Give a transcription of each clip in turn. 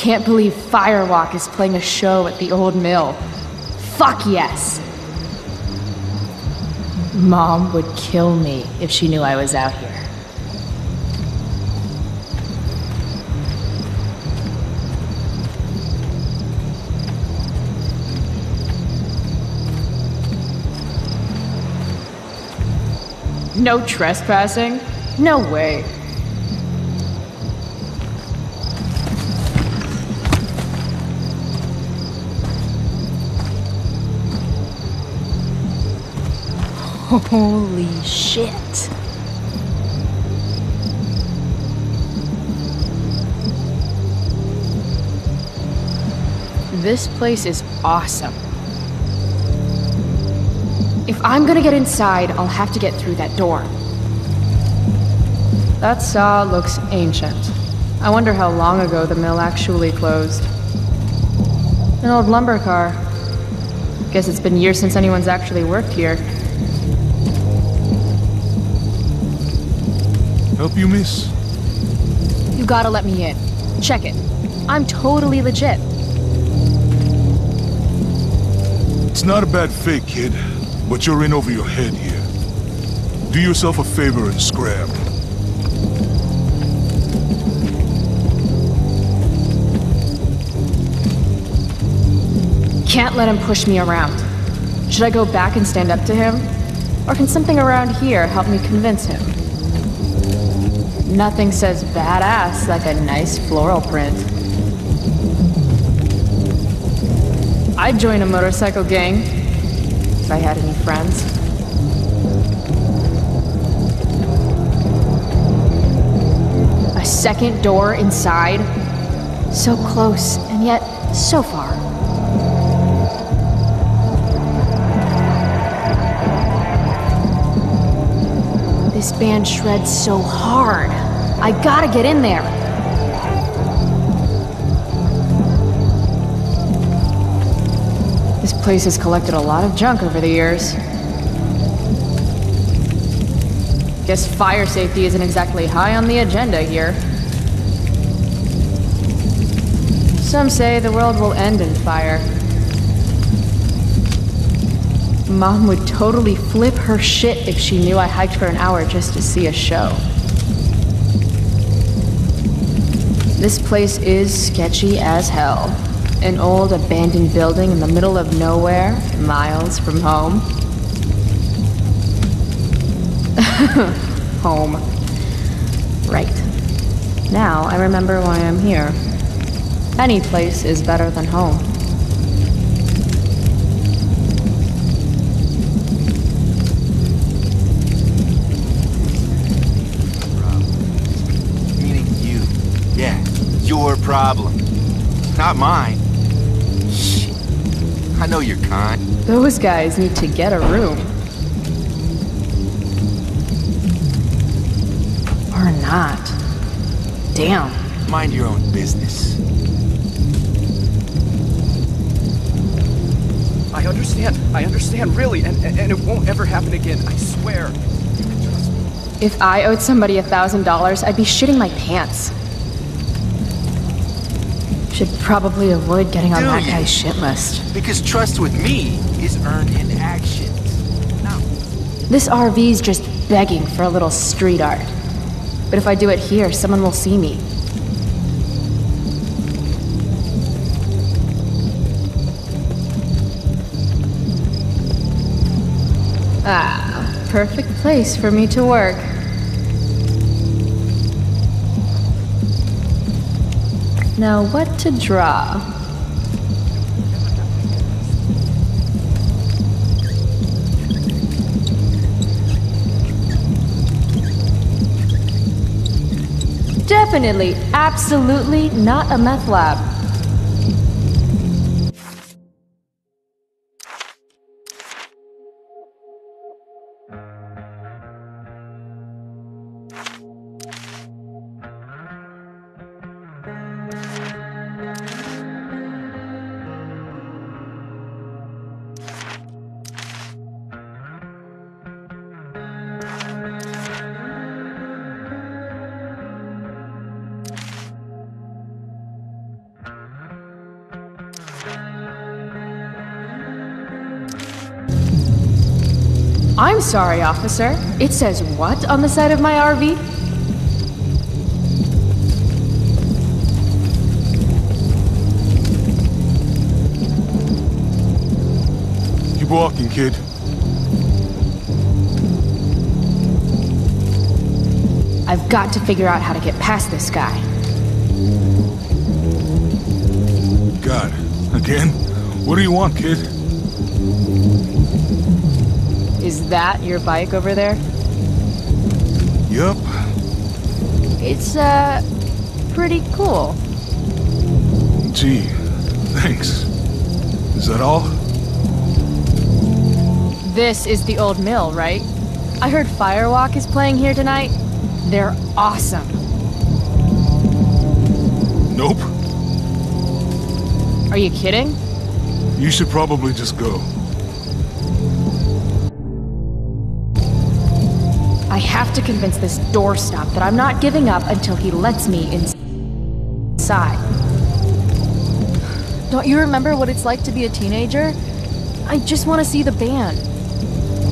can't believe Firewalk is playing a show at the old mill. Fuck yes! Mom would kill me if she knew I was out here. No trespassing? No way. Holy shit. This place is awesome. If I'm gonna get inside, I'll have to get through that door. That saw looks ancient. I wonder how long ago the mill actually closed. An old lumber car. Guess it's been years since anyone's actually worked here. Help you, miss? You gotta let me in. Check it. I'm totally legit. It's not a bad fake, kid, but you're in over your head here. Do yourself a favor and scram. Can't let him push me around. Should I go back and stand up to him? Or can something around here help me convince him? Nothing says badass like a nice floral print. I'd join a motorcycle gang if I had any friends. A second door inside? So close, and yet so far. This band shreds so hard. I gotta get in there. This place has collected a lot of junk over the years. Guess fire safety isn't exactly high on the agenda here. Some say the world will end in fire. Mom would totally flip her shit if she knew I hiked for an hour just to see a show. This place is sketchy as hell. An old abandoned building in the middle of nowhere, miles from home. home. Right. Now I remember why I'm here. Any place is better than home. Your problem. Not mine. Shit. I know you're kind. Those guys need to get a room. Or not. Damn. Mind your own business. I understand. I understand, really, and, and, and it won't ever happen again. I swear. You can trust me. If I owed somebody a thousand dollars, I'd be shitting my pants. Probably avoid getting on Do that you? guy's shit list. Because trust with me is earned in actions. Now, This RV's just begging for a little street art. But if I do it here, someone will see me. Ah, perfect place for me to work. Now, what to draw? Definitely, absolutely not a meth lab. Sorry, officer. It says what on the side of my RV? Keep walking, kid. I've got to figure out how to get past this guy. God, again? What do you want, kid? That your bike over there? Yup. It's, uh, pretty cool. Gee, thanks. Is that all? This is the old mill, right? I heard Firewalk is playing here tonight. They're awesome. Nope. Are you kidding? You should probably just go. Have to convince this doorstop that I'm not giving up until he lets me inside. Don't you remember what it's like to be a teenager? I just want to see the band.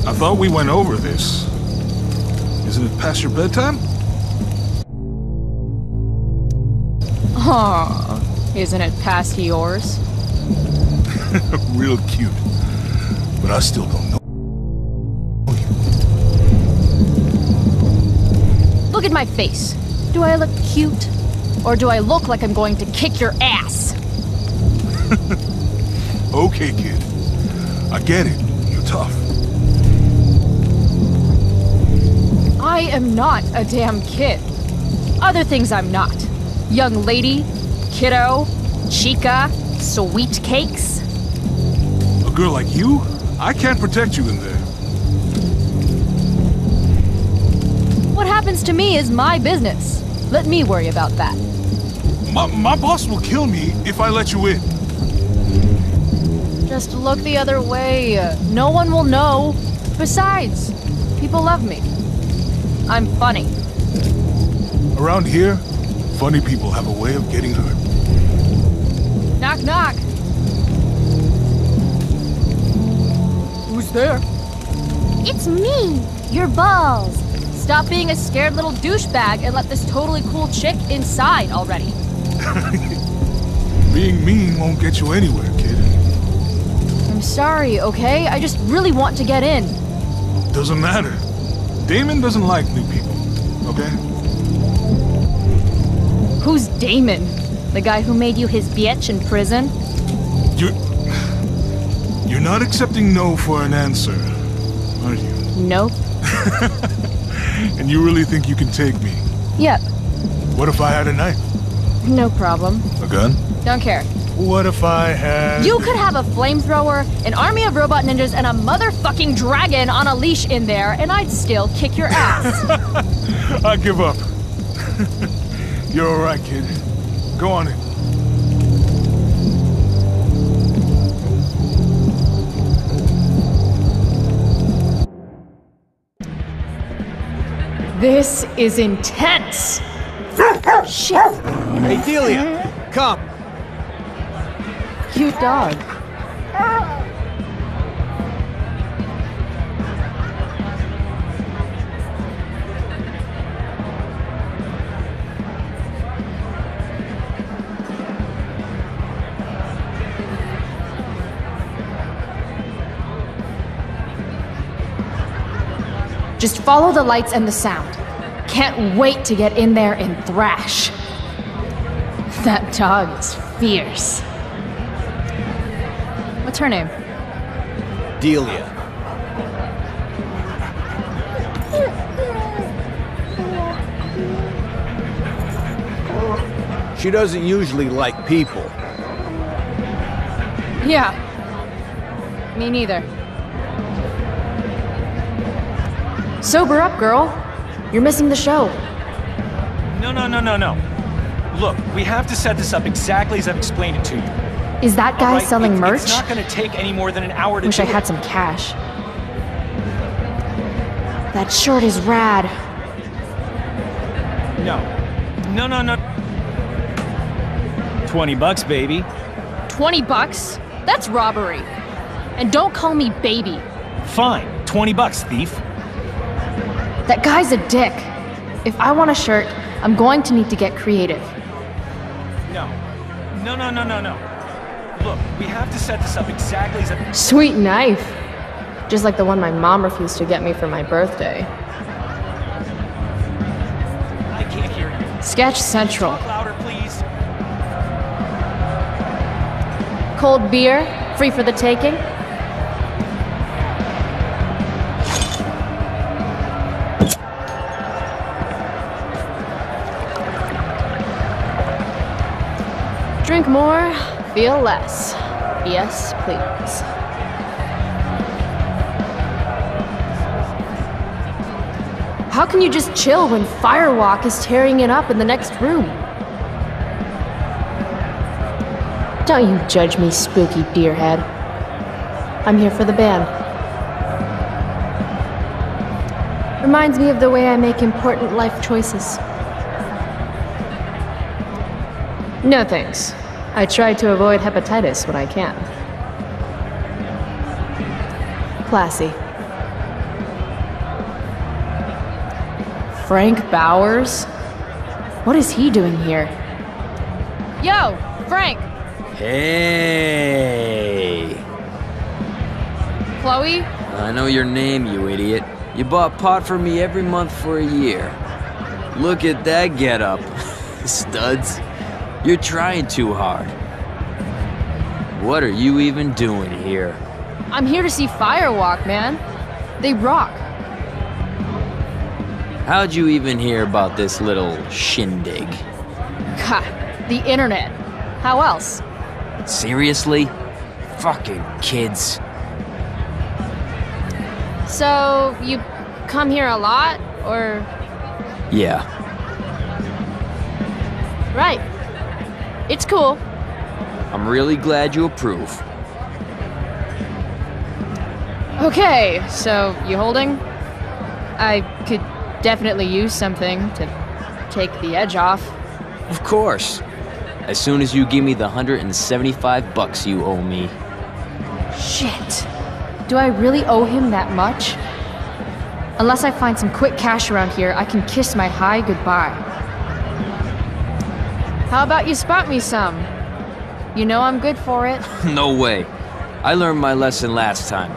I thought we went over this. Isn't it past your bedtime? Aw, isn't it past yours? Real cute. But I still don't Look at my face. Do I look cute? Or do I look like I'm going to kick your ass? Okay, kid. I get it. You're tough. I am not a damn kid. Other things I'm not. Young lady, kiddo, chica, sweet cakes. A girl like you? I can't protect you in there. Happens to me is my business. Let me worry about that. My, my boss will kill me if I let you in. Just look the other way. No one will know. Besides, people love me. I'm funny. Around here, funny people have a way of getting hurt. Knock, knock. Who's there? It's me, your balls. Stop being a scared little douchebag and let this totally cool chick inside already. Being mean won't get you anywhere, kid. I'm sorry, okay? I just really want to get in. Doesn't matter. Damon doesn't like new people, okay? Who's Damon? The guy who made you his bitch in prison? You're... You're not accepting no for an answer, are you? Nope. And you really think you can take me? Yep. What if I had a knife? No problem. A gun? Don't care. What if I had... You could have a flamethrower, an army of robot ninjas, and a motherfucking dragon on a leash in there, and I'd still kick your ass. I give up. You're alright, kid. Go on in. This is intense. Shit. Hey, Delia, come. Cute dog. Just follow the lights and the sound. Can't wait to get in there and thrash. That dog is fierce. What's her name? Delia. She doesn't usually like people. Yeah. Me neither. Sober up, girl. You're missing the show. No, no, no, no, no. Look, we have to set this up exactly as I've explained it to you. Is that guy all right? selling It- merch? It's not going to take any more than an hour to Wish do I had it. some cash. That shirt is rad. No. No, no, no. 20 bucks, baby. 20 bucks? That's robbery. And don't call me baby. Fine. 20 bucks, thief. That guy's a dick. If I want a shirt, I'm going to need to get creative. No. No, no, no, no, no. Look, we have to set this up exactly as I... Sweet knife. Just like the one my mom refused to get me for my birthday. I can't hear you. Sketch Central. Talk louder, please. Cold beer, free for the taking. More, feel less. Yes, please. How can you just chill when Firewalk is tearing it up in the next room? Don't you judge me, spooky deerhead. I'm here for the band. Reminds me of the way I make important life choices. No thanks. I try to avoid hepatitis when I can. Classy. Frank Bowers? What is he doing here? Yo, Frank! Hey! Chloe? I know your name, you idiot. You bought pot for me every month for a year. Look at that getup, studs. You're trying too hard. What are you even doing here? I'm here to see Firewalk, man. They rock. How'd you even hear about this little shindig? God, the internet. How else? Seriously? Fucking kids. So, you come here a lot, or. Yeah, Right. It's cool. I'm really glad you approve. Okay, so you holding? I could definitely use something to take the edge off. Of course. As soon as you give me the 175 bucks you owe me. Shit. Do I really owe him that much? Unless I find some quick cash around here, I can kiss my high goodbye. How about you spot me some? You know I'm good for it. no way. I learned my lesson last time.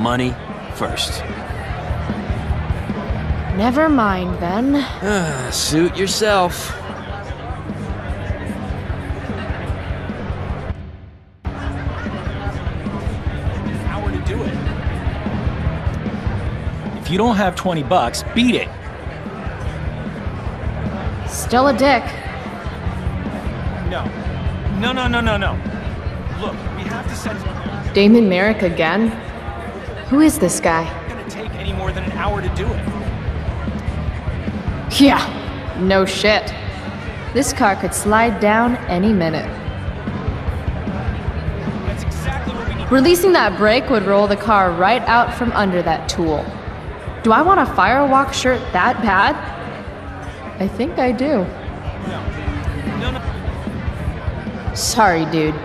Money first. Never mind then. Suit yourself. Hour to do it. If you don't have 20 bucks, beat it. Still a dick. No. No, no, no, no, no. Look, we have to set it. Damon Merrick again? Who is this guy? It's gonna take any more than an hour to do it. Yeah, no shit. This car could slide down any minute. That's exactly what we need. Releasing that brake would roll the car right out from under that tool. Do I want a Firewalk shirt that bad? I think I do. No. Sorry, dude.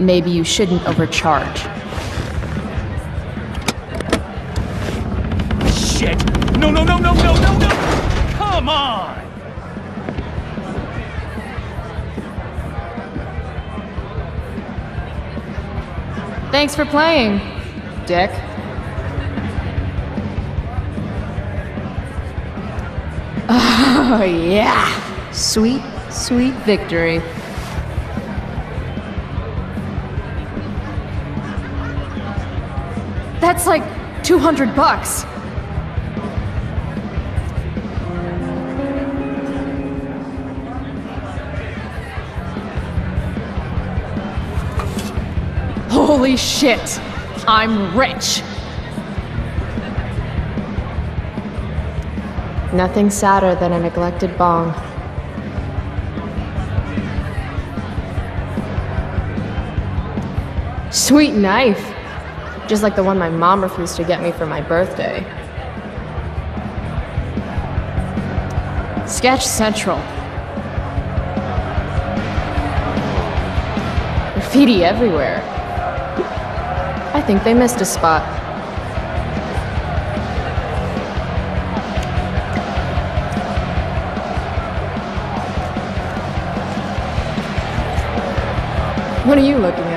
Maybe you shouldn't overcharge. Shit! No, no, no, no, no, no, no! Come on! Thanks for playing, Dick. Oh, yeah. Sweet, sweet victory. That's like 200 bucks. Holy shit! I'm rich! Nothing sadder than a neglected bong. Sweet knife! just like the one my mom refused to get me for my birthday. Sketch Central. Graffiti everywhere. I think they missed a spot. What are you looking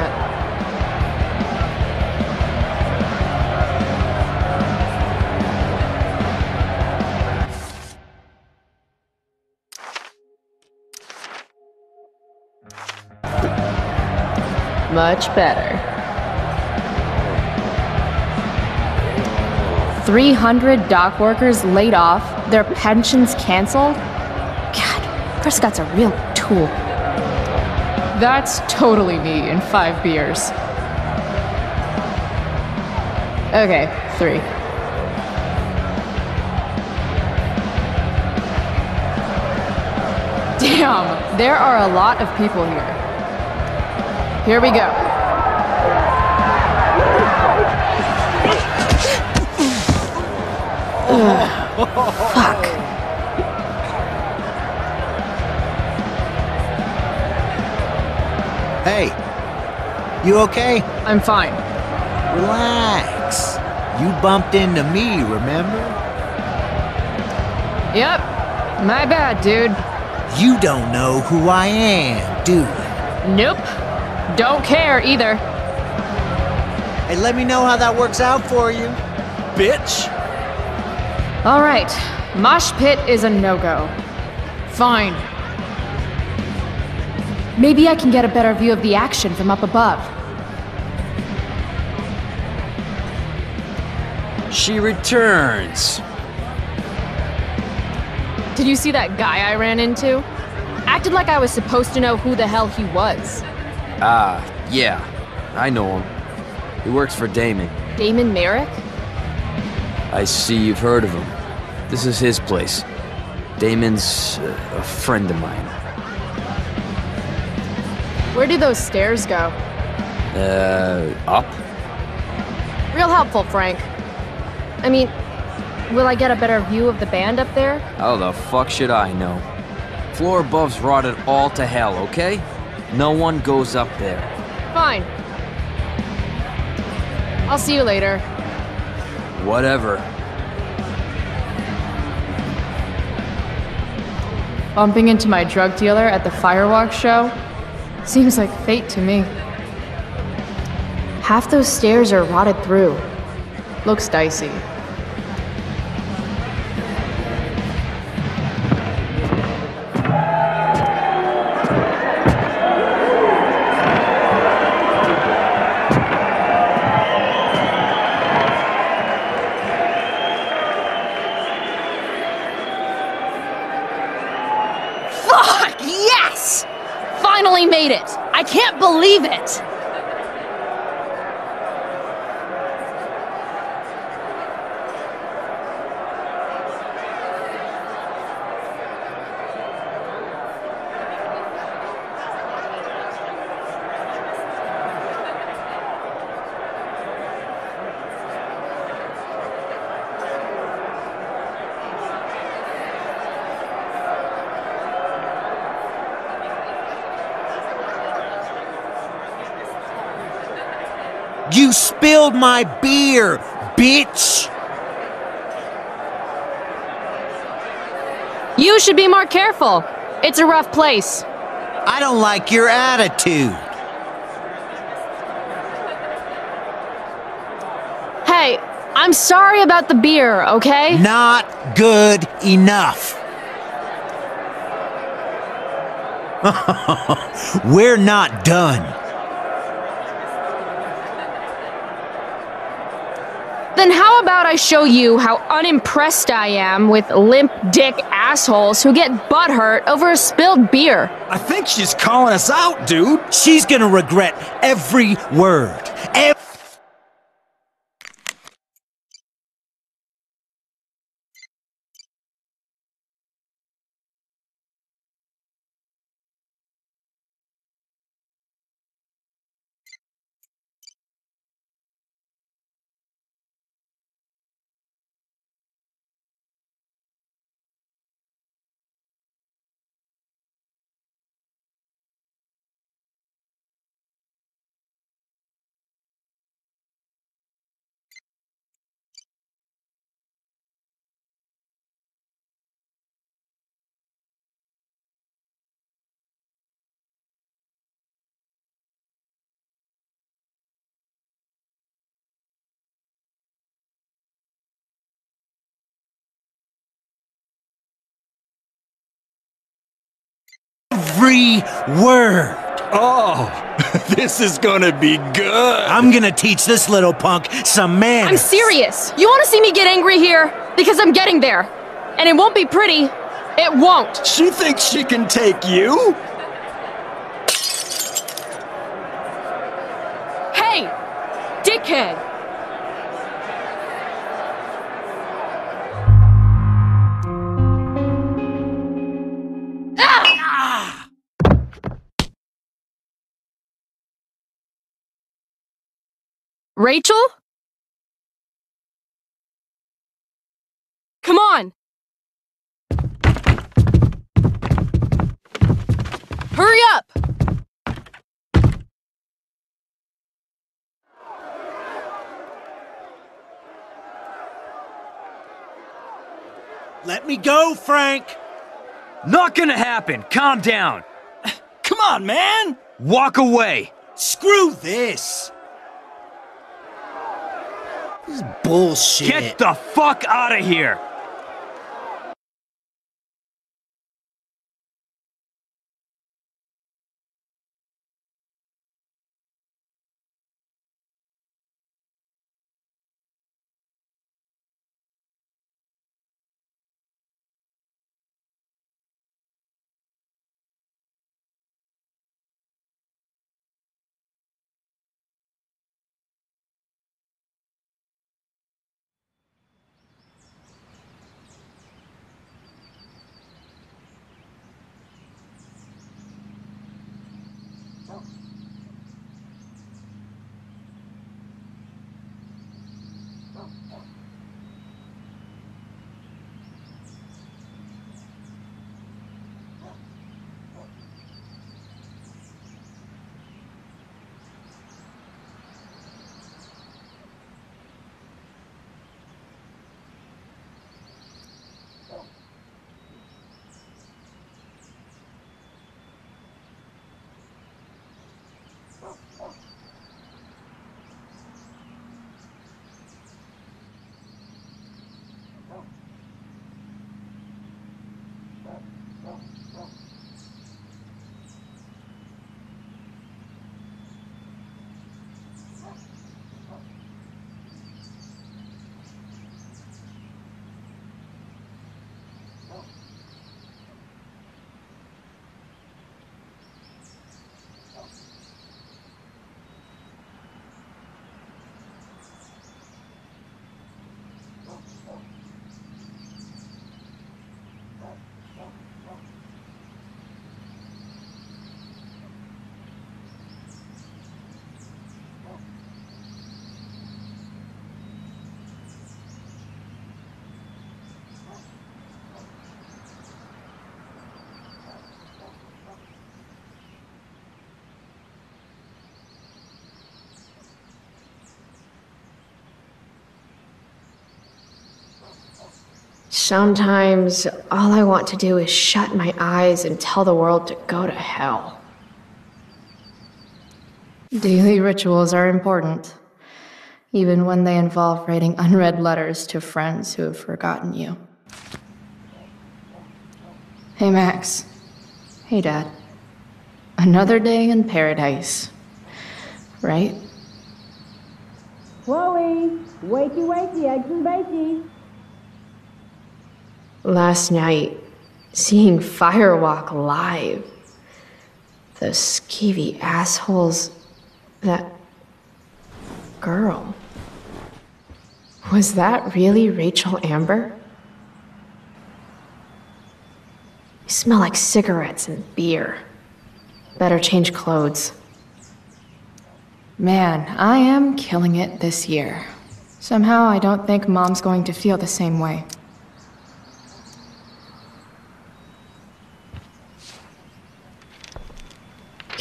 Much better. 300 dock workers laid off, their pensions canceled? God, Prescott's a real tool. That's totally me in five beers. Okay, three. Damn, there are a lot of people here. Here we go. Fuck. Hey, you okay? I'm fine. Relax. You bumped into me, remember? Yep. My bad, dude. You don't know who I am, do you? Nope. Don't care either. Hey, let me know how that works out for you. Bitch! All right. Mosh pit is a no-go. Fine. Maybe I can get a better view of the action from up above. She returns. Did you see that guy I ran into? Acted like I was supposed to know who the hell he was. Ah, yeah. I know him. He works for Damon. Damon Merrick? I see you've heard of him. This is his place. Damon's uh, a friend of mine. Where do those stairs go? Uh, up? Real helpful, Frank. I mean, will I get a better view of the band up there? How the fuck should I know? Floor above's rotted all to hell, okay? No one goes up there. Fine. I'll see you later. Whatever. Bumping into my drug dealer at the Firewalk show? Seems like fate to me. Half those stairs are rotted through. Looks dicey. Spilled my beer, bitch! You should be more careful. It's a rough place. I don't like your attitude. Hey, I'm sorry about the beer, okay? Not good enough. We're not done. Then how about I show you how unimpressed I am with limp dick assholes who get butthurt over a spilled beer? I think she's calling us out, dude. She's gonna regret every word. Every Every word. Oh, this is gonna be good. I'm gonna teach this little punk some manners. I'm serious. You want to see me get angry here? Because I'm getting there. And it won't be pretty. It won't. She thinks she can take you? Hey! Dickhead! Rachel? Come on! Hurry up! Let me go, Frank. Not gonna happen. Calm down. Come on, man. Walk away. Screw this. This is bullshit. Get the fuck out of here. Sometimes all I want to do is shut my eyes and tell the world to go to hell. Daily rituals are important, even when they involve writing unread letters to friends who have forgotten you. Hey, Max. Hey, Dad. Another day in paradise. Right? Chloe, wakey wakey, eggs and bakey. Last night, seeing Firewalk live. Those skeevy assholes. That girl. Was that really Rachel Amber? You smell like cigarettes and beer. Better change clothes. Man, I am killing it this year. Somehow, I don't think Mom's going to feel the same way.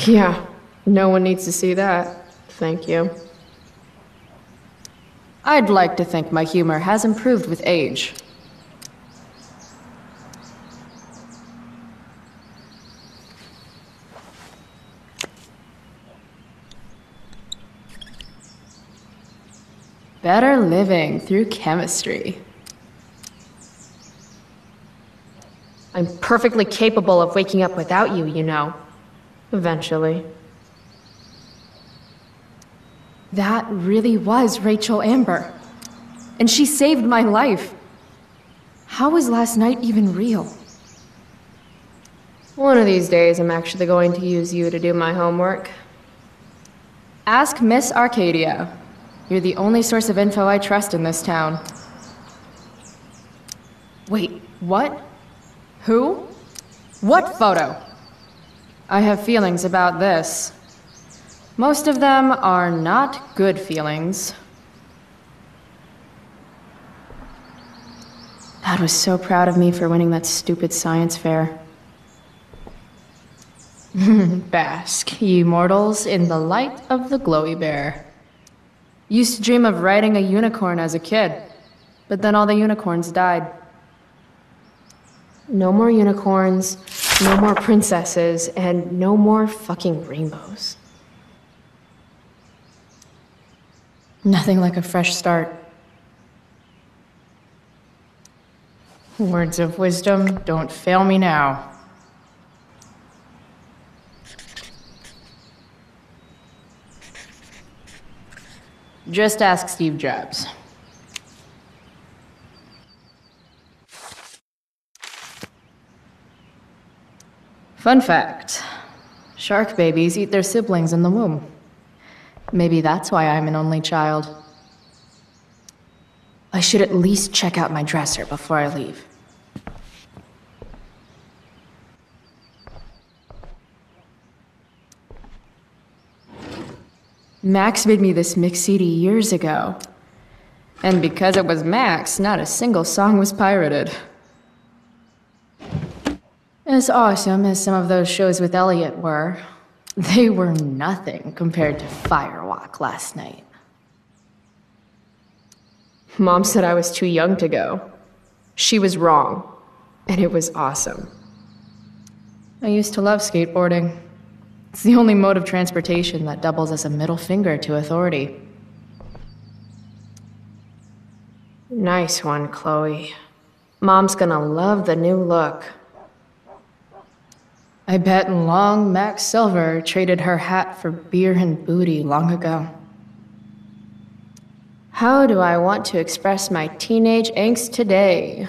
Yeah, no one needs to see that. Thank you. I'd like to think my humor has improved with age. Better living through chemistry. I'm perfectly capable of waking up without you, you know. Eventually. That really was Rachel Amber. And she saved my life. How was last night even real? One of these days, I'm actually going to use you to do my homework. Ask Miss Arcadia. You're the only source of info I trust in this town. Wait, what? Who? What photo? I have feelings about this. Most of them are not good feelings. Dad was so proud of me for winning that stupid science fair. Bask, ye mortals, in the light of the glowy bear. Used to dream of riding a unicorn as a kid, but then all the unicorns died. No more unicorns, no more princesses, and no more fucking rainbows. Nothing like a fresh start. Words of wisdom, don't fail me now. Just ask Steve Jobs. Fun fact shark babies eat their siblings in the womb. Maybe that's why I'm an only child. I should at least check out my dresser before I leave. Max made me this mix CD years ago. And because it was Max, not a single song was pirated. As awesome as some of those shows with Elliot were, they were nothing compared to Firewalk last night. Mom said I was too young to go. She was wrong, and it was awesome. I used to love skateboarding. It's the only mode of transportation that doubles as a middle finger to authority. Nice one, Chloe. Mom's gonna love the new look. I bet long Max Silver traded her hat for beer and booty long ago. How do I want to express my teenage angst today?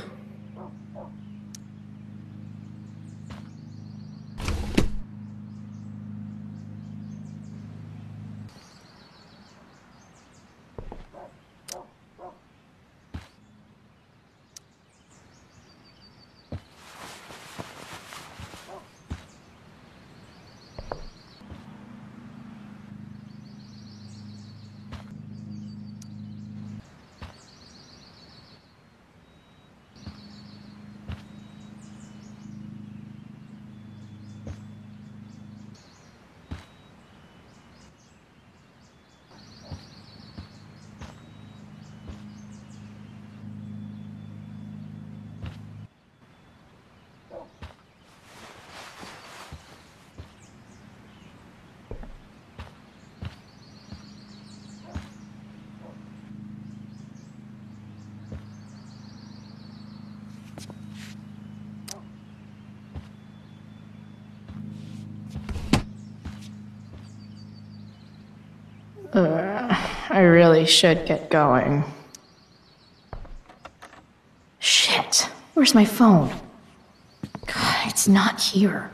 Uh, I really should get going. Shit, where's my phone? God, it's not here.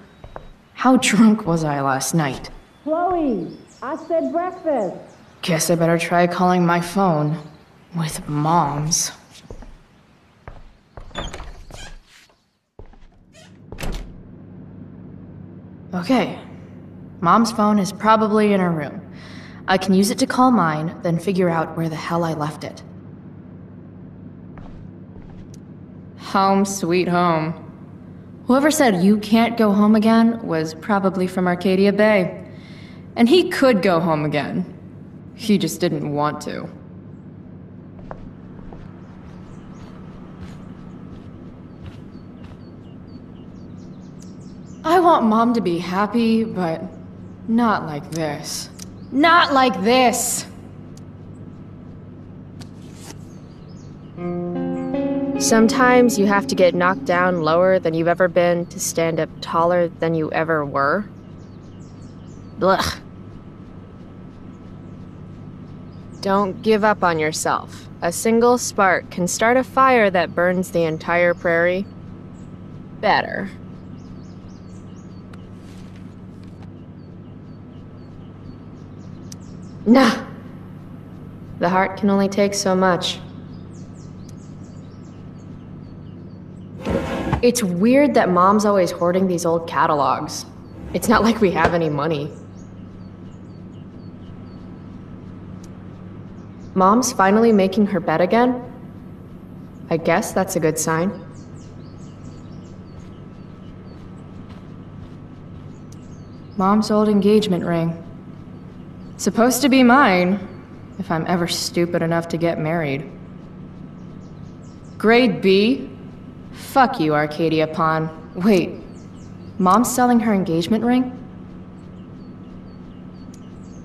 How drunk was I last night? Chloe, I said breakfast. Guess I better try calling my phone. With mom's. Okay. Mom's phone is probably in her room. I can use it to call mine, then figure out where the hell I left it. Home sweet home. Whoever said you can't go home again was probably from Arcadia Bay. And he could go home again. He just didn't want to. I want mom to be happy, but not like this. Not like this! Sometimes you have to get knocked down lower than you've ever been to stand up taller than you ever were. Blech. Don't give up on yourself. A single spark can start a fire that burns the entire prairie. Better. Nah. The heart can only take so much. It's weird that mom's always hoarding these old catalogs. It's not like we have any money. Mom's finally making her bed again? I guess that's a good sign. Mom's old engagement ring. Supposed to be mine, if I'm ever stupid enough to get married. Grade B? Fuck you, Arcadia Pawn. Wait, Mom's selling her engagement ring?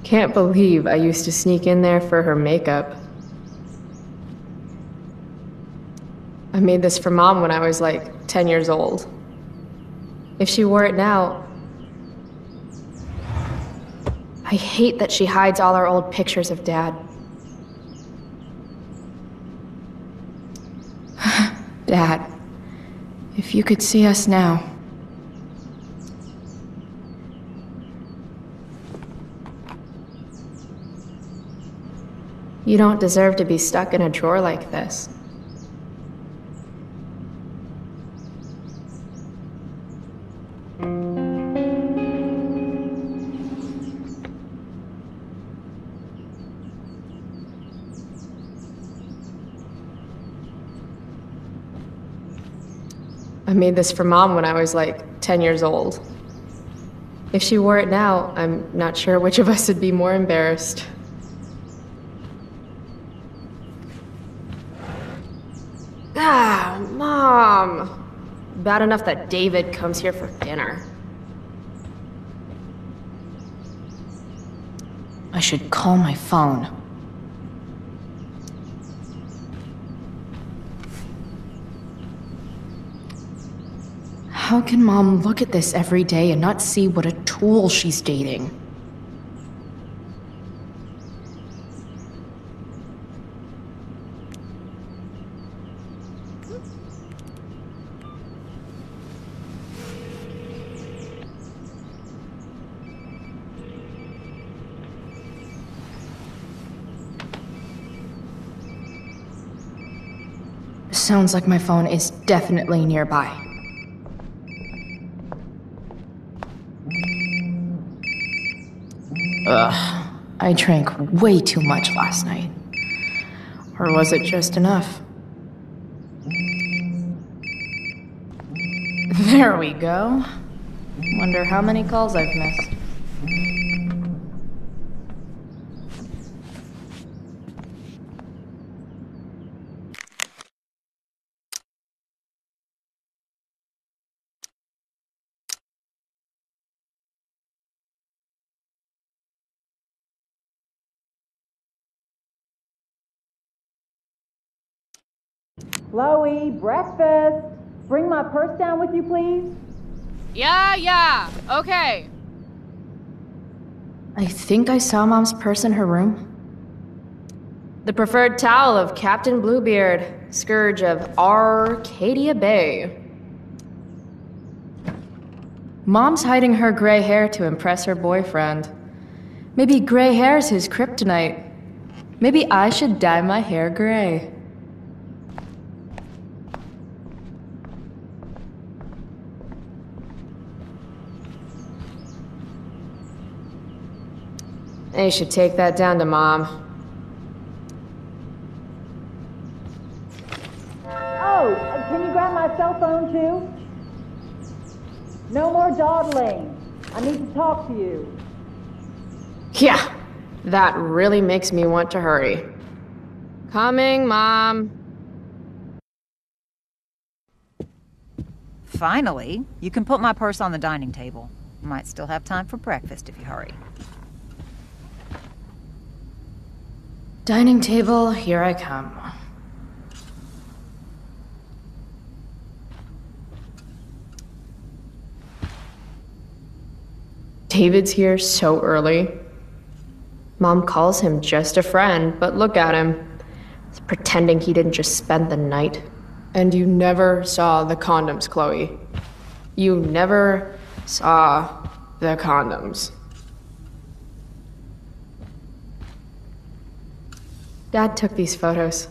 Can't believe I used to sneak in there for her makeup. I made this for Mom when I was like 10 years old. If she wore it now, I hate that she hides all our old pictures of Dad. Dad, if you could see us now. You don't deserve to be stuck in a drawer like this. I made this for mom when I was like 10 years old. If she wore it now, I'm not sure which of us would be more embarrassed. Ah, Mom! Bad enough that David comes here for dinner. I should call my phone. How can Mom look at this every day and not see what a tool she's dating? Sounds like my phone is definitely nearby. Ugh, I drank way too much last night. Or was it just enough? There we go. Wonder how many calls I've missed. Chloe, breakfast. Bring my purse down with you, please. Yeah, yeah, okay. I think I saw Mom's purse in her room. The preferred towel of Captain Bluebeard, scourge of Arcadia Bay. Mom's hiding her gray hair to impress her boyfriend. Maybe gray hair's his kryptonite. Maybe I should dye my hair gray. You should take that down to Mom. Oh, can you grab my cell phone too? No more dawdling. I need to talk to you. Yeah, that really makes me want to hurry. Coming, Mom. Finally, you can put my purse on the dining table. Might still have time for breakfast if you hurry. Dining table, here I come. David's here so early. Mom calls him just a friend, but look at him. He's pretending he didn't just spend the night. And you never saw the condoms, Chloe. You never saw the condoms. Dad took these photos.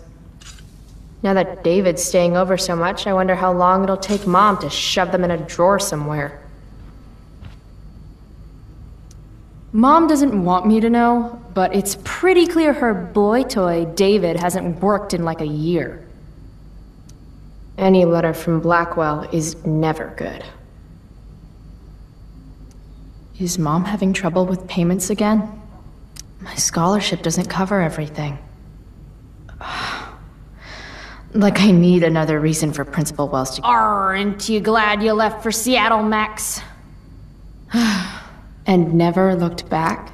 Now that David's staying over so much, I wonder how long it'll take Mom to shove them in a drawer somewhere. Mom doesn't want me to know, but it's pretty clear her boy toy, David, hasn't worked in like a year. Any letter from Blackwell is never good. Is Mom having trouble with payments again? My scholarship doesn't cover everything. Like I need another reason for Principal Wells to- Aren't you glad you left for Seattle, Max? and never looked back?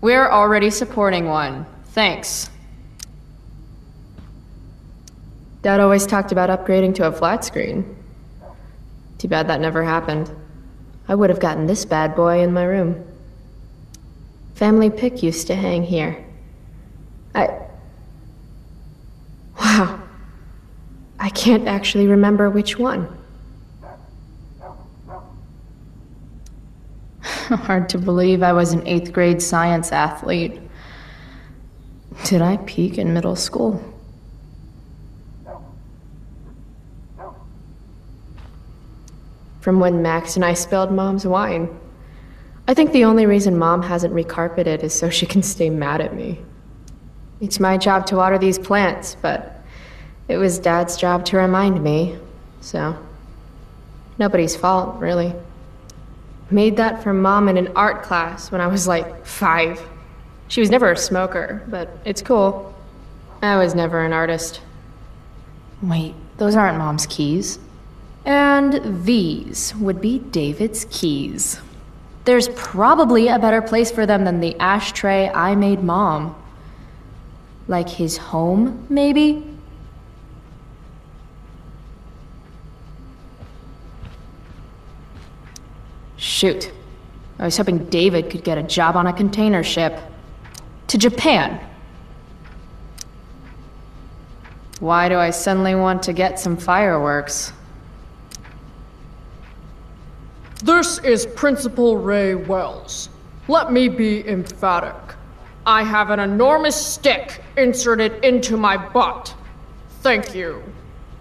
We're already supporting one. Thanks. Dad always talked about upgrading to a flat screen. Too bad that never happened. I would have gotten this bad boy in my room. Family pic used to hang here. I. Wow. I can't actually remember which one. Hard to believe I was an eighth grade science athlete. Did I peak in middle school? From when Max and I spilled Mom's wine. I think the only reason Mom hasn't recarpeted is so she can stay mad at me. It's my job to water these plants, but it was Dad's job to remind me, so. Nobody's fault, really. Made that for Mom in an art class when I was like five. She was never a smoker, but it's cool. I was never an artist. Wait, those aren't Mom's keys. And these would be David's keys. There's probably a better place for them than the ashtray I made Mom. Like his home, maybe? Shoot. I was hoping David could get a job on a container ship. To Japan. Why do I suddenly want to get some fireworks? This is Principal Ray Wells. Let me be emphatic. I have an enormous stick inserted into my butt. Thank you.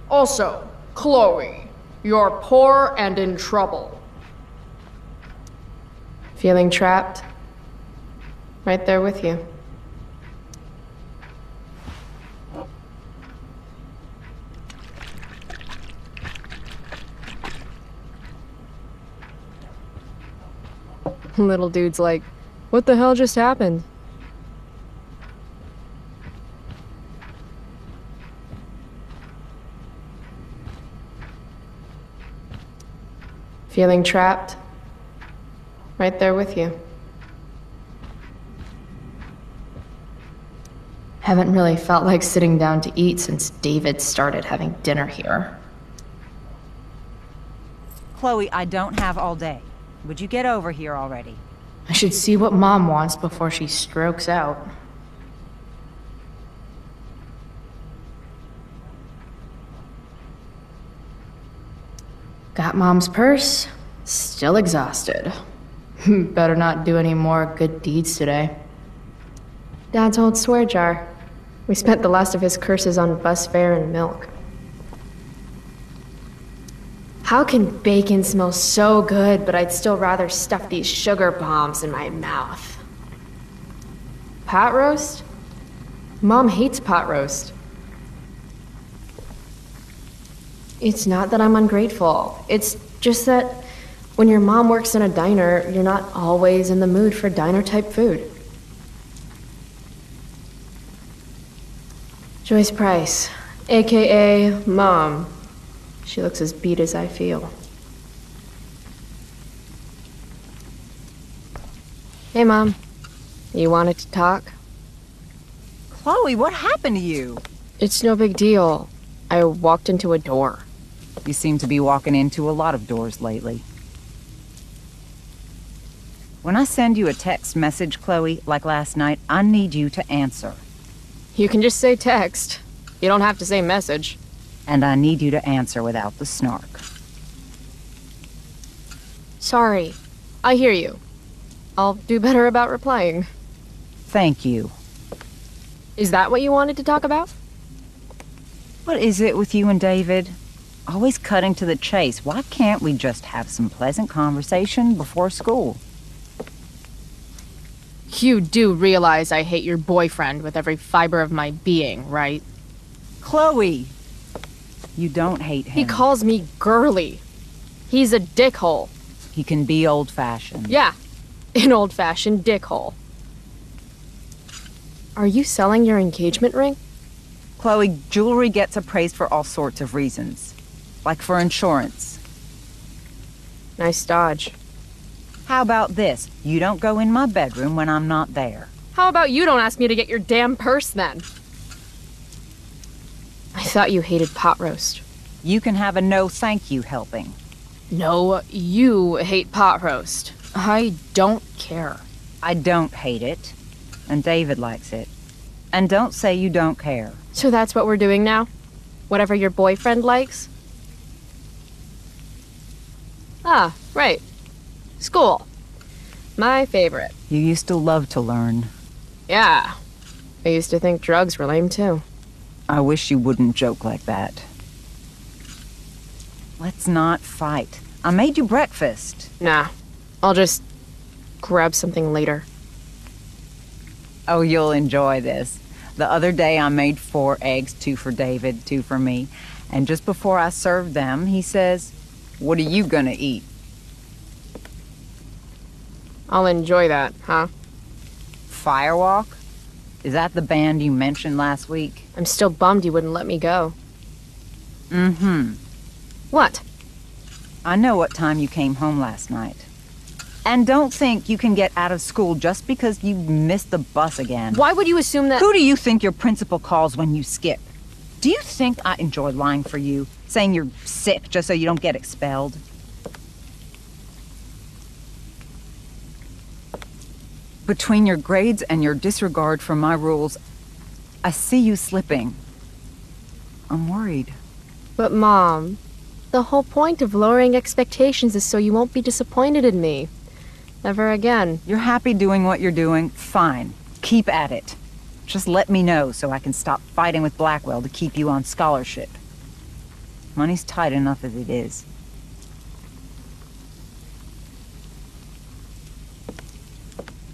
Also, Chloe, you're poor and in trouble. Feeling trapped? Right there with you. Little dude's like, what the hell just happened? Feeling trapped? Right there with you. Haven't really felt like sitting down to eat since David started having dinner here. Chloe, I don't have all day. Would you get over here already? I should see what Mom wants before she strokes out. Got Mom's purse. Still exhausted. Better not do any more good deeds today. Dad's old swear jar. We spent the last of his curses on bus fare and milk. How can bacon smell so good, but I'd still rather stuff these sugar bombs in my mouth? Pot roast? Mom hates pot roast. It's not that I'm ungrateful. It's just that when your mom works in a diner, you're not always in the mood for diner type food. Joyce Price, aka Mom. She looks as beat as I feel. Hey, Mom. You wanted to talk? Chloe, what happened to you? It's no big deal. I walked into a door. You seem to be walking into a lot of doors lately. When I send you a text message, Chloe, like last night, I need you to answer. You can just say text. You don't have to say message. And I need you to answer without the snark. Sorry. I hear you. I'll do better about replying. Thank you. Is that what you wanted to talk about? What is it with you and David? Always cutting to the chase. Why can't we just have some pleasant conversation before school? You do realize I hate your boyfriend with every fiber of my being, right? Chloe! You don't hate him. He calls me girly. He's a dickhole. He can be old-fashioned. Yeah, an old-fashioned dickhole. Are you selling your engagement ring? Chloe, jewelry gets appraised for all sorts of reasons. Like for insurance. Nice dodge. How about this? You don't go in my bedroom when I'm not there. How about you don't ask me to get your damn purse then? I thought you hated pot roast. You can have a no thank you helping. No, you hate pot roast. I don't care. I don't hate it. And David likes it. And don't say you don't care. So that's what we're doing now? Whatever your boyfriend likes? Ah, right. School. My favorite. You used to love to learn. Yeah. I used to think drugs were lame too. I wish you wouldn't joke like that. Let's not fight. I made you breakfast. Nah. I'll just grab something later. Oh, you'll enjoy this. The other day I made four eggs, two for David, two for me. And just before I served them, he says, What are you gonna eat? I'll enjoy that, huh? Firewalk? Is that the band you mentioned last week? I'm still bummed you wouldn't let me go. Mm-hmm. What? I know what time you came home last night. And don't think you can get out of school just because you missed the bus again. Why would you assume that- Who do you think your principal calls when you skip? Do you think I enjoy lying for you? Saying you're sick just so you don't get expelled? Between your grades and your disregard for my rules, I see you slipping. I'm worried. But Mom, the whole point of lowering expectations is so you won't be disappointed in me. Never again. You're happy doing what you're doing? Fine. Keep at it. Just let me know so I can stop fighting with Blackwell to keep you on scholarship. Money's tight enough as it is.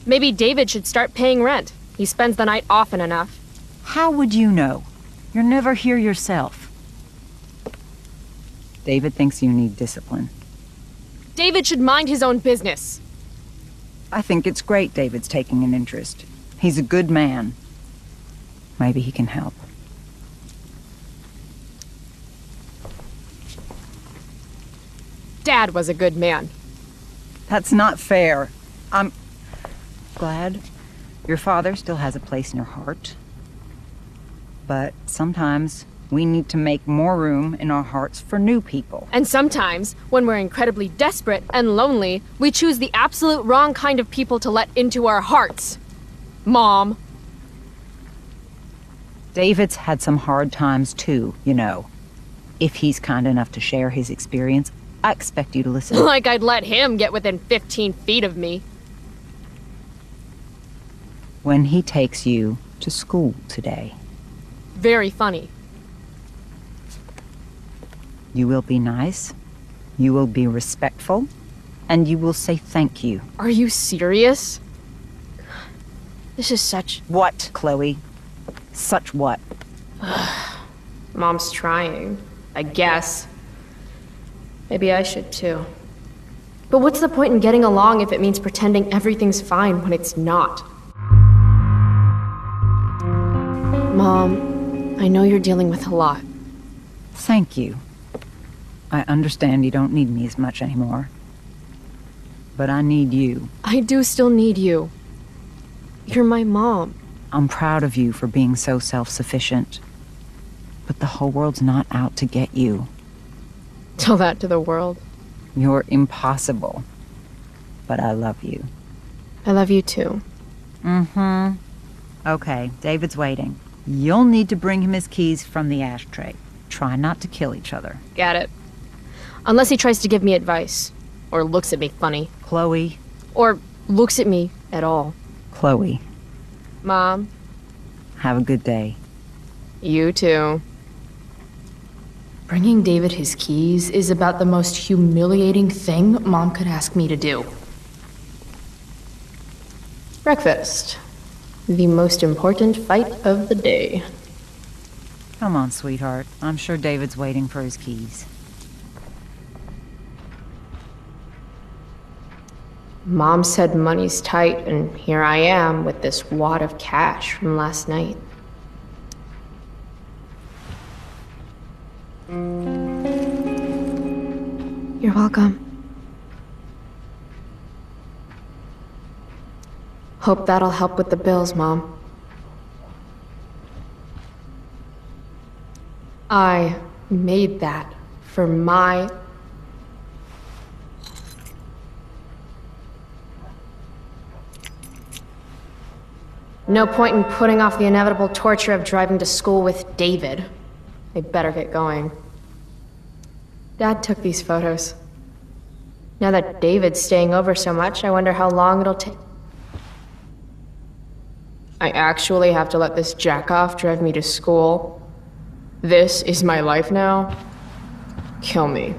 Maybe David should start paying rent. He spends the night often enough. How would you know? You're never here yourself. David thinks you need discipline. David should mind his own business. I think it's great David's taking an interest. He's a good man. Maybe he can help. Dad was a good man. That's not fair. I'm glad your father still has a place in your heart. But sometimes we need to make more room in our hearts for new people. And sometimes, when we're incredibly desperate and lonely, we choose the absolute wrong kind of people to let into our hearts. Mom. David's had some hard times too, you know. If he's kind enough to share his experience, I expect you to listen. like I'd let him get within 15 feet of me. When he takes you to school today, Very funny. you will be nice, you will be respectful, and you will say thank you. Are you serious? This is such. What, Chloe? Such what? Mom's trying. I guess. Maybe I should too. But what's the point in getting along if it means pretending everything's fine when it's not? Mom, I know you're dealing with a lot. Thank you. I understand you don't need me as much anymore. But I need you. I do still need you. You're my mom. I'm proud of you for being so self-sufficient. But the whole world's not out to get you. Tell that to the world. You're impossible. But I love you. I love you too. Mm-hmm. Okay, David's waiting. You'll need to bring him his keys from the ashtray. Try not to kill each other. Got it. Unless he tries to give me advice. Or looks at me funny. Chloe. Or looks at me at all. Chloe. Mom. Have a good day. You too. Bringing David his keys is about the most humiliating thing Mom could ask me to do. Breakfast. The most important fight of the day. Come on, sweetheart. I'm sure David's waiting for his keys. Mom said money's tight, and here I am with this wad of cash from last night. You're welcome. Hope that'll help with the bills, Mom. I made that for my No point in putting off the inevitable torture of driving to school with David. They better get going. Dad took these photos. Now that David's staying over so much, I wonder how long it'll take. I actually have to let this jackoff drive me to school. This is my life now. Kill me.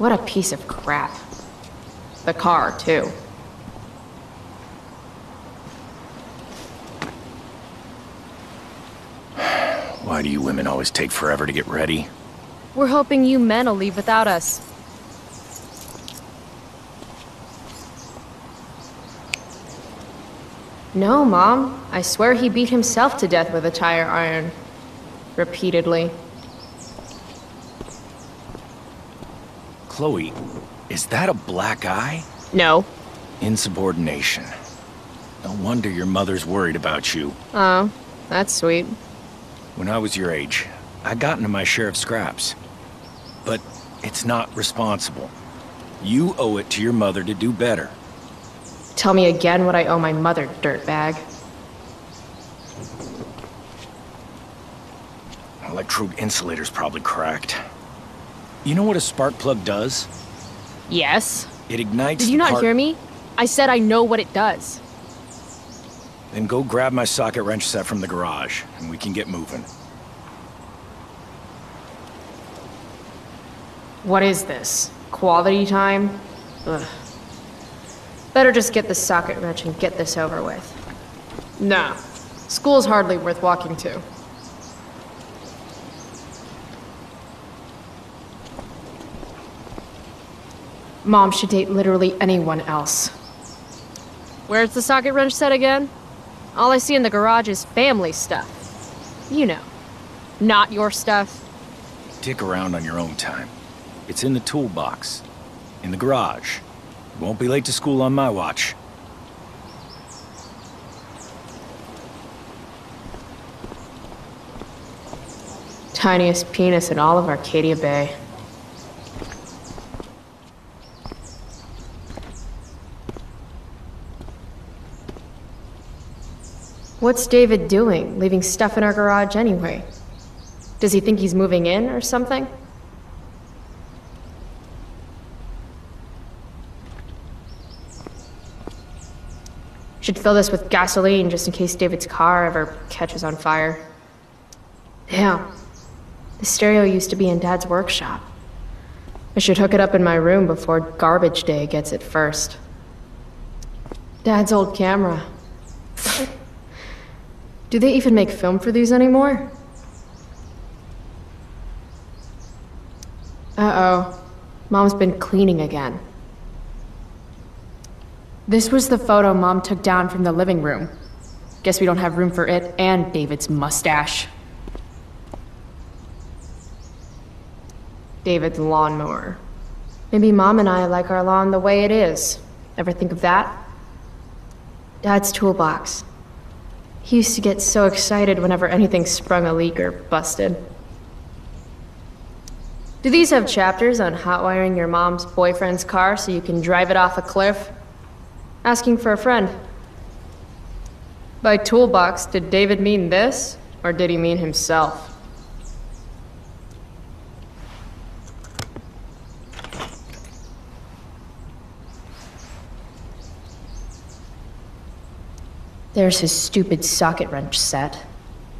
What a piece of crap. The car, too. Why do you women always take forever to get ready? We're hoping you men will leave without us. No, Mom. I swear he beat himself to death with a tire iron. Repeatedly. Chloe, is that a black eye? No. Insubordination. No wonder your mother's worried about you. Oh, that's sweet. When I was your age, I got into my share of scraps. But it's not responsible. You owe it to your mother to do better. Tell me again what I owe my mother, dirtbag. Electrode insulator's probably cracked. You know what a spark plug does? Yes. It ignites Did you not part- hear me? I said I know what it does. Then go grab my socket wrench set from the garage, and we can get moving. What is this? Quality time? Ugh. Better just get the socket wrench and get this over with. Nah. School's hardly worth walking to. Mom should date literally anyone else. Where's the socket wrench set again? All I see in the garage is family stuff. You know. Not your stuff. Dick around on your own time. It's in the toolbox. In the garage. Won't be late to school on my watch. Tiniest penis in all of Arcadia Bay. What's David doing, leaving stuff in our garage anyway? Does he think he's moving in or something? Should fill this with gasoline just in case David's car ever catches on fire. Damn. The stereo used to be in Dad's workshop. I should hook it up in my room before garbage day gets it first. Dad's old camera. Do they even make film for these anymore? Uh-oh. Mom's been cleaning again. This was the photo Mom took down from the living room. Guess we don't have room for it and David's mustache. David's lawnmower. Maybe Mom and I like our lawn the way it is. Ever think of that? Dad's toolbox. He used to get so excited whenever anything sprung a leak or busted. Do these have chapters on hotwiring your mom's boyfriend's car so you can drive it off a cliff? Asking for a friend. By toolbox, did David mean this, or did he mean himself? There's his stupid socket wrench set.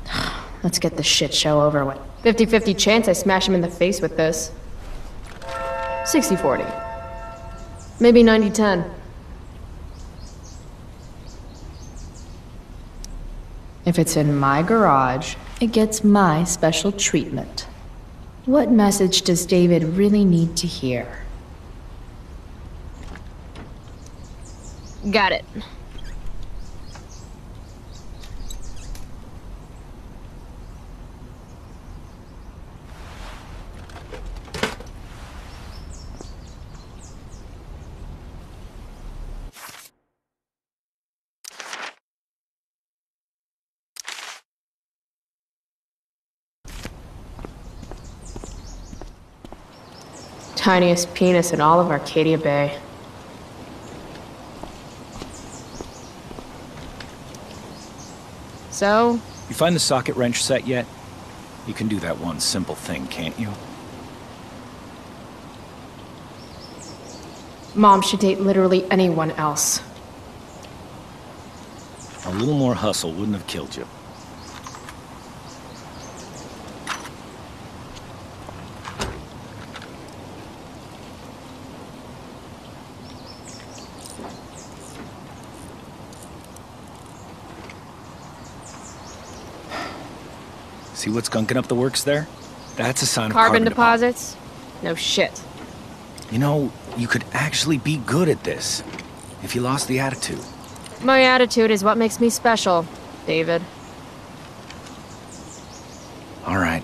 Let's get this shit show over with. 50-50 chance I smash him in the face with this. 60-40. Maybe 90-10. If it's in my garage, it gets my special treatment. What message does David really need to hear? Got it. Tiniest penis in all of Arcadia Bay. So, You find the socket wrench set yet? You can do that one simple thing, can't you? Mom should date literally anyone else. A little more hustle wouldn't have killed you. See what's gunking up the works there? That's a sign Carbon, of carbon deposits? No shit. You know, you could actually be good at this if you lost the attitude. My attitude is what makes me special, David. All right.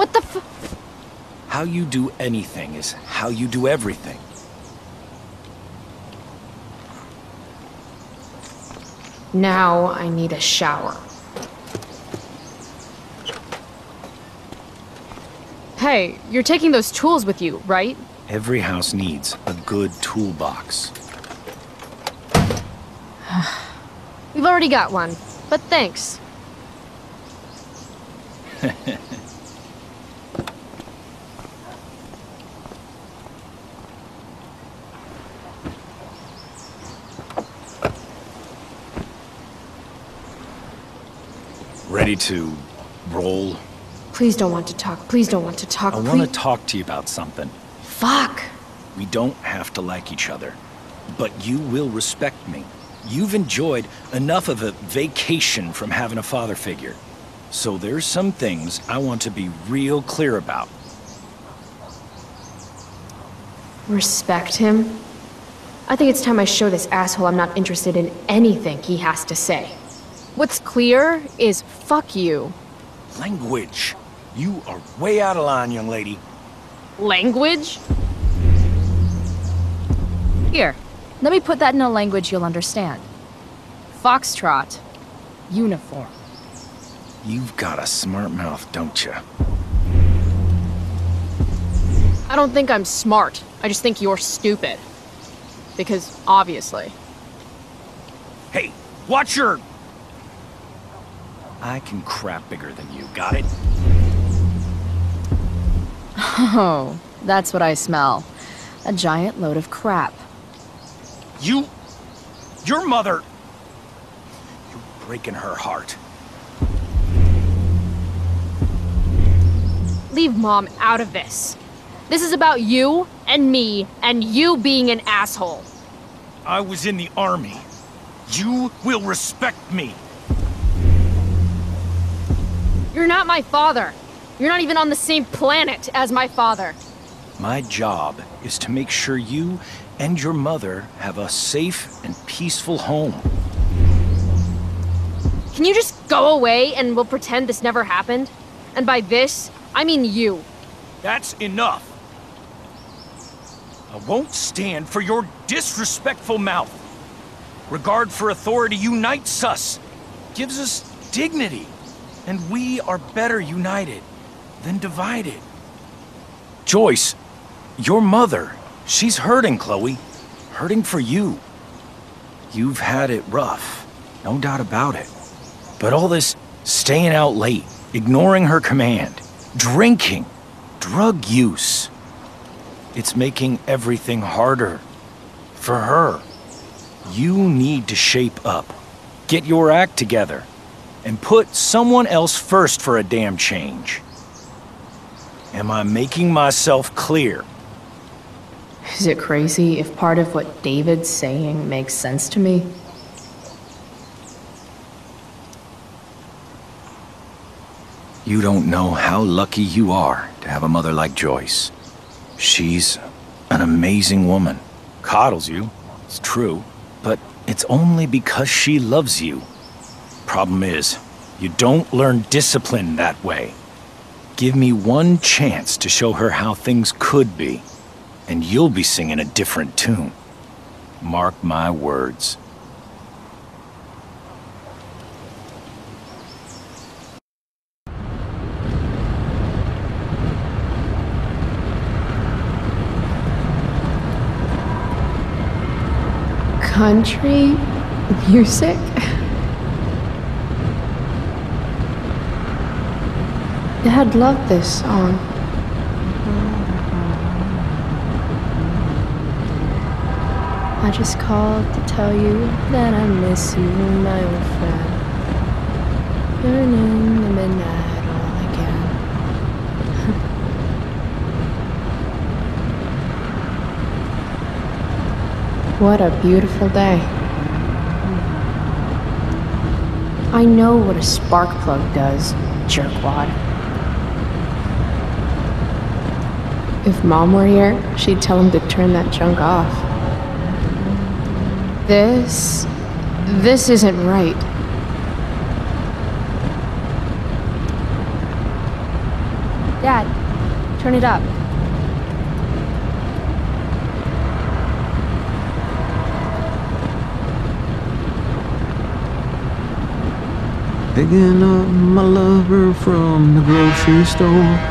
What the f- How you do anything is how you do everything. Now I need a shower. Hey, you're taking those tools with you, right? Every house needs a good toolbox. We've already got one, but thanks. Ready to roll? Please don't want to talk. Please don't want to talk. I want to talk to you about something. Fuck. We don't have to like each other, but you will respect me. You've enjoyed enough of a vacation from having a father figure. So there's some things I want to be real clear about. Respect him? I think it's time I show this asshole I'm not interested in anything he has to say. What's clear is fuck you. Language. You are way out of line, young lady. Language? Here, let me put that in a language you'll understand. Foxtrot. Uniform. You've got a smart mouth, don't you? I don't think I'm smart. I just think you're stupid. Because, obviously. Hey, watch your... I can crap bigger than you, got it? Oh, that's what I smell. A giant load of crap. You... Your mother... You're breaking her heart. Leave Mom out of this. This is about you and me and you being an asshole. I was in the army. You will respect me. You're not my father. You're not even on the same planet as my father. My job is to make sure you and your mother have a safe and peaceful home. Can you just go away and we'll pretend this never happened? And by this, I mean you. That's enough. I won't stand for your disrespectful mouth. Regard for authority unites us, gives us dignity, and we are better united than divided. Joyce, your mother, she's hurting, Chloe. Hurting for you. You've had it rough, no doubt about it. But all this staying out late, ignoring her command, drinking, drug use, it's making everything harder for her. You need to shape up, get your act together, and put someone else first for a damn change. Am I making myself clear? Is it crazy if part of what David's saying makes sense to me? You don't know how lucky you are to have a mother like Joyce. She's an amazing woman. Coddles you, it's true, but it's only because she loves you. Problem is, you don't learn discipline that way. Give me one chance to show her how things could be, and you'll be singing a different tune. Mark my words. Country music? Dad loved this song. I just called to tell you that I miss you, my old friend. Burning the midnight all again. what a beautiful day. I know what a spark plug does, jerkwad. If mom were here, she'd tell him to turn that junk off. This. this isn't right. Dad, turn it up. Picking up my lover from the grocery store.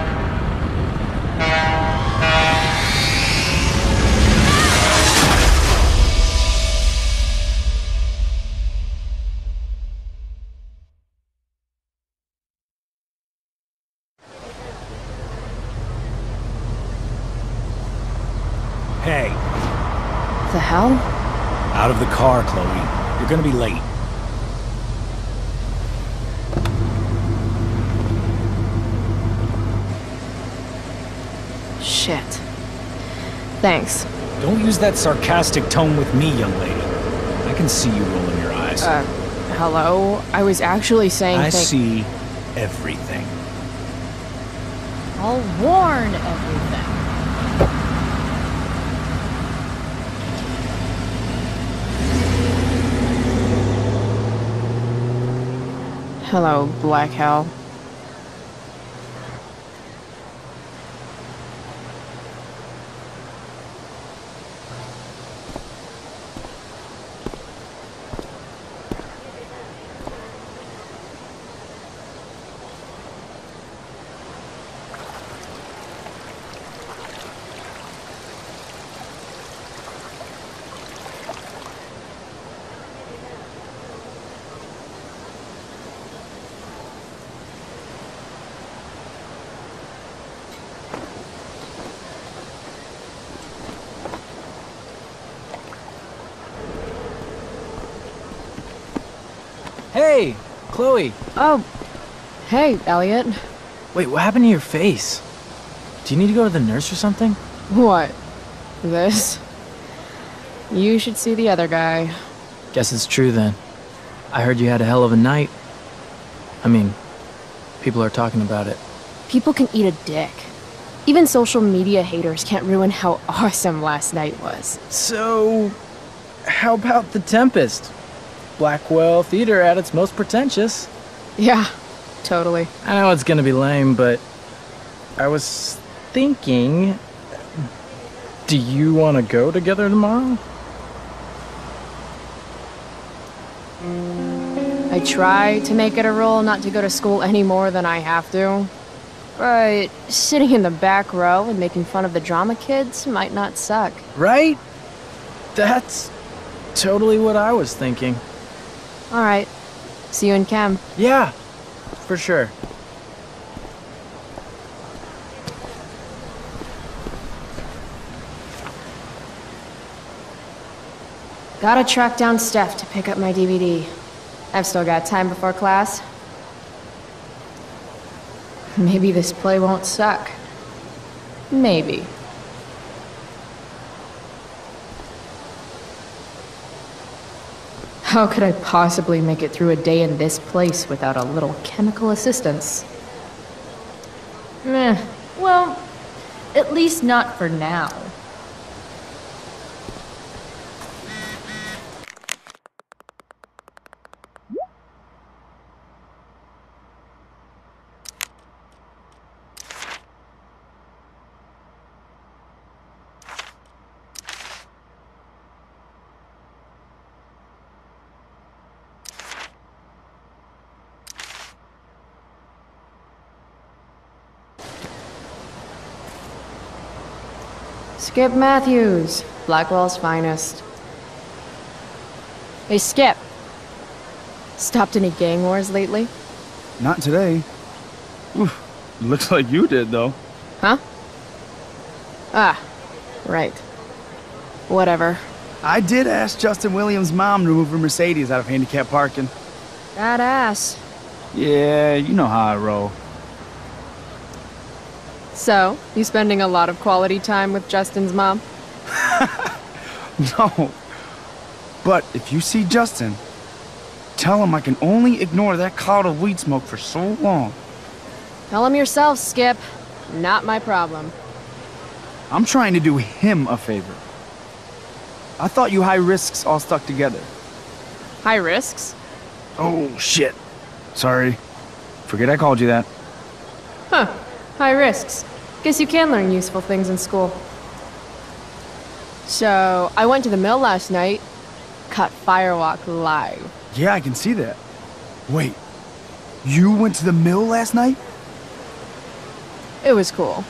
Car, Chloe. You're gonna be late. Shit. Thanks. Don't use that sarcastic tone with me, young lady. I can see you rolling your eyes. Uh, hello? I was actually saying I see everything. I'll warn everything. Hello, Black Hell. Hey, Chloe. Oh, hey, Elliot. Wait, what happened to your face? Do you need to go to the nurse or something? What? This? You should see the other guy. Guess it's true then. I heard you had a hell of a night. I mean, people are talking about it. People can eat a dick. Even social media haters can't ruin how awesome last night was. So, how about The Tempest? Blackwell Theater at its most pretentious. Yeah, totally. I know it's gonna be lame, but I was thinking. Do you want to go together tomorrow? I try to make it a rule not to go to school any more than I have to. But sitting in the back row and making fun of the drama kids might not suck. Right? That's totally what I was thinking. Alright. See you in chem. Yeah, for sure. Gotta track down Steph to pick up my DVD. I've still got time before class. Maybe this play won't suck. Maybe. How could I possibly make it through a day in this place without a little chemical assistance? Meh. Well, at least not for now. Skip Matthews, Blackwell's finest. Hey, Skip. Stopped any gang wars lately? Not today. Oof, looks like you did, though. Huh? Ah, right. Whatever. I did ask Justin Williams' mom to move her Mercedes out of handicap parking. That ass. Yeah, you know how I roll. So, you spending a lot of quality time with Justin's mom? No. But if you see Justin, tell him I can only ignore that cloud of weed smoke for so long. Tell him yourself, Skip. Not my problem. I'm trying to do him a favor. I thought you high risks all stuck together. High risks? Oh, shit. Sorry. Forget I called you that. Huh. High risks. Guess you can learn useful things in school. So, I went to the mill last night. Caught Firewalk live. Yeah, I can see that. Wait. You went to the mill last night? It was cool.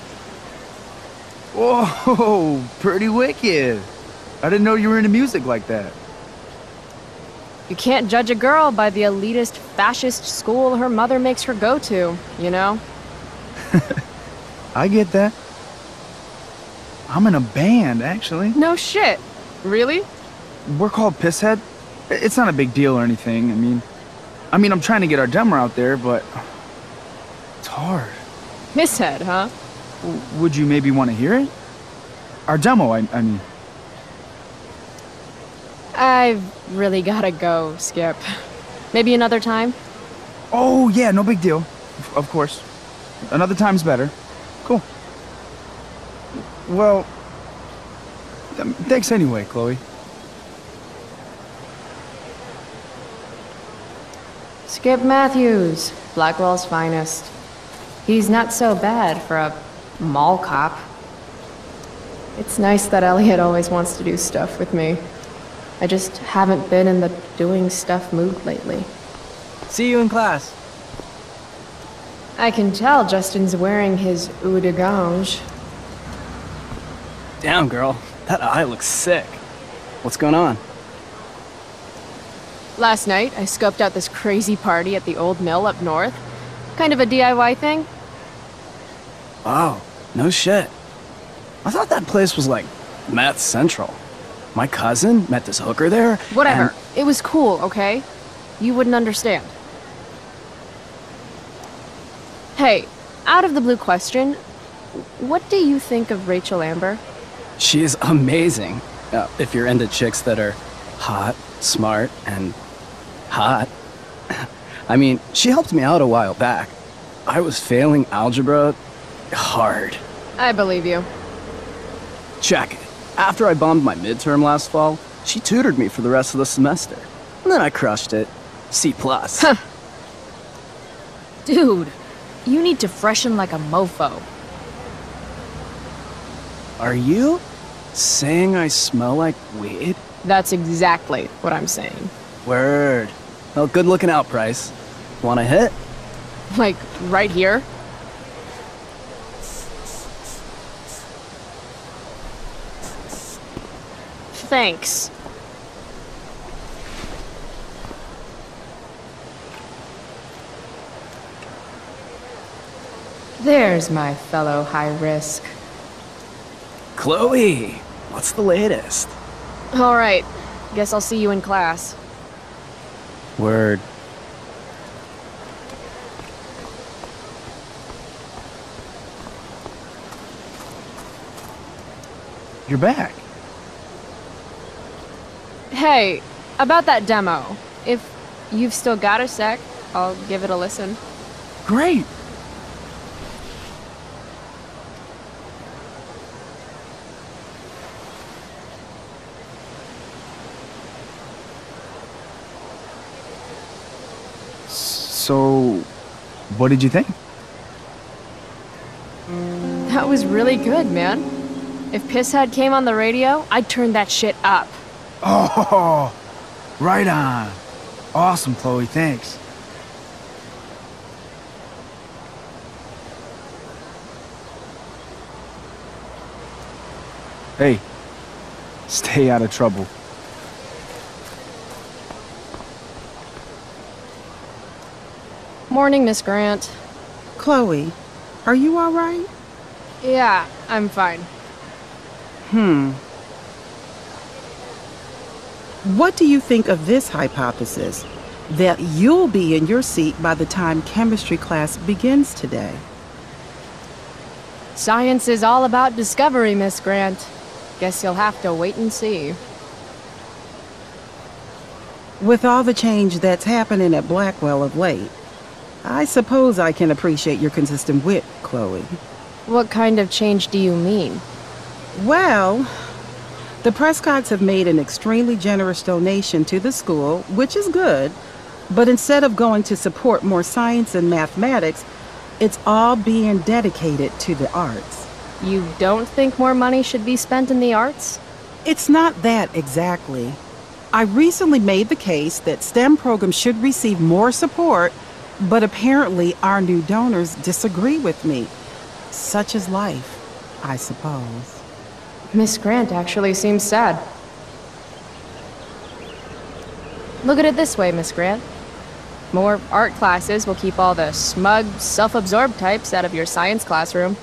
Whoa, pretty wicked. I didn't know you were into music like that. You can't judge a girl by the elitist fascist school her mother makes her go to, you know? I get that. I'm in a band, actually. No shit. Really? We're called Pisshead. It's not a big deal or anything. I mean, I mean, I'm trying to get our demo out there, but it's hard. Misshead, huh? W- Would you maybe want to hear it? Our demo, I, I mean. I've really gotta go, Skip. Maybe another time? Oh, yeah, no big deal. Of course. Another time's better. Cool. Well, um, thanks anyway, Chloe. Skip Matthews, Blackwell's finest. He's not so bad for a mall cop. It's nice that Elliot always wants to do stuff with me. I just haven't been in the doing stuff mood lately. See you in class. I can tell Justin's wearing his eau de gange. Damn, girl. That eye looks sick. What's going on? Last night, I scoped out this crazy party at the old mill up north. Kind of a DIY thing. Wow, no shit. I thought that place was like meth central. My cousin met this hooker there. Whatever. It was cool, okay? You wouldn't understand. Hey, out of the blue question, what do you think of Rachel Amber? She's amazing. Uh, if you're into chicks that are hot smart, and hot. I mean, she helped me out a while back. I was failing algebra hard. I believe you. Check it. After I bombed my midterm last fall, she tutored me for the rest of the semester. And then I crushed it. C plus. Dude, you need to freshen like a mofo. Are you saying I smell like weed? That's exactly what I'm saying. Word. Well, good looking out, Price. Want a hit? Like, right here? Thanks. There's my fellow high risk. Chloe, what's the latest? All right. Guess I'll see you in class. Word. You're back. Hey, about that demo. If you've still got a sec, I'll give it a listen. Great. So, what did you think? That was really good, man. If Pisshead came on the radio, I'd turn that shit up. Oh, right on. Awesome, Chloe. Thanks. Hey, stay out of trouble. Morning, Miss Grant. Chloe, are you all right? Yeah, I'm fine. Hmm. What do you think of this hypothesis? That you'll be in your seat by the time chemistry class begins today. Science is all about discovery, Miss Grant. Guess you'll have to wait and see. With all the change that's happening at Blackwell of late, I suppose I can appreciate your consistent wit, Chloe. What kind of change do you mean? Well, the Prescotts have made an extremely generous donation to the school, which is good, but instead of going to support more science and mathematics, it's all being dedicated to the arts. You don't think more money should be spent in the arts? It's not that exactly. I recently made the case that STEM programs should receive more support, but apparently our new donors disagree with me. Such is life, I suppose. Miss Grant actually seems sad. Look at it this way, Miss Grant. More art classes will keep all the smug, self absorbed types out of your science classroom.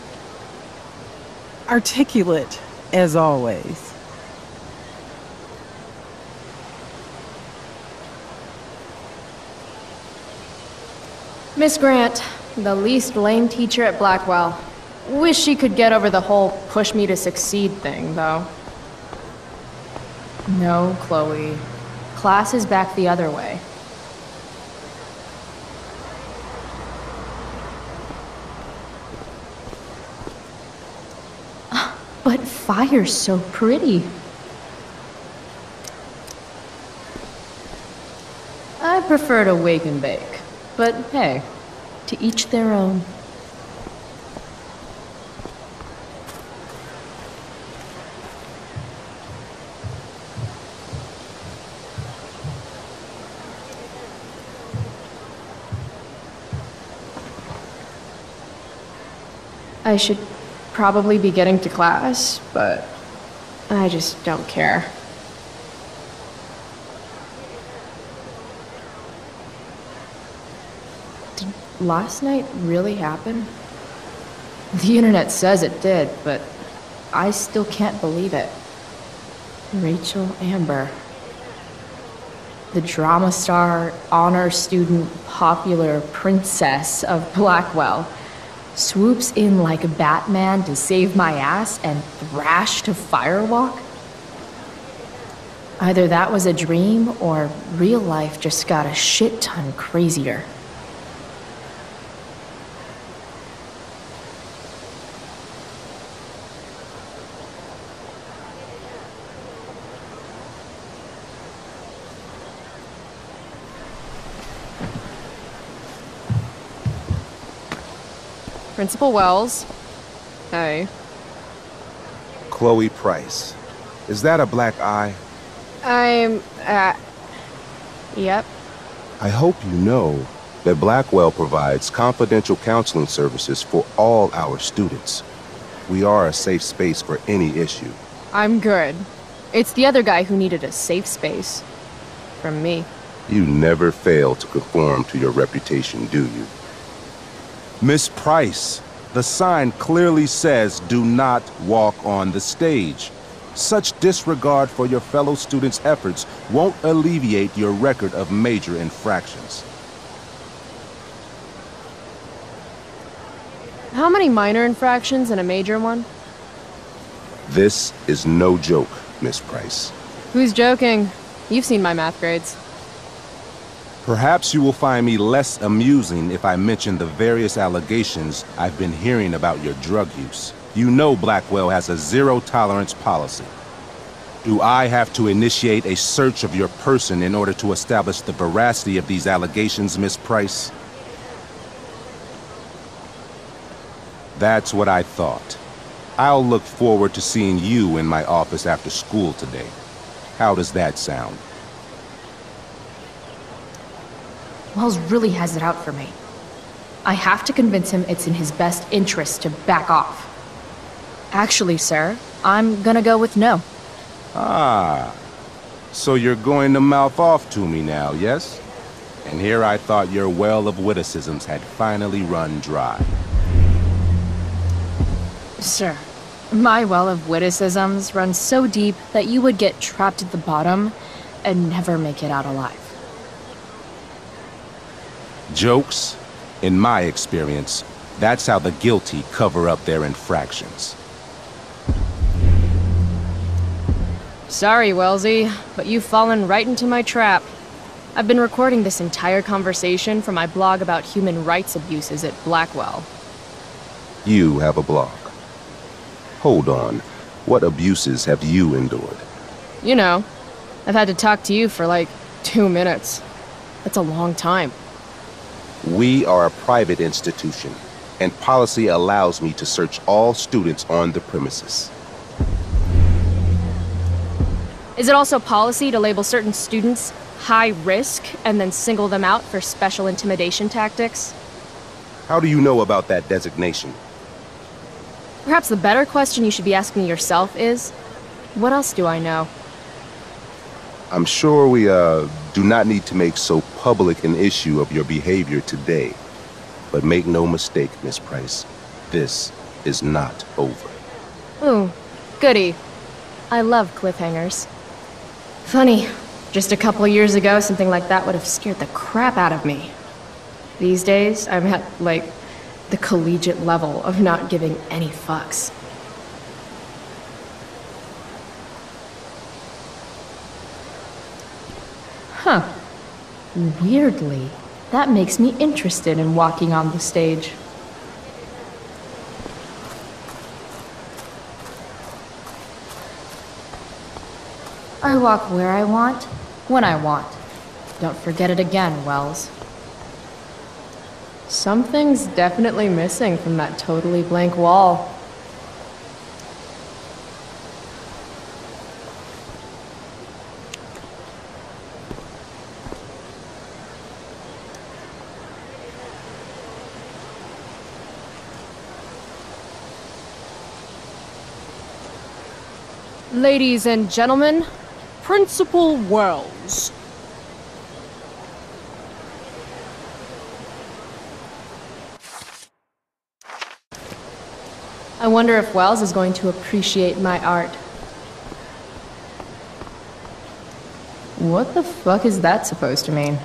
Articulate, as always. Miss Grant, the least lame teacher at Blackwell. Wish she could get over the whole push me to succeed thing, though. No, Chloe. Class is back the other way. But fire's so pretty. I prefer to wake and bake. But hey, to each their own. I should probably be getting to class, but I just don't care. Did last night really happen? The internet says it did, but I still can't believe it. Rachel Amber. The drama star, honor student, popular princess of Blackwell swoops in like Batman to save my ass and thrash to Firewalk? Either that was a dream, or real life just got a shit ton crazier. Principal Wells. Hey. Chloe Price. Is that a black eye? I'm, uh... Yep. I hope you know that Blackwell provides confidential counseling services for all our students. We are a safe space for any issue. I'm good. It's the other guy who needed a safe space. From me. You never fail to conform to your reputation, do you? Miss Price, the sign clearly says do not walk on the stage. Such disregard for your fellow students' efforts won't alleviate your record of major infractions. How many minor infractions and a major one? This is no joke, Miss Price. Who's joking? You've seen my math grades. Perhaps you will find me less amusing if I mention the various allegations I've been hearing about your drug use. You know Blackwell has a zero-tolerance policy. Do I have to initiate a search of your person in order to establish the veracity of these allegations, Miss Price? That's what I thought. I'll look forward to seeing you in my office after school today. How does that sound? Wells really has it out for me. I have to convince him it's in his best interest to back off. Actually, sir, I'm gonna go with no. Ah, so you're going to mouth off to me now, yes? And here I thought your well of witticisms had finally run dry. Sir, my well of witticisms runs so deep that you would get trapped at the bottom and never make it out alive. Jokes, in my experience, that's how the guilty cover up their infractions. Sorry, Wellsy, but you've fallen right into my trap. I've been recording this entire conversation for my blog about human rights abuses at Blackwell. You have a blog. Hold on. What abuses have you endured? You know, I've had to talk to you for like two minutes. That's a long time. We are a private institution, and policy allows me to search all students on the premises. Is it also policy to label certain students high risk and then single them out for special intimidation tactics? How do you know about that designation? Perhaps the better question you should be asking yourself is, what else do I know? I'm sure we, uh, do not need to make so public an issue of your behavior today. But make no mistake, Miss Price, this is not over. Ooh, goody. I love cliffhangers. Funny, just a couple years ago, something like that would have scared the crap out of me. These days, I'm at, like, the collegiate level of not giving any fucks. Huh. Weirdly, that makes me interested in walking on the stage. I walk where I want, when I want. Don't forget it again, Wells. Something's definitely missing from that totally blank wall. Ladies and gentlemen, Principal Wells. I wonder if Wells is going to appreciate my art. What the fuck is that supposed to mean?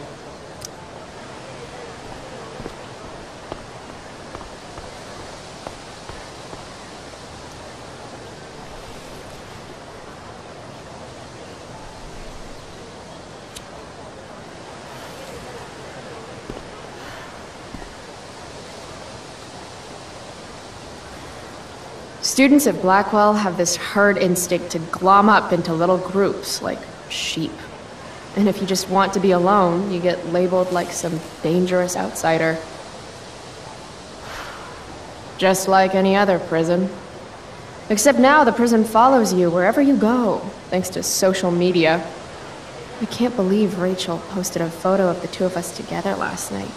Students at Blackwell have this herd instinct to glom up into little groups, like sheep. And if you just want to be alone, you get labeled like some dangerous outsider. Just like any other prison. Except now the prison follows you wherever you go, thanks to social media. I can't believe Rachel posted a photo of the two of us together last night.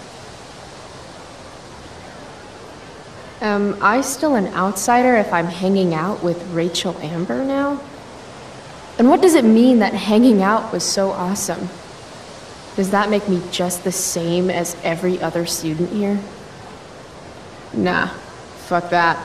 Am I still an outsider if I'm hanging out with Rachel Amber now? And what does it mean that hanging out was so awesome? Does that make me just the same as every other student here? Nah, fuck that.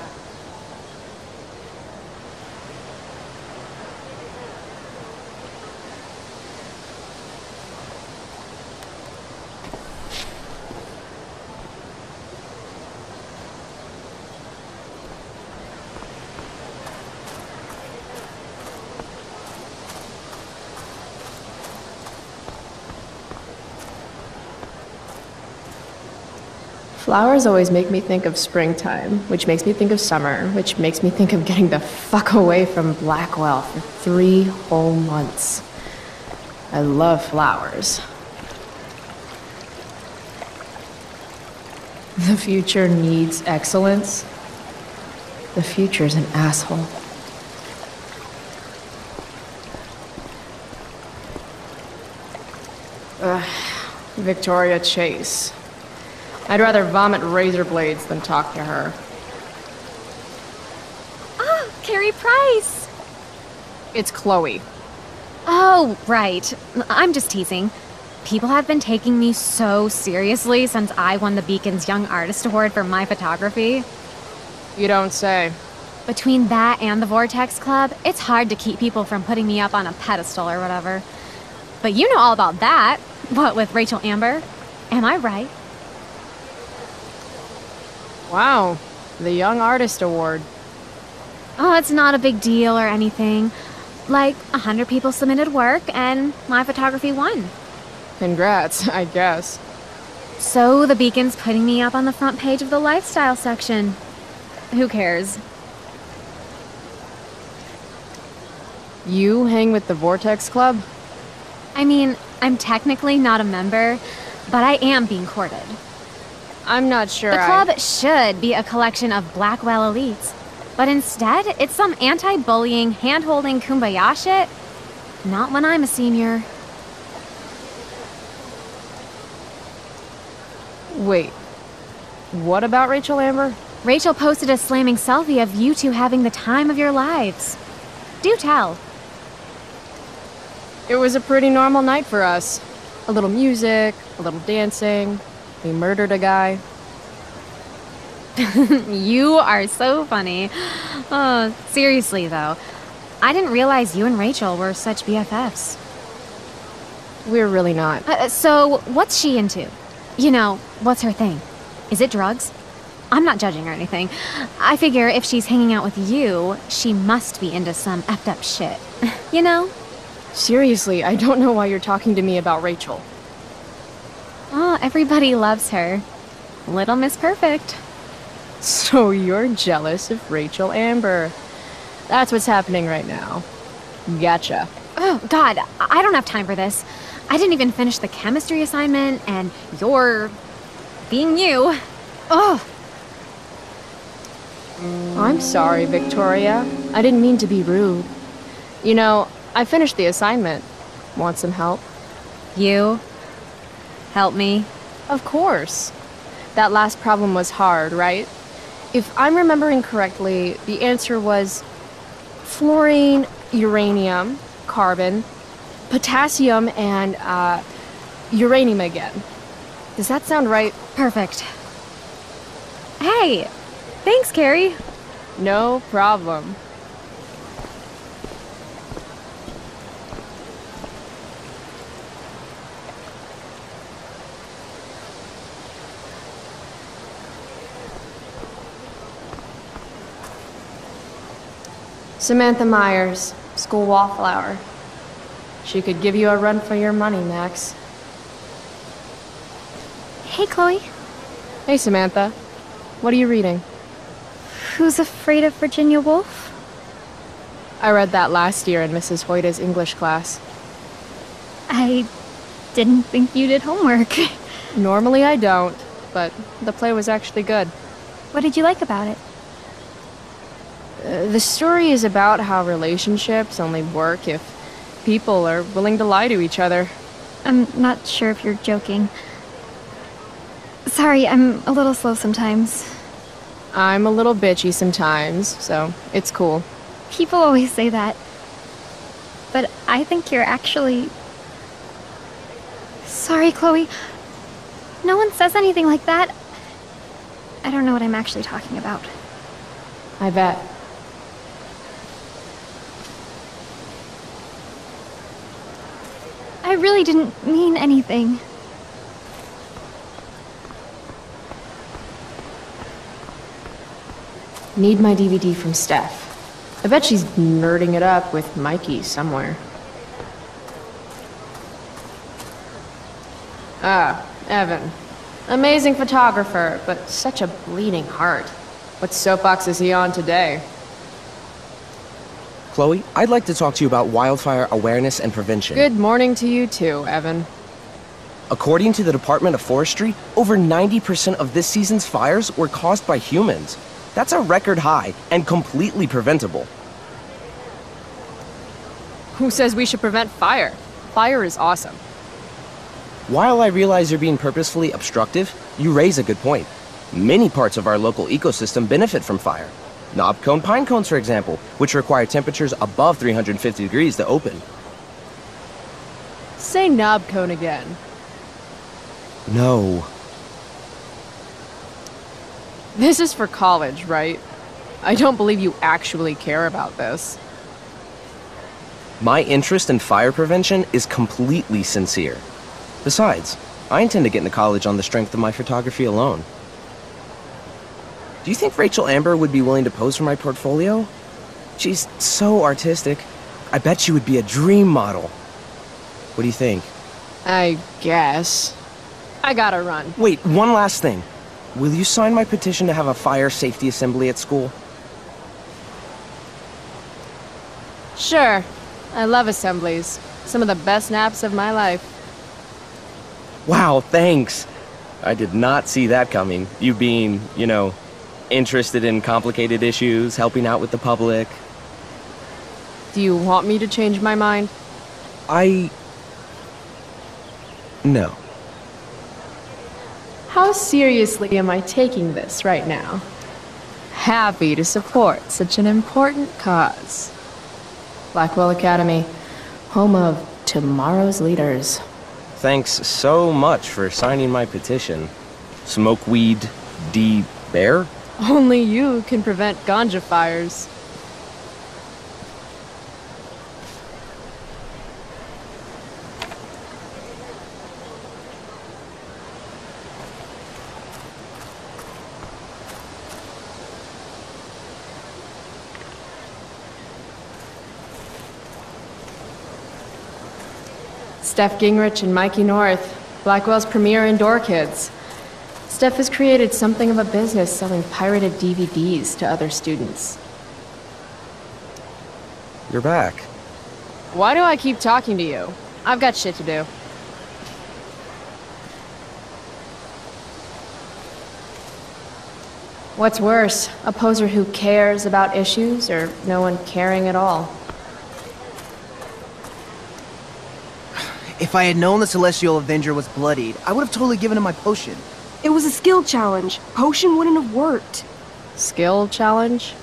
Flowers always make me think of springtime, which makes me think of summer, which makes me think of getting the fuck away from Blackwell for three whole months. I love flowers. The future needs excellence. The future's an asshole. Victoria Chase. I'd rather vomit razor blades than talk to her. Ah, Carrie Price! It's Chloe. Oh, right. I'm just teasing. People have been taking me so seriously since I won the Beacon's Young Artist Award for my photography. You don't say. Between that and the Vortex Club, it's hard to keep people from putting me up on a pedestal or whatever. But you know all about that. What, with Rachel Amber? Am I right? Wow, the Young Artist Award. Oh, it's not a big deal or anything. Like, a hundred people submitted work, and my photography won. Congrats, I guess. So the Beacon's putting me up on the front page of the lifestyle section. Who cares? You hang with the Vortex Club? I mean, I'm technically not a member, but I am being courted. I'm not sure The I- club should be a collection of Blackwell elites, but instead, it's some anti-bullying, hand-holding kumbaya shit. Not when I'm a senior. Wait. What about Rachel Amber? Rachel posted a slamming selfie of you two having the time of your lives. Do tell. It was a pretty normal night for us. A little music, a little dancing. We murdered a guy. you are so funny. Oh, seriously though, I didn't realize you and Rachel were such BFFs. We're really not. Uh, so, what's she into? You know, what's her thing? Is it drugs? I'm not judging or anything. I figure if she's hanging out with you, she must be into some effed up shit. you know? Seriously, I don't know why you're talking to me about Rachel. Oh, everybody loves her. Little Miss Perfect. So you're jealous of Rachel Amber. That's what's happening right now. Gotcha. Oh, God, I don't have time for this. I didn't even finish the chemistry assignment, and you're. being you. Oh. I'm sorry, Victoria. I didn't mean to be rude. You know, I finished the assignment. Want some help? You? Help me? Of course. That last problem was hard, right? If I'm remembering correctly, the answer was fluorine, uranium, carbon, potassium, and uh, uranium again. Does that sound right? Perfect. Hey! Thanks, Carrie. No problem. Samantha Myers, school wallflower. She could give you a run for your money, Max. Hey, Chloe. Hey, Samantha. What are you reading? Who's Afraid of Virginia Woolf? I read that last year in Mrs. Hoyta's English class. I didn't think you did homework. Normally I don't, but the play was actually good. What did you like about it? Uh, the story is about how relationships only work if people are willing to lie to each other. I'm not sure if you're joking. Sorry, I'm a little slow sometimes. I'm a little bitchy sometimes, so it's cool. People always say that. But I think you're actually. Sorry, Chloe. No one says anything like that. I don't know what I'm actually talking about. I bet. I really didn't mean anything. Need my DVD from Steph. I bet she's nerding it up with Mikey somewhere. Ah, Evan. Amazing photographer, but such a bleeding heart. What soapbox is he on today? Chloe, I'd like to talk to you about wildfire awareness and prevention. Good morning to you too, Evan. According to the Department of Forestry, over 90% of this season's fires were caused by humans. That's a record high and completely preventable. Who says we should prevent fire? Fire is awesome. While I realize you're being purposefully obstructive, you raise a good point. Many parts of our local ecosystem benefit from fire. Knobcone pine cones, for example, which require temperatures above 350 degrees to open. Say knobcone again. No. This is for college, right? I don't believe you actually care about this. My interest in fire prevention is completely sincere. Besides, I intend to get into college on the strength of my photography alone. Do you think Rachel Amber would be willing to pose for my portfolio? She's so artistic. I bet she would be a dream model. What do you think? I guess. I gotta run. Wait, one last thing. Will you sign my petition to have a fire safety assembly at school? Sure. I love assemblies. Some of the best naps of my life. Wow, thanks. I did not see that coming. You being, you know, interested in complicated issues, helping out with the public. Do you want me to change my mind? I. No. How seriously am I taking this right now? Happy to support such an important cause. Blackwell Academy, home of tomorrow's leaders. Thanks so much for signing my petition. Smokeweed D. Bear? Only you can prevent ganja fires. Steph Gingrich and Mikey North, Blackwell's premier indoor kids. Steph has created something of a business selling pirated DVDs to other students. You're back. Why do I keep talking to you? I've got shit to do. What's worse, a poser who cares about issues or no one caring at all? If I had known the Celestial Avenger was bloodied, I would have totally given him my potion. It was a skill challenge. Potion wouldn't have worked. Skill challenge?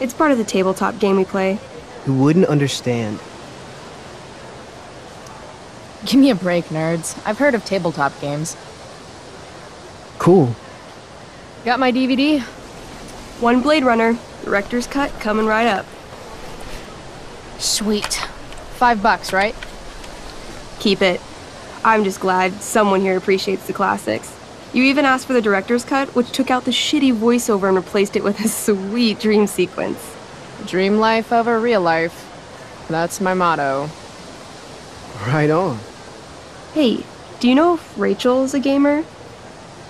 It's part of the tabletop game we play. You wouldn't understand. Give me a break, nerds. I've heard of tabletop games. Cool. Got my DVD? One Blade Runner, director's cut coming right up. Sweet. Five bucks, right? Keep it. I'm just glad someone here appreciates the classics. You even asked for the director's cut, which took out the shitty voiceover and replaced it with a sweet dream sequence. Dream life over real life. That's my motto. Right on. Hey, do you know if Rachel's a gamer?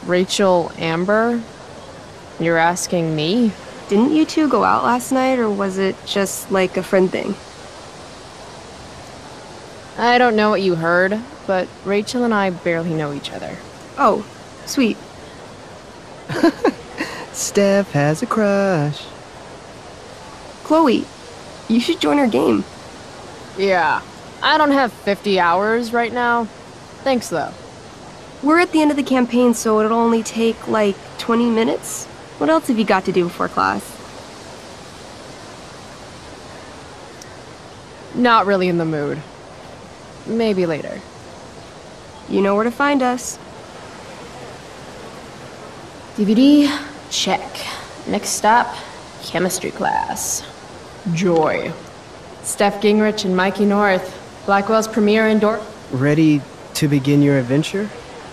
Rachel Amber? You're asking me? Didn't you two go out last night, or was it just like a friend thing? I don't know what you heard, but Rachel and I barely know each other. Oh, sweet. Steph has a crush. Chloe, you should join our game. Yeah. I don't have 50 hours right now. Thanks, though. We're at the end of the campaign, so it'll only take like 20 minutes. What else have you got to do before class? Not really in the mood. Maybe later. You know where to find us. DVD, check. Next stop, chemistry class. Joy. Steph Gingrich and Mikey North. Blackwell's premiere indoor. Ready to begin your adventure?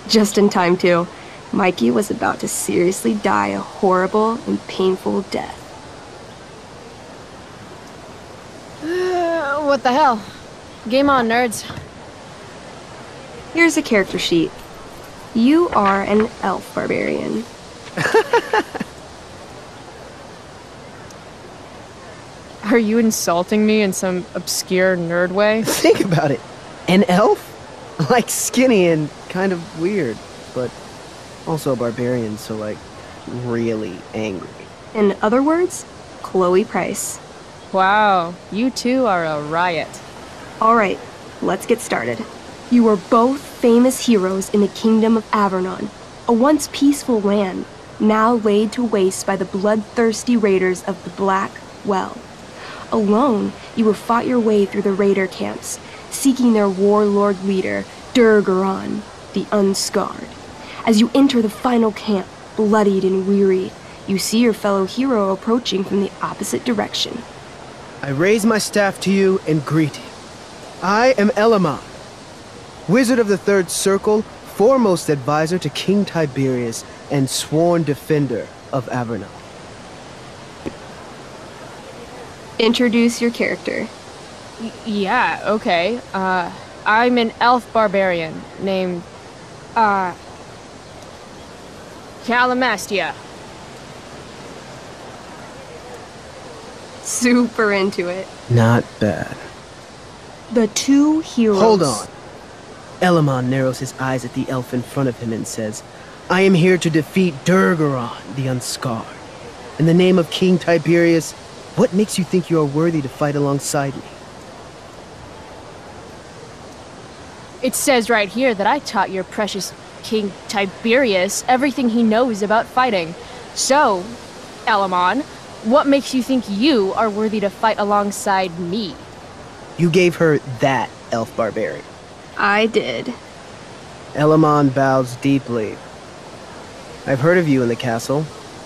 Just in time, too. Mikey was about to seriously die a horrible and painful death. Uh, what the hell? Game on, nerds. Here's a character sheet. You are an elf barbarian. Are you insulting me in some obscure nerd way? Think about it. An elf? Like skinny and kind of weird, but also a barbarian, so like really angry. In other words, Chloe Price. Wow, you two are a riot. All right, let's get started. You are both famous heroes in the kingdom of Avernon, a once peaceful land, now laid to waste by the bloodthirsty raiders of the Black Well. Alone, you have fought your way through the raider camps, seeking their warlord leader, Durgaron, the Unscarred. As you enter the final camp, bloodied and weary, you see your fellow hero approaching from the opposite direction. I raise my staff to you in greeting. I am Elamon, Wizard of the Third Circle, foremost advisor to King Tiberius, and sworn defender of Avernon. Introduce your character. Y yeah, okay. Uh, I'm an elf barbarian named, uh, Calamastia. Super into it. Not bad. The two heroes. Hold on. Elamon narrows his eyes at the elf in front of him and says, I am here to defeat Durgaron, the Unscarred. In the name of King Tiberius, what makes you think you are worthy to fight alongside me? It says right here that I taught your precious King Tiberius everything he knows about fighting. So, Elamon, what makes you think you are worthy to fight alongside me? You gave her that elf barbarian. I did. Elamon bows deeply. I've heard of you in the castle.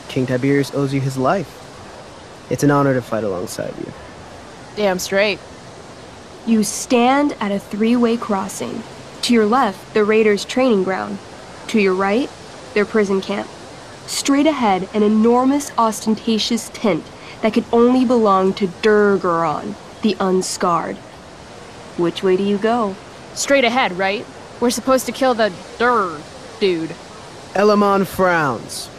King Tiberius owes you his life. It's an honor to fight alongside you. Damn straight. You stand at a three-way crossing. To your left, the Raiders' training ground. To your right, their prison camp. Straight ahead, an enormous, ostentatious tent that could only belong to Durgaron, the Unscarred. Which way do you go? Straight ahead, right? We're supposed to kill the Dur dude. Elamon frowns.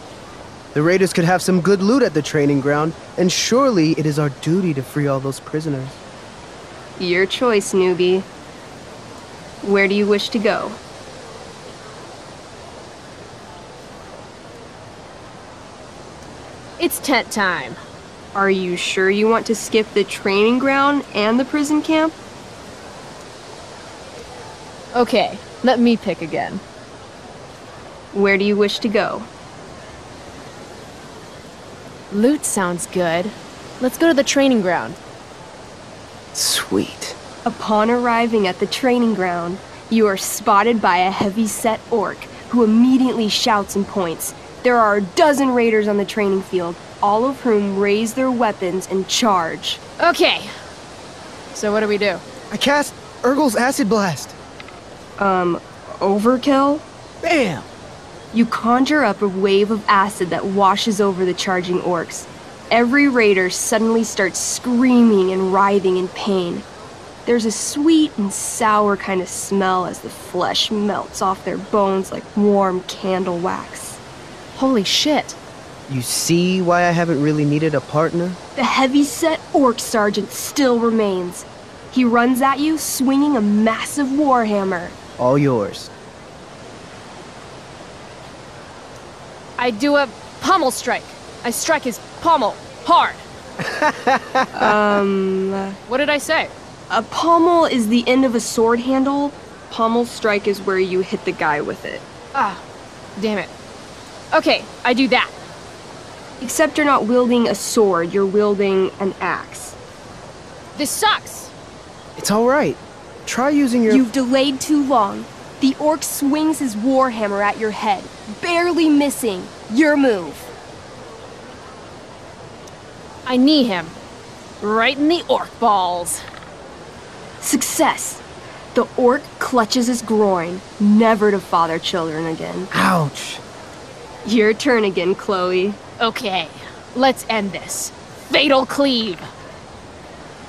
The raiders could have some good loot at the training ground, and surely it is our duty to free all those prisoners. Your choice, newbie. Where do you wish to go? It's tent time. Are you sure you want to skip the training ground and the prison camp? Okay, let me pick again. Where do you wish to go? Loot sounds good. Let's go to the training ground. Sweet. Upon arriving at the training ground, you are spotted by a heavy-set orc who immediately shouts and points. There are a dozen raiders on the training field, all of whom raise their weapons and charge. Okay. So what do we do? I cast Urgel's Acid Blast. Um, overkill? Bam! You conjure up a wave of acid that washes over the charging orcs. Every raider suddenly starts screaming and writhing in pain. There's a sweet and sour kind of smell as the flesh melts off their bones like warm candle wax. Holy shit. You see why I haven't really needed a partner? The heavy-set orc sergeant still remains. He runs at you swinging a massive warhammer. All yours. I do a pommel strike. I strike his pommel hard. um. What did I say? A pommel is the end of a sword handle. Pommel strike is where you hit the guy with it. Ah, damn it. Okay, I do that. Except you're not wielding a sword, you're wielding an axe. This sucks. It's alright. Try using your. You've delayed too long. The orc swings his warhammer at your head, barely missing. Your move. I knee him. Right in the orc balls. Success. The orc clutches his groin, never to father children again. Ouch. Your turn again, Chloe. Okay, let's end this. Fatal cleave.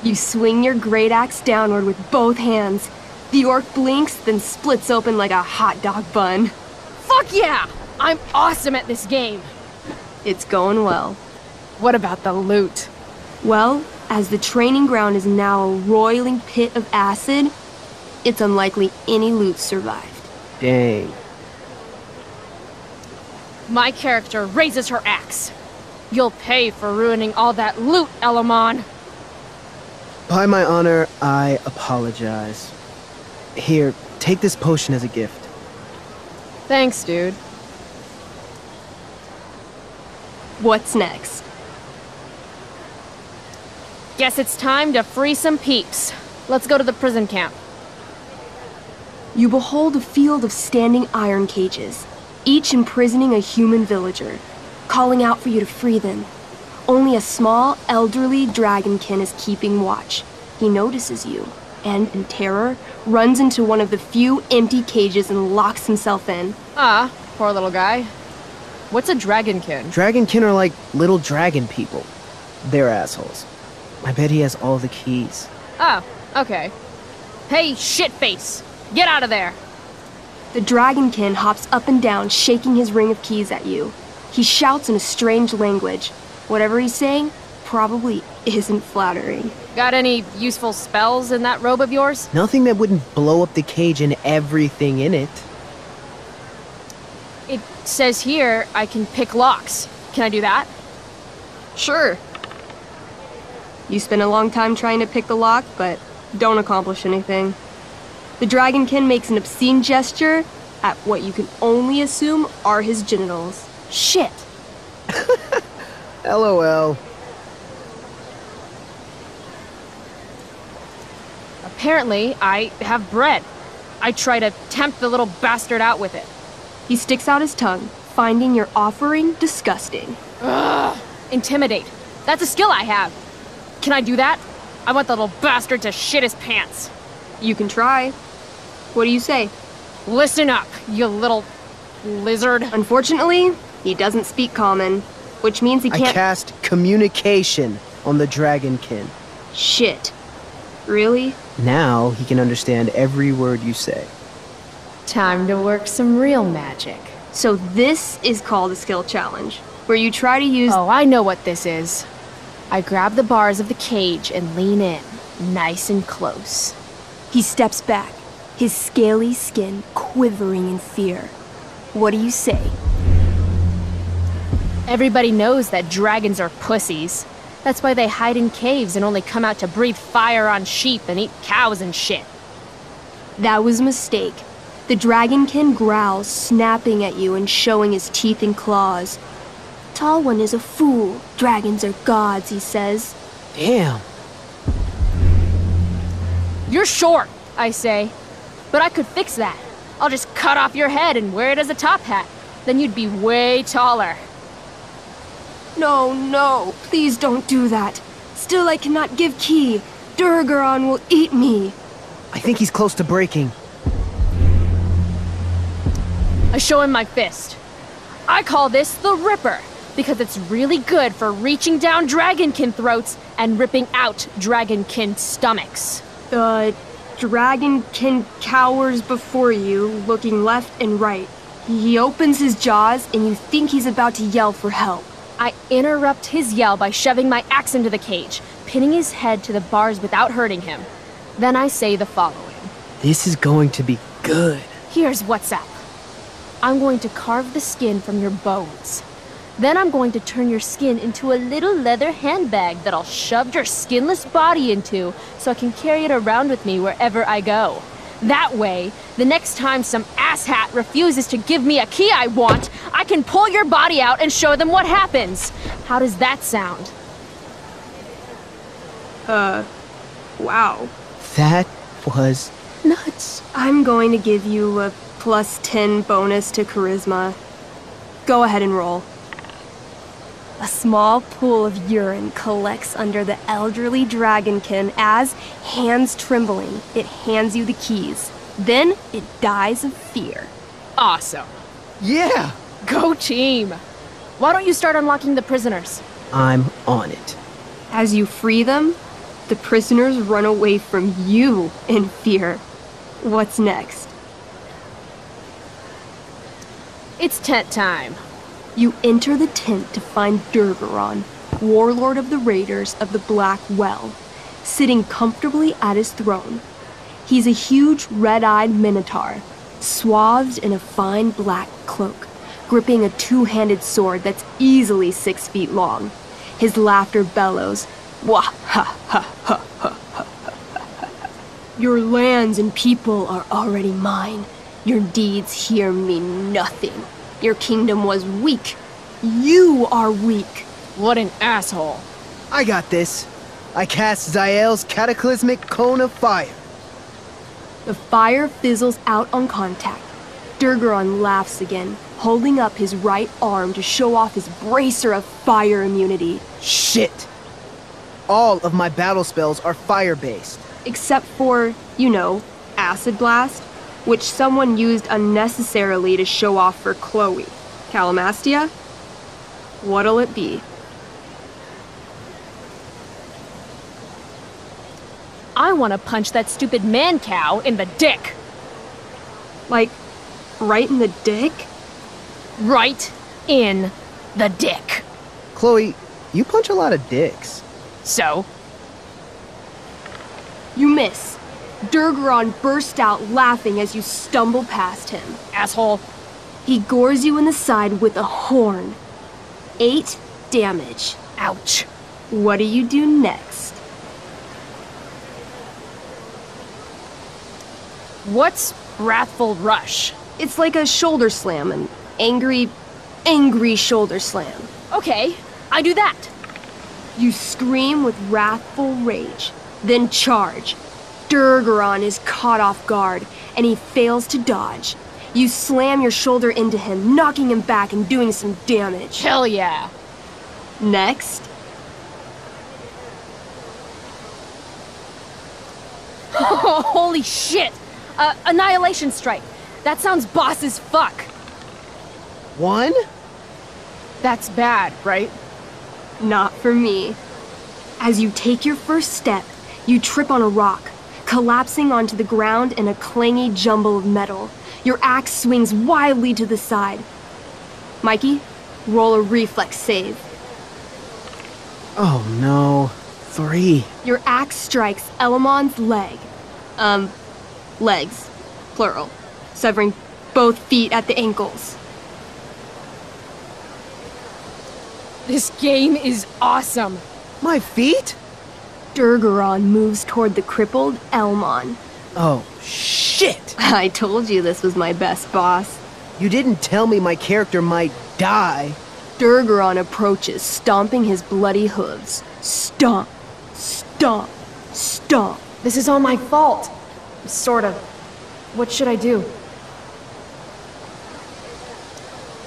You swing your great axe downward with both hands. The orc blinks, then splits open like a hot dog bun. Fuck yeah! I'm awesome at this game. It's going well. What about the loot? Well, as the training ground is now a roiling pit of acid, it's unlikely any loot survived. Dang. My character raises her axe. You'll pay for ruining all that loot, Elamon. By my honor, I apologize. Here, take this potion as a gift. Thanks, dude. What's next? Guess it's time to free some peeps. Let's go to the prison camp. You behold a field of standing iron cages, each imprisoning a human villager, calling out for you to free them. Only a small, elderly dragonkin is keeping watch. He notices you, and in terror, runs into one of the few empty cages and locks himself in. Ah, poor little guy. What's a dragonkin? Dragonkin are like little dragon people. They're assholes. I bet he has all the keys. Oh, okay. Hey, shitface! Get out of there! The dragonkin hops up and down, shaking his ring of keys at you. He shouts in a strange language. Whatever he's saying probably isn't flattering. Got any useful spells in that robe of yours? Nothing that wouldn't blow up the cage and everything in it. It says here I can pick locks. Can I do that? Sure. You spend a long time trying to pick the lock, but don't accomplish anything. The dragonkin makes an obscene gesture at what you can only assume are his genitals. Shit. LOL. Apparently, I have bread. I try to tempt the little bastard out with it. He sticks out his tongue, finding your offering disgusting. Ugh. Intimidate. That's a skill I have. Can I do that? I want the little bastard to shit his pants. You can try. What do you say? Listen up, you little lizard. Unfortunately, he doesn't speak common, which means he can't. I cast communication on the dragonkin. Shit. Really? Now he can understand every word you say. Time to work some real magic. So this is called a skill challenge, where you try to use. Oh, I know what this is. I grab the bars of the cage and lean in, nice and close. He steps back, his scaly skin quivering in fear. What do you say? Everybody knows that dragons are pussies. That's why they hide in caves and only come out to breathe fire on sheep and eat cows and shit. That was a mistake. The dragonkin growls, snapping at you and showing his teeth and claws. Tall one is a fool. Dragons are gods, he says. Damn. You're short, I say. But I could fix that. I'll just cut off your head and wear it as a top hat. Then you'd be way taller. No, no, please don't do that. Still, I cannot give key. Durgaron will eat me. I think he's close to breaking. I show him my fist. I call this the Ripper, because it's really good for reaching down dragonkin throats and ripping out dragonkin stomachs. The dragonkin cowers before you, looking left and right. He opens his jaws, and you think he's about to yell for help. I interrupt his yell by shoving my axe into the cage, pinning his head to the bars without hurting him. Then I say the following This is going to be good. Here's what's up I'm going to carve the skin from your bones. Then I'm going to turn your skin into a little leather handbag that I'll shove your skinless body into so I can carry it around with me wherever I go. That way, the next time some asshat refuses to give me a key I want, I can pull your body out and show them what happens. How does that sound? Uh, wow. That was nuts. I'm going to give you a plus 10 bonus to charisma. Go ahead and roll. A small pool of urine collects under the elderly dragonkin as, hands trembling, it hands you the keys. Then it dies of fear. Awesome. Yeah! Go team! Why don't you start unlocking the prisoners? I'm on it. As you free them, the prisoners run away from you in fear. What's next? It's tent time. You enter the tent to find Durgaron, warlord of the raiders of the Black Well, sitting comfortably at his throne. He's a huge red-eyed minotaur, swathed in a fine black cloak, gripping a two-handed sword that's easily six feet long. His laughter bellows, Wah ha ha ha ha ha. Your lands and people are already mine. Your deeds here mean nothing. Your kingdom was weak. You are weak. What an asshole. I got this. I cast Zael's cataclysmic cone of fire. The fire fizzles out on contact. Durgaron laughs again, holding up his right arm to show off his bracer of fire immunity. Shit! All of my battle spells are fire-based. Except for, you know, Acid Blast, which someone used unnecessarily to show off for Chloe. Calamastia? What'll it be? I want to punch that stupid man cow in the dick. Like, right in the dick? Right in the dick. Chloe, you punch a lot of dicks. So? You miss. Durgaron burst out laughing as you stumble past him. Asshole. He gores you in the side with a horn. Eight damage. Ouch. What do you do next? What's Wrathful Rush? It's like a shoulder slam, an angry, angry shoulder slam. Okay, I do that. You scream with wrathful rage, then charge. Durgaron is caught off guard, and he fails to dodge. You slam your shoulder into him, knocking him back and doing some damage. Hell yeah. Next. Holy shit! Uh, Annihilation Strike. That sounds boss as fuck. One? That's bad, right? Not for me. As you take your first step, you trip on a rock, collapsing onto the ground in a clangy jumble of metal. Your axe swings wildly to the side. Mikey, roll a reflex save. Oh no. Three. Your axe strikes Elamon's leg. Um, legs, plural, severing both feet at the ankles. This game is awesome. My feet? Durgaron moves toward the crippled Elamon. Oh, shit! I told you this was my best boss. You didn't tell me my character might die. Durgaron approaches, stomping his bloody hooves. Stomp, stomp, stomp. This is all my fault. Sort of. What should I do?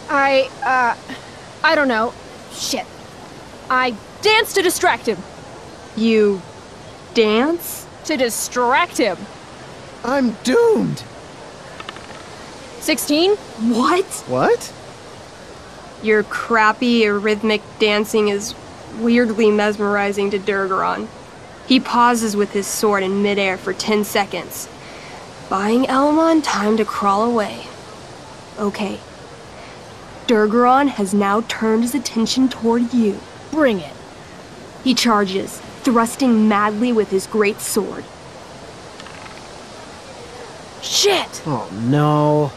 I, uh, I don't know. Shit. I dance to distract him. You dance? To distract him. I'm doomed. 16? What? What? Your crappy, rhythmic dancing is weirdly mesmerizing to Durgaron. He pauses with his sword in midair for 10 seconds, buying Elamon time to crawl away. Okay. Durgaron has now turned his attention toward you. Bring it. He charges, thrusting madly with his great sword. Shit! Oh no.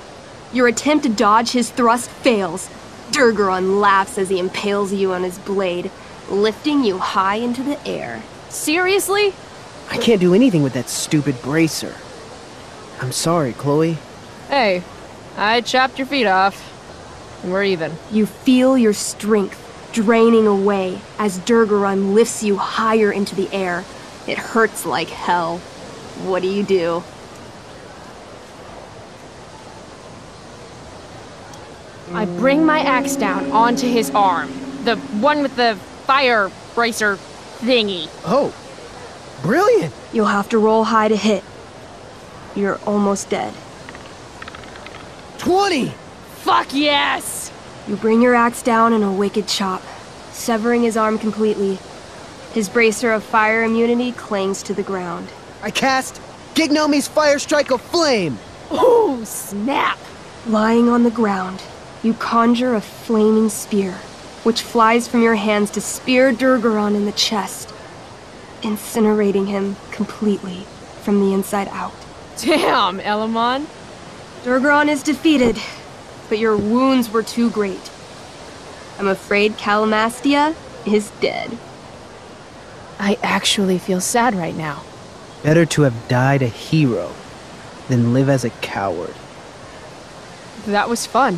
Your attempt to dodge his thrust fails. Durgaron laughs as he impales you on his blade, lifting you high into the air. Seriously? I can't do anything with that stupid bracer. I'm sorry, Chloe. Hey, I chopped your feet off. And we're even. You feel your strength draining away as Durgaron lifts you higher into the air. It hurts like hell. What do you do? I bring my axe down onto his arm. The one with the fire bracer thingy. Oh, brilliant! You'll have to roll high to hit. You're almost dead. 20! Fuck yes! You bring your axe down in a wicked chop, severing his arm completely. His bracer of fire immunity clings to the ground. I cast Gignomi's Fire Strike of Flame! Oh, snap! Lying on the ground, you conjure a flaming spear, which flies from your hands to spear Durgaron in the chest, incinerating him completely from the inside out. Damn, Elamon. Durgaron is defeated, but your wounds were too great. I'm afraid Calamastia is dead. I actually feel sad right now. Better to have died a hero than live as a coward. That was fun.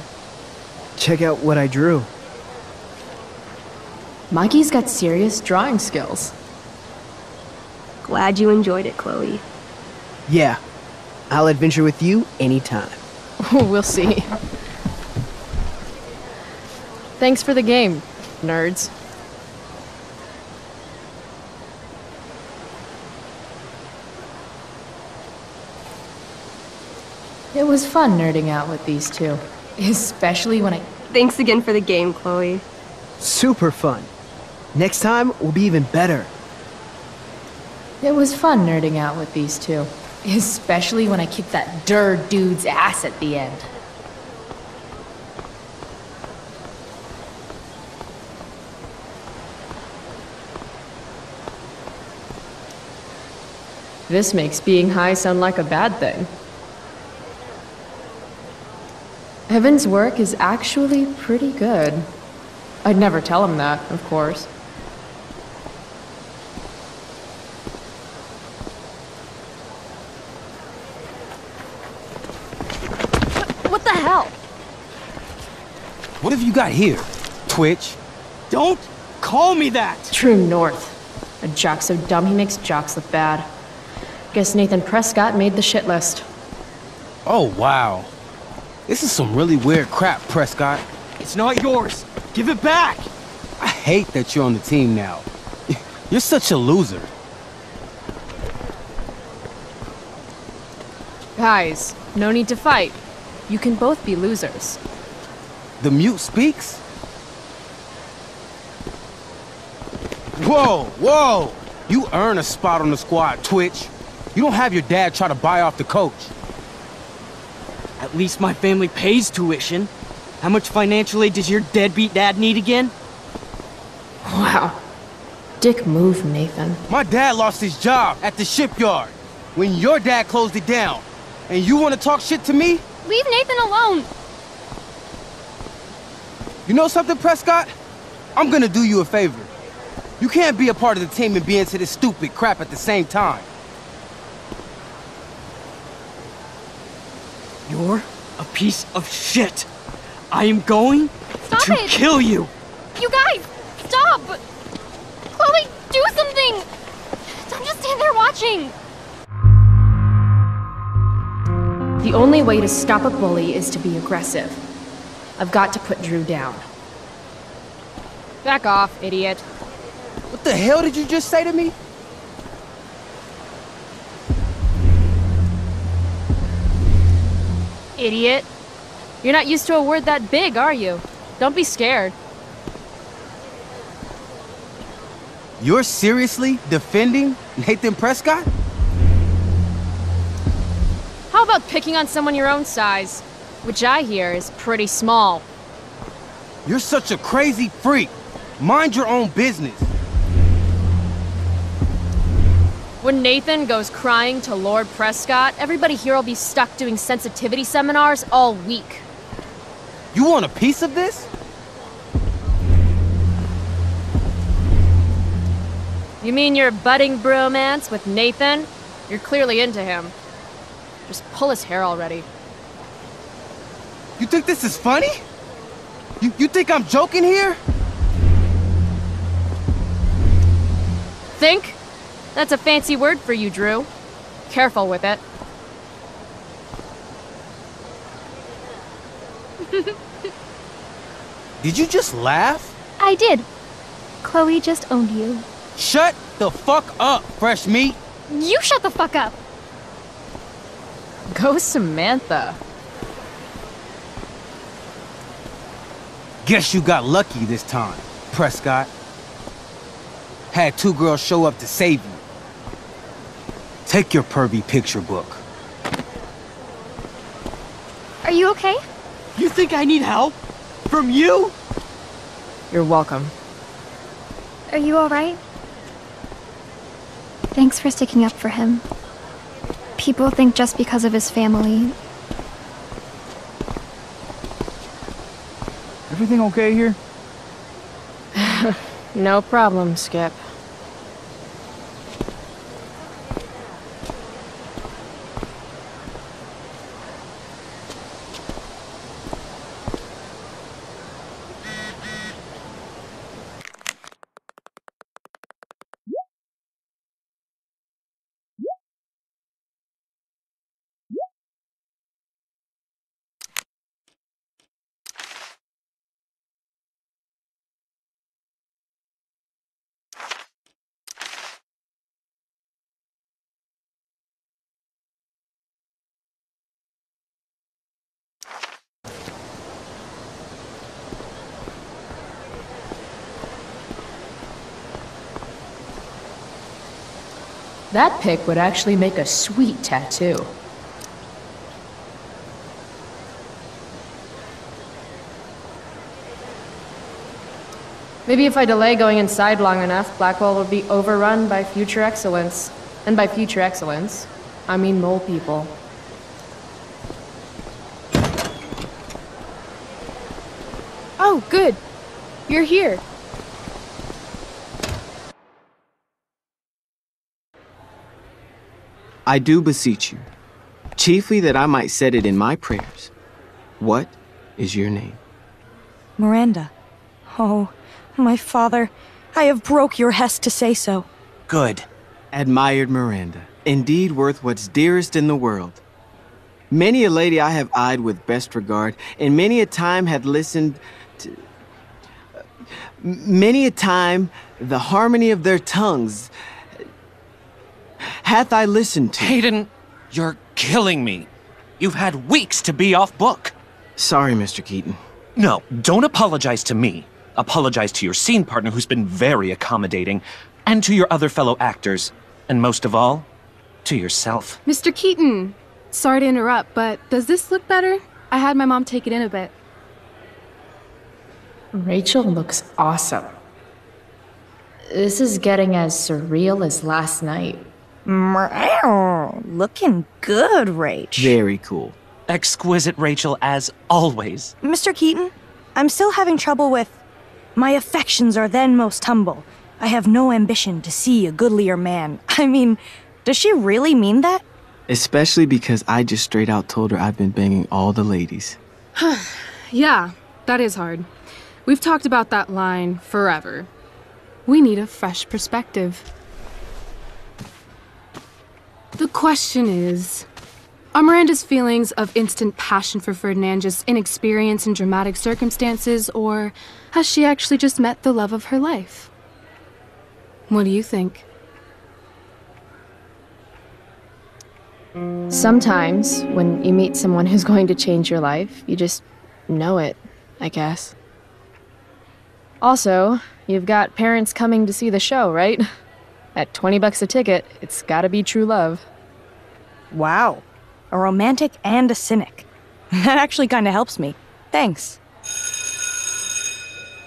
Check out what I drew. Mikey's got serious drawing skills. Glad you enjoyed it, Chloe. Yeah, I'll adventure with you anytime. we'll see. Thanks for the game, nerds. It was fun nerding out with these two. Especially when I. Thanks again for the game, Chloe. Super fun. Next time we'll be even better. It was fun nerding out with these two. Especially when I kicked that Dur dude's ass at the end. This makes being high sound like a bad thing. Evan's work is actually pretty good. I'd never tell him that, of course. What the hell? What have you got here? Twitch? Don't call me that! True North. A jock so dumb he makes jocks look bad. Guess Nathan Prescott made the shit list. Oh, wow. This is some really weird crap, Prescott. It's not yours. Give it back! I hate that you're on the team now. You're such a loser. Guys, no need to fight. You can both be losers. The mute speaks? Whoa, whoa! You earn a spot on the squad, Twitch. You don't have your dad try to buy off the coach. At least my family pays tuition. How much financial aid does your deadbeat dad need again? Wow. Dick move, Nathan. My dad lost his job at the shipyard when your dad closed it down. And you want to talk shit to me? Leave Nathan alone! You know something, Prescott? I'm gonna do you a favor. You can't be a part of the team and be into this stupid crap at the same time. You're a piece of shit. I am going Stop to it! kill you. You guys, stop! Chloe, do something! Don't just stand there watching! The only way to stop a bully is to be aggressive. I've got to put Drew down. Back off, idiot. What the hell did you just say to me? Idiot. You're not used to a word that big, are you? Don't be scared. You're seriously defending Nathan Prescott? How about picking on someone your own size? Which I hear is pretty small. You're such a crazy freak. Mind your own business. When Nathan goes crying to Lord Prescott, everybody here will be stuck doing sensitivity seminars all week. You want a piece of this? You mean your budding bromance with Nathan? You're clearly into him. Just pull his hair already. You think this is funny? You, you think I'm joking here? Think? That's a fancy word for you, Drew. Careful with it. Did you just laugh? I did. Chloe just owned you. Shut the fuck up, fresh meat. You shut the fuck up. Go Samantha. Guess you got lucky this time, Prescott. Had two girls show up to save you. Take your pervy picture book. Are you okay? You think I need help? From you? You're welcome. Are you alright? Thanks for sticking up for him. People think just because of his family. Everything okay here? no problem, Skip. That pick would actually make a sweet tattoo. Maybe if I delay going inside long enough, Blackwell will be overrun by future excellence. And by future excellence, I mean mole people. Oh, good. You're here. I do beseech you, chiefly that I might set it in my prayers. What is your name? Miranda. Oh, my father, I have broke your hest to say so. Good. Admired Miranda, indeed worth what's dearest in the world. Many a lady I have eyed with best regard, and many a time had listened to. Many a time the harmony of their tongues hath I listened to. Hayden, you're killing me. You've had weeks to be off book. Sorry, Mr. Keaton. No, don't apologize to me. Apologize to your scene partner who's been very accommodating, and to your other fellow actors, and most of all, to yourself. Mr. Keaton, sorry to interrupt, but does this look better? I had my mom take it in a bit. Rachel looks awesome. This is getting as surreal as last night. Meow. Looking good, Rach. Very cool. Exquisite Rachel, as always. Mr. Keaton, I'm still having trouble with. My affections are then most humble. I have no ambition to see a goodlier man. I mean, does she really mean that? Especially because I just straight out told her I've been banging all the ladies. yeah, that is hard. We've talked about that line forever. We need a fresh perspective. The question is Are Miranda's feelings of instant passion for Ferdinand just inexperience in dramatic circumstances, or has she actually just met the love of her life? What do you think? Sometimes, when you meet someone who's going to change your life, you just know it, I guess. Also, you've got parents coming to see the show, right? At 20 bucks a ticket, it's gotta be true love. Wow. A romantic and a cynic. That actually kind of helps me. Thanks.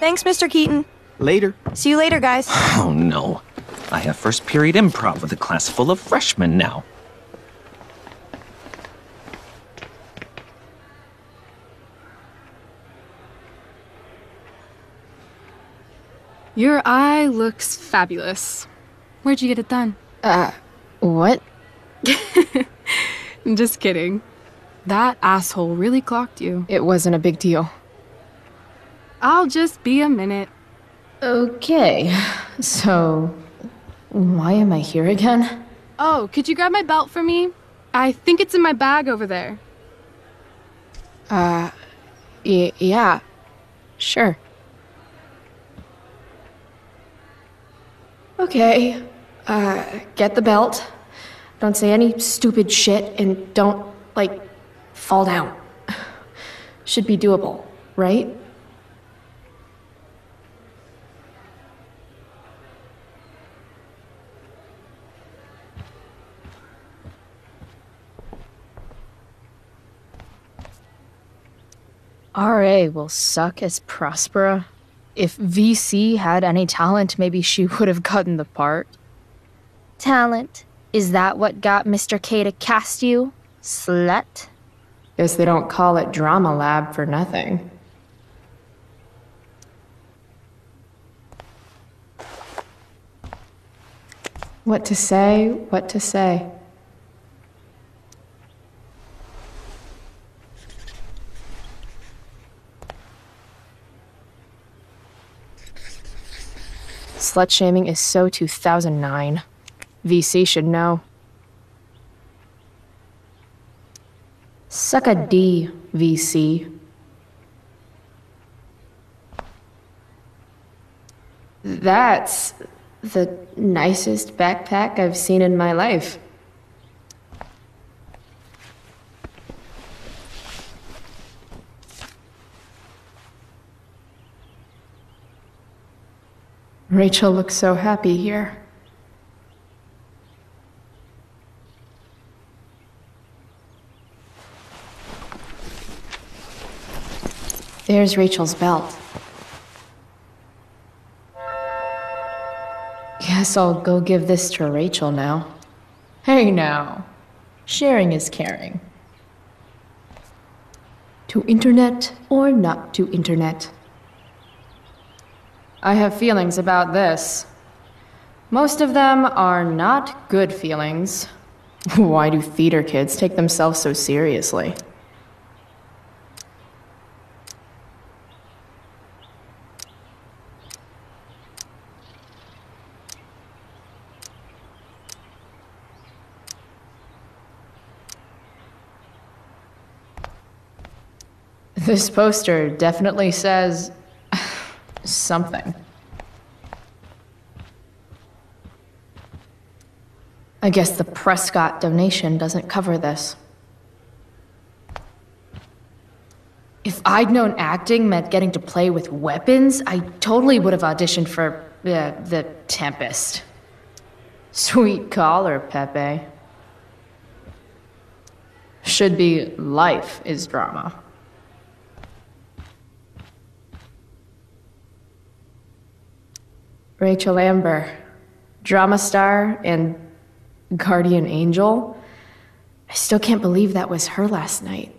Thanks, Mr. Keaton. Later. See you later, guys. Oh no. I have first period improv with a class full of freshmen now. Your eye looks fabulous. Where'd you get it done? Uh, what? Just kidding. That asshole really clocked you. It wasn't a big deal. I'll just be a minute. Okay, so why am I here again? Oh, could you grab my belt for me? I think it's in my bag over there. Uh, yeah, sure. Okay, uh, get the belt. Don't say any stupid shit and don't, like, fall down. Should be doable, right? RA will suck as Prospera. If VC had any talent, maybe she would have gotten the part. Talent? Is that what got Mr. K to cast you? Slut? Guess they don't call it Drama Lab for nothing. What to say, what to say. Slut shaming is so 2009. VC should know. Suck a D, VC. That's the nicest backpack I've seen in my life. Rachel looks so happy here. There's Rachel's belt. Guess I'll go give this to Rachel now. Hey now. Sharing is caring. To internet or not to internet. I have feelings about this. Most of them are not good feelings. Why do theater kids take themselves so seriously? This poster definitely says something. I guess the Prescott donation doesn't cover this. If I'd known acting meant getting to play with weapons, I totally would have auditioned for uh, the Tempest. Sweet caller, Pepe. Should be life is drama. Rachel Amber, drama star and guardian angel. I still can't believe that was her last night.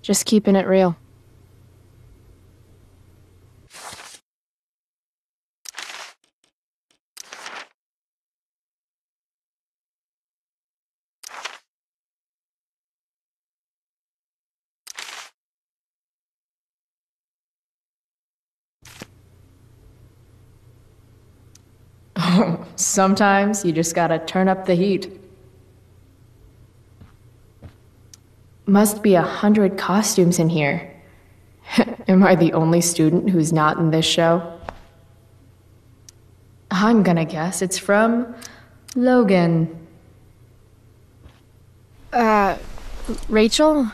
Just keeping it real. Sometimes you just gotta turn up the heat. Must be a hundred costumes in here. Am I the only student who's not in this show? I'm gonna guess it's from Logan. Uh, Rachel?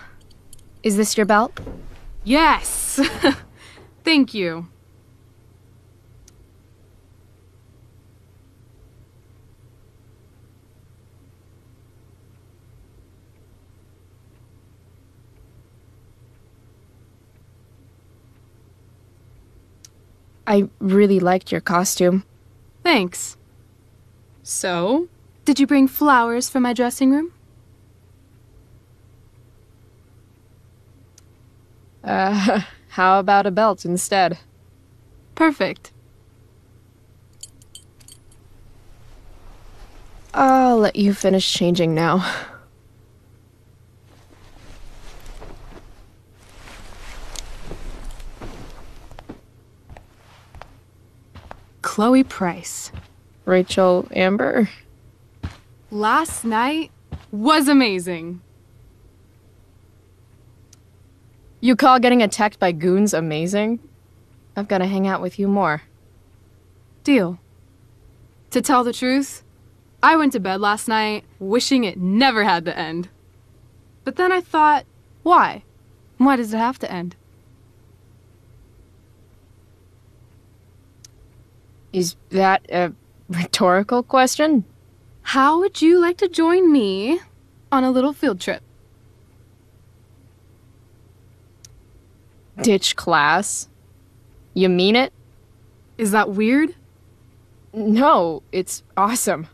Is this your belt? Yes! Thank you. I really liked your costume. Thanks. So, did you bring flowers for my dressing room? Uh, how about a belt instead? Perfect. I'll let you finish changing now. Chloe Price. Rachel Amber? Last night was amazing. You call getting attacked by goons amazing? I've gotta hang out with you more. Deal. To tell the truth, I went to bed last night wishing it never had to end. But then I thought, why? Why does it have to end? Is that a rhetorical question? How would you like to join me on a little field trip? Ditch class? You mean it? Is that weird? No, it's awesome.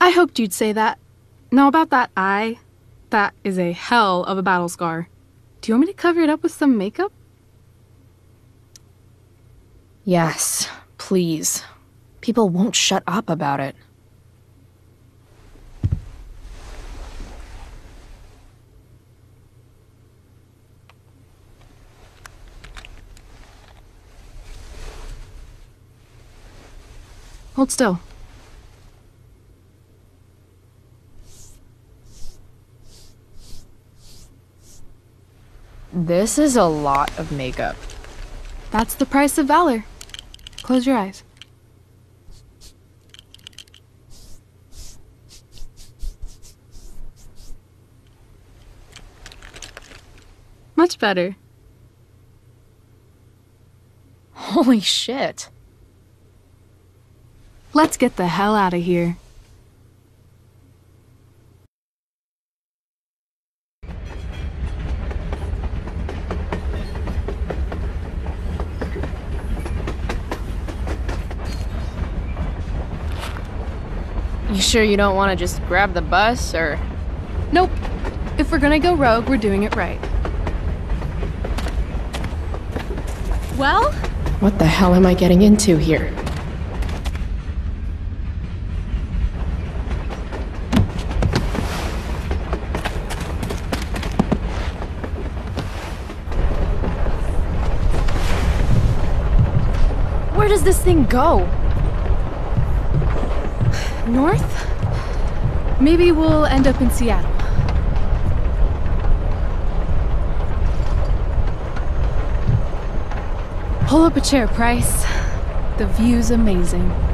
I hoped you'd say that. Now about that eye, that is a hell of a battle scar. Do you want me to cover it up with some makeup? Yes, please. People won't shut up about it. Hold still. This is a lot of makeup. That's the price of valor. Close your eyes. Much better. Holy shit. Let's get the hell out of here. You sure you don't want to just grab the bus, or...? Nope. If we're gonna go rogue, we're doing it right. Well? What the hell am I getting into here? Where does this thing go? North? Maybe we'll end up in Seattle. Pull up a chair, Price. The view's amazing.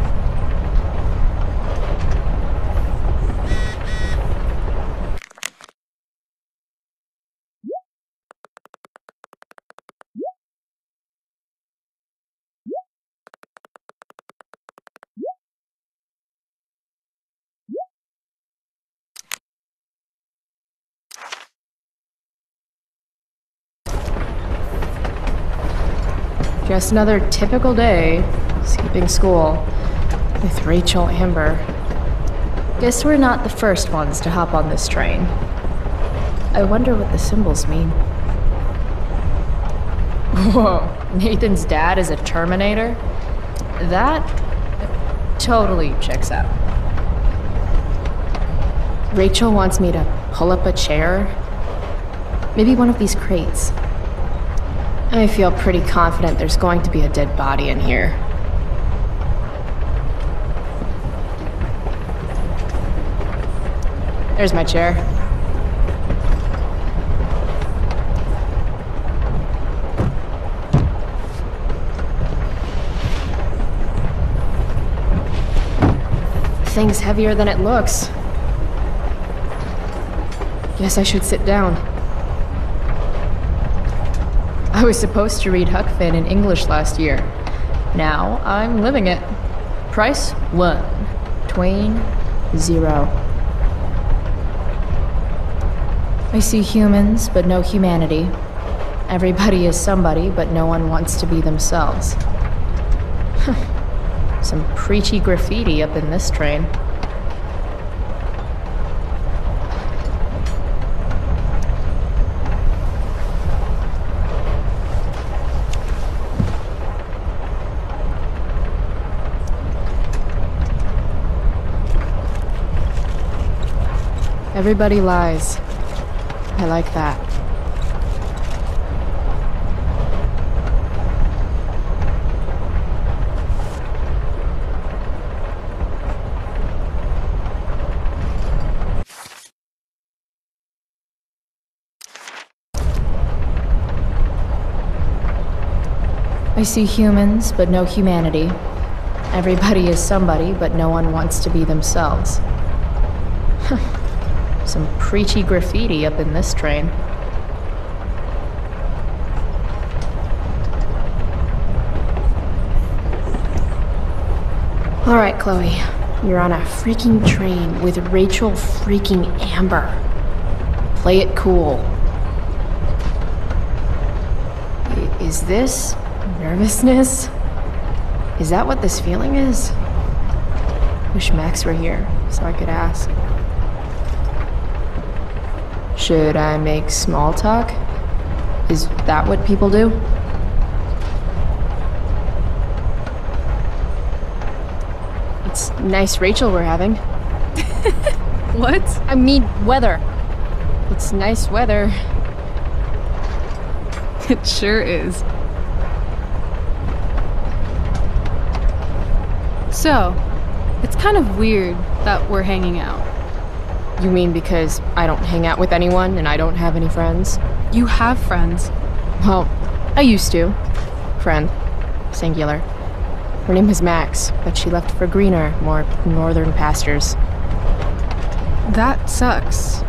Just another typical day, skipping school, with Rachel Amber. Guess we're not the first ones to hop on this train. I wonder what the symbols mean. Whoa, Nathan's dad is a Terminator? That totally checks out. Rachel wants me to pull up a chair. Maybe one of these crates. I feel pretty confident there's going to be a dead body in here. There's my chair. Thing's heavier than it looks. Guess I should sit down. I was supposed to read Huck Finn in English last year. Now I'm living it. Price one. Twain zero. I see humans, but no humanity. Everybody is somebody, but no one wants to be themselves. Some preachy graffiti up in this train. Everybody lies. I like that. I see humans, but no humanity. Everybody is somebody, but no one wants to be themselves. Some preachy graffiti up in this train. Alright, Chloe. You're on a freaking train with Rachel freaking Amber. Play it cool. Is this nervousness? Is that what this feeling is? Wish Max were here so I could ask. Should I make small talk? Is that what people do? It's nice Rachel we're having. what? I mean, weather. It's nice weather. It sure is. So, it's kind of weird that we're hanging out. You mean because I don't hang out with anyone and I don't have any friends? You have friends. Well, I used to. Friend. Singular. Her name was Max, but she left for greener, more northern pastures. That sucks.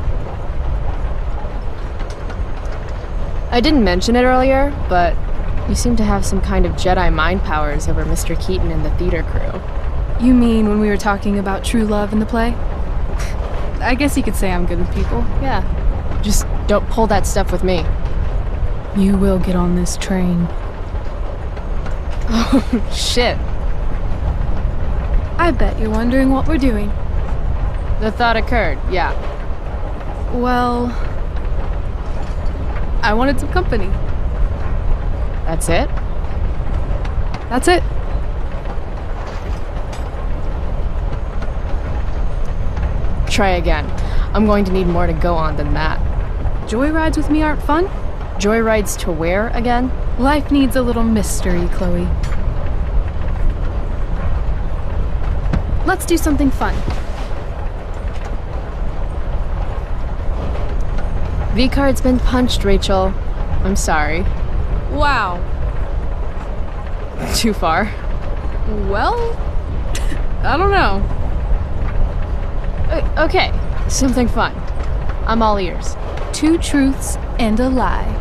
I didn't mention it earlier, but you seem to have some kind of Jedi mind powers over Mr. Keaton and the theater crew. You mean when we were talking about true love in the play? I guess you could say I'm good with people. Yeah. Just don't pull that stuff with me. You will get on this train. Oh, shit. I bet you're wondering what we're doing. The thought occurred, yeah. Well, I wanted some company. That's it? That's it. Try again. I'm going to need more to go on than that. Joyrides with me aren't fun? Joyrides to where again? Life needs a little mystery, Chloe. Let's do something fun. V card's been punched, Rachel. I'm sorry. Wow. Too far. Well, I don't know. Okay, something fun. I'm all ears. Two truths and a lie.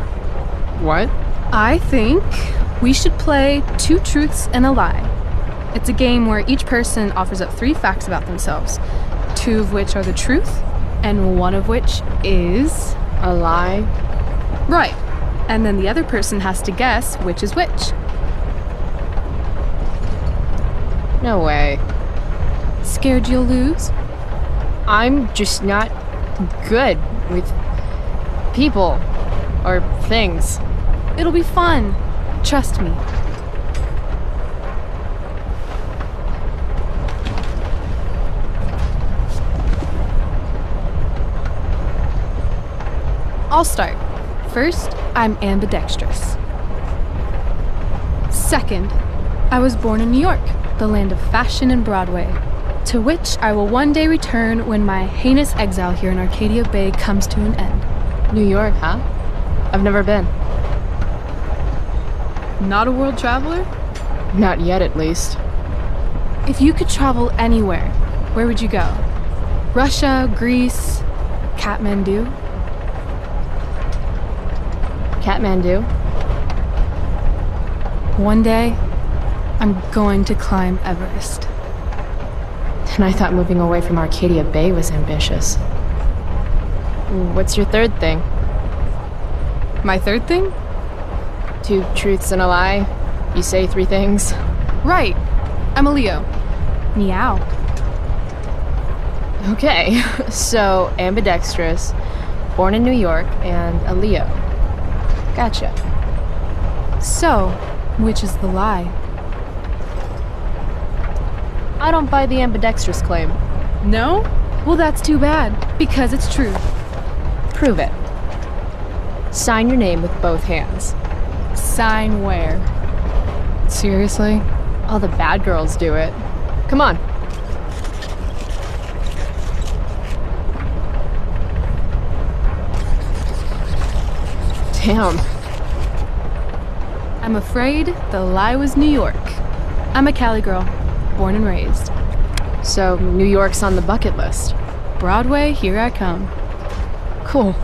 What? I think we should play Two Truths and a Lie. It's a game where each person offers up three facts about themselves, two of which are the truth, and one of which is. A lie? Right. And then the other person has to guess which is which. No way. Scared you'll lose? I'm just not good with people or things. It'll be fun. Trust me. I'll start. First, I'm ambidextrous. Second, I was born in New York, the land of fashion and Broadway, to which I will one day return when my heinous exile here in Arcadia Bay comes to an end. New York, huh? I've never been. Not a world traveler? Not yet, at least. If you could travel anywhere, where would you go? Russia, Greece, Kathmandu? Kathmandu. One day, I'm going to climb Everest. And I thought moving away from Arcadia Bay was ambitious. What's your third thing? My third thing? Two truths and a lie. You say three things. Right. I'm a Leo. Meow. Okay, so ambidextrous, born in New York, and a Leo. Gotcha. So, which is the lie? I don't buy the ambidextrous claim. No? Well, that's too bad, because it's true. Prove it. Sign your name with both hands. Sign where? Seriously? All the bad girls do it. Come on. Damn. I'm afraid the lie was New York. I'm a Cali girl, born and raised. So, New York's on the bucket list. Broadway, here I come. Cool.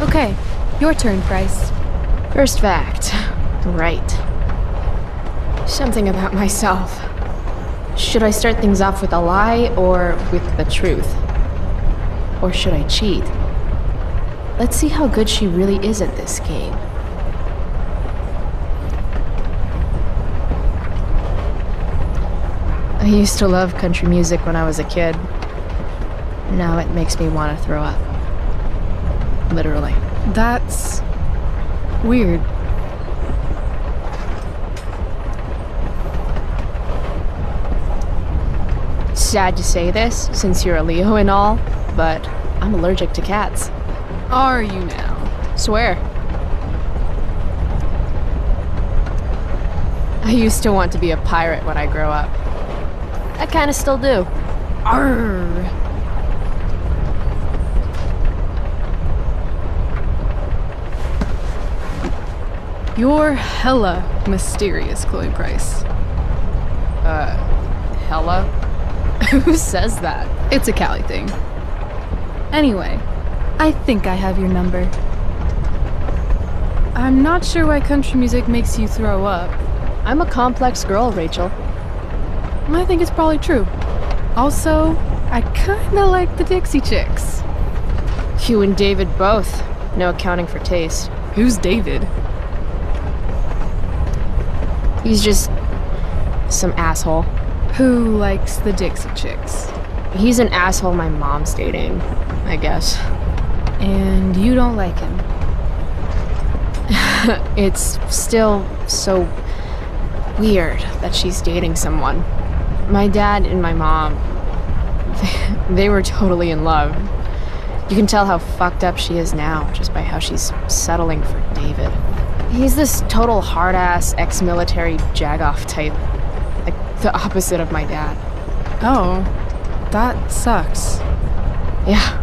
Okay, your turn, Price. First fact. Right. Something about myself. Should I start things off with a lie or with the truth? Or should I cheat? Let's see how good she really is at this game. I used to love country music when I was a kid. Now it makes me want to throw up. Literally. That's. weird. Sad to say this, since you're a Leo and all, but I'm allergic to cats. Are you now? Swear. I used to want to be a pirate when I grow up. I kinda still do. Arr! You're hella mysterious, Chloe Price. Uh, hella? Who says that? It's a Cali thing. Anyway, I think I have your number. I'm not sure why country music makes you throw up. I'm a complex girl, Rachel. I think it's probably true. Also, I kinda like the Dixie Chicks. You and David both. No accounting for taste. Who's David? He's just some asshole. Who likes the Dixie Chicks? He's an asshole my mom's dating, I guess. And you don't like him? it's still so weird that she's dating someone. My dad and my mom, they were totally in love. You can tell how fucked up she is now just by how she's settling for David. He's this total hard ass ex military jagoff type. Like the opposite of my dad. Oh, that sucks. Yeah.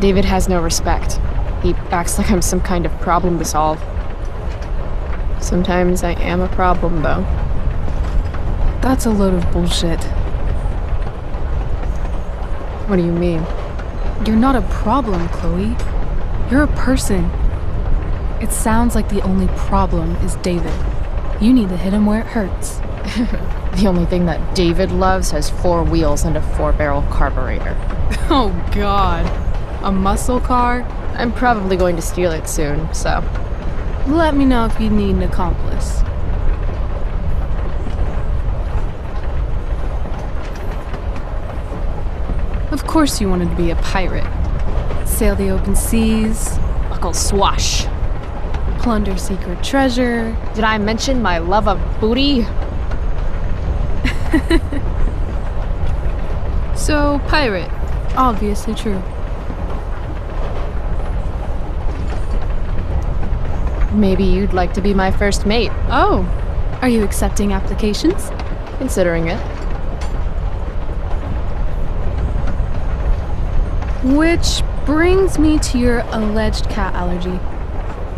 David has no respect. He acts like I'm some kind of problem to solve. Sometimes I am a problem, though. That's a load of bullshit. What do you mean? You're not a problem, Chloe. You're a person. It sounds like the only problem is David. You need to hit him where it hurts. the only thing that David loves has four wheels and a four barrel carburetor. Oh, God. A muscle car? I'm probably going to steal it soon, so. Let me know if you need an accomplice. Of course, you wanted to be a pirate. Sail the open seas, buckle swash, plunder secret treasure. Did I mention my love of booty? so, pirate. Obviously true. Maybe you'd like to be my first mate. Oh, are you accepting applications? Considering it. Which brings me to your alleged cat allergy.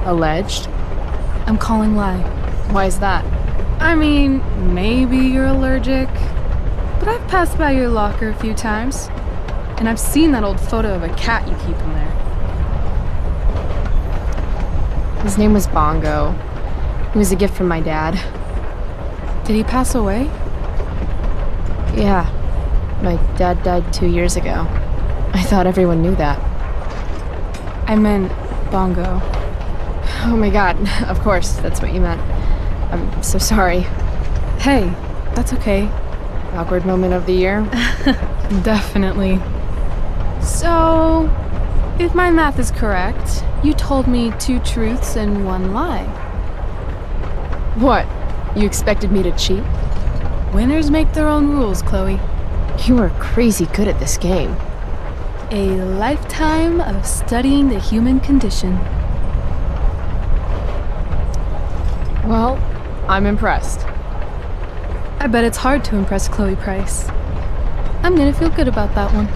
Alleged? I'm calling lie. Why is that? I mean, maybe you're allergic, but I've passed by your locker a few times, and I've seen that old photo of a cat you keep in there. His name was Bongo. He was a gift from my dad. Did he pass away? Yeah. My dad died two years ago. I thought everyone knew that. I meant Bongo. Oh my god, of course, that's what you meant. I'm so sorry. Hey, that's okay. Awkward moment of the year? Definitely. So, if my math is correct, you told me two truths and one lie. What? You expected me to cheat? Winners make their own rules, Chloe. You are crazy good at this game. A lifetime of studying the human condition. Well, I'm impressed. I bet it's hard to impress Chloe Price. I'm gonna feel good about that one.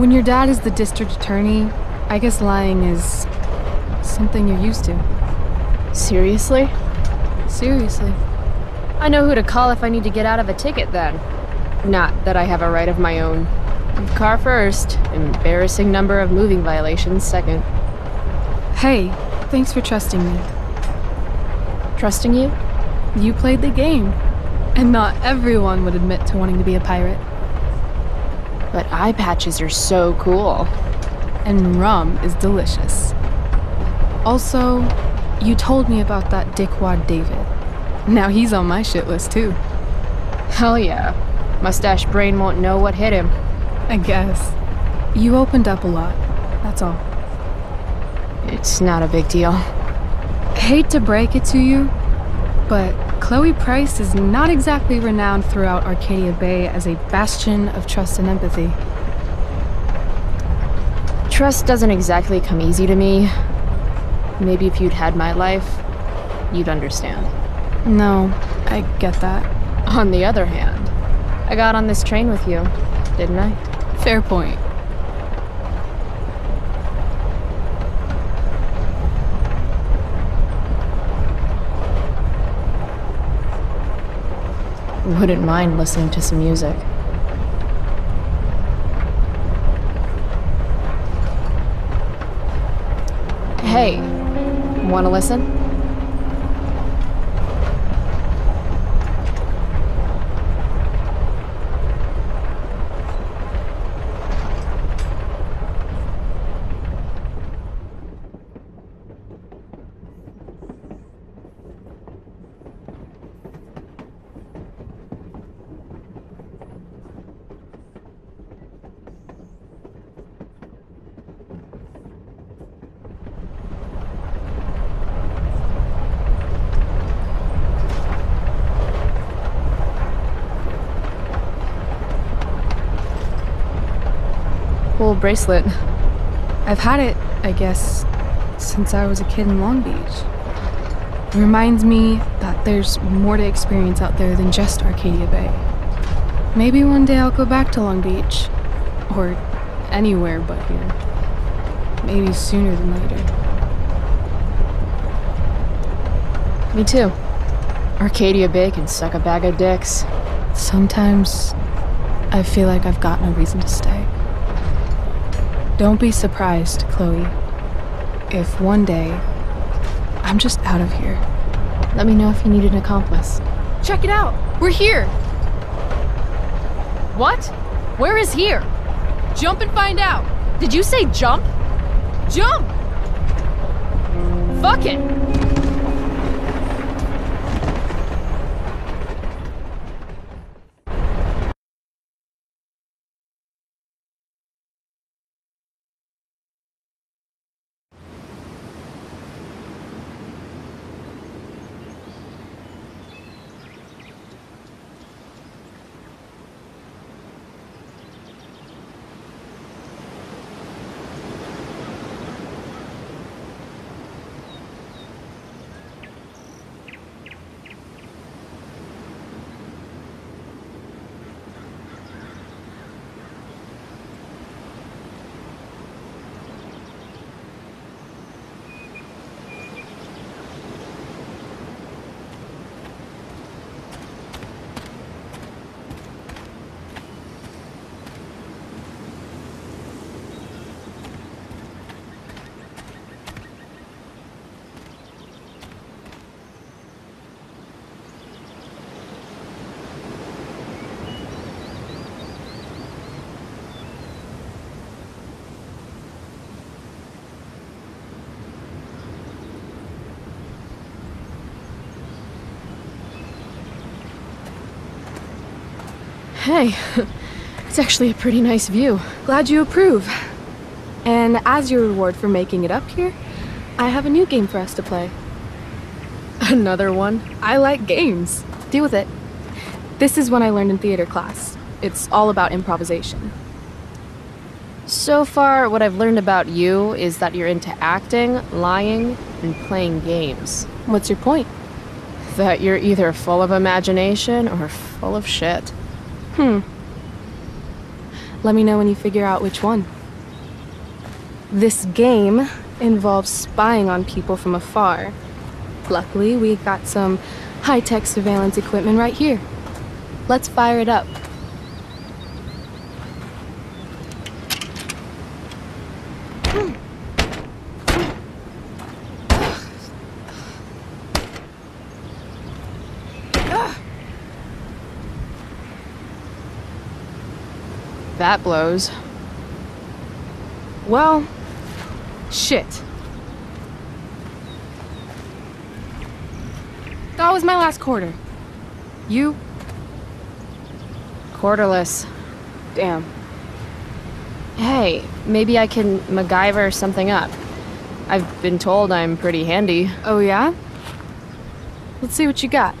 When your dad is the district attorney, I guess lying is something you're used to. Seriously? Seriously. I know who to call if I need to get out of a ticket then. Not that I have a right of my own. Car first, embarrassing number of moving violations second. Hey, thanks for trusting me. Trusting you? You played the game. And not everyone would admit to wanting to be a pirate. But eye patches are so cool. And rum is delicious. Also, you told me about that dickwad David. Now he's on my shit list too. Hell yeah. Mustache brain won't know what hit him. I guess. You opened up a lot. That's all. It's not a big deal. Hate to break it to you, but Chloe Price is not exactly renowned throughout Arcadia Bay as a bastion of trust and empathy. Trust doesn't exactly come easy to me. Maybe if you'd had my life, you'd understand. No, I get that. On the other hand, I got on this train with you, didn't I? Fair point. Wouldn't mind listening to some music. Hey, wanna listen? Cool bracelet. I've had it, I guess, since I was a kid in Long Beach. It reminds me that there's more to experience out there than just Arcadia Bay. Maybe one day I'll go back to Long Beach. Or anywhere but here. Maybe sooner than later. Me too. Arcadia Bay can suck a bag of dicks. Sometimes I feel like I've got no reason to stay. Don't be surprised, Chloe, if one day I'm just out of here. Let me know if you need an accomplice. Check it out! We're here! What? Where is here? Jump and find out. Did you say jump? Jump! Fuck it! Hey, it's actually a pretty nice view. Glad you approve. And as your reward for making it up here, I have a new game for us to play. Another one? I like games. Deal with it. This is one I learned in theater class. It's all about improvisation. So far, what I've learned about you is that you're into acting, lying, and playing games. What's your point? That you're either full of imagination or full of shit. Hmm. Let me know when you figure out which one. This game involves spying on people from afar. Luckily, we got some high-tech surveillance equipment right here. Let's fire it up. That blows. Well, shit. That was my last quarter. You? Quarterless. Damn. Hey, maybe I can MacGyver something up. I've been told I'm pretty handy. Oh, yeah? Let's see what you got.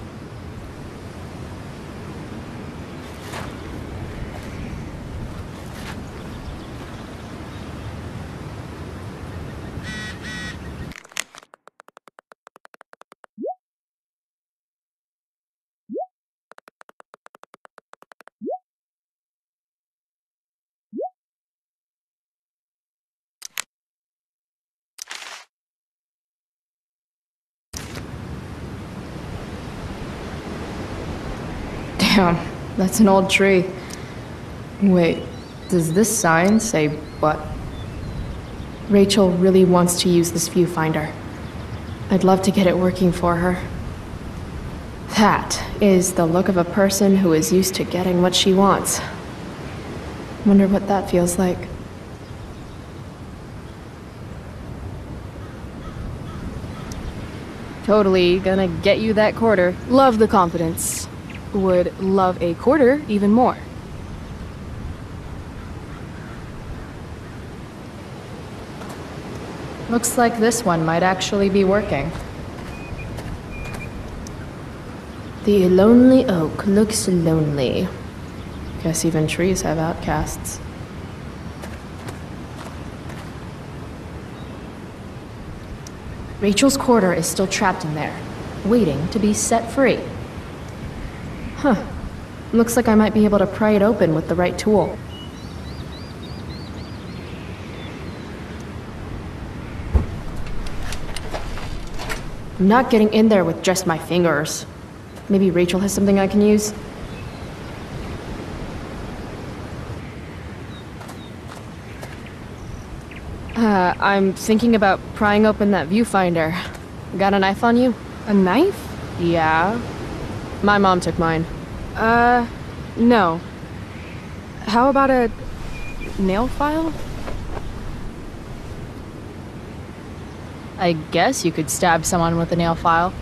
Damn, that's an old tree. Wait, does this sign say what? Rachel really wants to use this viewfinder. I'd love to get it working for her. That is the look of a person who is used to getting what she wants. Wonder what that feels like. Totally gonna get you that quarter. Love the confidence. Would love a quarter even more. Looks like this one might actually be working. The lonely oak looks lonely. Guess even trees have outcasts. Rachel's quarter is still trapped in there, waiting to be set free. Huh. Looks like I might be able to pry it open with the right tool. I'm not getting in there with just my fingers. Maybe Rachel has something I can use? Uh, I'm thinking about prying open that viewfinder. Got a knife on you? A knife? Yeah. My mom took mine. Uh, no. How about a nail file? I guess you could stab someone with a nail file.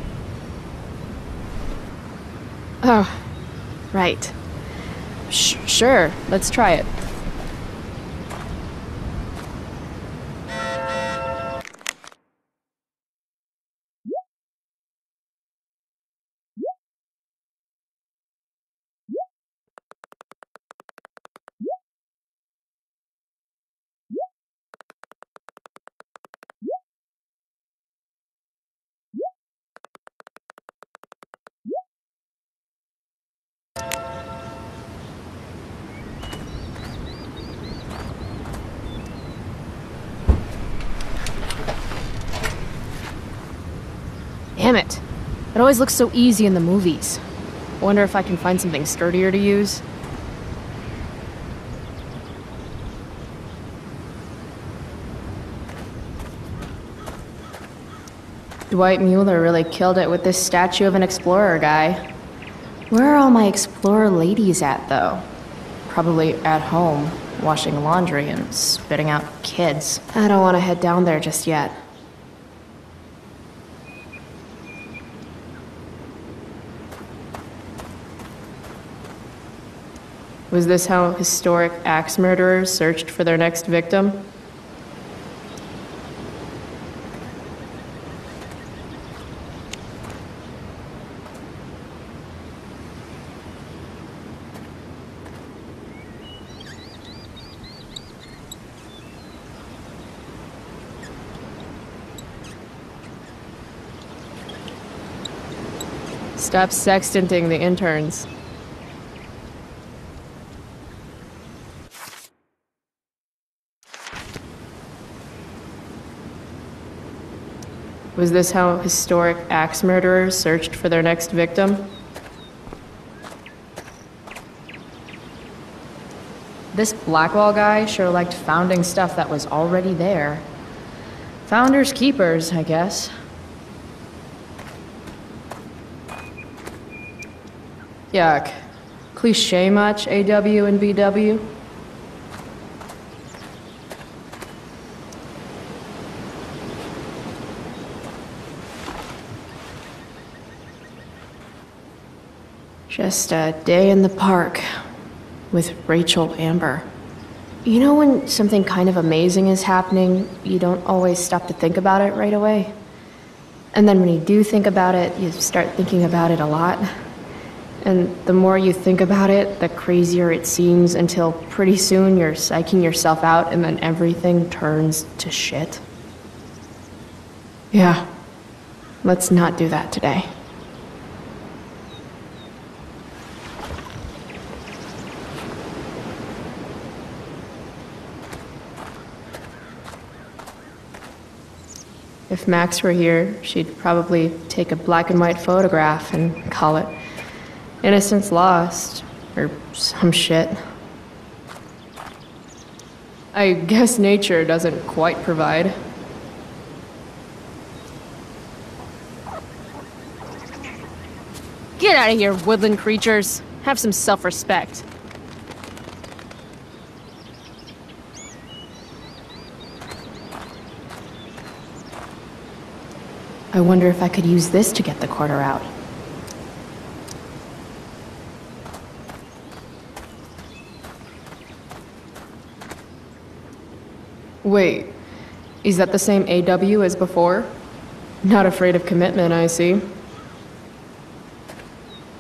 Oh, right. Sh sure, let's try it. Damn it. It always looks so easy in the movies. Wonder if I can find something sturdier to use. Dwight Mueller really killed it with this statue of an explorer guy. Where are all my explorer ladies at, though? Probably at home, washing laundry and spitting out kids. I don't want to head down there just yet. Was this how historic axe murderers searched for their next victim? Stop sextanting the interns. Was this how historic axe murderers searched for their next victim? This Blackwell guy sure liked founding stuff that was already there. Founders keepers, I guess. Yuck. Cliche much, AW and BW? Just a day in the park with Rachel Amber. You know when something kind of amazing is happening, you don't always stop to think about it right away? And then when you do think about it, you start thinking about it a lot. And the more you think about it, the crazier it seems until pretty soon you're psyching yourself out and then everything turns to shit. Yeah. Let's not do that today. If Max were here, she'd probably take a black and white photograph and call it Innocence Lost, or some shit. I guess nature doesn't quite provide. Get out of here, woodland creatures. Have some self respect. I wonder if I could use this to get the quarter out. Wait, is that the same AW as before? Not afraid of commitment, I see.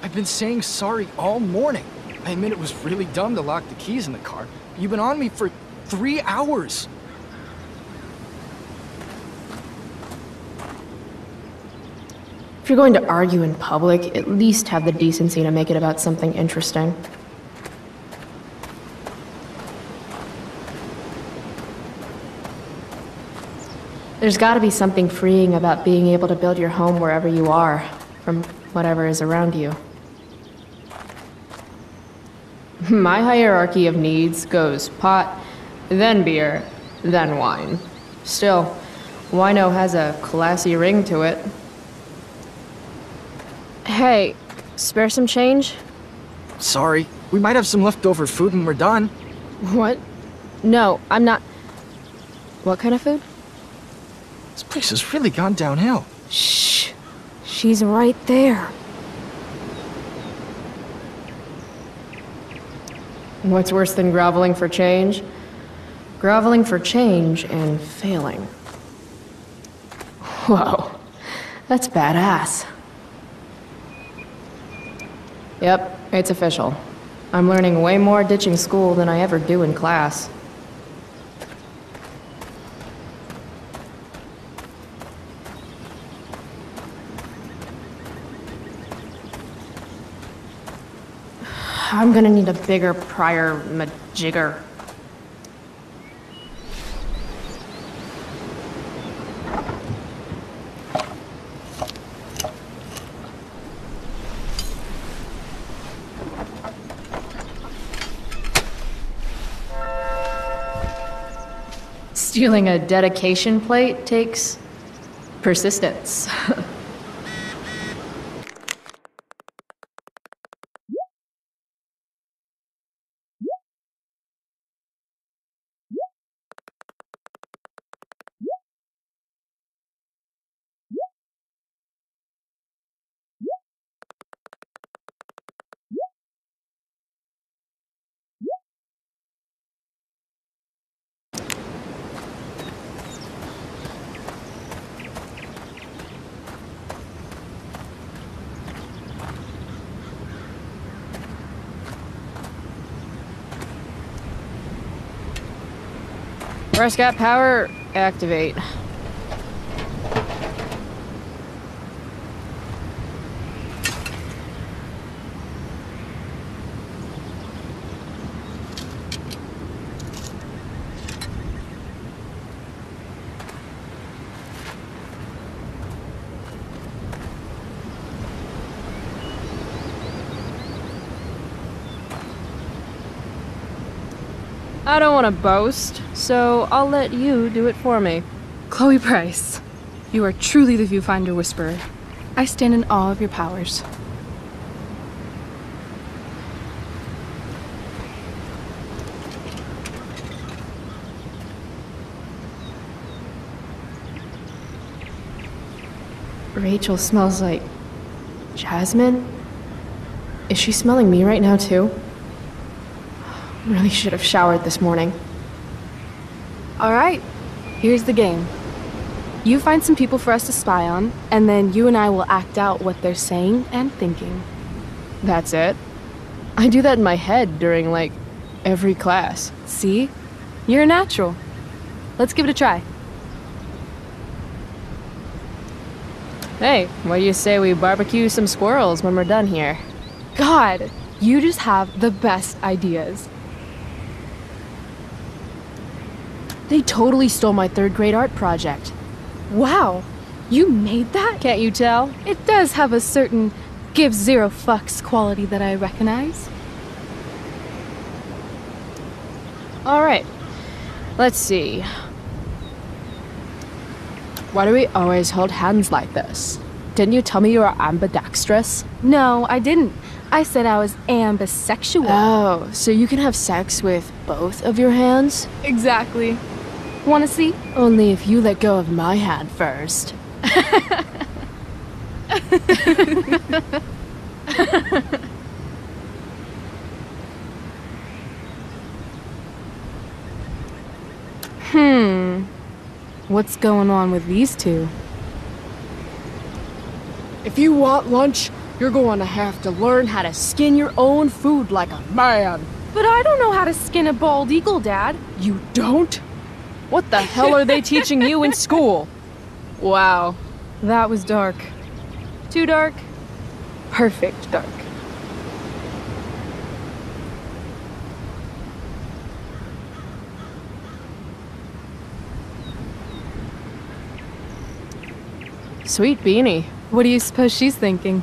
I've been saying sorry all morning. I admit it was really dumb to lock the keys in the car. You've been on me for three hours. If you're going to argue in public, at least have the decency to make it about something interesting. There's gotta be something freeing about being able to build your home wherever you are, from whatever is around you. My hierarchy of needs goes pot, then beer, then wine. Still, wino has a classy ring to it. Hey, spare some change? Sorry. We might have some leftover food when we're done. What? No, I'm not. What kind of food? This place has really gone downhill. Shh. She's right there. What's worse than groveling for change? Groveling for change and failing. Whoa. That's badass. Yep, it's official. I'm learning way more ditching school than I ever do in class. I'm gonna need a bigger prior majigger. Stealing a dedication plate takes persistence. Prescott power, activate. I don't want to boast, so I'll let you do it for me. Chloe Price, you are truly the viewfinder whisperer. I stand in awe of your powers. Rachel smells like jasmine. Is she smelling me right now, too? Really should have showered this morning. Alright, here's the game. You find some people for us to spy on, and then you and I will act out what they're saying and thinking. That's it? I do that in my head during, like, every class. See? You're a natural. Let's give it a try. Hey, what do you say we barbecue some squirrels when we're done here? God, you just have the best ideas. They totally stole my third grade art project. Wow, you made that? Can't you tell? It does have a certain give zero fucks quality that I recognize. Alright, let's see. Why do we always hold hands like this? Didn't you tell me you were ambidextrous? No, I didn't. I said I was ambisexual. Oh, so you can have sex with both of your hands? Exactly. Want to see? Only if you let go of my hand first. Hmm. What's going on with these two? If you want lunch, you're going to have to learn how to skin your own food like a man. But I don't know how to skin a bald eagle, Dad. You don't? What the hell are they teaching you in school? Wow, that was dark. Too dark? Perfect dark. Sweet beanie. What do you suppose she's thinking?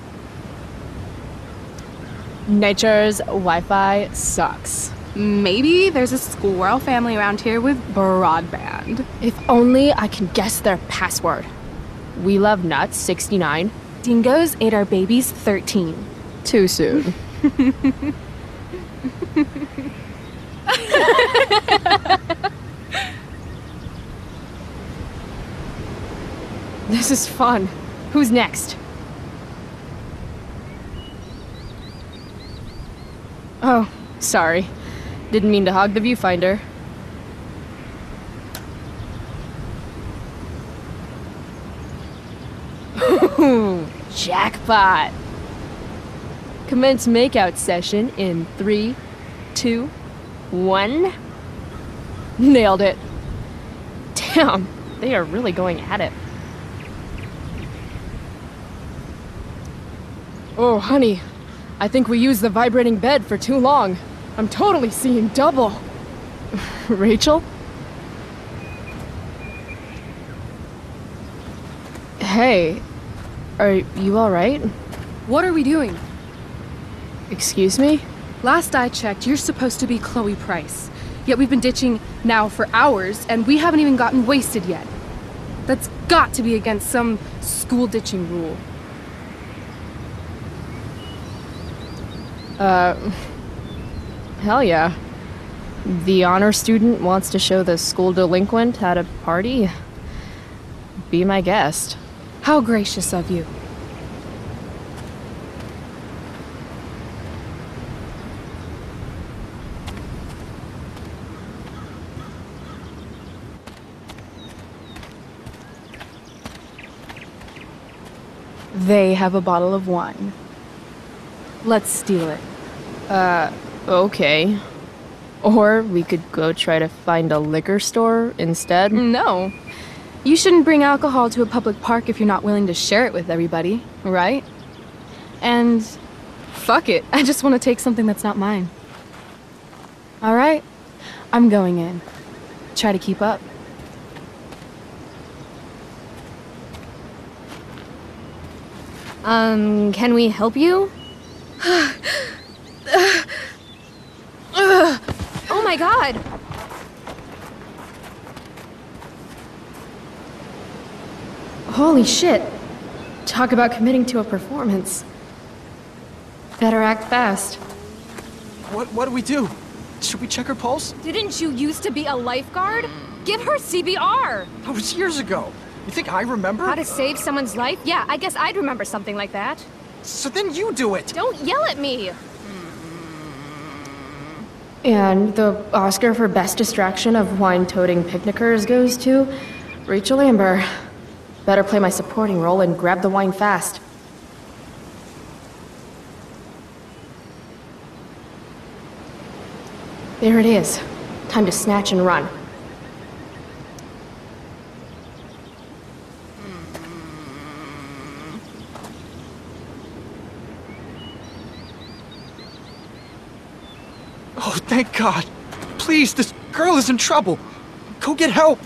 Nature's Wi Fi sucks. Maybe there's a squirrel family around here with broadband. If only I can guess their password. We love nuts 69. Dingoes ate our babies 13. Too soon. this is fun. Who's next? Oh, sorry. Didn't mean to hog the viewfinder. Jackpot! Commence makeout session in three, two, one. Nailed it. Damn, they are really going at it. Oh, honey, I think we used the vibrating bed for too long. I'm totally seeing double. Rachel? Hey, are you alright? What are we doing? Excuse me? Last I checked, you're supposed to be Chloe Price. Yet we've been ditching now for hours, and we haven't even gotten wasted yet. That's got to be against some school ditching rule. Uh, hell yeah. The honor student wants to show the school delinquent how to party? Be my guest. How gracious of you. They have a bottle of wine. Let's steal it. Uh, okay. Or we could go try to find a liquor store instead. No. You shouldn't bring alcohol to a public park if you're not willing to share it with everybody, right? And fuck it, I just want to take something that's not mine. Alright, I'm going in. Try to keep up. Um, can we help you? Oh my god! Holy shit. Talk about committing to a performance. Better act fast. What, what do we do? Should we check her pulse? Didn't you used to be a lifeguard? Give her CPR! That was years ago. You think I remember? How to save someone's life? Yeah, I guess I'd remember something like that. So then you do it! Don't yell at me! And the Oscar for Best Distraction of Wine-Toting Picnickers goes to Rachel Amber. Better play my supporting role and grab the wine fast. There it is. Time to snatch and run. Oh, thank God. Please, this girl is in trouble. Go get help.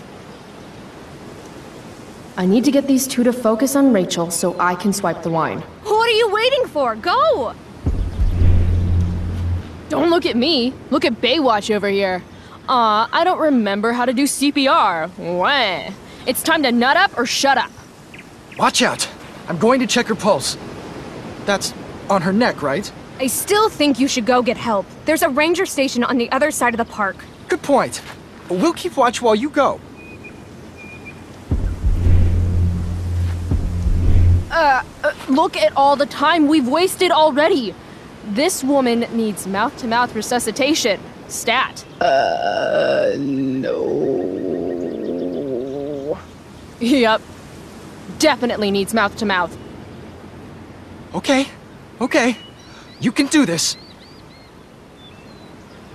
I need to get these two to focus on Rachel so I can swipe the wine. What are you waiting for? Go! Don't look at me. Look at Baywatch over here. Aw, I don't remember how to do CPR. Wah. It's time to nut up or shut up. Watch out. I'm going to check her pulse. That's on her neck, right? I still think you should go get help. There's a ranger station on the other side of the park. Good point. We'll keep watch while you go. Uh, uh, look at all the time we've wasted already. This woman needs mouth-to-mouth resuscitation. Stat. Uh, no. Yep. Definitely needs mouth-to-mouth. Okay, okay. You can do this.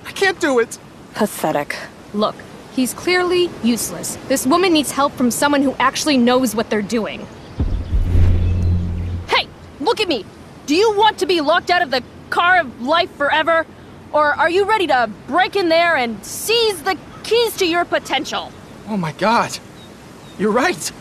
I can't do it. Pathetic. Look, he's clearly useless. This woman needs help from someone who actually knows what they're doing. Hey, look at me. Do you want to be locked out of the car of life forever? Or are you ready to break in there and seize the keys to your potential? Oh my god. You're right.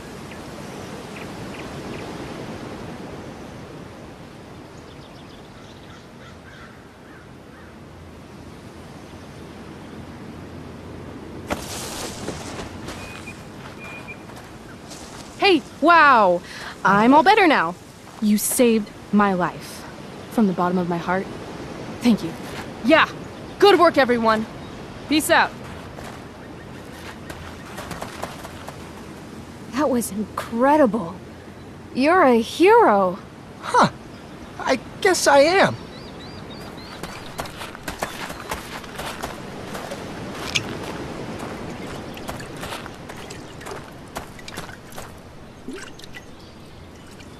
Hey, wow! I'm all better now. You saved my life. From the bottom of my heart. Thank you. Yeah. Good work, everyone. Peace out. That was incredible. You're a hero. Huh. I guess I am.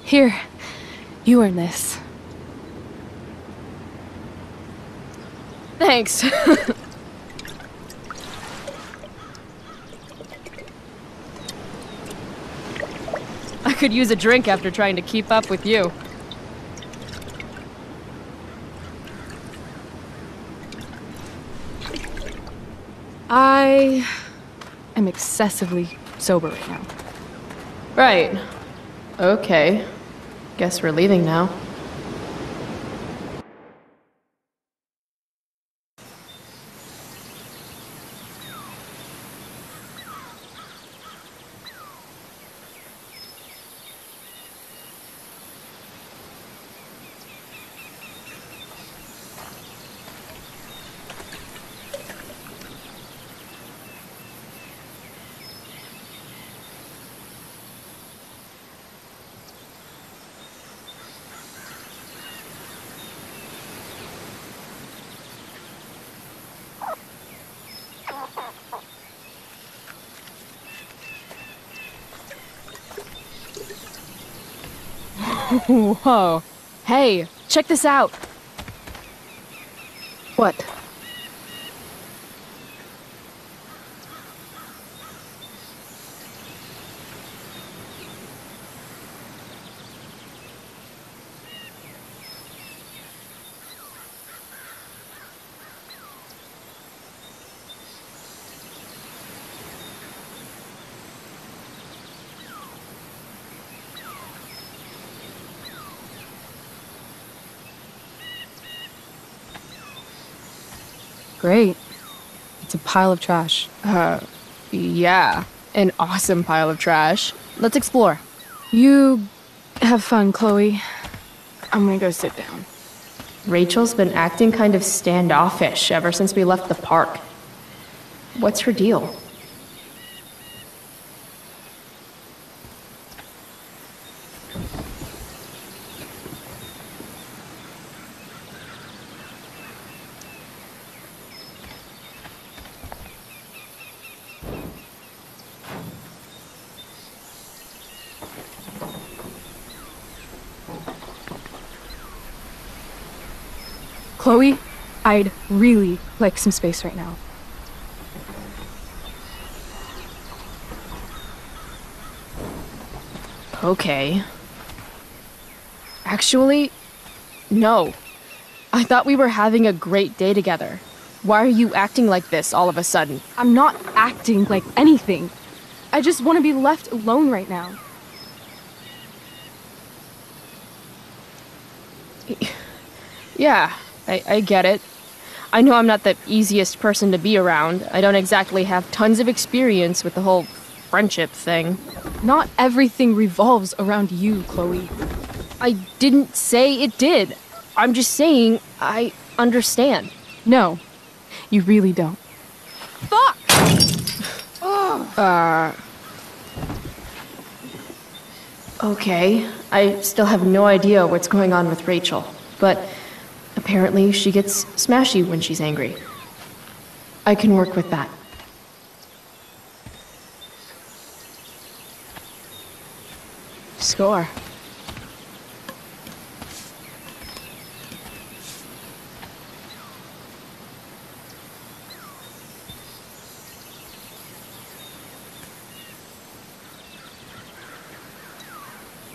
Here, you earn this. Thanks. I could use a drink after trying to keep up with you. I am excessively sober right now. Right. Okay. Guess we're leaving now. Whoa. Hey, check this out. What? Great. It's a pile of trash. Uh, yeah. An awesome pile of trash. Let's explore. You have fun, Chloe. I'm gonna go sit down. Rachel's been acting kind of standoffish ever since we left the park. What's her deal? Chloe, I'd really like some space right now. Okay. Actually, no. I thought we were having a great day together. Why are you acting like this all of a sudden? I'm not acting like anything. I just want to be left alone right now. Yeah, I, I get it. I know I'm not the easiest person to be around. I don't exactly have tons of experience with the whole friendship thing. Not everything revolves around you, Chloe. I didn't say it did. I'm just saying I understand. No, you really don't. Fuck! uh. Okay, I still have no idea what's going on with Rachel, but apparently she gets smashy when she's angry. I can work with that. Score.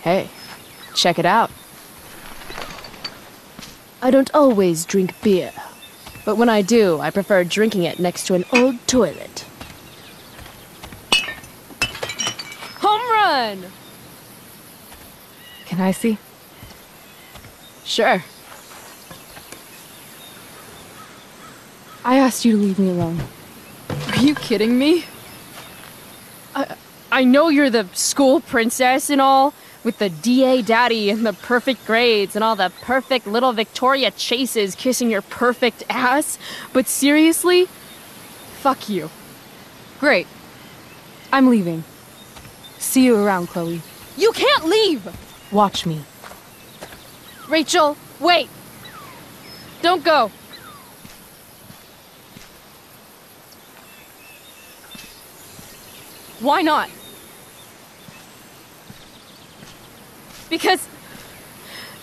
Hey, check it out. I don't always drink beer, but when I do, I prefer drinking it next to an old toilet. Home run! Can I see? Sure. I asked you to leave me alone. Are you kidding me? I, I know you're the school princess and all, with the DA daddy and the perfect grades and all the perfect little Victoria Chases kissing your perfect ass, but seriously? Fuck you. Great. I'm leaving. See you around, Chloe. You can't leave! Watch me. Rachel, wait! Don't go! Why not? Because.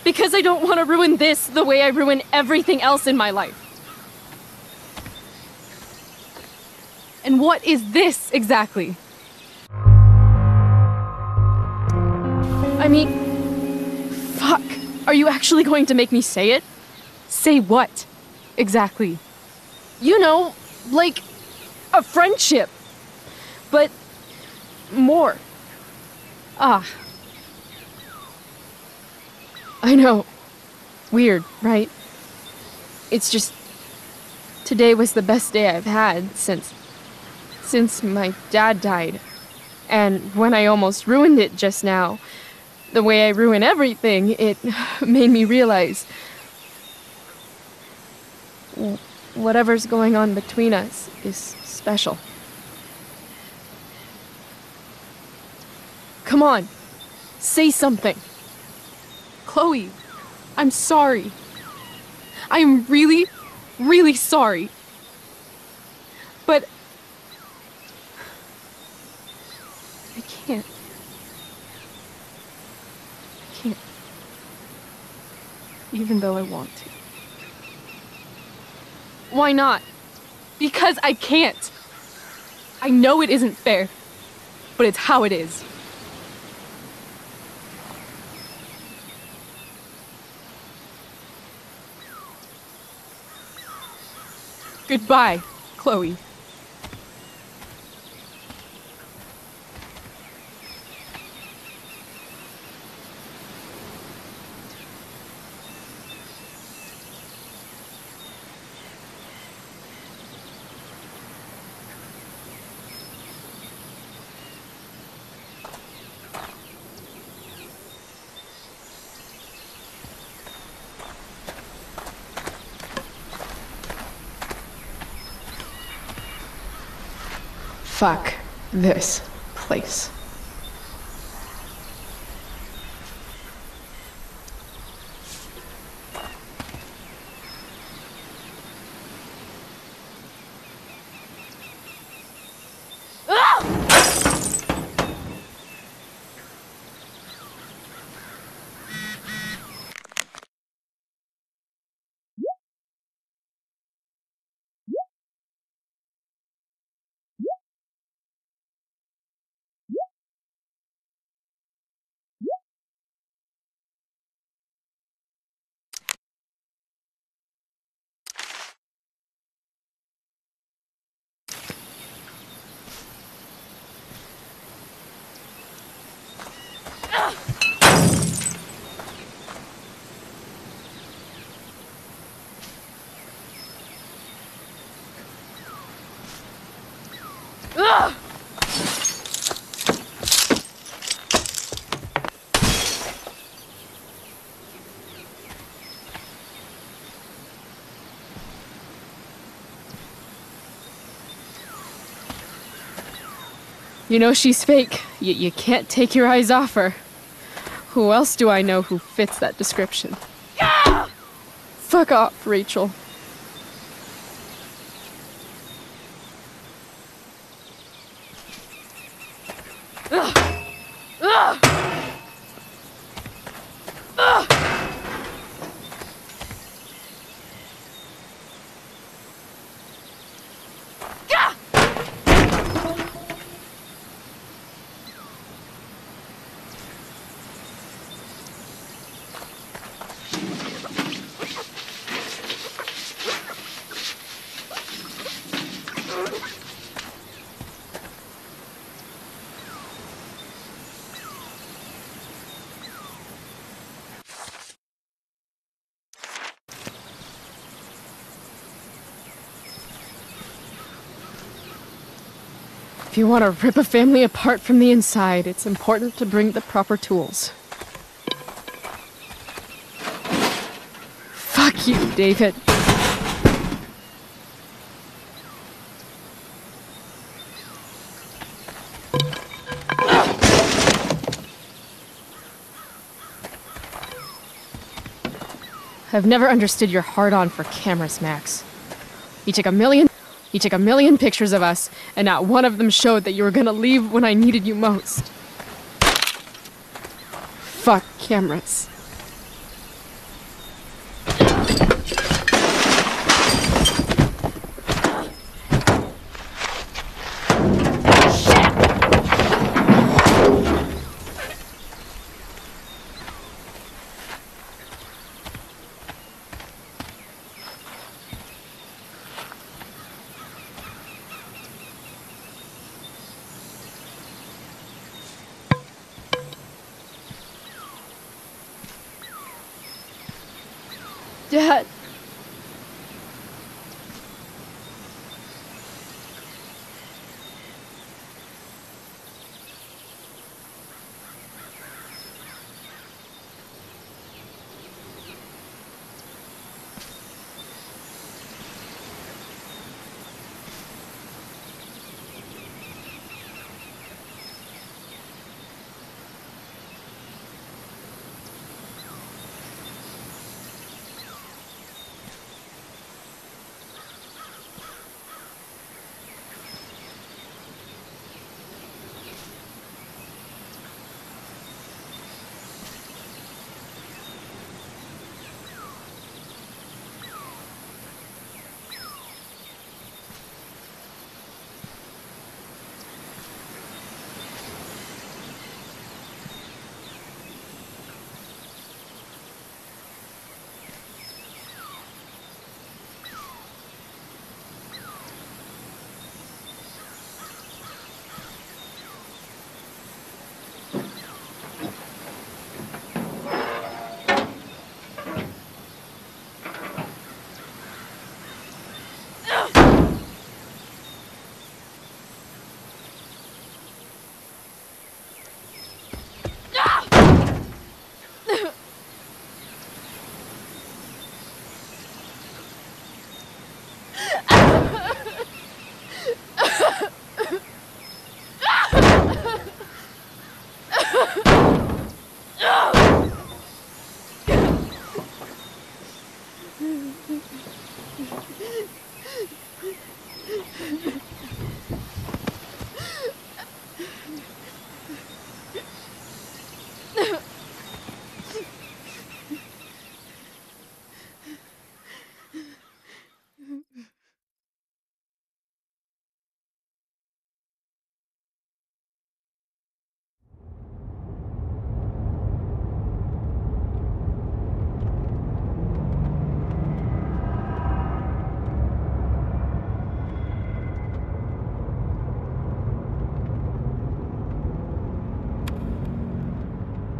Because I don't want to ruin this the way I ruin everything else in my life. And what is this exactly? I mean. Fuck. Are you actually going to make me say it? Say what? Exactly. You know, like. a friendship. But. more. Ah. I know. Weird, right? It's just. Today was the best day I've had since. since my dad died. And when I almost ruined it just now, the way I ruin everything, it made me realize. Whatever's going on between us is special. Come on, say something. Chloe, I'm sorry. I am really, really sorry. But. I can't. I can't. Even though I want to. Why not? Because I can't. I know it isn't fair, but it's how it is. Goodbye, Chloe. Fuck this place. Ugh! You know she's fake. Y- you can't take your eyes off her. Who else do I know who fits that description? Fuck off, Rachel. You want to rip a family apart from the inside, it's important to bring the proper tools. Fuck you, David. I've never understood your hard on for cameras, Max. You took a million you took a million pictures of us, and not one of them showed that you were gonna leave when I needed you most. Fuck cameras.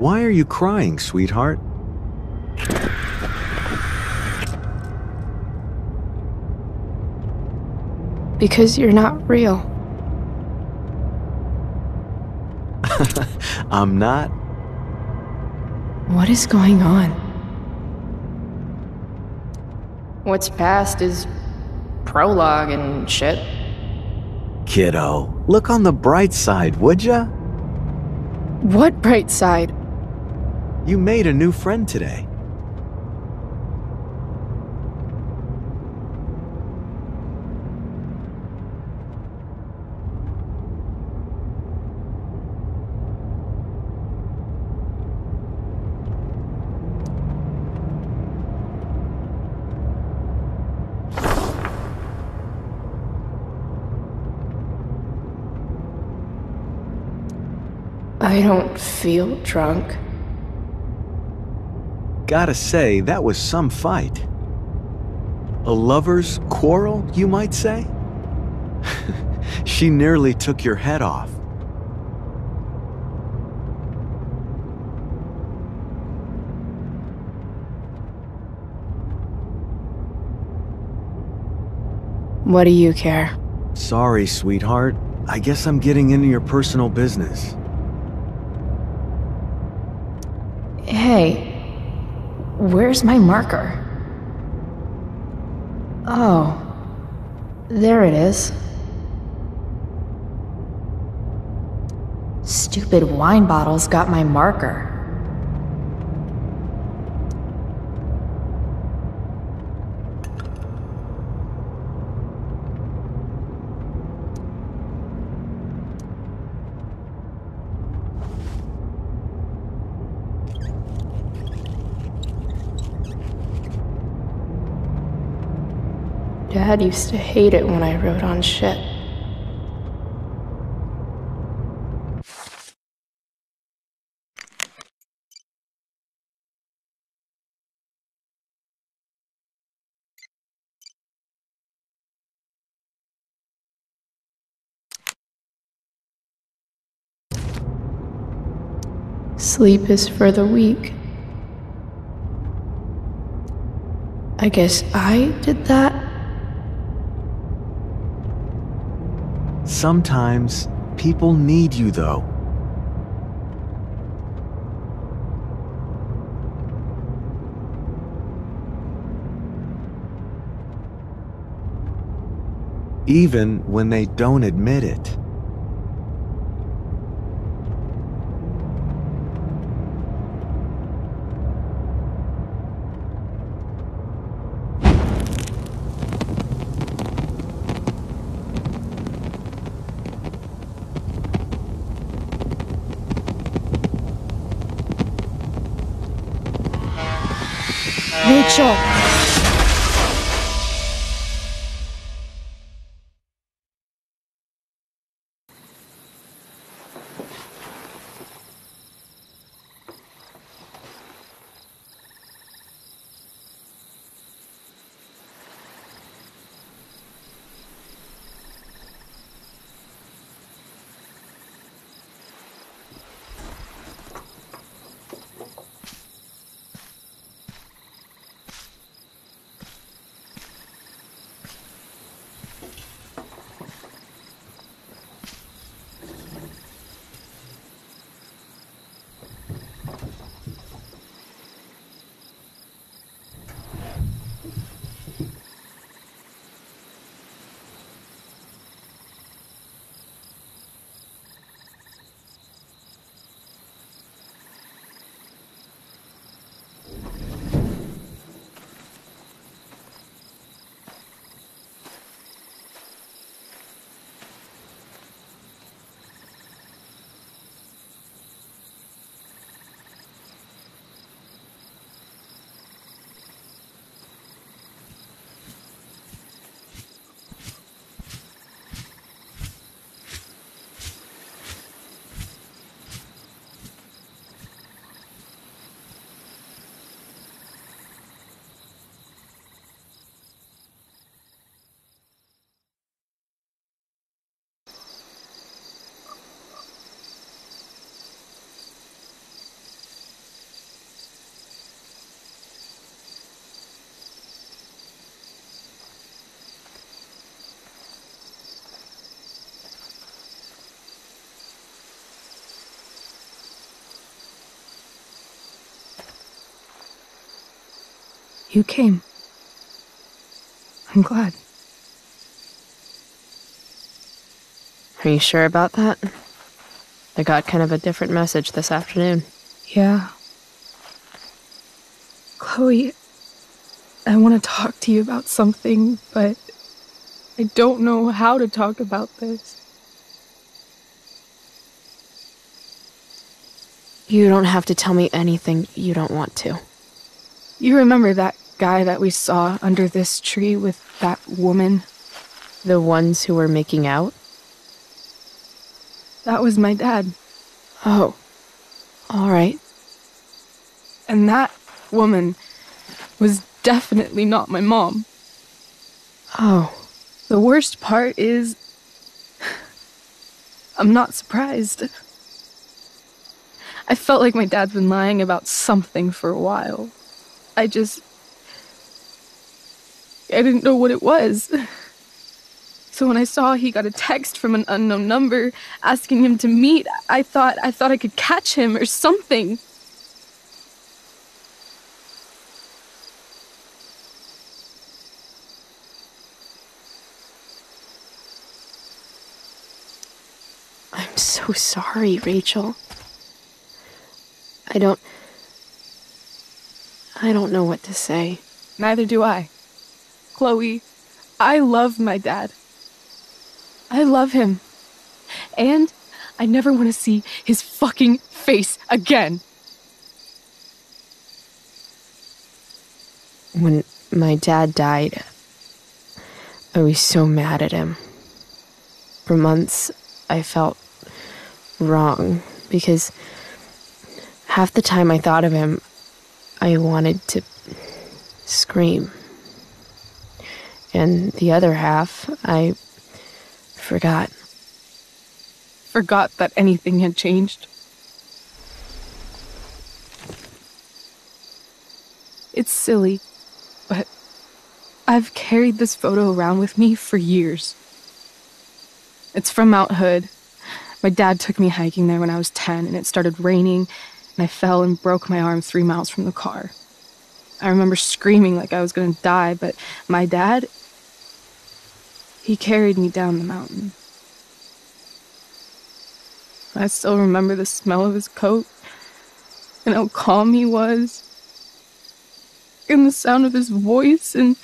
Why are you crying, sweetheart? Because you're not real. I'm not. What is going on? What's past is prologue and shit. Kiddo, look on the bright side, would ya? What bright side? You made a new friend today. I don't feel drunk. Gotta say, that was some fight. A lover's quarrel, you might say? she nearly took your head off. What do you care? Sorry, sweetheart. I guess I'm getting into your personal business. Hey, where's my marker? Oh, there it is. Stupid wine bottles got my marker. Dad used to hate it when I wrote on shit. Sleep is for the weak. I guess I did that? Sometimes people need you, though. Even when they don't admit it. You came. I'm glad. Are you sure about that? I got kind of a different message this afternoon. Yeah. Chloe, I want to talk to you about something, but I don't know how to talk about this. You don't have to tell me anything you don't want to. You remember that guy that we saw under this tree with that woman? The ones who were making out? That was my dad. Oh. All right. And that woman was definitely not my mom. Oh. The worst part is. I'm not surprised. I felt like my dad's been lying about something for a while. I just. I didn't know what it was. So when I saw he got a text from an unknown number asking him to meet, I thought I thought I could catch him or something. I'm so sorry, Rachel. I don't. I don't know what to say. Neither do I. Chloe, I love my dad. I love him. And I never want to see his fucking face again. When my dad died, I was so mad at him. For months, I felt wrong because half the time I thought of him, I wanted to scream. And the other half, I forgot. Forgot that anything had changed. It's silly, but I've carried this photo around with me for years. It's from Mount Hood. My dad took me hiking there when I was 10, and it started raining, and I fell and broke my arm three miles from the car. I remember screaming like I was gonna die, but my dad, he carried me down the mountain. I still remember the smell of his coat, and how calm he was, and the sound of his voice, and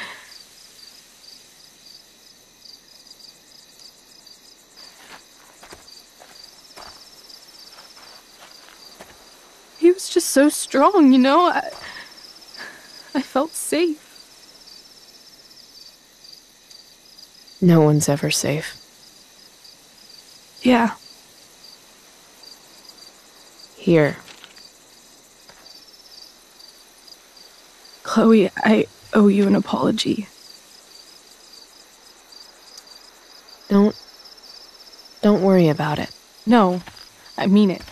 he was just so strong, you know? I, I felt safe. No one's ever safe. Yeah. Here. Chloe, I owe you an apology. Don't. Don't worry about it. No, I mean it.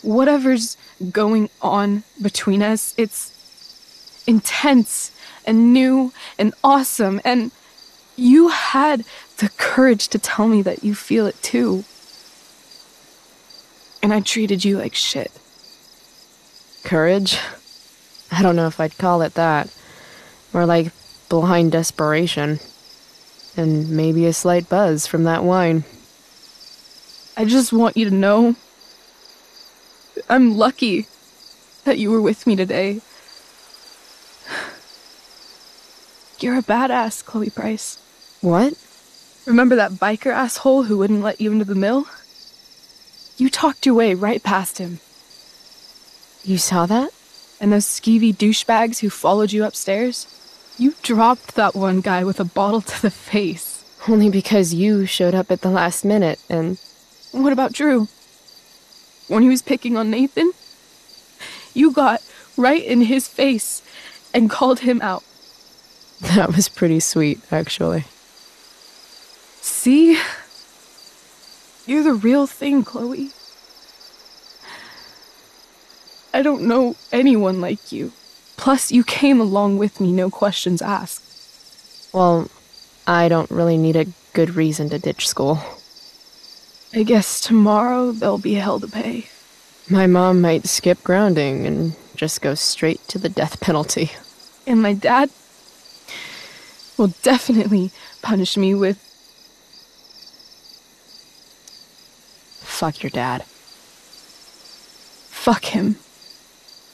Whatever's going on between us, it's intense and new and awesome, and you had the courage to tell me that you feel it too. And I treated you like shit. Courage? I don't know if I'd call it that. More like blind desperation. And maybe a slight buzz from that wine. I just want you to know I'm lucky that you were with me today. You're a badass, Chloe Price. What? Remember that biker asshole who wouldn't let you into the mill? You talked your way right past him. You saw that? And those skeevy douchebags who followed you upstairs? You dropped that one guy with a bottle to the face. Only because you showed up at the last minute and. What about Drew? When he was picking on Nathan? You got right in his face and called him out. That was pretty sweet, actually. See? You're the real thing, Chloe. I don't know anyone like you. Plus, you came along with me, no questions asked. Well, I don't really need a good reason to ditch school. I guess tomorrow there'll be hell to pay. My mom might skip grounding and just go straight to the death penalty. And my dad will definitely punish me with. Fuck your dad. Fuck him.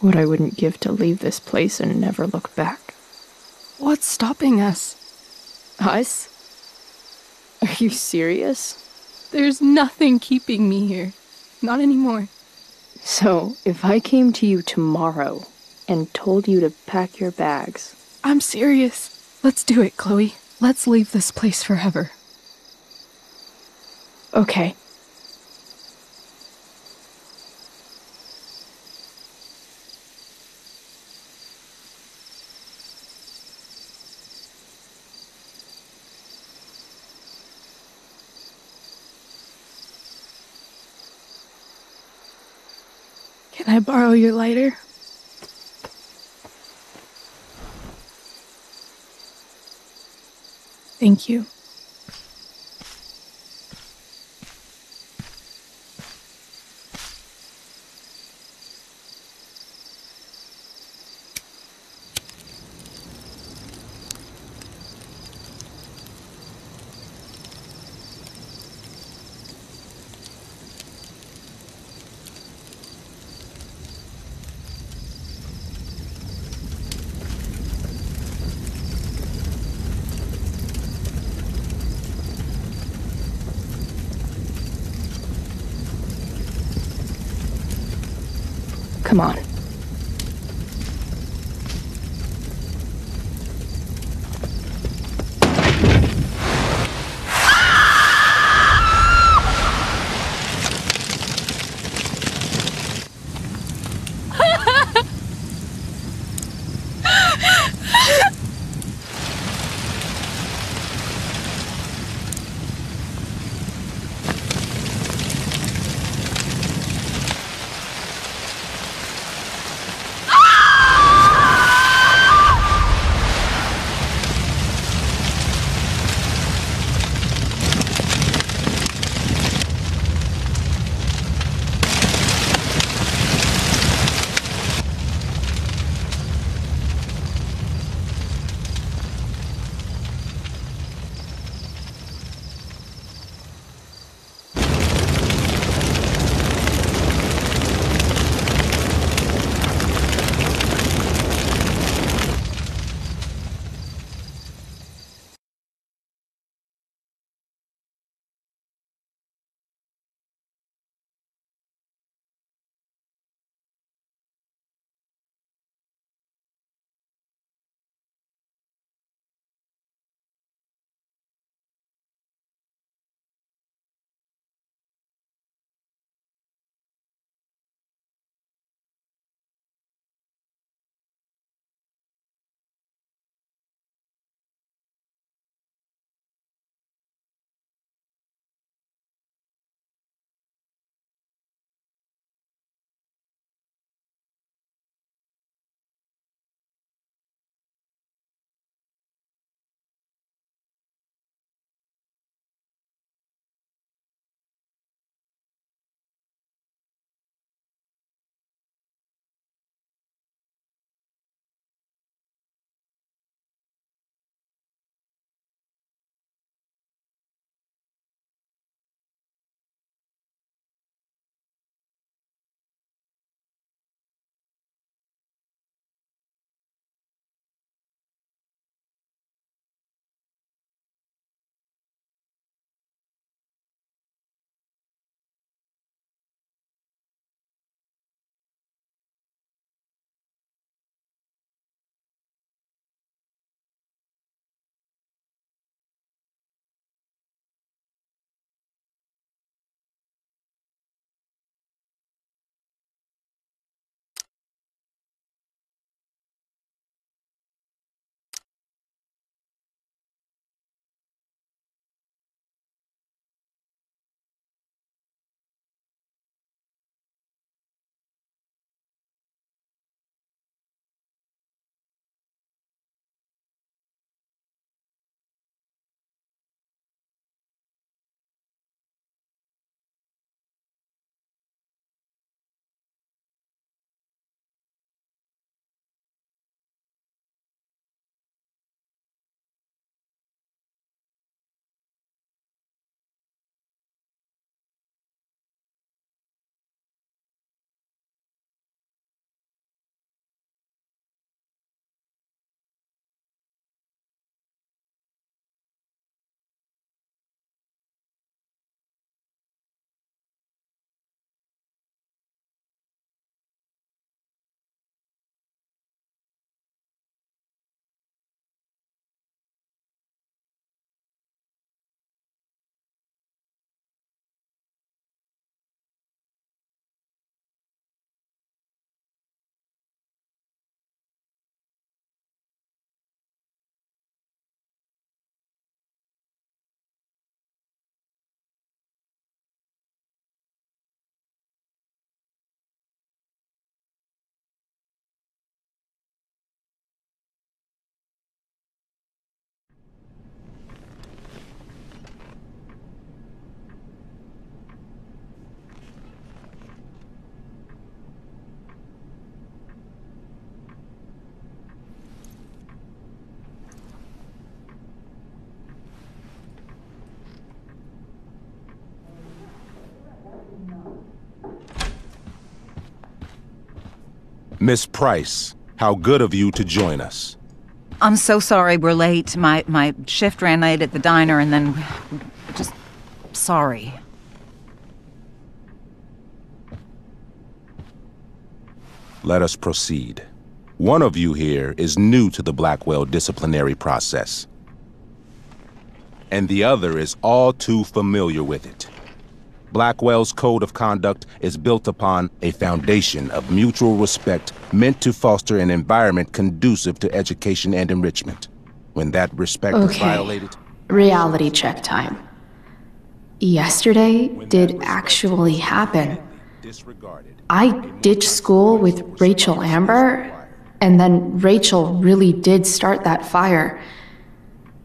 What I wouldn't give to leave this place and never look back. What's stopping us? Us? Are you serious? There's nothing keeping me here. Not anymore. So, if I came to you tomorrow and told you to pack your bags. I'm serious. Let's do it, Chloe. Let's leave this place forever. Okay. Can I borrow your lighter? Thank you. Come on. Miss Price, how good of you to join us. I'm so sorry we're late. My my shift ran late at the diner and then just sorry. Let us proceed. One of you here is new to the Blackwell disciplinary process. And the other is all too familiar with it. Blackwell's code of conduct is built upon a foundation of mutual respect meant to foster an environment conducive to education and enrichment. When that respect is Okay. violated, Reality check time. Yesterday did actually happen. I ditched school with Rachel Amber, and then Rachel really did start that fire.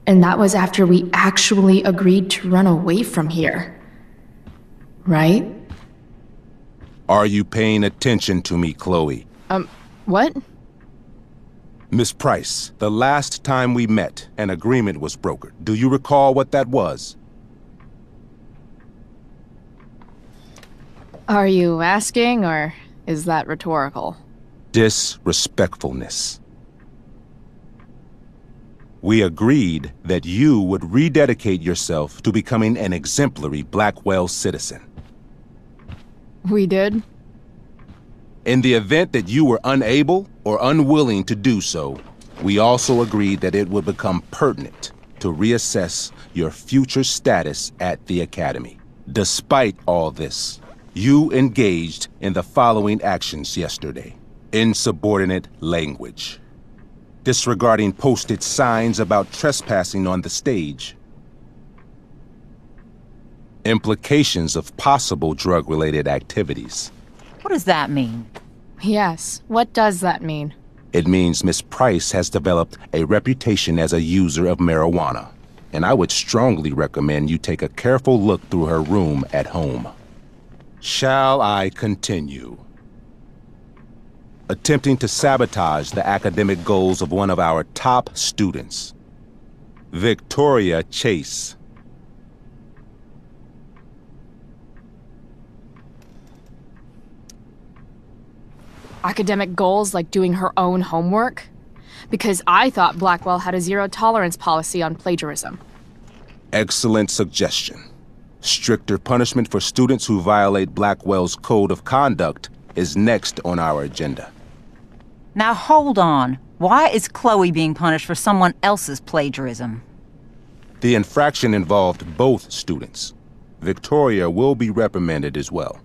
And that was after we actually agreed to run away from here. Right? are you paying attention to me, Chloe? Um, what? Miss Price, the last time we met, an agreement was brokered. Do you recall what that was? Are you asking, or is that rhetorical? disrespectfulness. We agreed that you would rededicate yourself to becoming an exemplary Blackwell citizen. We did? In the event that you were unable or unwilling to do so, we also agreed that it would become pertinent to reassess your future status at the Academy. Despite all this, you engaged in the following actions yesterday. Insubordinate language. Disregarding posted signs about trespassing on the stage. Implications of possible drug-related activities. What does that mean? Yes. What does that mean? It means Miss Price has developed a reputation as a user of marijuana, and I would strongly recommend you take a careful look through her room at home. Shall I continue? Attempting to sabotage the academic goals of one of our top students, Victoria Chase. Academic goals like doing her own homework? Because I thought Blackwell had a zero tolerance policy on plagiarism. Excellent suggestion. Stricter punishment for students who violate Blackwell's code of conduct is next on our agenda. Now hold on. Why is Chloe being punished for someone else's plagiarism? The infraction involved both students. Victoria will be reprimanded as well.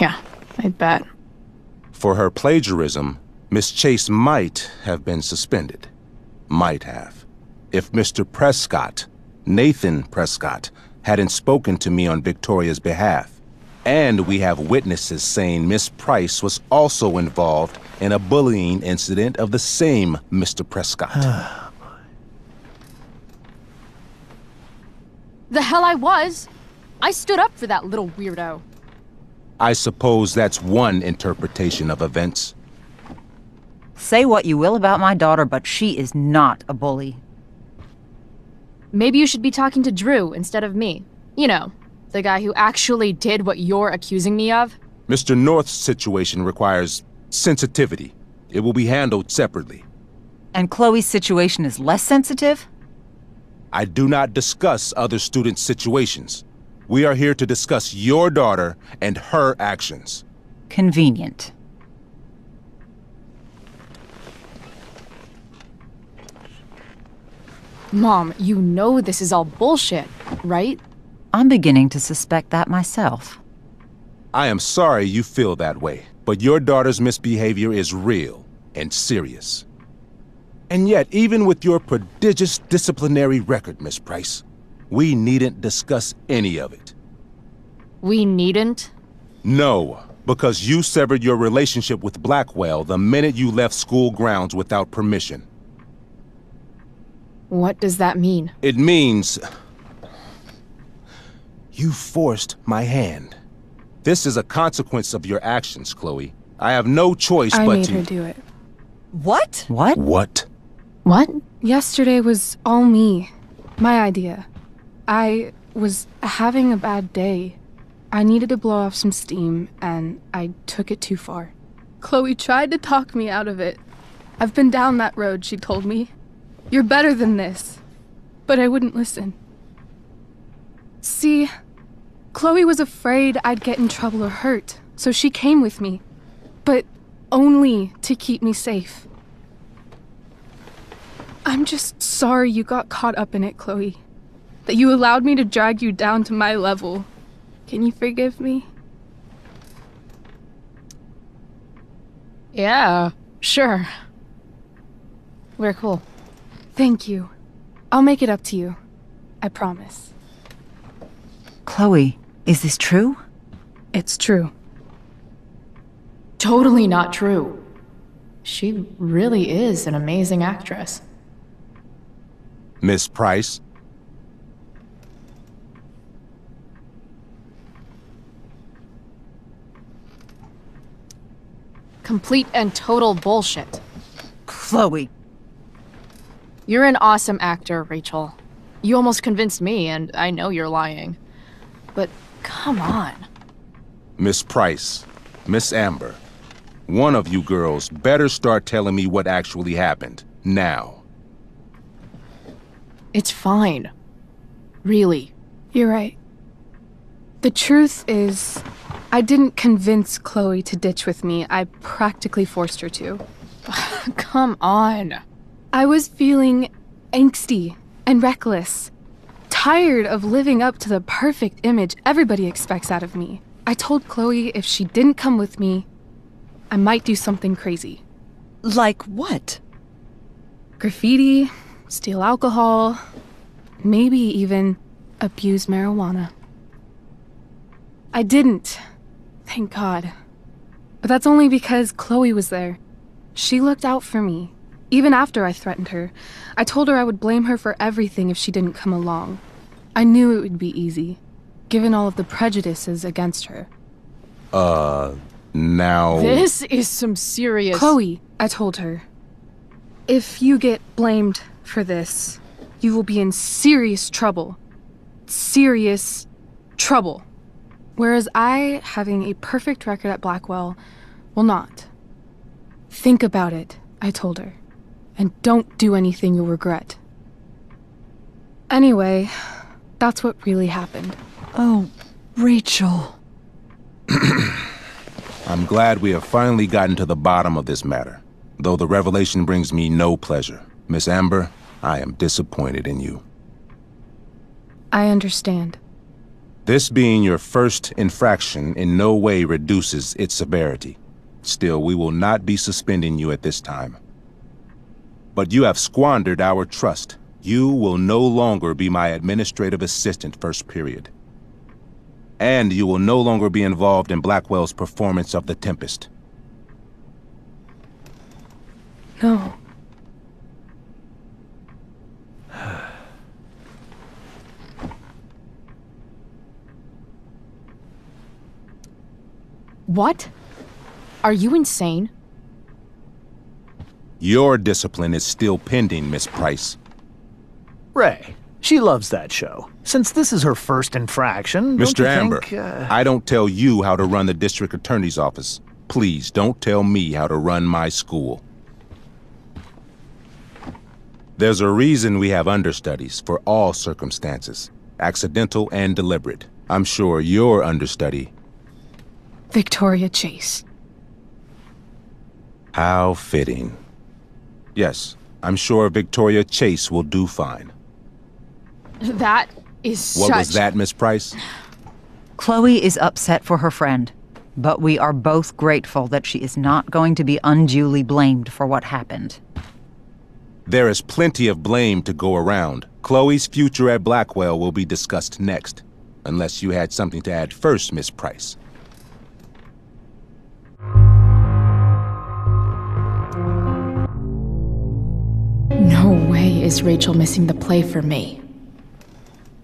Yeah, I bet. For her plagiarism, Miss Chase might have been suspended. Might have. If Mr. Prescott, Nathan Prescott, hadn't spoken to me on Victoria's behalf. And we have witnesses saying Miss Price was also involved in a bullying incident of the same Mr. Prescott. The hell I was! I stood up for that little weirdo. I suppose that's one interpretation of events. Say what you will about my daughter, but she is not a bully. Maybe you should be talking to Drew instead of me. You know, the guy who actually did what you're accusing me of. Mr. North's situation requires sensitivity. It will be handled separately. And Chloe's situation is less sensitive? I do not discuss other students' situations. We are here to discuss your daughter and her actions. Convenient. Mom, you know this is all bullshit, right? I'm beginning to suspect that myself. I am sorry you feel that way, but your daughter's misbehavior is real and serious. And yet, even with your prodigious disciplinary record, Miss Price, we needn't discuss any of it. We needn't? No, because you severed your relationship with Blackwell the minute you left school grounds without permission. What does that mean? It means... You forced my hand. This is a consequence of your actions, Chloe. I have no choice I but made to... her do it. What? What? What? What? Yesterday was all me. My idea. I was having a bad day. I needed to blow off some steam, and I took it too far. Chloe tried to talk me out of it. I've been down that road, she told me. You're better than this. But I wouldn't listen. See, Chloe was afraid I'd get in trouble or hurt, so she came with me. But only to keep me safe. I'm just sorry you got caught up in it, Chloe. That you allowed me to drag you down to my level. Can you forgive me? Yeah, sure. We're cool. Thank you. I'll make it up to you. I promise. Chloe, is this true? It's true. Totally not true. She really is an amazing actress. Miss Price? Complete and total bullshit. Chloe. You're an awesome actor, Rachel. You almost convinced me, and I know you're lying. But come on. Miss Price, Miss Amber, one of you girls better start telling me what actually happened. Now. It's fine. Really. You're right. The truth is, I didn't convince Chloe to ditch with me. I practically forced her to. Come on. I was feeling angsty and reckless. Tired of living up to the perfect image everybody expects out of me. I told Chloe if she didn't come with me, I might do something crazy. Like what? Graffiti, steal alcohol, maybe even abuse marijuana. I didn't. Thank God. But that's only because Chloe was there. She looked out for me, even after I threatened her. I told her I would blame her for everything if she didn't come along. I knew it would be easy, given all of the prejudices against her. Uh, now. This is some serious. Chloe, I told her. If you get blamed for this, you will be in serious trouble. Serious trouble. Whereas I, having a perfect record at Blackwell, will not. Think about it, I told her, and don't do anything you'll regret. Anyway, that's what really happened. Oh, Rachel. I'm glad we have finally gotten to the bottom of this matter. Though the revelation brings me no pleasure. Miss Amber, I am disappointed in you. I understand. This being your first infraction in no way reduces its severity. Still, we will not be suspending you at this time. But you have squandered our trust. You will no longer be my administrative assistant first period. And you will no longer be involved in Blackwell's performance of The Tempest. No. What? Are you insane? Your discipline is still pending, Miss Price. Ray, she loves that show. Since this is her first infraction, don't Mr. you Amber, think, uh, I don't tell you how to run the district attorney's office. Please don't tell me how to run my school. There's a reason we have understudies for all circumstances, accidental and deliberate. I'm sure your understudy. Victoria Chase. How fitting. Yes, I'm sure Victoria Chase will do fine. That is What such... was that, Miss Price? Chloe is upset for her friend, but we are both grateful that she is not going to be unduly blamed for what happened. There is plenty of blame to go around. Chloe's future at Blackwell will be discussed next. Unless you had something to add first, Miss Price. No way is Rachel missing the play for me.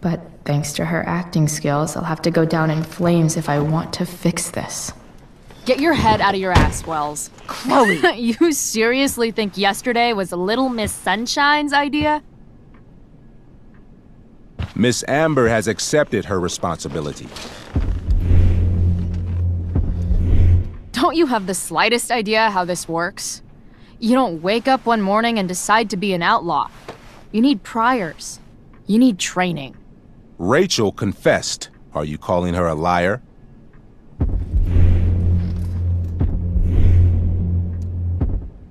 But thanks to her acting skills, I'll have to go down in flames if I want to fix this. Get your head out of your ass, Wells. Chloe! you seriously think yesterday was Little Miss Sunshine's idea? Miss Amber has accepted her responsibility. Don't you have the slightest idea how this works? You don't wake up one morning and decide to be an outlaw. You need priors. You need training. Rachel confessed. Are you calling her a liar?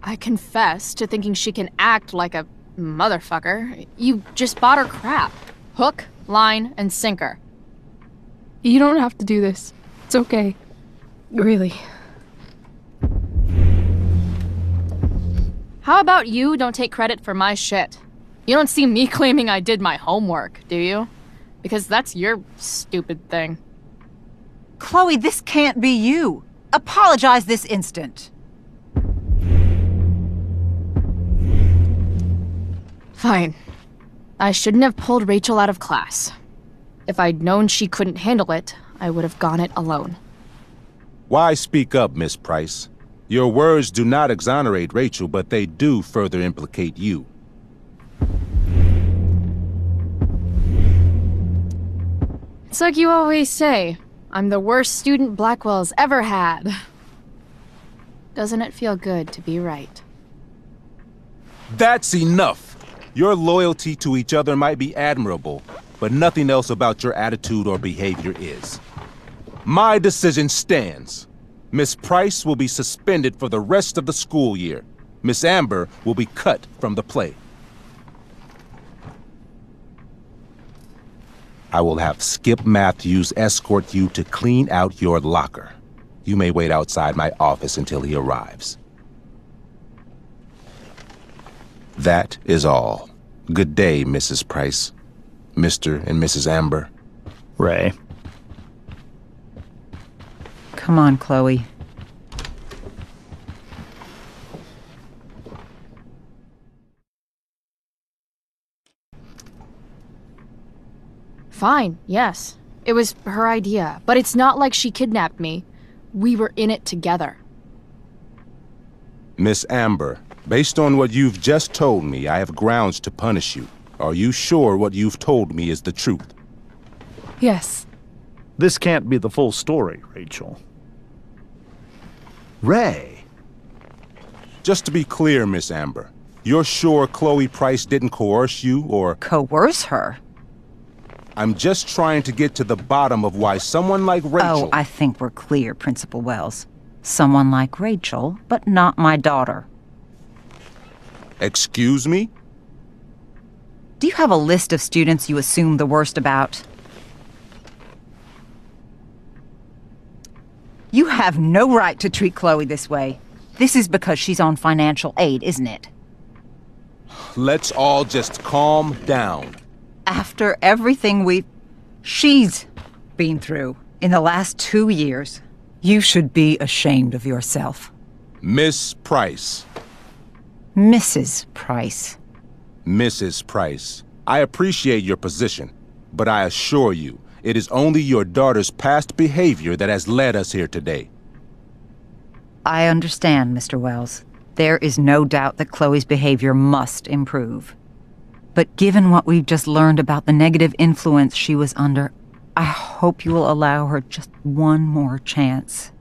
I confess to thinking she can act like a motherfucker. You just bought her crap. Hook, line, and sinker. You don't have to do this. It's okay. Really. How about you don't take credit for my shit? You don't see me claiming I did my homework, do you? Because that's your stupid thing. Chloe, this can't be you. Apologize this instant. Fine. I shouldn't have pulled Rachel out of class. If I'd known she couldn't handle it, I would have gone it alone. Why speak up, Miss Price? Your words do not exonerate Rachel, but they do further implicate you. It's like you always say, I'm the worst student Blackwell's ever had. Doesn't it feel good to be right? That's enough! Your loyalty to each other might be admirable, but nothing else about your attitude or behavior is. My decision stands. Miss Price will be suspended for the rest of the school year. Miss Amber will be cut from the play. I will have Skip Matthews escort you to clean out your locker. You may wait outside my office until he arrives. That is all. Good day, Mrs. Price. Mr. and Mrs. Amber. Ray. Come on, Chloe. Fine, yes. It was her idea, but it's not like she kidnapped me. We were in it together. Miss Amber, based on what you've just told me, I have grounds to punish you. Are you sure what you've told me is the truth? Yes. This can't be the full story, Rachel. Ray. Just to be clear, Miss Amber, you're sure Chloe Price didn't coerce you or... Coerce her? I'm just trying to get to the bottom of why someone like Rachel... Oh, I think we're clear, Principal Wells. Someone like Rachel, but not my daughter. Excuse me? Do you have a list of students you assume the worst about? You have no right to treat Chloe this way. This is because she's on financial aid, isn't it? Let's all just calm down. After everything we've... she's been through in the last two years, you should be ashamed of yourself. Miss Price. Mrs. Price. Mrs. Price, I appreciate your position, but I assure you, it is only your daughter's past behavior that has led us here today. I understand, Mr. Wells. There is no doubt that Chloe's behavior must improve. But given what we've just learned about the negative influence she was under, I hope you will allow her just one more chance.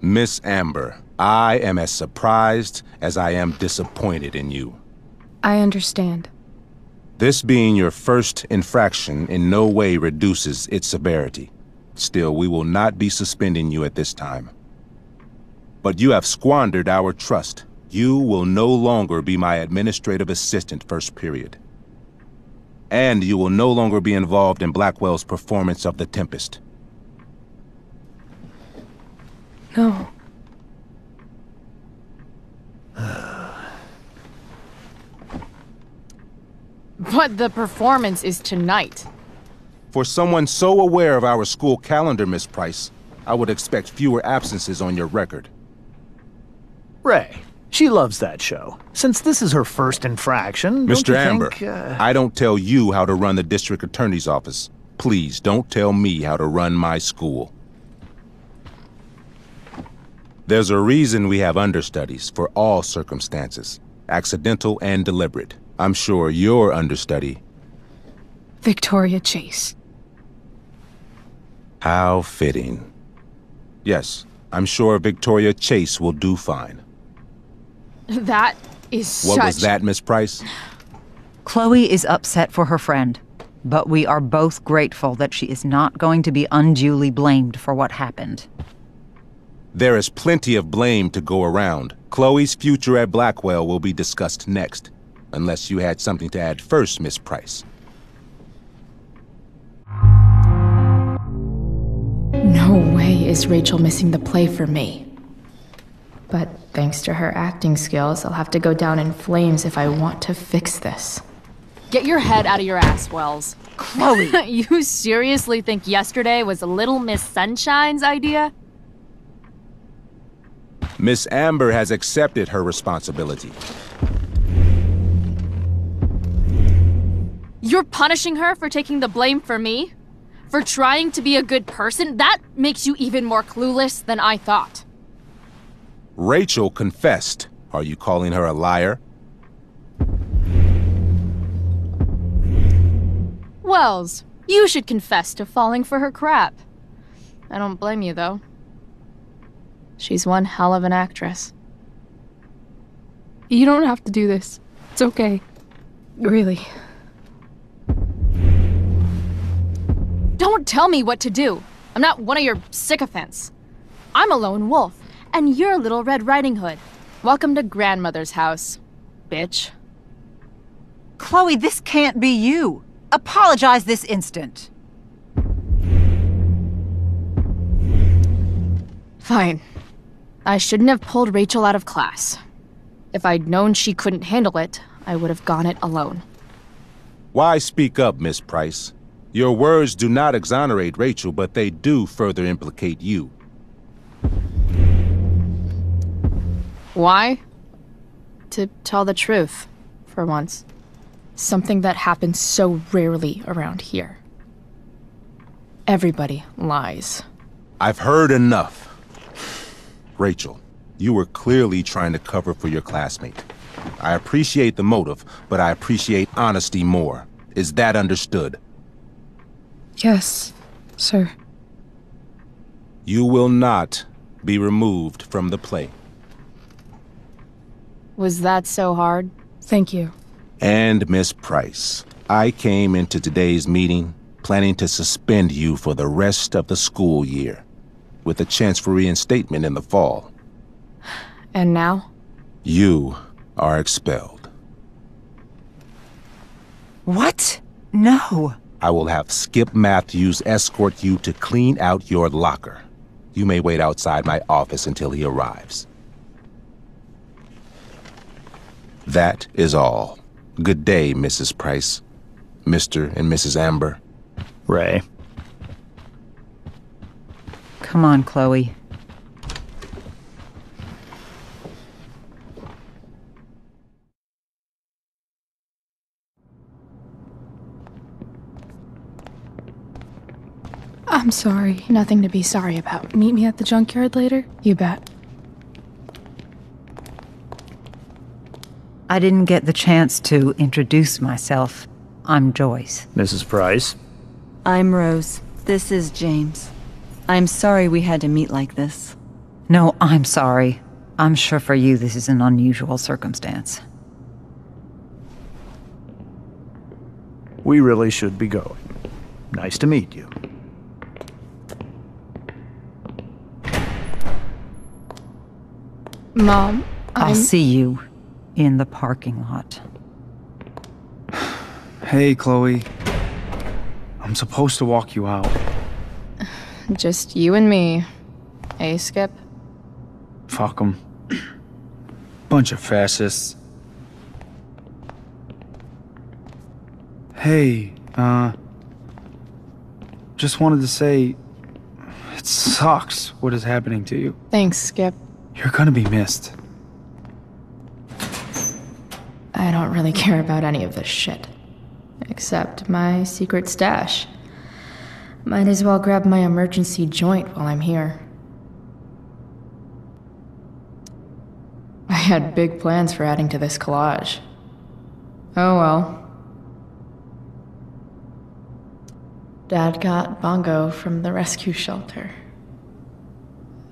Miss Amber, I am as surprised as I am disappointed in you. I understand. This being your first infraction in no way reduces its severity. Still, we will not be suspending you at this time. But you have squandered our trust. You will no longer be my administrative assistant first period. And you will no longer be involved in Blackwell's performance of The Tempest. No. But the performance is tonight. For someone so aware of our school calendar, Miss Price, I would expect fewer absences on your record. Ray, she loves that show. Since this is her first infraction, don't Mr. you Amber, think, uh, I don't tell you how to run the district attorney's office. Please don't tell me how to run my school. There's a reason we have understudies for all circumstances, accidental and deliberate. I'm sure your understudy. Victoria Chase. How fitting. Yes, I'm sure Victoria Chase will do fine. That is What such... was that, Miss Price? Chloe is upset for her friend, but we are both grateful that she is not going to be unduly blamed for what happened. There is plenty of blame to go around. Chloe's future at Blackwell will be discussed next. Unless you had something to add first, Miss Price. No way is Rachel missing the play for me. But thanks to her acting skills, I'll have to go down in flames if I want to fix this. Get your head out of your ass, Wells. Chloe! you seriously think yesterday was Little Miss Sunshine's idea? Miss Amber has accepted her responsibility. You're punishing her for taking the blame for me? For trying to be a good person? That makes you even more clueless than I thought. Rachel confessed. Are you calling her a liar? Wells, you should confess to falling for her crap. I don't blame you, though. She's one hell of an actress. You don't have to do this. It's okay. Really. Don't tell me what to do. I'm not one of your sycophants. I'm a lone wolf, and you're Little Red Riding Hood. Welcome to grandmother's house, bitch. Chloe, this can't be you. Apologize this instant. Fine. I shouldn't have pulled Rachel out of class. If I'd known she couldn't handle it, I would have gone it alone. Why speak up, Miss Price? Your words do not exonerate Rachel, but they do further implicate you. Why? To tell the truth, for once. Something that happens so rarely around here. Everybody lies. I've heard enough. Rachel, you were clearly trying to cover for your classmate. I appreciate the motive, but I appreciate honesty more. Is that understood? Yes, sir. You will not be removed from the play. Was that so hard? Thank you. And Miss Price, I came into today's meeting planning to suspend you for the rest of the school year, with a chance for reinstatement in the fall. And now? You are expelled. What? No. I will have Skip Matthews escort you to clean out your locker. You may wait outside my office until he arrives. That is all. Good day, Mrs. Price. Mr. and Mrs. Amber. Ray. Come on, Chloe. I'm sorry. Nothing to be sorry about. Meet me at the junkyard later? You bet. I didn't get the chance to introduce myself. I'm Joyce. Mrs. Price. I'm Rose. This is James. I'm sorry we had to meet like this. No, I'm sorry. I'm sure for you this is an unusual circumstance. We really should be going. Nice to meet you. Mom, I'll I'm... see you in the parking lot. Hey, Chloe. I'm supposed to walk you out. Just you and me. Eh, Skip? Fuck them. Bunch of fascists. Hey, uh. Just wanted to say. It sucks what is happening to you. Thanks, Skip. You're gonna be missed. I don't really care about any of this shit. Except my secret stash. Might as well grab my emergency joint while I'm here. I had big plans for adding to this collage. Oh well. Dad got Bongo from the rescue shelter.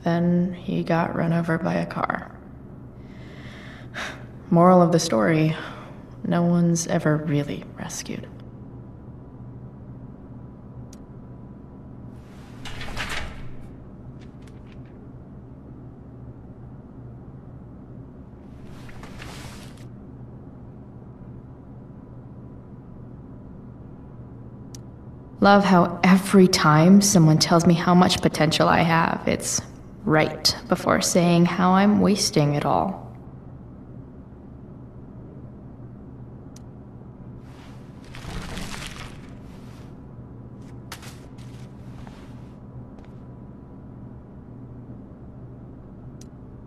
Then he got run over by a car. Moral of the story no one's ever really rescued. Love how every time someone tells me how much potential I have, it's right before saying how I'm wasting it all.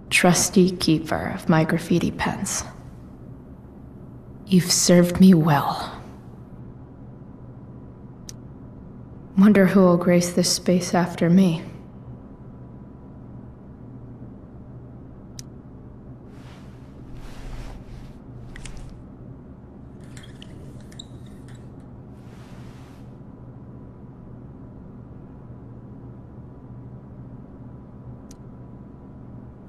Trusty keeper of my graffiti pens. You've served me well. Wonder who will grace this space after me.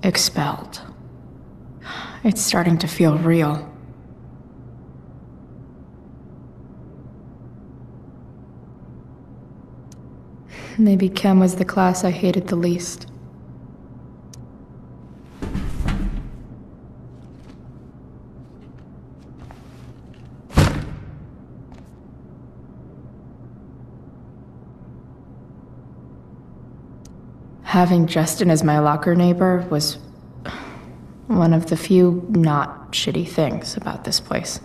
Expelled. It's starting to feel real. Maybe Chem was the class I hated the least. Having Justin as my locker neighbor was one of the few not shitty things about this place.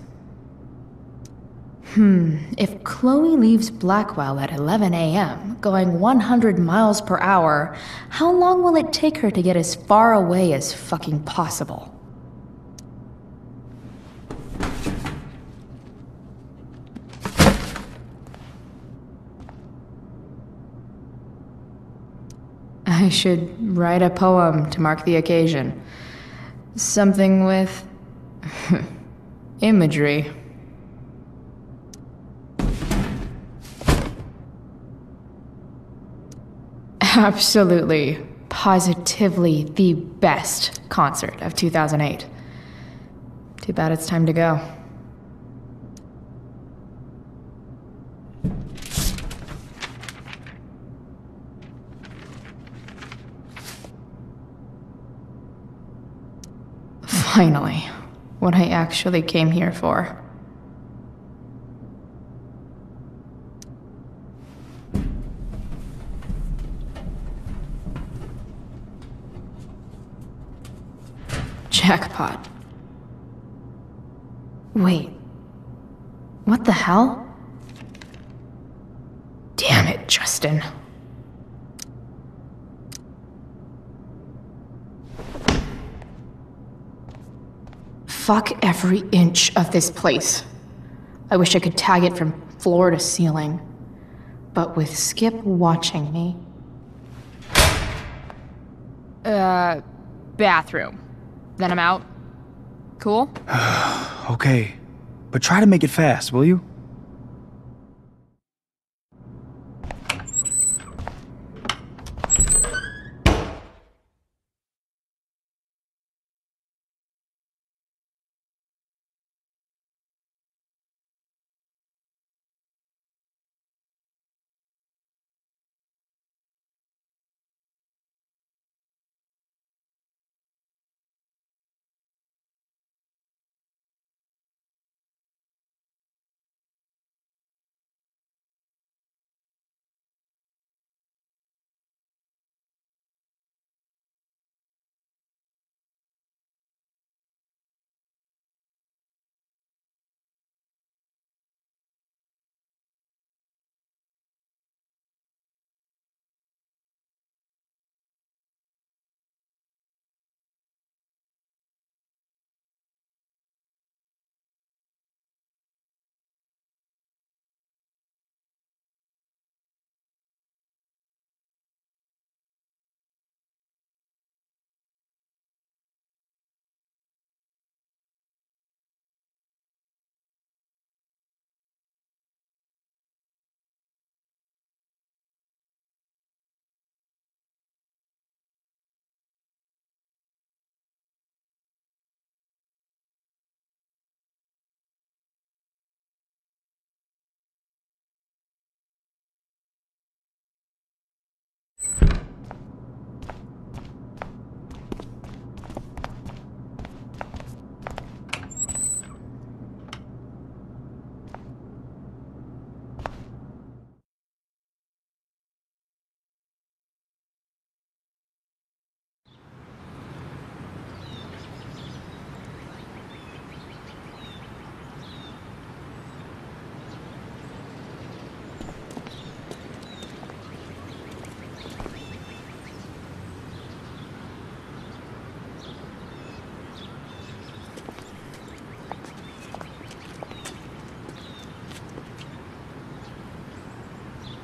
Hmm, if Chloe leaves Blackwell at 11 a.m., going 100 miles per hour, how long will it take her to get as far away as fucking possible? I should write a poem to mark the occasion. Something with imagery. Absolutely, positively the best concert of 2008. Too bad it's time to go. Finally, what I actually came here for. Jackpot. Wait. What the hell? Damn it, Justin. Fuck every inch of this place. I wish I could tag it from floor to ceiling. But with Skip watching me. Uh, bathroom. Then I'm out. Cool? okay, but try to make it fast, will you?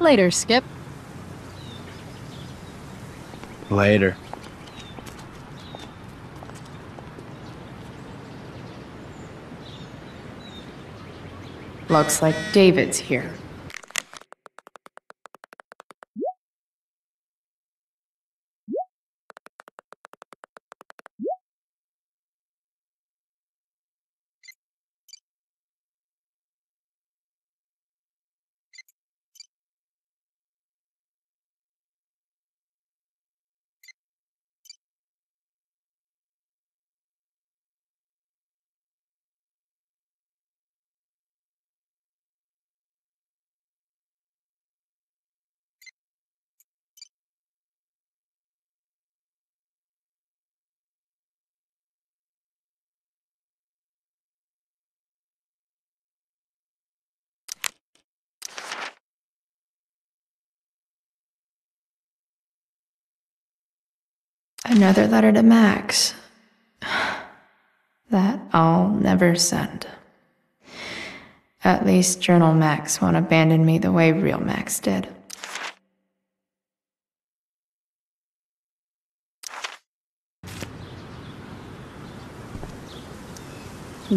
Later, Skip. Later. Looks like David's here. Another letter to Max. That I'll never send. At least Journal Max won't abandon me the way real Max did.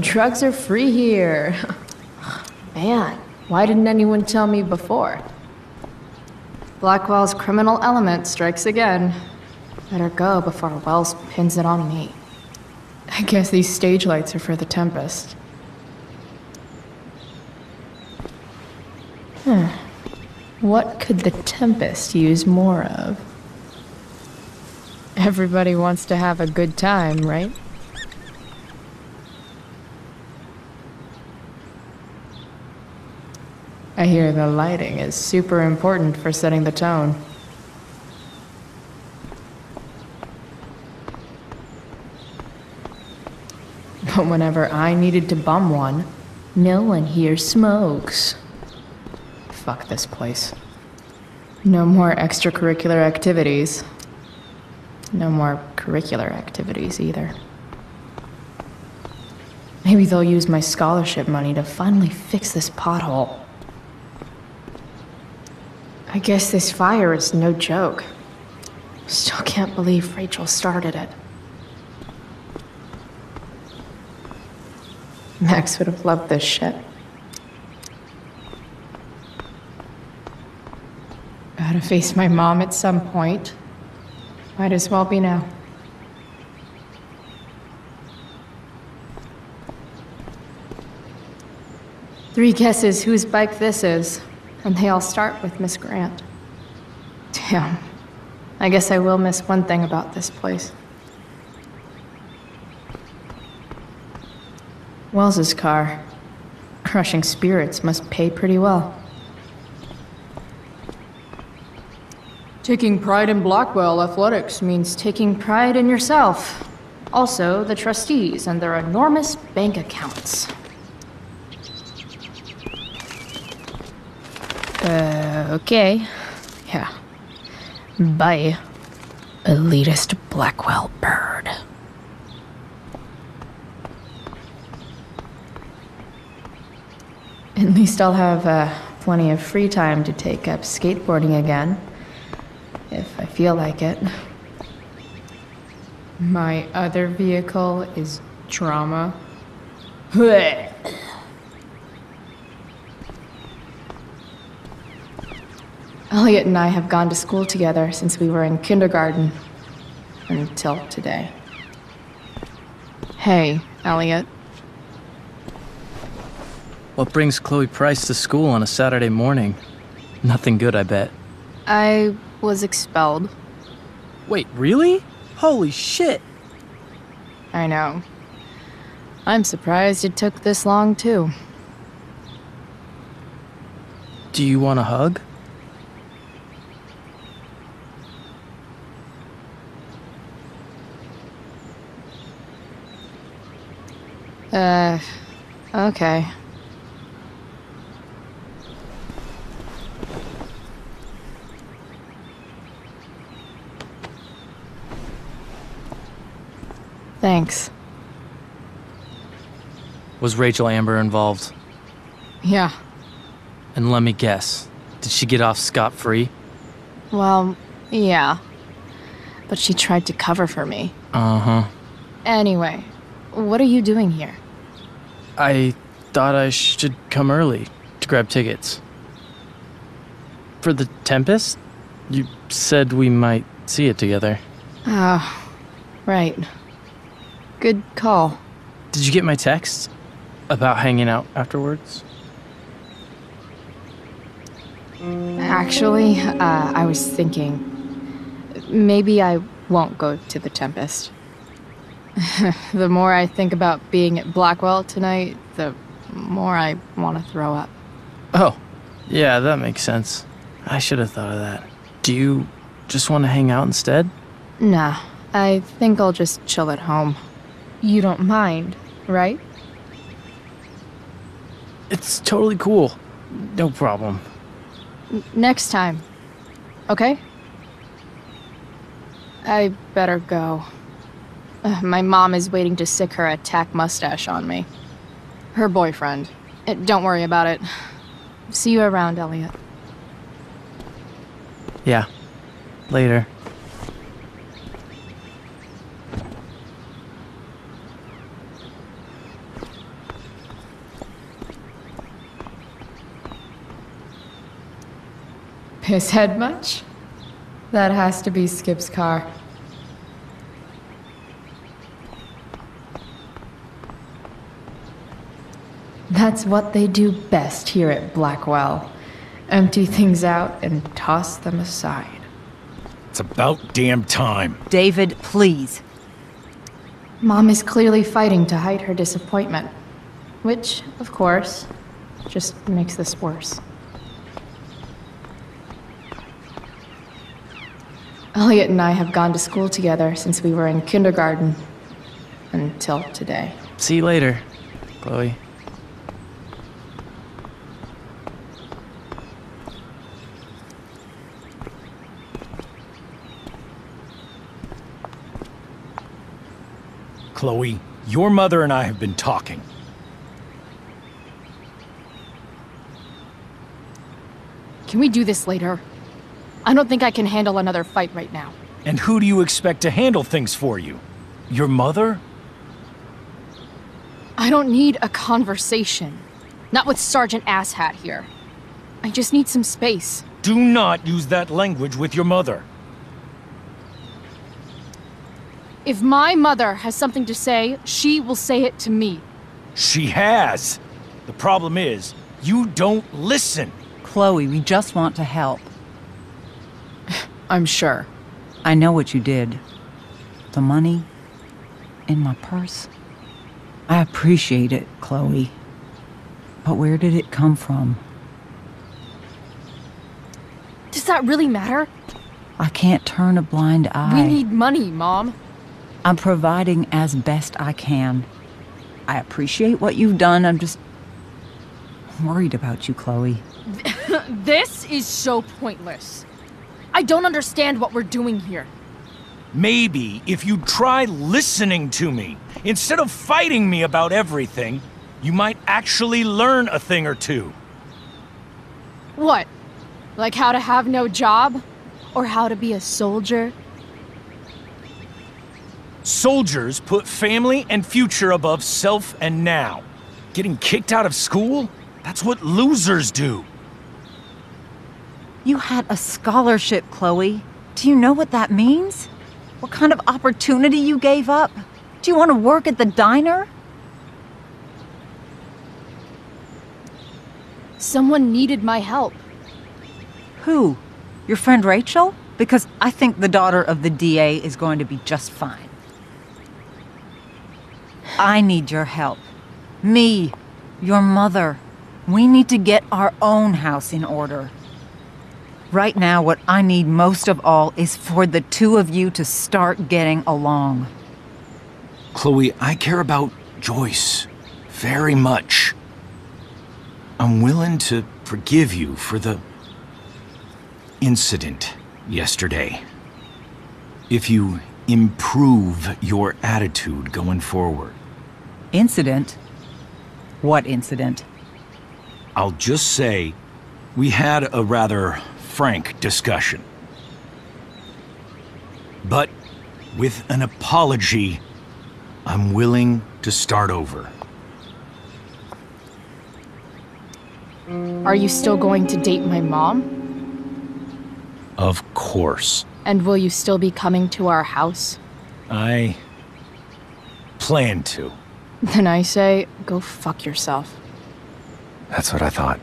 Drugs are free here. Man, why didn't anyone tell me before? Blackwell's criminal element strikes again. Better go before Wells pins it on me. I guess these stage lights are for the Tempest. Huh. What could the Tempest use more of? Everybody wants to have a good time, right? I hear the lighting is super important for setting the tone. But whenever I needed to bum one, no one here smokes. Fuck this place. No more extracurricular activities. No more curricular activities either. Maybe they'll use my scholarship money to finally fix this pothole. I guess this fire is no joke. Still can't believe Rachel started it. Max would have loved this shit. I Gotta face my mom at some point. Might as well be now. Three guesses whose bike this is, and they all start with Miss Grant. Damn. I guess I will miss one thing about this place. Wells's car. Crushing spirits must pay pretty well. Taking pride in Blackwell athletics means taking pride in yourself. Also, the trustees and their enormous bank accounts. Uh, okay. Yeah. Bye. Elitist Blackwell bird. At least I'll have uh, plenty of free time to take up skateboarding again. If I feel like it. My other vehicle is trauma. Elliot and I have gone to school together since we were in kindergarten. Until today. Hey, Elliot. What brings Chloe Price to school on a Saturday morning? Nothing good, I bet. I was expelled. Wait, really? Holy shit! I know. I'm surprised it took this long, too. Do you want a hug? Uh, okay. Thanks. Was Rachel Amber involved? Yeah. And let me guess. Did she get off scot free? Well, yeah. But she tried to cover for me. Uh huh. Anyway, what are you doing here? I thought I should come early to grab tickets. For the Tempest? You said we might see it together. Ah, right. Good call. Did you get my text about hanging out afterwards? Actually, uh, I was thinking maybe I won't go to the Tempest. the more I think about being at Blackwell tonight, the more I want to throw up. Oh, yeah, that makes sense. I should have thought of that. Do you just want to hang out instead? Nah, I think I'll just chill at home. You don't mind, right? It's totally cool. No problem. N- next time. Okay? I better go. Uh, my mom is waiting to sick her attack mustache on me. Her boyfriend. Uh, don't worry about it. See you around, Elliot. Yeah. Later. Pisshead much? That has to be Skip's car. That's what they do best here at Blackwell. Empty things out and toss them aside. It's about damn time. David, please. Mom is clearly fighting to hide her disappointment. Which, of course, just makes this worse. Elliot and I have gone to school together since we were in kindergarten. Until today. See you later, Chloe. Chloe, your mother and I have been talking. Can we do this later? I don't think I can handle another fight right now. And who do you expect to handle things for you? Your mother? I don't need a conversation. Not with Sergeant Asshat here. I just need some space. Do not use that language with your mother. If my mother has something to say, she will say it to me. She has. The problem is, you don't listen. Chloe, we just want to help. I'm sure. I know what you did. The money in my purse. I appreciate it, Chloe. But where did it come from? Does that really matter? I can't turn a blind eye. We need money, Mom. I'm providing as best I can. I appreciate what you've done. I'm just worried about you, Chloe. this is so pointless. I don't understand what we're doing here. Maybe if you try listening to me, instead of fighting me about everything, you might actually learn a thing or two. What? Like how to have no job? Or how to be a soldier? Soldiers put family and future above self and now. Getting kicked out of school? That's what losers do. You had a scholarship, Chloe. Do you know what that means? What kind of opportunity you gave up? Do you want to work at the diner? Someone needed my help. Who? Your friend Rachel? Because I think the daughter of the DA is going to be just fine. I need your help. Me, your mother. We need to get our own house in order. Right now, what I need most of all is for the two of you to start getting along. Chloe, I care about Joyce very much. I'm willing to forgive you for the incident yesterday. If you improve your attitude going forward. Incident? What incident? I'll just say We had a rather frank discussion. But with an apology, I'm willing to start over. Are you still going to date my mom? Of course. And will you still be coming to our house? I plan to. Then I say, go fuck yourself. That's what I thought.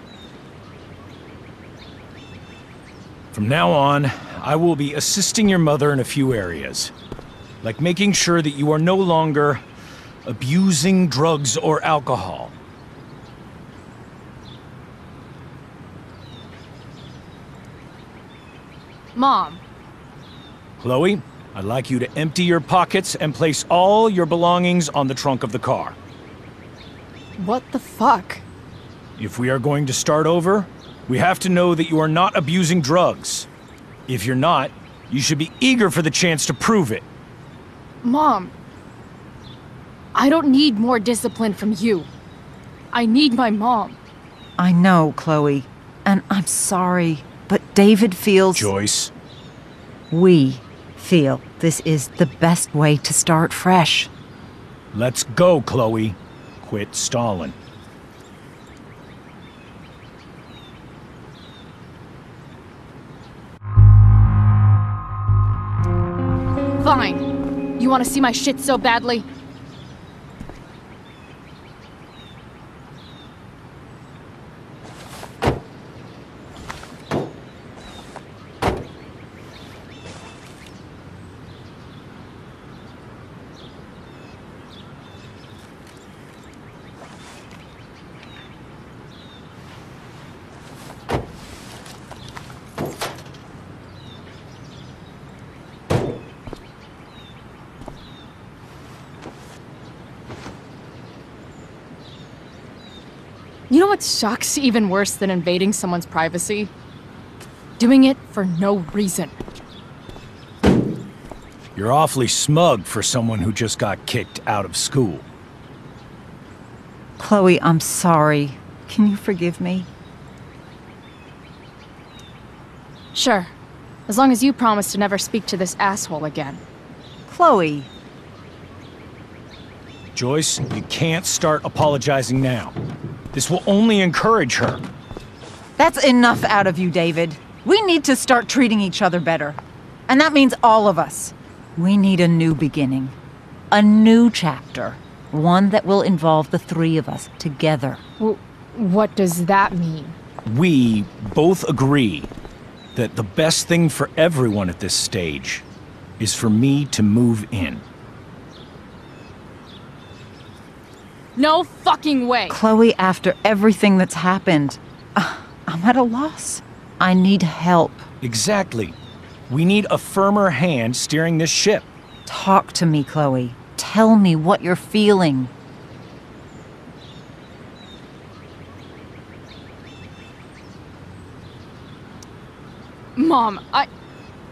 From now on, I will be assisting your mother in a few areas. Like making sure that you are no longer abusing drugs or alcohol. Mom, Chloe, I'd like you to empty your pockets and place all your belongings on the trunk of the car. what the fuck? If we are going to start over, we have to know that you are not abusing drugs. If you're not, you should be eager for the chance to prove it. Mom, I don't need more discipline from you. I need my mom. I know, Chloe, and I'm sorry, but David feels. Joyce. We feel this is the best way to start fresh. Let's go, Chloe. Quit stalling. Fine. You want to see my shit so badly? What sucks even worse than invading someone's privacy? Doing it for no reason. You're awfully smug for someone who just got kicked out of school. Chloe, I'm sorry. Can you forgive me? Sure. As long as you promise to never speak to this asshole again. Chloe. Joyce, you can't start apologizing now. This will only encourage her. That's enough out of you, David. We need to start treating each other better. And that means all of us. We need a new beginning. A new chapter. One that will involve the three of us together. W what does that mean? We both agree that the best thing for everyone at this stage is for me to move in. No fucking way! Chloe, after everything that's happened, uh, I'm at a loss. I need help. Exactly. We need a firmer hand steering this ship. Talk to me, Chloe. Tell me what you're feeling. Mom, I...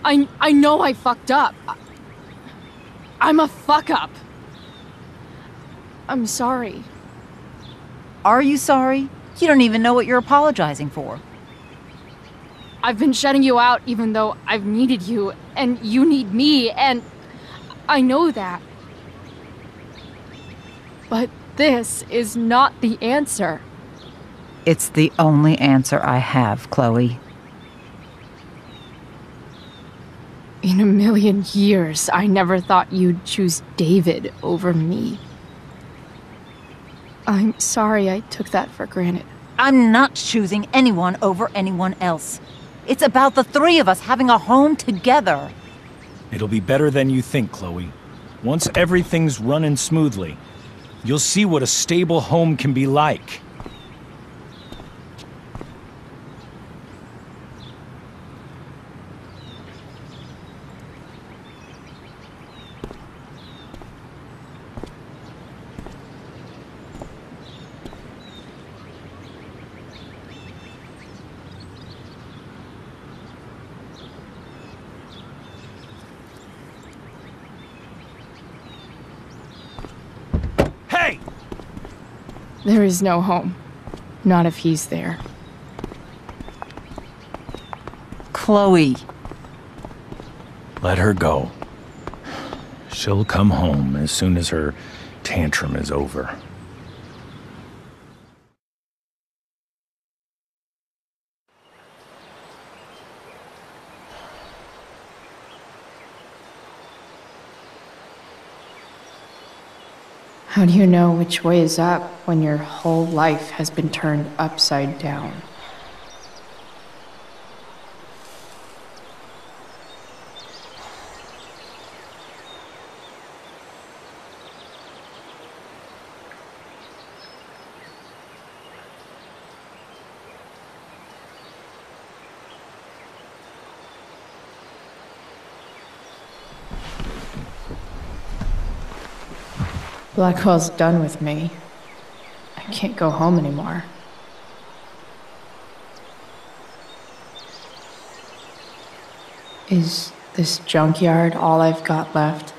I, I know I fucked up. I, I'm a fuck up. I'm sorry. Are you sorry? You don't even know what you're apologizing for. I've been shutting you out even though I've needed you, and you need me, and I know that. But this is not the answer. It's the only answer I have, Chloe. In a million years, I never thought you'd choose David over me. I'm sorry I took that for granted. I'm not choosing anyone over anyone else. It's about the three of us having a home together. It'll be better than you think, Chloe. Once everything's running smoothly, you'll see what a stable home can be like. There is no home. Not if he's there. Chloe. Let her go. She'll come home as soon as her tantrum is over. How do you know which way is up when your whole life has been turned upside down? Blackwell's done with me. I can't go home anymore. Is this junkyard all I've got left?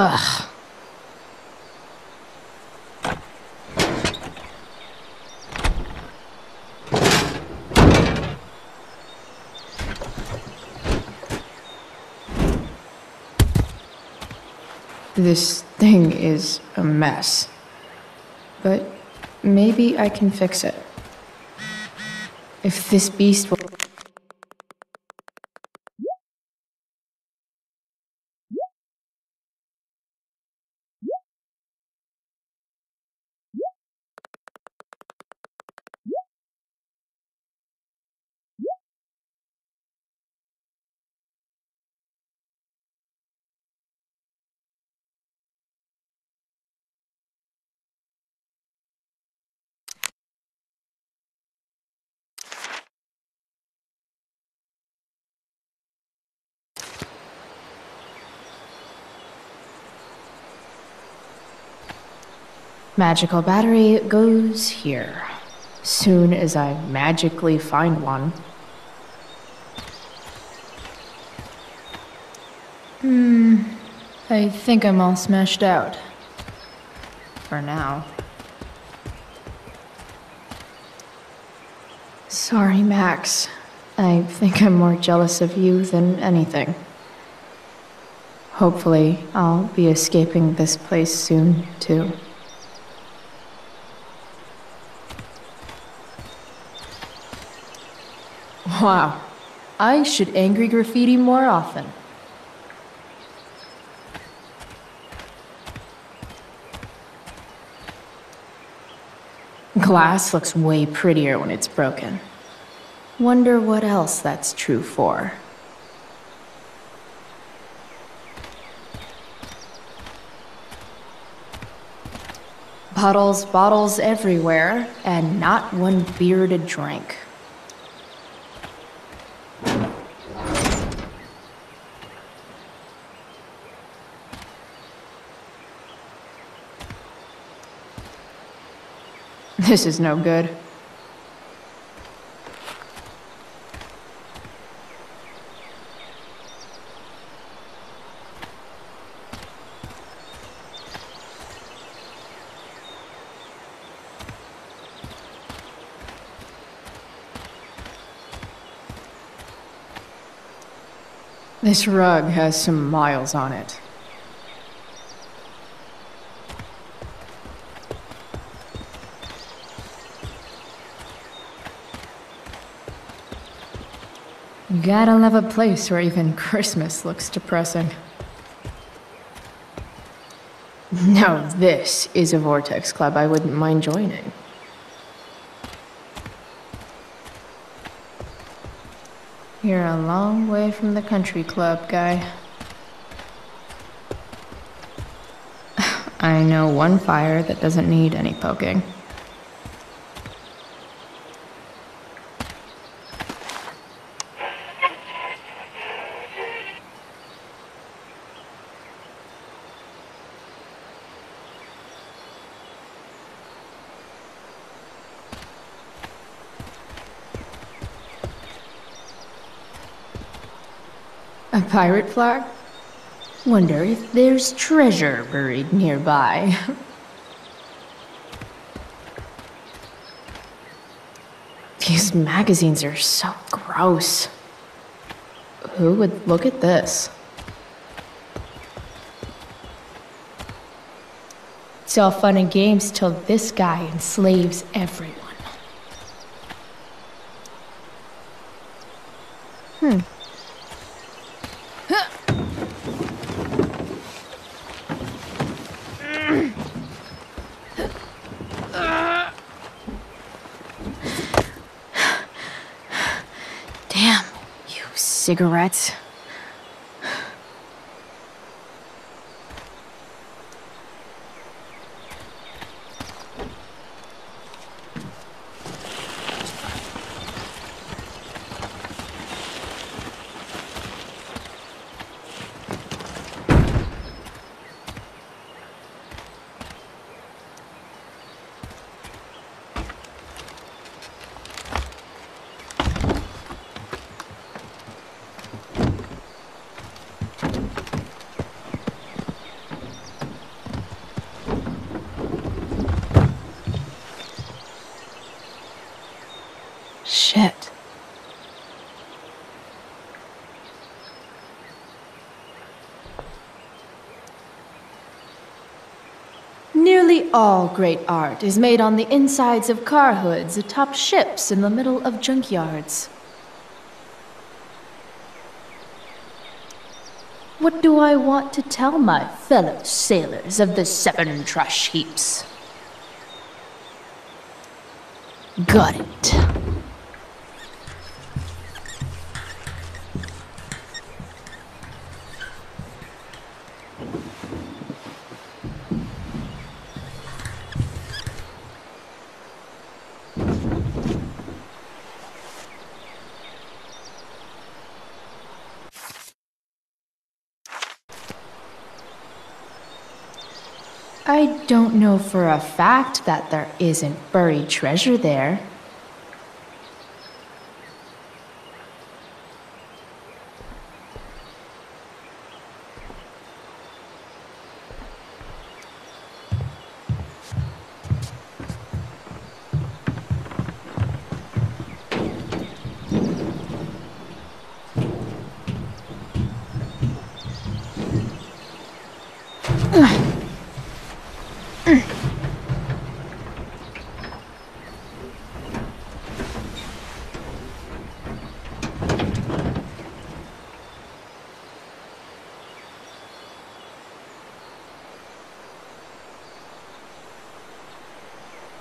Ugh. This thing is a mess. But maybe I can fix it. If this beast will. Magical battery goes here. Soon as I magically find one. Hmm. I think I'm all smashed out. For now. Sorry, Max. I think I'm more jealous of you than anything. Hopefully, I'll be escaping this place soon, too. Wow. I should angry graffiti more often. Glass looks way prettier when it's broken. Wonder what else that's true for. Bottles, bottles everywhere, and not one beer to drink. This is no good. This rug has some miles on it. Gotta love a place where even Christmas looks depressing. Now this is a Vortex Club I wouldn't mind joining. You're a long way from the country club, guy. I know one fire that doesn't need any poking. Pirate flag? Wonder if there's treasure buried nearby. These magazines are so gross. Who would look at this? It's all fun and games till this guy enslaves everyone. Hmm. Damn, you cigarettes. Shit. Nearly all great art is made on the insides of car hoods atop ships in the middle of junkyards. What do I want to tell my fellow sailors of the seven trash heaps? Got it. I don't know for a fact that there isn't buried treasure there.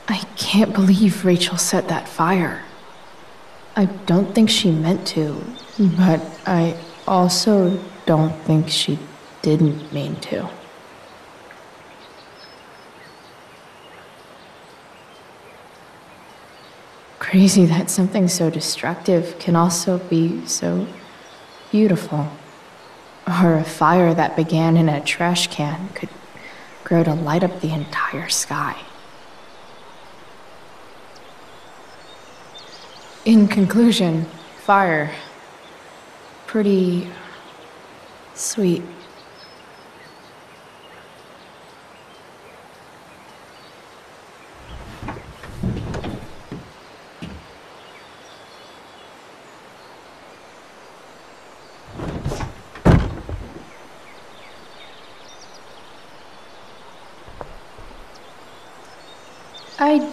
I can't believe Rachel set that fire. I don't think she meant to, but I also don't think she didn't mean to. Crazy that something so destructive can also be so beautiful. Or a fire that began in a trash can could grow to light up the entire sky. In conclusion, fire. Pretty sweet.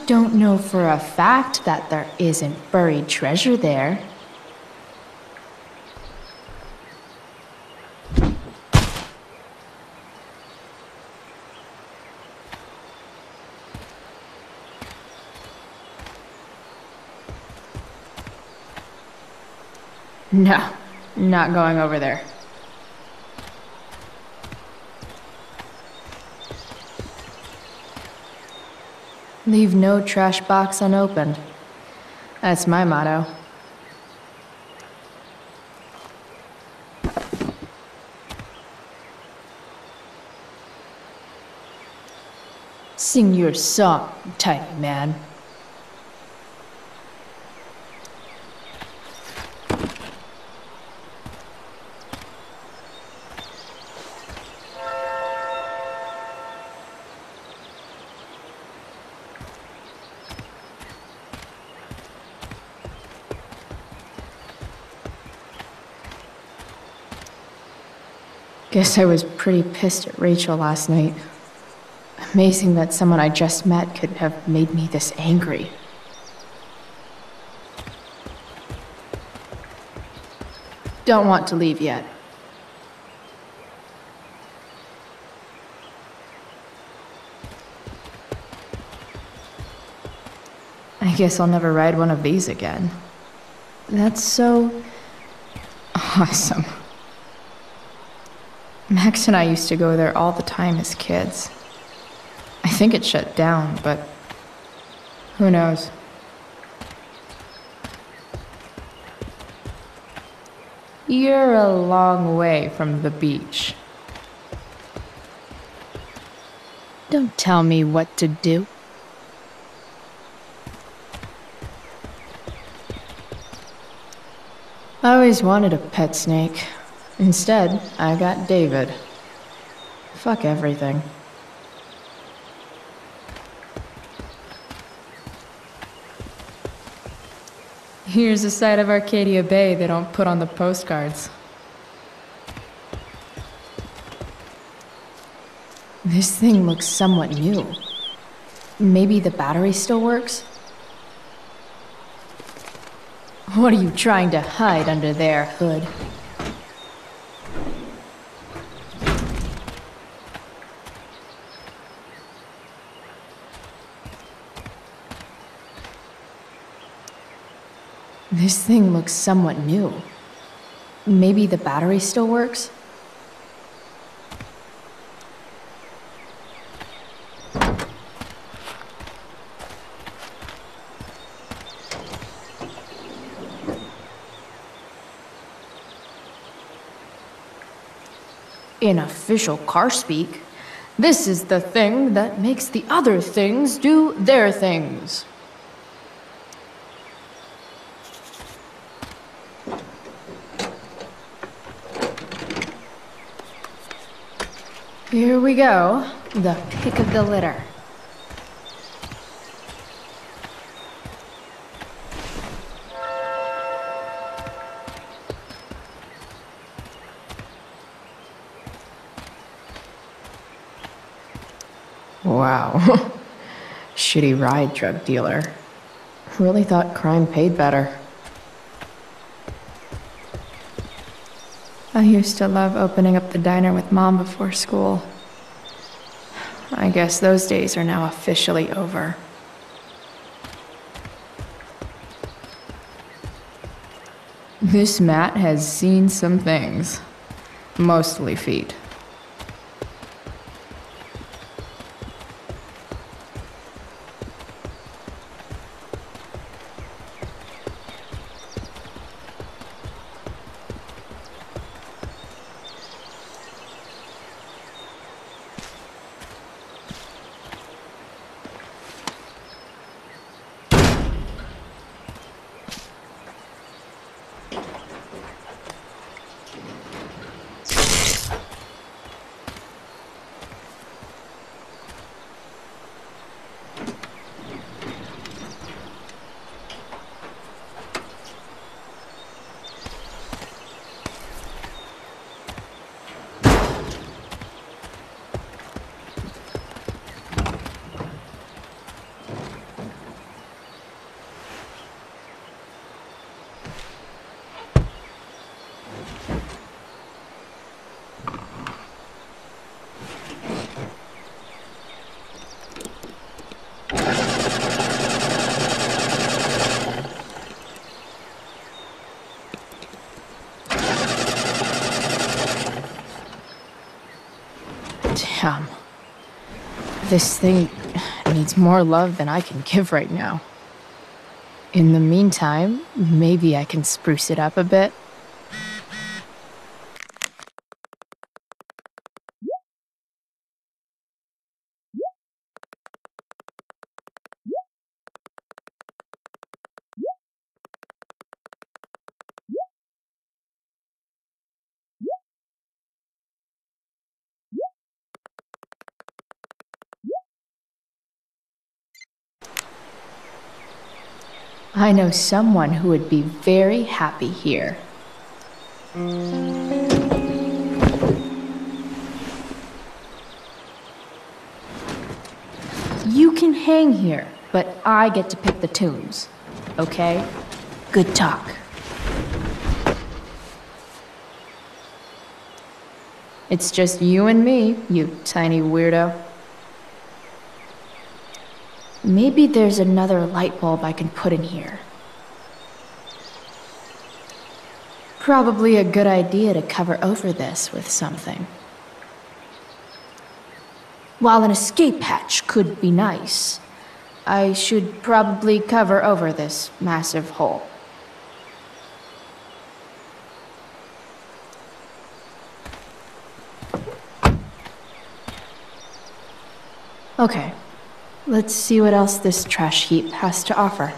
don't know for a fact that there isn't buried treasure there. No, not going over there. Leave no trash box unopened. That's my motto. Sing your song, tiny man. I guess I was pretty pissed at Rachel last night. Amazing that someone I just met could have made me this angry. Don't want to leave yet. I guess I'll never ride one of these again. That's so... awesome. Max and I used to go there all the time as kids. I think it shut down, but who knows? You're a long way from the beach. Don't tell me what to do. I always wanted a pet snake. Instead, I got David. Fuck everything. Here's a side of Arcadia Bay they don't put on the postcards. This thing looks somewhat new. Maybe the battery still works? What are you trying to hide under there, Hood? This thing looks somewhat new. Maybe the battery still works? In official car speak, this is the thing that makes the other things do their things. Here we go. The pick of the litter. Wow. Shitty ride, drug dealer. Really thought crime paid better. I used to love opening up the diner with Mom before school. I guess those days are now officially over. This mat has seen some things. Mostly feet. This thing needs more love than I can give right now. In the meantime, maybe I can spruce it up a bit. I know someone who would be very happy here. You can hang here, but I get to pick the tunes. Okay? Good talk. It's just you and me, you tiny weirdo. Maybe there's another light bulb I can put in here. Probably a good idea to cover over this with something. While an escape hatch could be nice, I should probably cover over this massive hole. Okay, let's see what else this trash heap has to offer.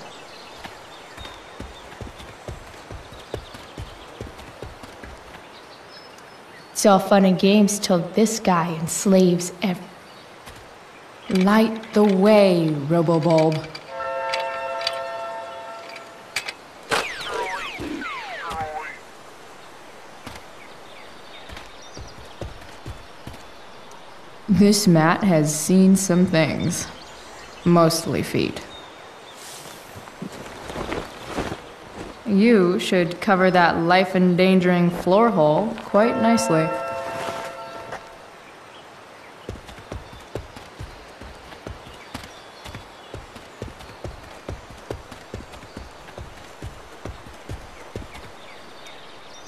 It's all fun and games till this guy enslaves ev- Light the way, Robobulb. This mat has seen some things. Mostly feet. You should cover that life endangering floor hole quite nicely.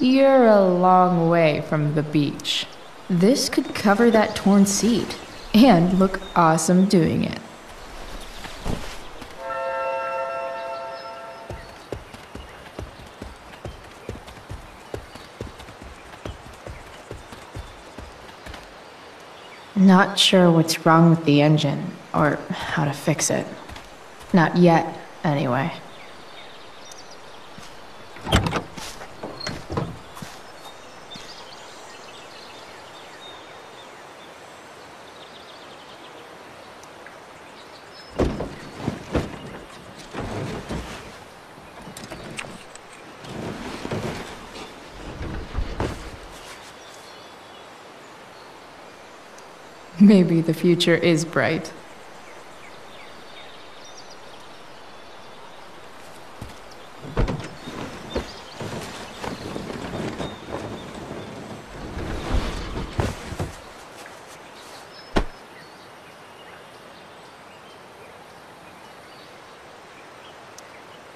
You're a long way from the beach. This could cover that torn seat and look awesome doing it. Not sure what's wrong with the engine or how to fix it. Not yet, anyway. Maybe the future is bright.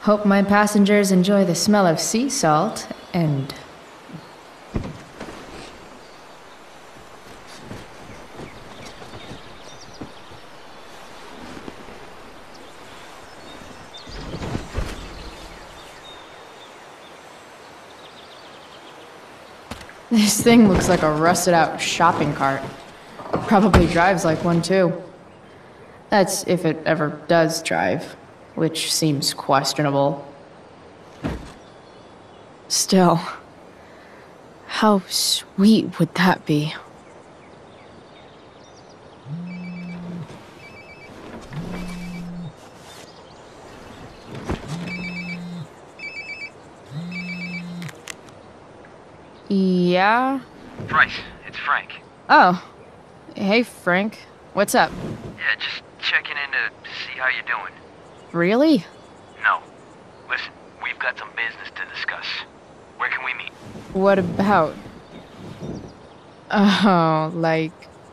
Hope my passengers enjoy the smell of sea salt and This thing looks like a rusted out shopping cart. Probably drives like one too. That's if it ever does drive, which seems questionable. Still, how sweet would that be? Yeah? Price, it's Frank. Oh. Hey, Frank. What's up? Yeah, just checking in to see how you're doing. Really? No. Listen, we've got some business to discuss. Where can we meet? What about? Oh, like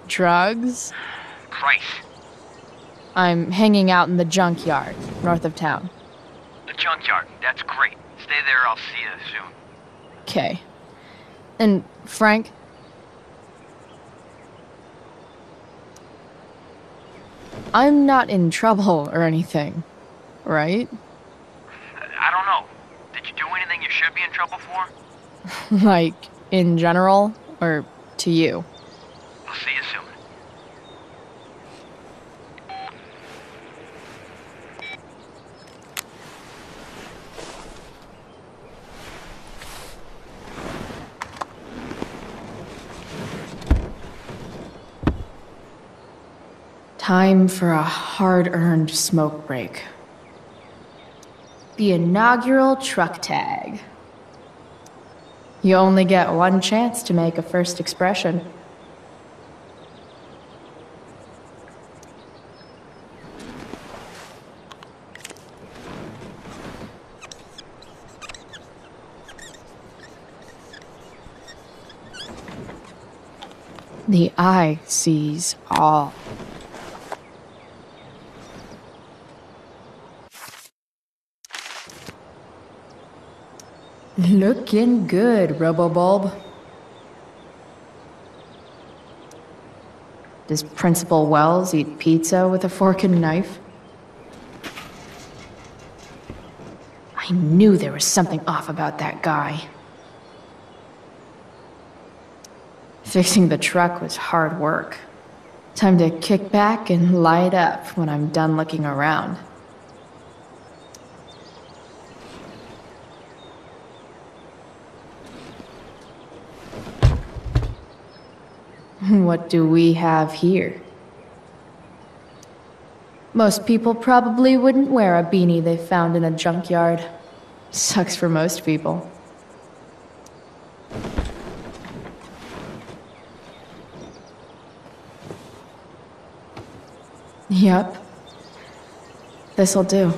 drugs? Price. I'm hanging out in the junkyard, north of town. The junkyard. That's great. Stay there, I'll see you soon. Okay. And Frank? I'm not in trouble or anything, right? I don't know. Did you do anything you should be in trouble for? like, in general, or to you? I'll see you Time for a hard earned smoke break. The inaugural truck tag. You only get one chance to make a first expression. The eye sees all. Looking good, Robobulb. Does Principal Wells eat pizza with a fork and knife? I knew there was something off about that guy. Fixing the truck was hard work. Time to kick back and light up when I'm done looking around. What do we have here? Most people probably wouldn't wear a beanie they found in a junkyard. Sucks for most people. Yep. This'll do.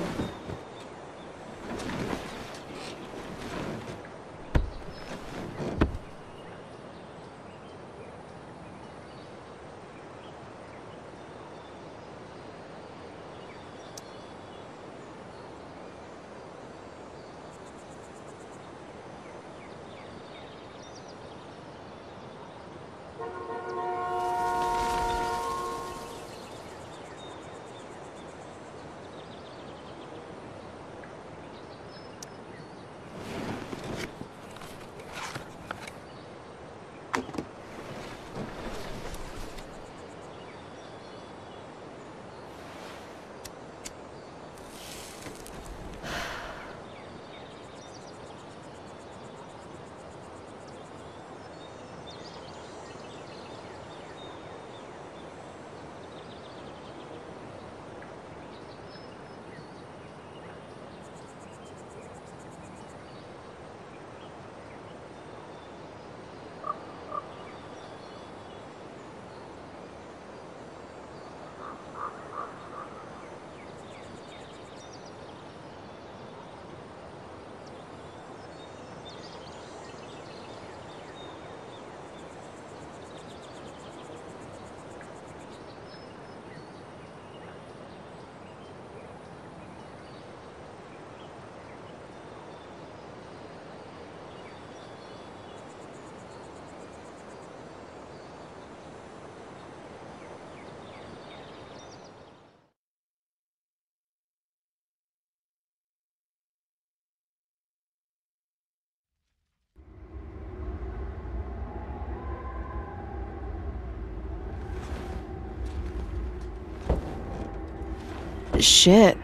Shit.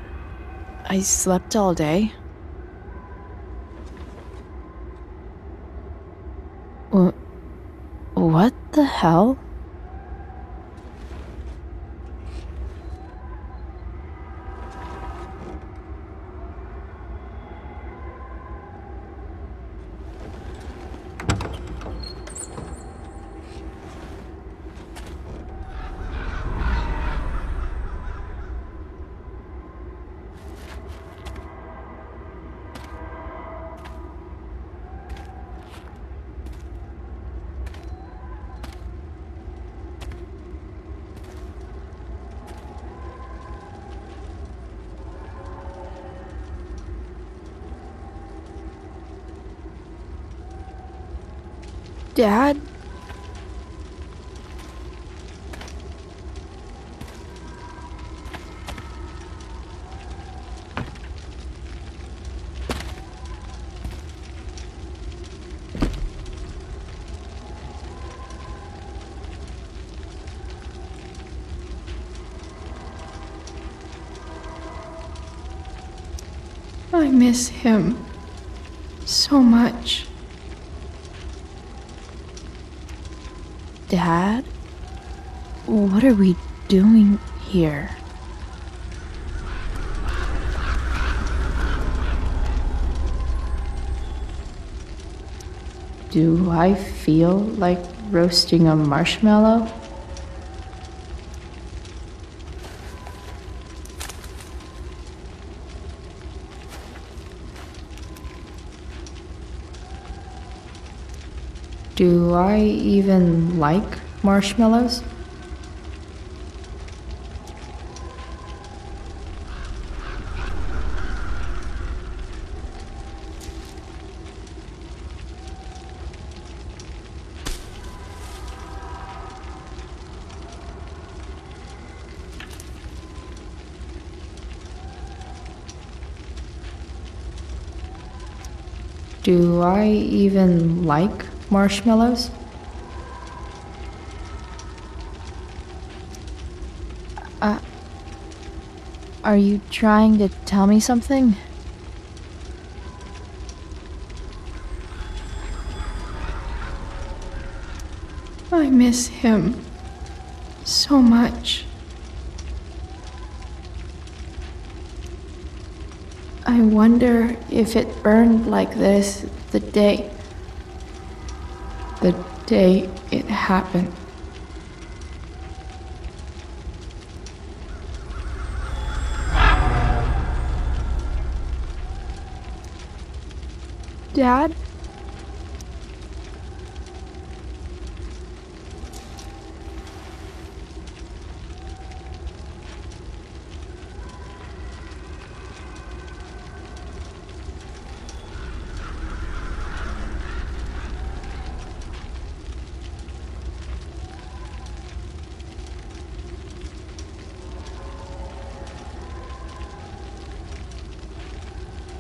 I slept all day. Wh- What the hell? Dad? I miss him so much. Dad? What are we doing here? Do I feel like roasting a marshmallow? Do I even like marshmallows? Do I even like marshmallows? Uh, are you trying to tell me something? I miss him so much. I wonder if it burned like this the day. The day it happened. Dad?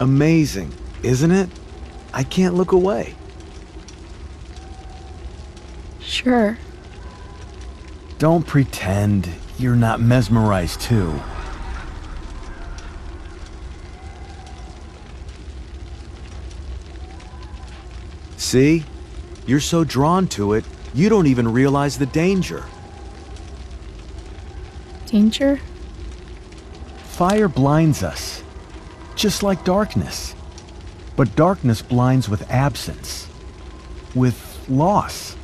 Amazing, isn't it? I can't look away. Sure. Don't pretend you're not mesmerized too. See? You're so drawn to it, you don't even realize the danger. Danger? Fire blinds us, just like darkness. But darkness blinds with absence, with loss.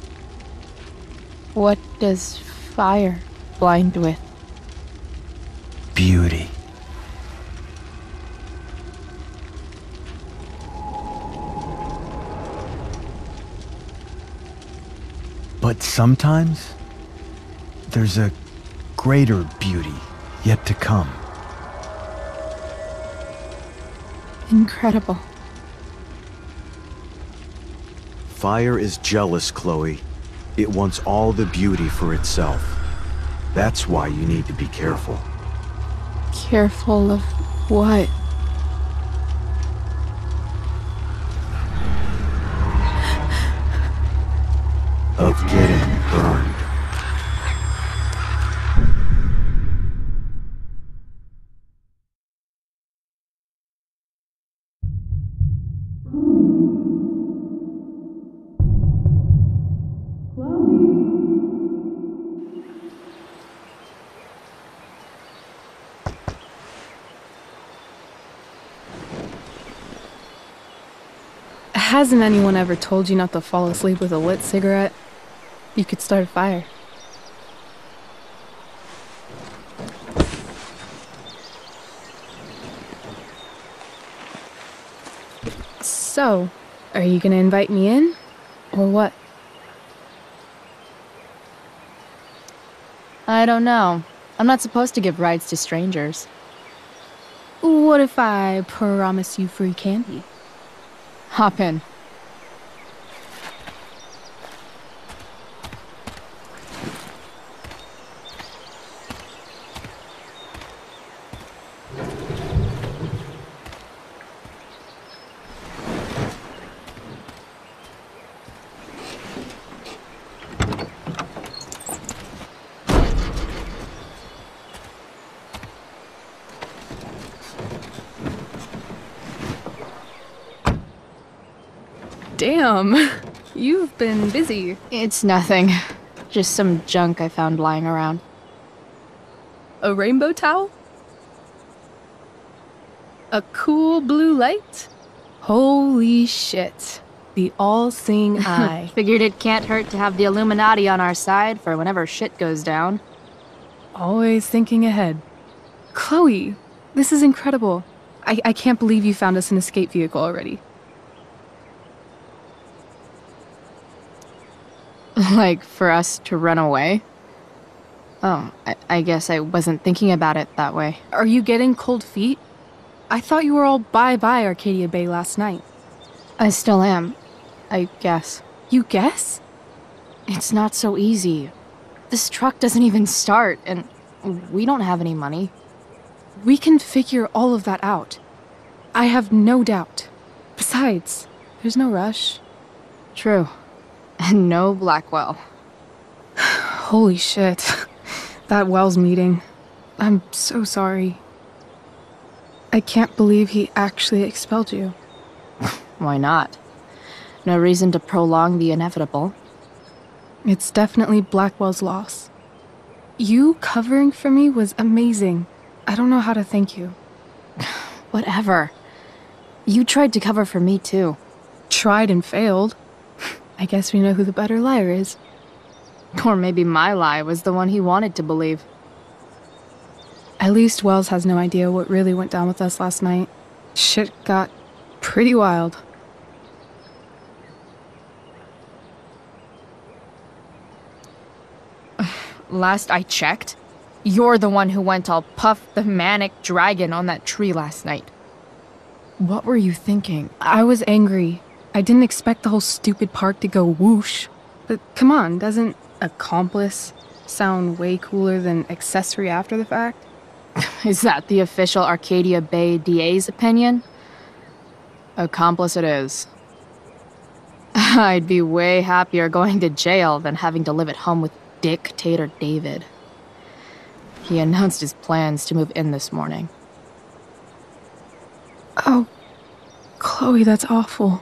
What does fire blind with? Beauty. But sometimes, there's a greater beauty yet to come. Incredible. Fire is jealous, Chloe. It wants all the beauty for itself. That's why you need to be careful. Careful of what? Hasn't anyone ever told you not to fall asleep with a lit cigarette? You could start a fire. So, are you gonna invite me in? Or what? I don't know. I'm not supposed to give rides to strangers. What if I promise you free candy? Hop in. Damn! Um, you've been busy. It's nothing. Just some junk I found lying around. A rainbow towel? A cool blue light? Holy shit. The all seeing eye. Figured it can't hurt to have the Illuminati on our side for whenever shit goes down. Always thinking ahead. Chloe, this is incredible. I, I can't believe you found us an escape vehicle already. like, for us to run away? Oh, I, I guess I wasn't thinking about it that way. Are you getting cold feet? I thought you were all bye bye Arcadia Bay last night. I still am. I guess. You guess? It's not so easy. This truck doesn't even start, and we don't have any money. We can figure all of that out. I have no doubt. Besides, there's no rush. True. And no Blackwell. Holy shit. That Wells meeting. I'm so sorry. I can't believe he actually expelled you. Why not? No reason to prolong the inevitable. It's definitely Blackwell's loss. You covering for me was amazing. I don't know how to thank you. Whatever. You tried to cover for me too. Tried and failed. I guess we know who the better liar is. Or maybe my lie was the one he wanted to believe. At least Wells has no idea what really went down with us last night. Shit got pretty wild. Last I checked, you're the one who went all Puff the Manic Dragon on that tree last night. What were you thinking? I was angry. I didn't expect the whole stupid park to go whoosh. But come on, doesn't accomplice sound way cooler than accessory after the fact? Is that the official Arcadia Bay DA's opinion? Accomplice it is. I'd be way happier going to jail than having to live at home with Dictator David. He announced his plans to move in this morning. Oh, Chloe, that's awful.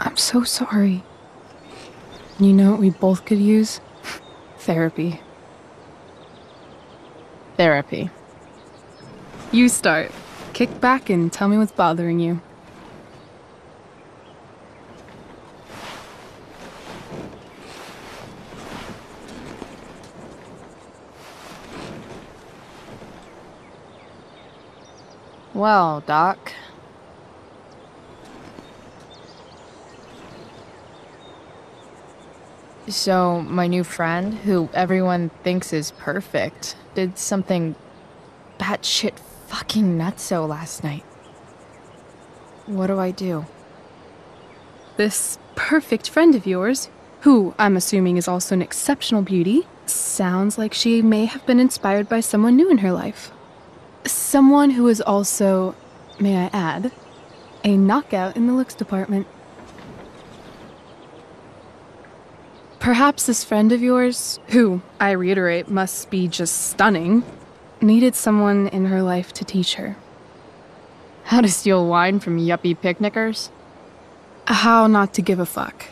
I'm so sorry. You know what we both could use? Therapy. Therapy. You start. Kick back and tell me what's bothering you. Well, Doc. So, my new friend, who everyone thinks is perfect, did something batshit fucking nutso last night. What do I do? This perfect friend of yours, who I'm assuming is also an exceptional beauty, sounds like she may have been inspired by someone new in her life. Someone who is also, may I add, a knockout in the looks department. Perhaps this friend of yours, who, I reiterate, must be just stunning, needed someone in her life to teach her. How to steal wine from yuppie picnickers? How not to give a fuck.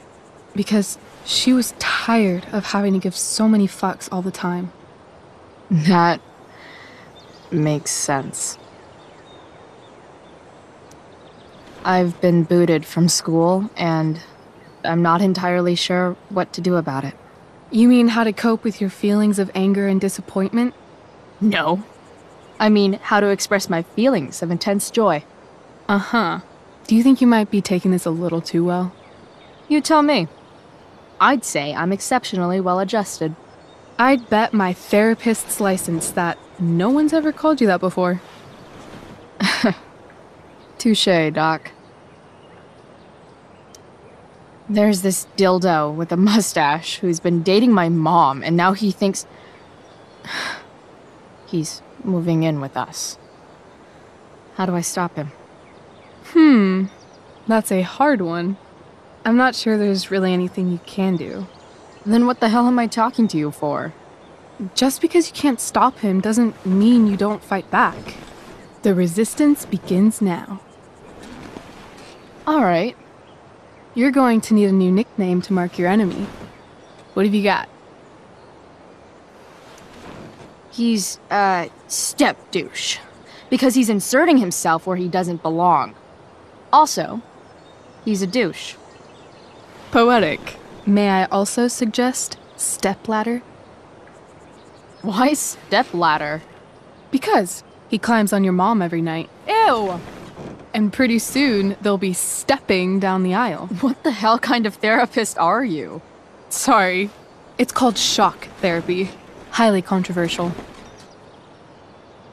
Because she was tired of having to give so many fucks all the time. That makes sense. I've been booted from school, and I'm not entirely sure what to do about it. You mean how to cope with your feelings of anger and disappointment? No. I mean, how to express my feelings of intense joy. Uh huh. Do you think you might be taking this a little too well? You tell me. I'd say I'm exceptionally well adjusted. I'd bet my therapist's license that no one's ever called you that before. Touche, Doc. There's this dildo with a mustache who's been dating my mom, and now he thinks. He's moving in with us. How do I stop him? Hmm. That's a hard one. I'm not sure there's really anything you can do. Then what the hell am I talking to you for? Just because you can't stop him doesn't mean you don't fight back. The resistance begins now. Alright. You're going to need a new nickname to mark your enemy. What have you got? He's, uh, step douche. Because he's inserting himself where he doesn't belong. Also, he's a douche. Poetic. May I also suggest stepladder? Why stepladder? Because he climbs on your mom every night. Ew! And pretty soon, they'll be stepping down the aisle. What the hell kind of therapist are you? Sorry. It's called shock therapy. Highly controversial.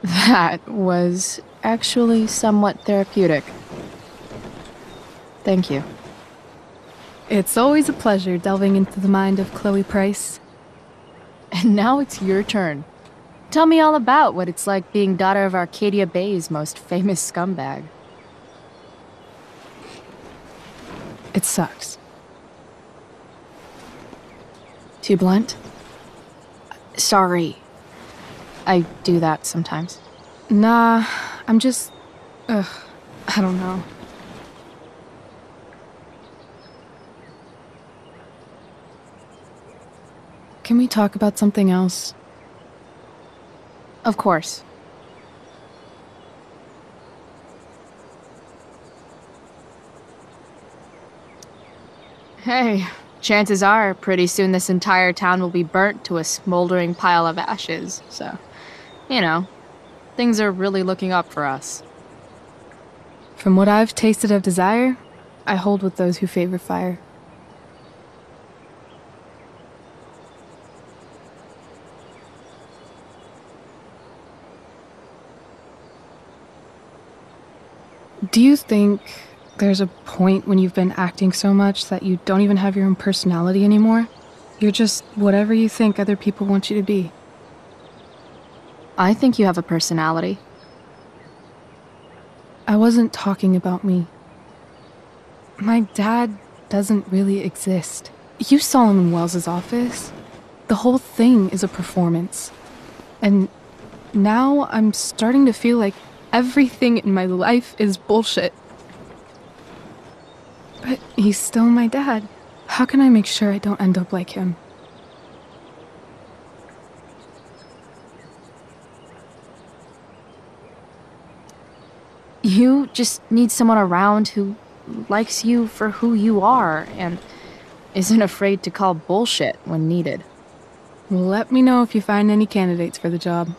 That was actually somewhat therapeutic. Thank you. It's always a pleasure delving into the mind of Chloe Price. And now it's your turn. Tell me all about what it's like being daughter of Arcadia Bay's most famous scumbag. It sucks. Too blunt? Sorry. I do that sometimes. Nah, I'm just. Ugh, I don't know. Can we talk about something else? Of course. Hey, chances are pretty soon this entire town will be burnt to a smoldering pile of ashes, so, you know, things are really looking up for us. From what I've tasted of desire, I hold with those who favor fire. Do you think there's a point when you've been acting so much that you don't even have your own personality anymore? You're just whatever you think other people want you to be. I think you have a personality. I wasn't talking about me. My dad doesn't really exist. You saw him in Wells's office. The whole thing is a performance. And now I'm starting to feel like everything in my life is bullshit. But he's still my dad. How can I make sure I don't end up like him? You just need someone around who likes you for who you are and isn't afraid to call bullshit when needed. Let me know if you find any candidates for the job.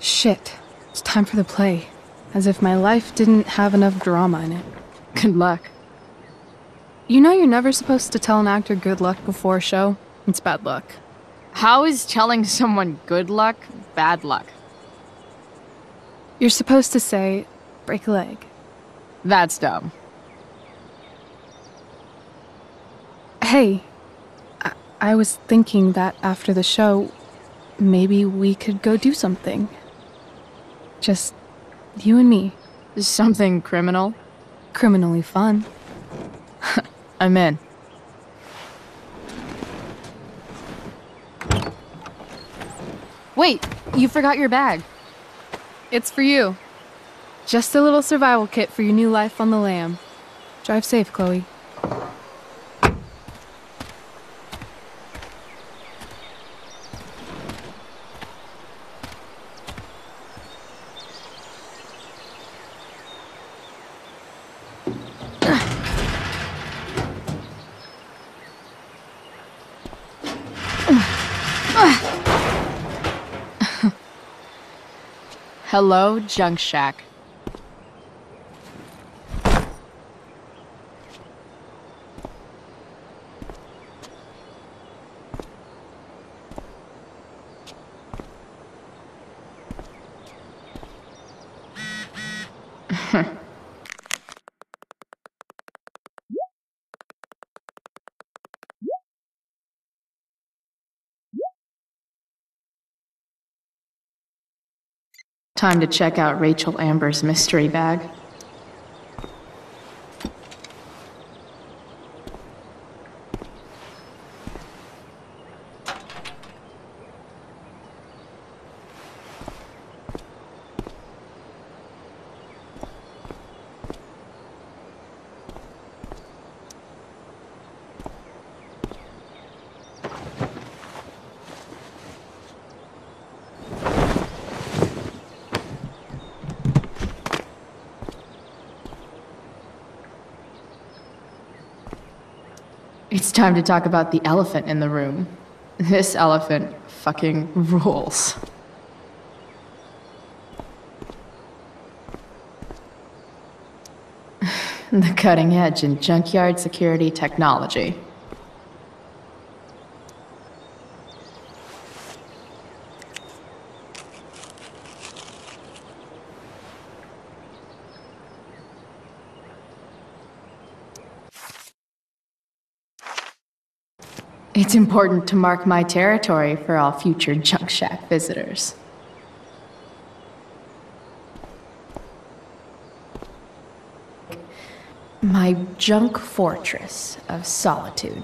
Shit. It's time for the play. As if my life didn't have enough drama in it. Good luck. You know you're never supposed to tell an actor good luck before a show? It's bad luck. How is telling someone good luck bad luck? You're supposed to say, break a leg. That's dumb. Hey, I, I was thinking that after the show, maybe we could go do something. Just you and me. Something criminal? Criminally fun. I'm in. Wait, you forgot your bag. It's for you. Just a little survival kit for your new life on the lam. Drive safe, Chloe. Hello, Junk Shack. Time to check out Rachel Amber's mystery bag. It's time to talk about the elephant in the room. This elephant fucking rules. the cutting edge in junkyard security technology. It's important to mark my territory for all future junk shack visitors. My junk fortress of solitude.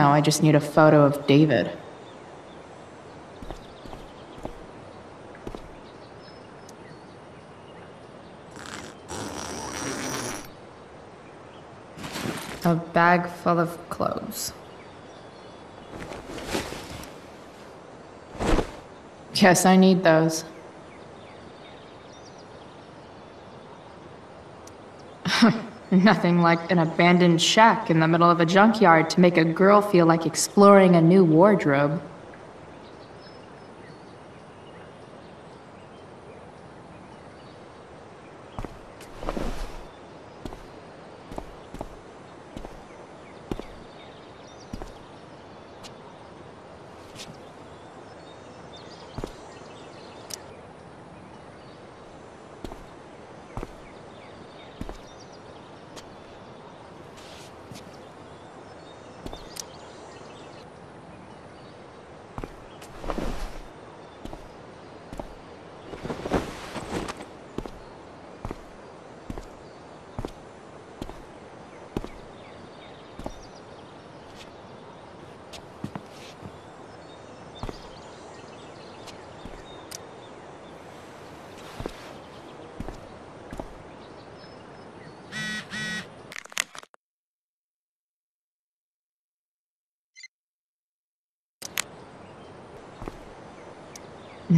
Now I just need a photo of David. A bag full of clothes. Yes, I need those. Nothing like an abandoned shack in the middle of a junkyard to make a girl feel like exploring a new wardrobe.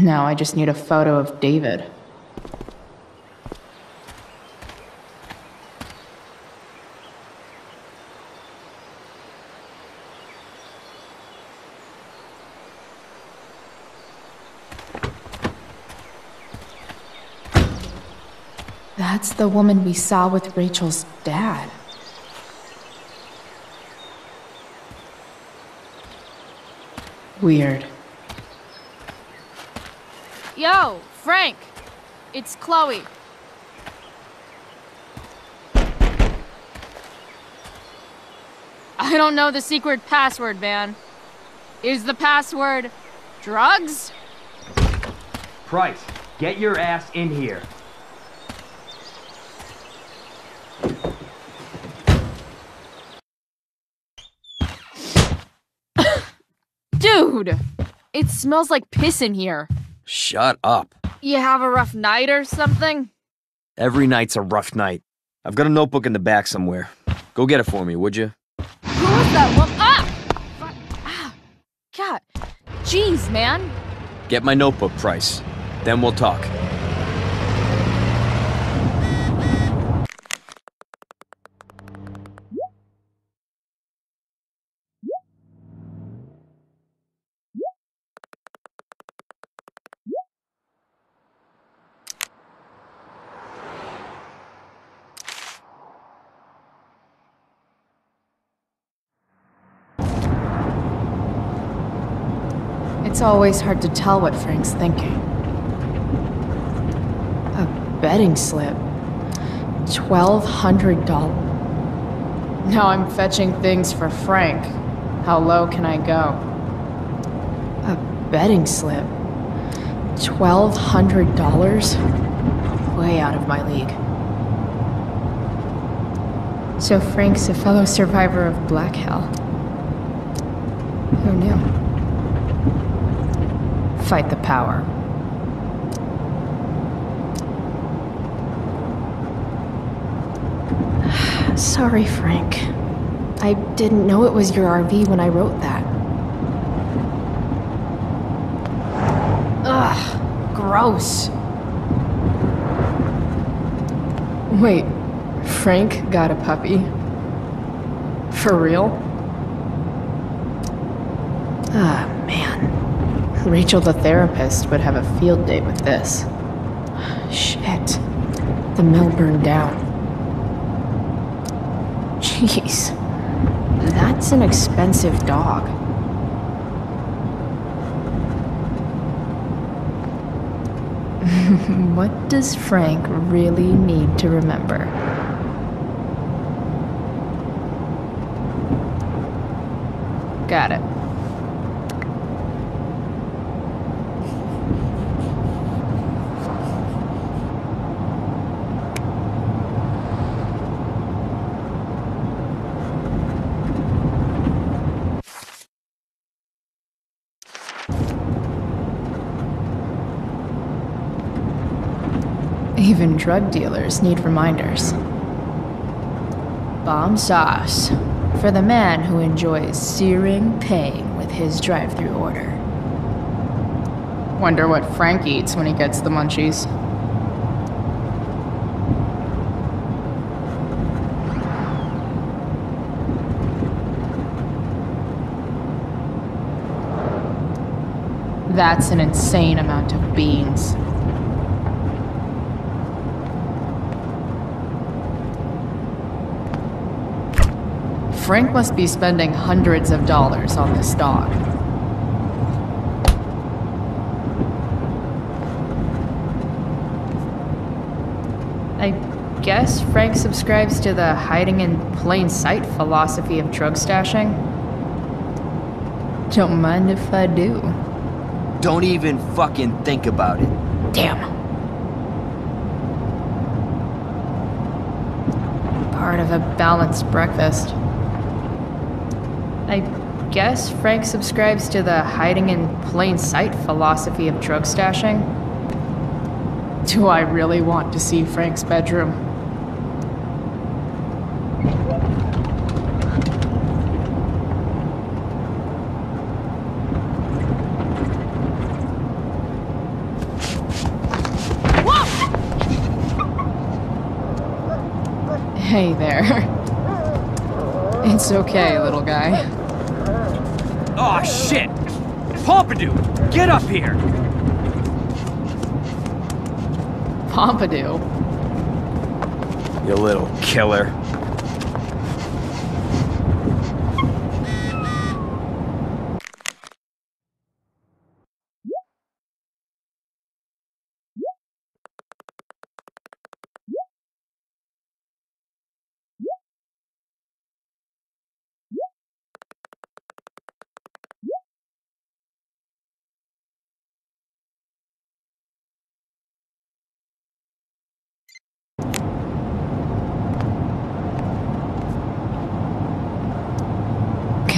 Now I just need a photo of David. That's the woman we saw with Rachel's dad. Weird. Yo, Frank! It's Chloe. I don't know the secret password, man. Is the password drugs? Price, get your ass in here. Dude! It smells like piss in here. Shut up. You have a rough night or something? Every night's a rough night. I've got a notebook in the back somewhere. Go get it for me, would you? Who was that woman? Ah! Ah! God. Jeez, man. Get my notebook, Price. Then we'll talk. It's always hard to tell what Frank's thinking. A betting slip. $1,200. Now I'm fetching things for Frank. How low can I go? A betting slip. $1,200? Way out of my league. So Frank's a fellow survivor of Black Hell. Who knew? Fight the power. Sorry, Frank. I didn't know it was your RV when I wrote that. Ugh, gross. Wait, Frank got a puppy? For real? Ah, man. Rachel the therapist would have a field day with this. Shit. The mill burned down. Jeez. That's an expensive dog. what does Frank really need to remember? Got it. Even drug dealers need reminders. Bomb sauce for the man who enjoys searing pain with his drive through order. Wonder what Frank eats when he gets the munchies. That's an insane amount of beans. Frank must be spending hundreds of dollars on this dog. I guess Frank subscribes to the hiding in plain sight philosophy of drug stashing. Don't mind if I do. Don't even fucking think about it. Damn. Part of a balanced breakfast. I guess Frank subscribes to the hiding in plain sight philosophy of drug stashing. Do I really want to see Frank's bedroom? Hey there. It's okay, little guy. Oh shit! Pompidou, get up here! Pompidou? You little killer.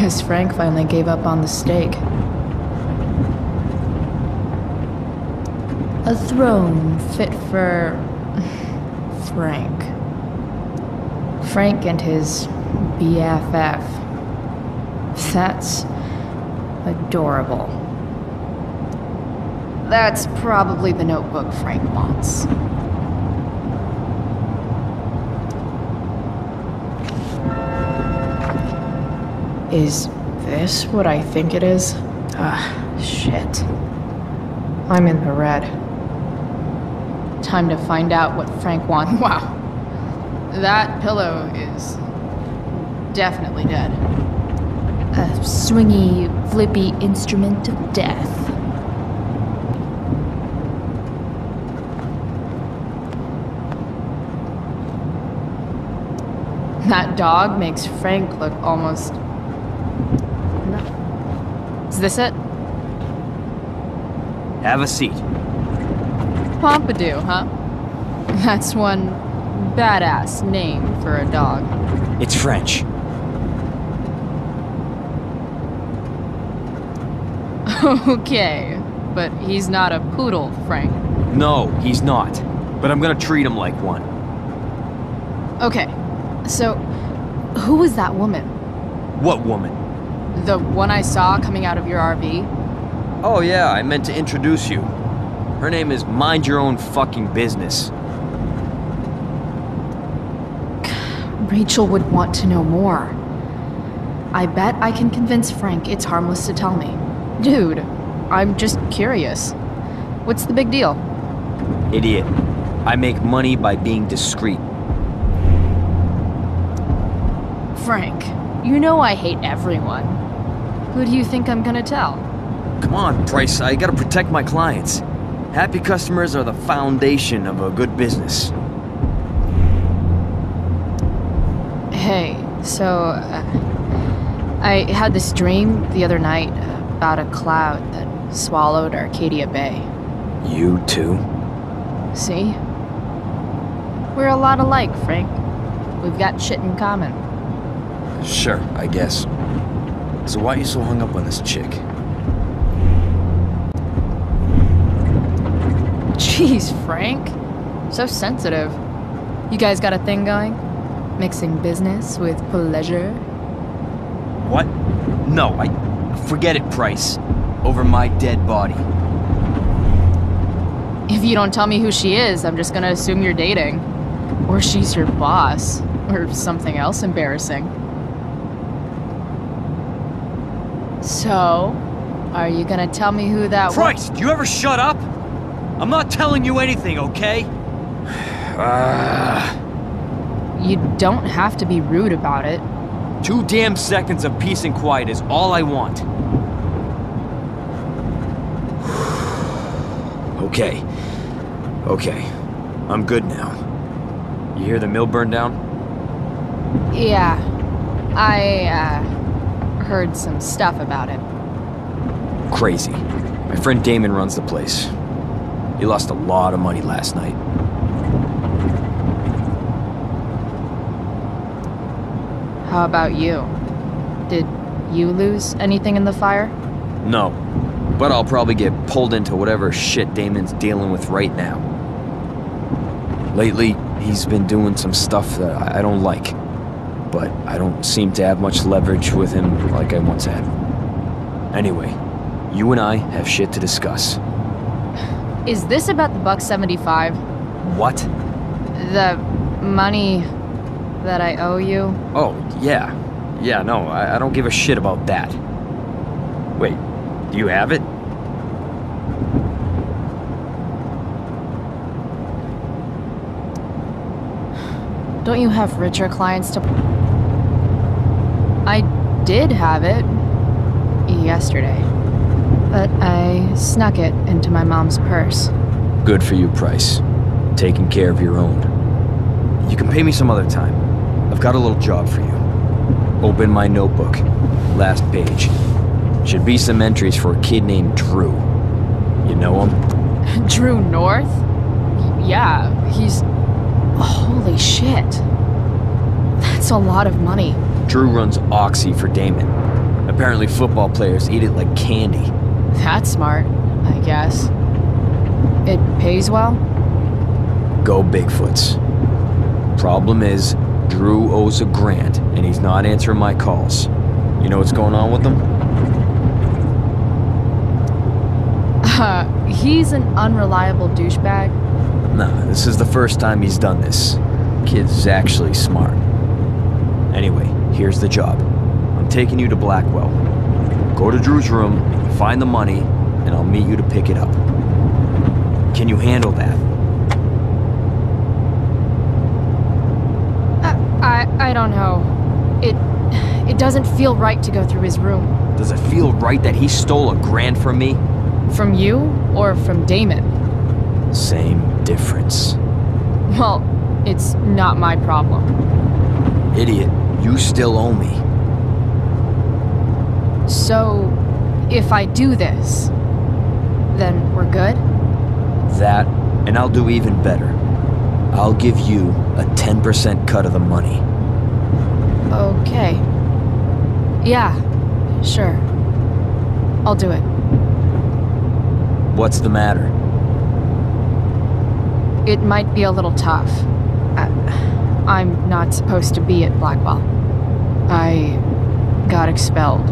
Guess Frank finally gave up on the steak. A throne fit for. Frank. Frank and his BFF. That's adorable. That's probably the notebook Frank wants. Is this what I think it is? Ah, shit. I'm in the red. Time to find out what Frank wants. Wow. That pillow is definitely dead. A swingy, flippy instrument of death. That dog makes Frank look almost is this it? Have a seat. Pompidou, huh? That's one badass name for a dog. It's French. okay, but he's not a poodle, Frank. No, he's not. But I'm gonna treat him like one. Okay, so who was that woman? What woman? The one I saw coming out of your RV? Oh yeah, I meant to introduce you. Her name is Mind Your Own Fucking Business. Rachel would want to know more. I bet I can convince Frank it's harmless to tell me. Dude, I'm just curious. What's the big deal? Idiot. I make money by being discreet. Frank, you know I hate everyone. Who do you think I'm gonna tell? Come on, Price, I gotta protect my clients. Happy customers are the foundation of a good business. Hey, so uh, I had this dream the other night about a cloud that swallowed Arcadia Bay. You too? See? We're a lot alike, Frank. We've got shit in common. Sure, I guess. So why are you so hung up on this chick? Jeez, Frank. So sensitive. You guys got a thing going? Mixing business with pleasure? What? No, I... Forget it, Price. Over my dead body. If you don't tell me who she is, I'm just gonna assume you're dating. Or she's your boss. Or something else embarrassing. So, are you gonna tell me who that was? Do you ever shut up? I'm not telling you anything, okay? You don't have to be rude about it. Two damn seconds of peace and quiet is all I want. okay. Okay. I'm good now. You hear the mill burn down? Yeah. I, uh, heard some stuff about it. Crazy. My friend Damon runs the place. He lost a lot of money last night. How about you? Did you lose anything in the fire? No. But I'll probably get pulled into whatever shit Damon's dealing with right now. Lately, he's been doing some stuff that I don't like. But I don't seem to have much leverage with him like I once had. Anyway, you and I have shit to discuss. Is this about the buck 75? What? The money that I owe you? Oh, yeah. Yeah, no, I, I don't give a shit about that. Wait, do you have it? Don't you have richer clients to... I did have it yesterday, but I snuck it into my mom's purse. Good for you, Price. Taking care of your own. You can pay me some other time. I've got a little job for you. Open my notebook. Last page. Should be some entries for a kid named Drew. You know him? Drew North? Yeah, he's... Holy shit. That's a lot of money. Drew runs Oxy for Damon. Apparently football players eat it like candy. That's smart, I guess. It pays well? Go Bigfoots. Problem is, Drew owes a grant, and he's not answering my calls. You know what's going on with him? Uh, he's an unreliable douchebag. Nah, this is the first time he's done this. Kid's actually smart. Anyway, here's the job. I'm taking you to Blackwell. Go to Drew's room, find the money, and I'll meet you to pick it up. Can you handle that? Uh, I I don't know. It it doesn't feel right to go through his room. Does it feel right that he stole a grand from me? From you or from Damon? Same difference. Well, it's not my problem. Idiot, you still owe me. So, if I do this, then we're good? That, and I'll do even better. I'll give you a 10% cut of the money. Okay. Yeah, sure. I'll do it. What's the matter? It might be a little tough. I, I'm not supposed to be at Blackwell. I got expelled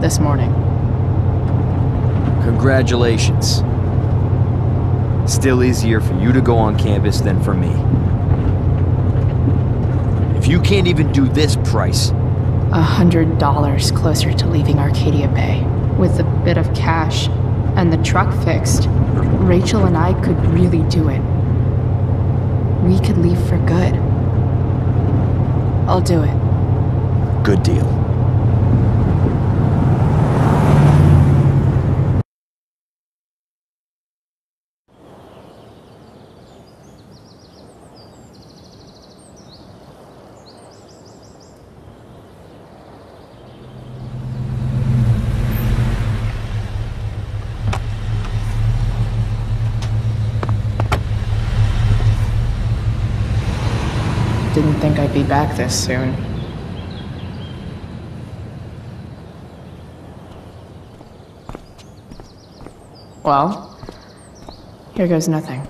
this morning. Congratulations. Still easier for you to go on campus than for me. If you can't even do this price, A hundred dollars closer to leaving Arcadia Bay. With a bit of cash and the truck fixed, Rachel and I could really do it. We could leave for good. I'll do it. good deal. Didn't think I'd be back this soon. Well, here goes nothing.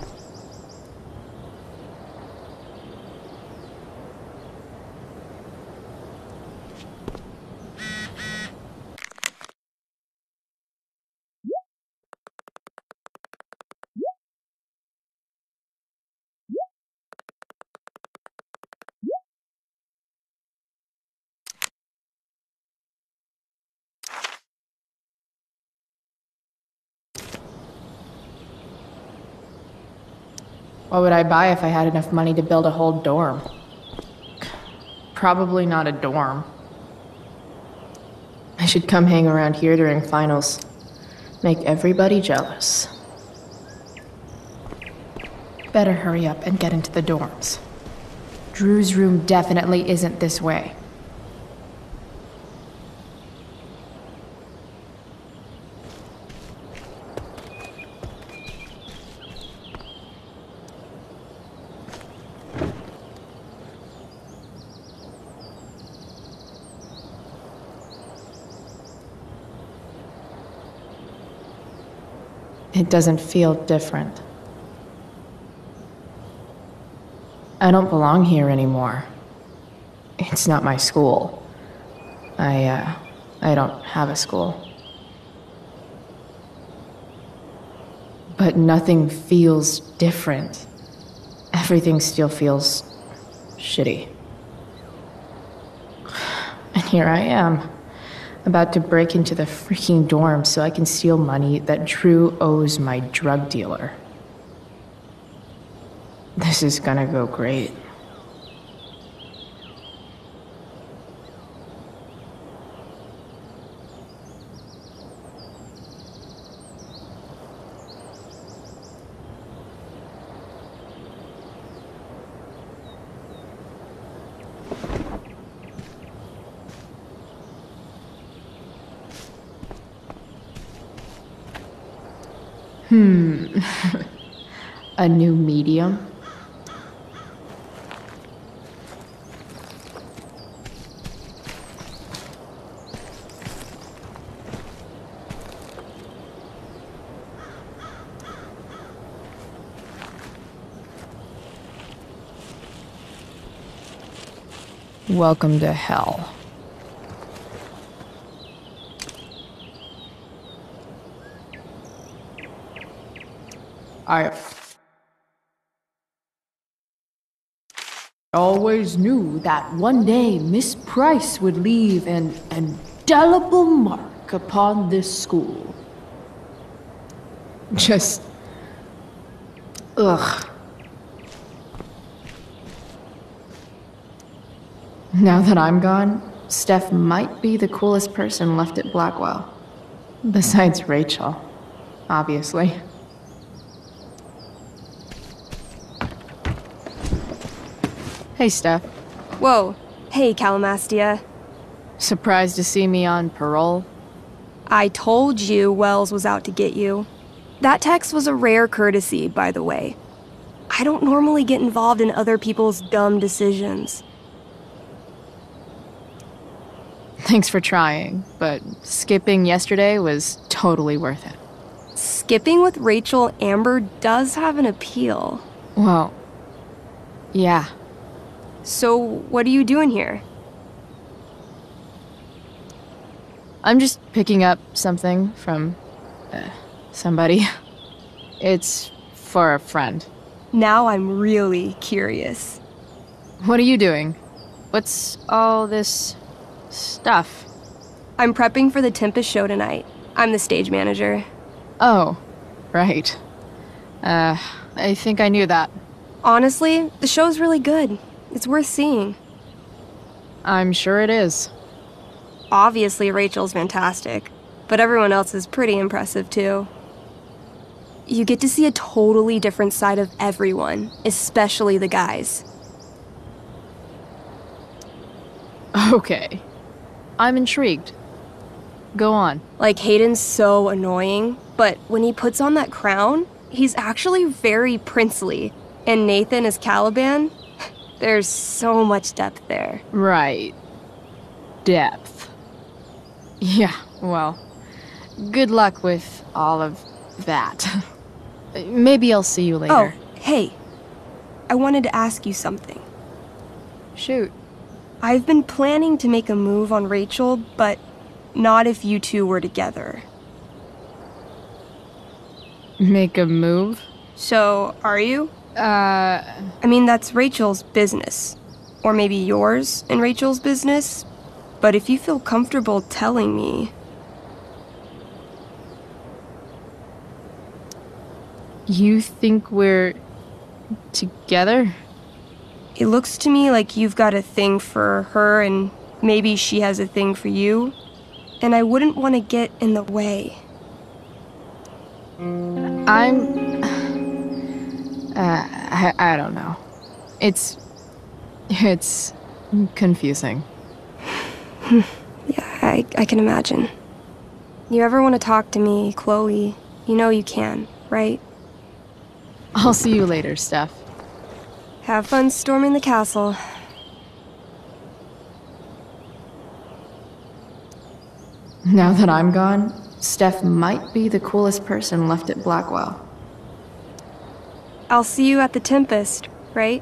What would I buy if I had enough money to build a whole dorm? Probably not a dorm. I should come hang around here during finals. Make everybody jealous. Better hurry up and get into the dorms. Drew's room definitely isn't this way. It doesn't feel different. I don't belong here anymore. It's not my school. I, uh, I don't have a school. But nothing feels different. Everything still feels shitty. And here I am, about to break into the freaking dorm so I can steal money that Drew owes my drug dealer. This is gonna go great. Hmm. A new medium? Welcome to hell. I always knew that one day Miss Price would leave an indelible mark upon this school. Just. Ugh. Now that I'm gone, Steph might be the coolest person left at Blackwell. Besides Rachel, obviously. Hey, Steph. Whoa. Hey, Calamastia. Surprised to see me on parole? I told you Wells was out to get you. That text was a rare courtesy, by the way. I don't normally get involved in other people's dumb decisions. Thanks for trying, but skipping yesterday was totally worth it. skipping with Rachel Amber does have an appeal. Well, yeah. So, what are you doing here? I'm just picking up something from uh, somebody. It's for a friend. Now I'm really curious. What are you doing? What's all this stuff? I'm prepping for the Tempest show tonight. I'm the stage manager. Oh, right. Uh, I think I knew that. Honestly, the show's really good. It's worth seeing. I'm sure it is. Obviously, Rachel's fantastic, but everyone else is pretty impressive too. You get to see a totally different side of everyone, especially the guys. Okay. I'm intrigued. Go on. Like, Hayden's so annoying, but when he puts on that crown, he's actually very princely. And Nathan is Caliban. There's so much depth there. Right. Depth. Yeah, well, good luck with all of that. Maybe I'll see you later. Oh, hey. I wanted to ask you something. Shoot. I've been planning to make a move on Rachel, but not if you two were together. Make a move? So, are you? Uh. I mean, that's Rachel's business. Or maybe yours and Rachel's business. But if you feel comfortable telling me. You think we're. together? It looks to me like you've got a thing for her, and maybe she has a thing for you. And I wouldn't want to get in the way. I'm. Uh, I, I don't know. It's. It's confusing. yeah, I, I can imagine. You ever want to talk to me, Chloe, you know you can, right? I'll see you later, Steph. Have fun storming the castle. Now that I'm gone, Steph might be the coolest person left at Blackwell. I'll see you at the Tempest, right?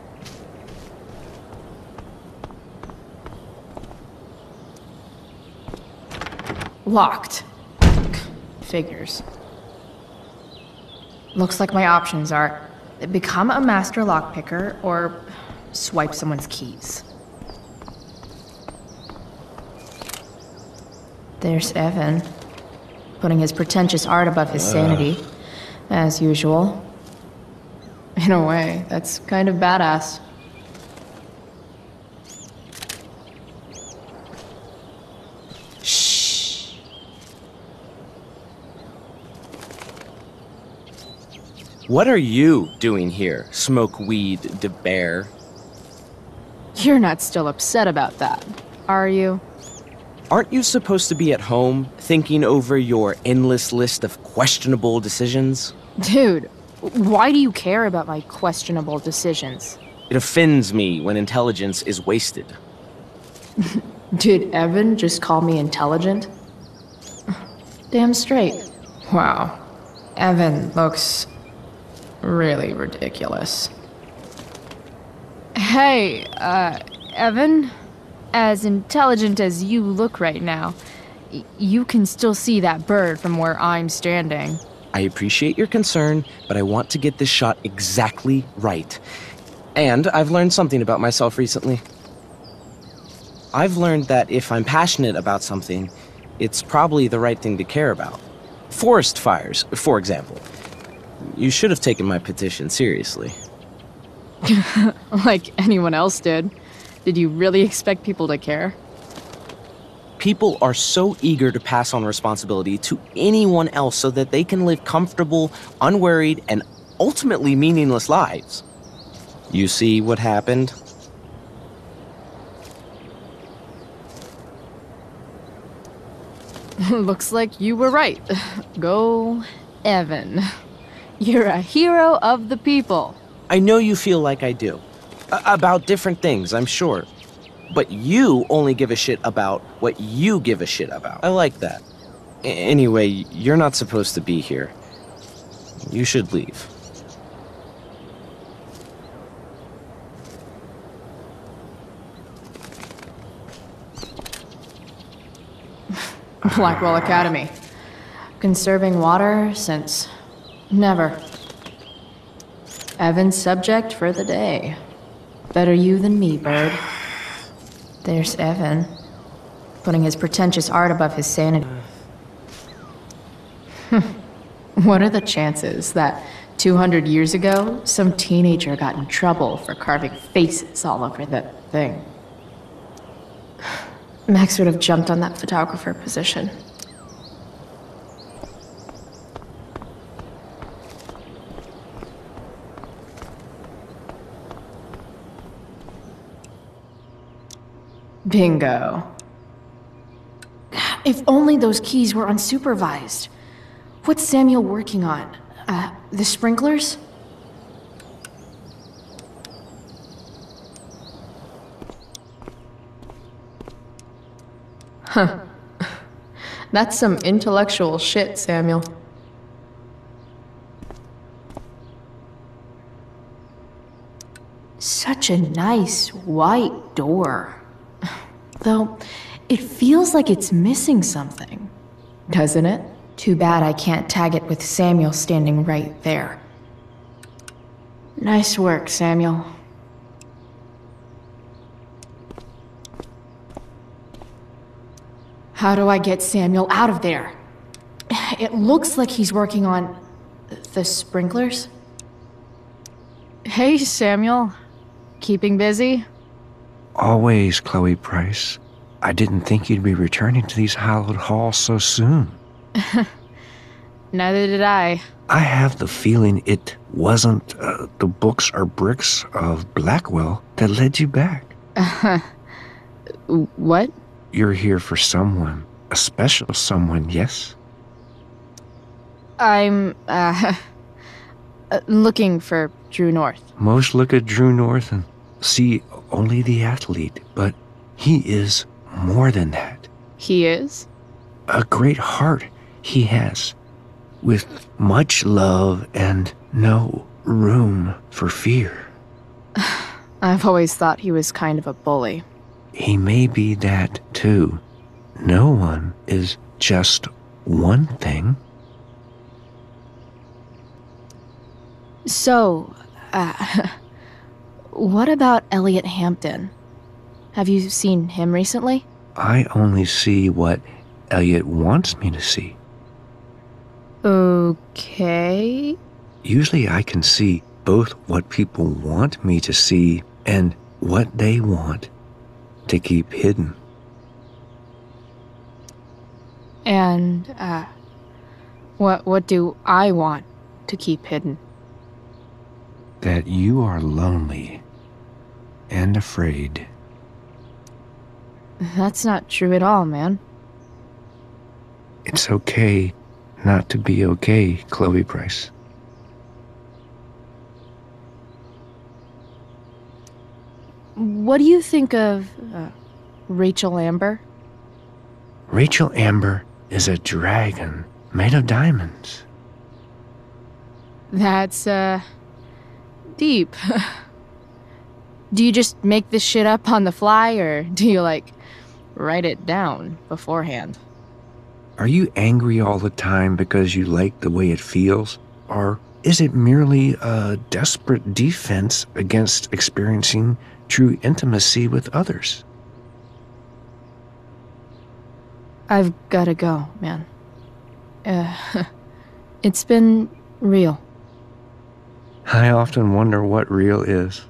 Locked. Figures. Looks like my options are become a master lockpicker or swipe someone's keys. There's Evan, putting his pretentious art above his ah. sanity, as usual. In a way, that's kind of badass. Shh. What are you doing here, smoke weed de bear? You're not still upset about that, are you? Aren't you supposed to be at home, thinking over your endless list of questionable decisions? Dude, why do you care about my questionable decisions? It offends me when intelligence is wasted. Did Evan just call me intelligent? Damn straight. Wow. Evan looks really ridiculous. Hey, uh, Evan? As intelligent as you look right now, y- you can still see that bird from where I'm standing. I appreciate your concern, but I want to get this shot exactly right. And I've learned something about myself recently. I've learned that if I'm passionate about something, it's probably the right thing to care about. Forest fires, for example. You should have taken my petition seriously. like anyone else did. Did you really expect people to care? People are so eager to pass on responsibility to anyone else so that they can live comfortable, unworried, and ultimately meaningless lives. You see what happened? Looks like you were right. Go, Evan. You're a hero of the people. I know you feel like I do. A- about different things, I'm sure. But you only give a shit about what you give a shit about. I like that. A- anyway, you're not supposed to be here. You should leave. Blackwell Academy. Conserving water since never. Evan's subject for the day. Better you than me, Bird. There's Evan, putting his pretentious art above his sanity. what are the chances that 200 years ago, some teenager got in trouble for carving faces all over that thing? Max would have jumped on that photographer position. Bingo. If only those keys were unsupervised. What's Samuel working on? Uh, the sprinklers? Huh. That's some intellectual shit, Samuel. Such a nice white door. Though, it feels like it's missing something. Doesn't it? Too bad I can't tag it with Samuel standing right there. Nice work, Samuel. How do I get Samuel out of there? It looks like he's working on the sprinklers. Hey, Samuel. Keeping busy? Always, Chloe Price. I didn't think you'd be returning to these hallowed halls so soon. Neither did I. I have the feeling it wasn't uh, the books or bricks of Blackwell that led you back. what? You're here for someone. A special someone, yes? I'm, uh, looking for Drew North. Most look at Drew North and see only the athlete, but he is more than that. He is? A great heart he has, with much love and no room for fear. I've always thought he was kind of a bully. He may be that too. No one is just one thing. So, uh, what about Elliot Hampton? Have you seen him recently? I only see what Elliot wants me to see. Okay. Usually I can see both what people want me to see and what they want to keep hidden. And, uh, what, what do I want to keep hidden? That you are lonely and afraid. That's not true at all, man. It's okay not to be okay, Chloe Price. What do you think of uh, Rachel Amber? Rachel Amber is a dragon made of diamonds. That's, uh, deep. do you just make this shit up on the fly, or do you, like, write it down beforehand? Are you angry all the time because you like the way it feels? Or is it merely a desperate defense against experiencing true intimacy with others? I've gotta go, man. Uh, it's been real. I often wonder what real is.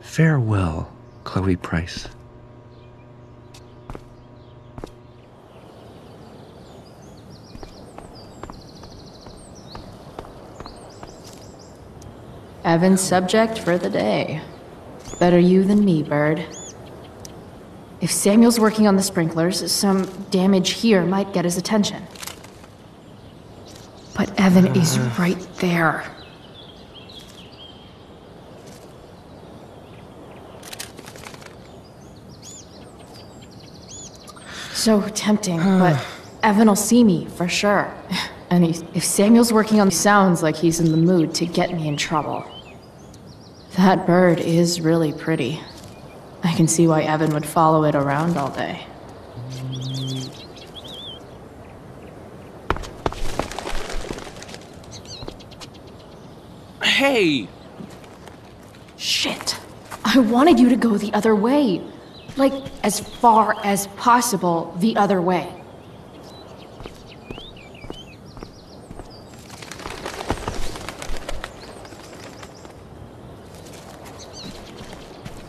Farewell, Chloe Price. Evan's subject for the day. Better you than me, Bird. If Samuel's working on the sprinklers, some damage here might get his attention. But Evan is right there. So tempting, but Evan will see me for sure. And he, if Samuel's working on the sounds like he's in the mood to get me in trouble. That bird is really pretty. I can see why Evan would follow it around all day. Hey! Shit. I wanted you to go the other way. Like, as far as possible the other way.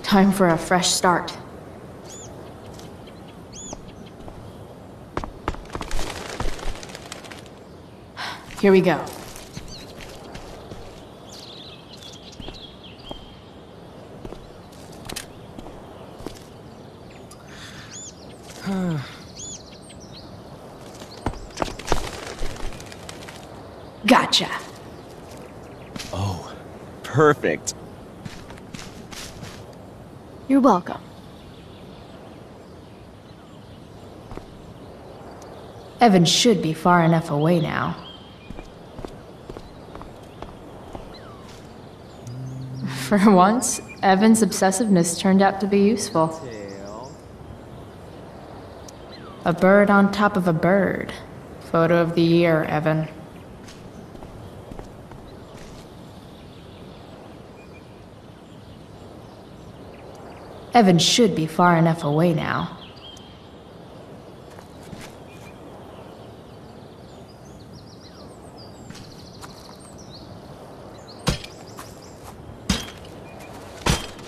Time for a fresh start. Here we go. Gotcha. Oh, perfect. You're welcome. Evan should be far enough away now. For once, Evan's obsessiveness turned out to be useful. A bird on top of a bird. Photo of the year, Evan. Evan should be far enough away now.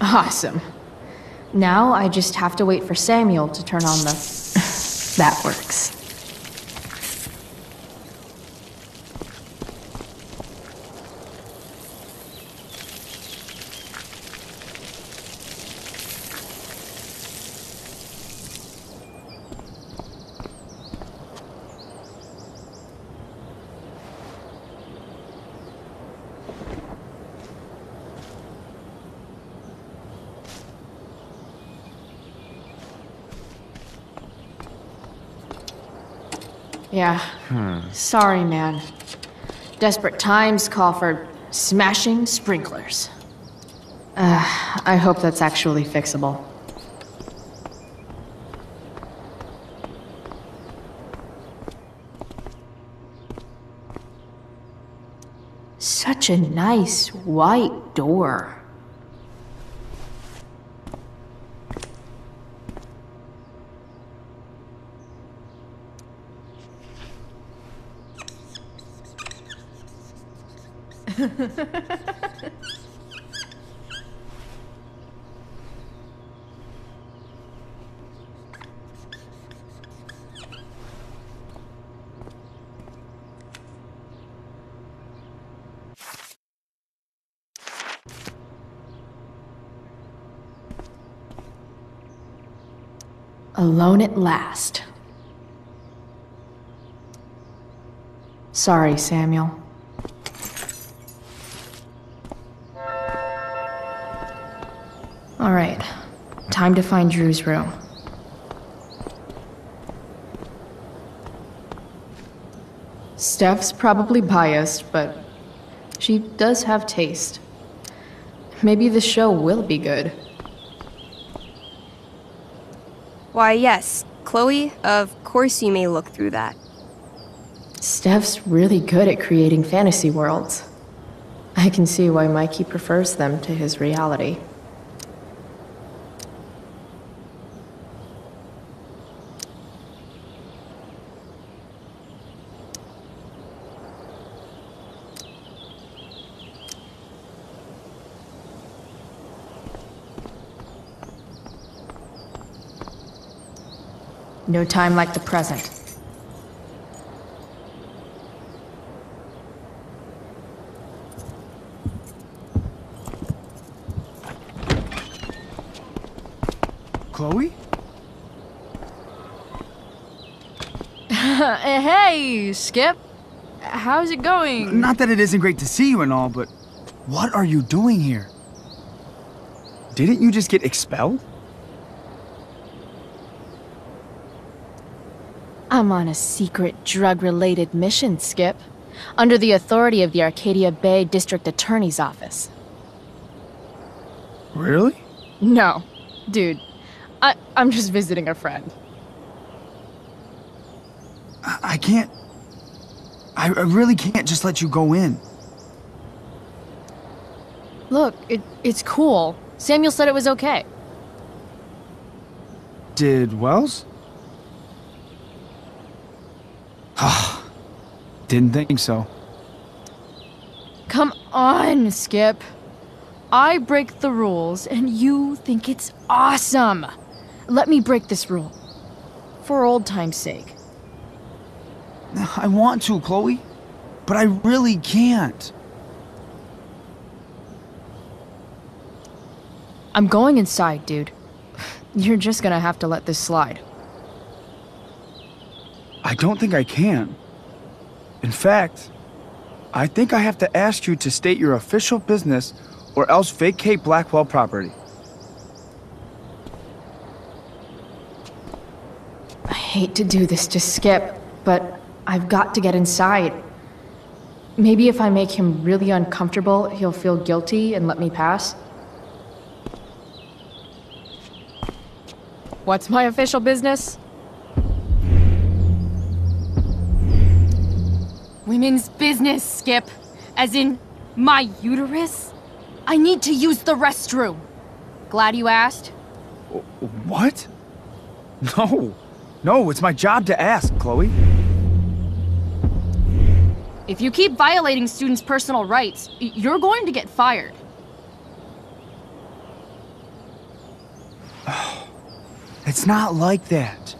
Awesome. Now I just have to wait for Samuel to turn on the... that works. Yeah. Sorry, man. Desperate times call for smashing sprinklers. Uh, I hope that's actually fixable. Such a nice white door. Alone at last. Sorry, Samuel. All right. Time to find Drew's room. Steph's probably biased, but she does have taste. Maybe the show will be good. Why, yes, Chloe, of course you may look through that. Steph's really good at creating fantasy worlds. I can see why Mikey prefers them to his reality. No time like the present. Chloe? Eh, hey, Skip. How's it going? Not that it isn't great to see you and all, but what are you doing here? Didn't you just get expelled? I'm on a secret drug-related mission, Skip. Under the authority of the Arcadia Bay District Attorney's Office. Really? No. Dude, I, I'm just visiting a friend. I, I can't. I, I really can't just let you go in. Look, it, it's cool. Samuel said it was okay. Did Wells? Didn't think so. Come on, Skip. I break the rules, and you think it's awesome. Let me break this rule. For old time's sake. I want to, Chloe, but I really can't. I'm going inside, dude. You're just gonna have to let this slide. I don't think I can. In fact, I think I have to ask you to state your official business or else vacate Blackwell property. I hate to do this to Skip, but I've got to get inside. Maybe if I make him really uncomfortable, he'll feel guilty and let me pass. What's my official business? Women's business, Skip. As in, my uterus? I need to use the restroom. Glad you asked. What? No. No, it's my job to ask, Chloe. If you keep violating students' personal rights, you're going to get fired. It's not like that.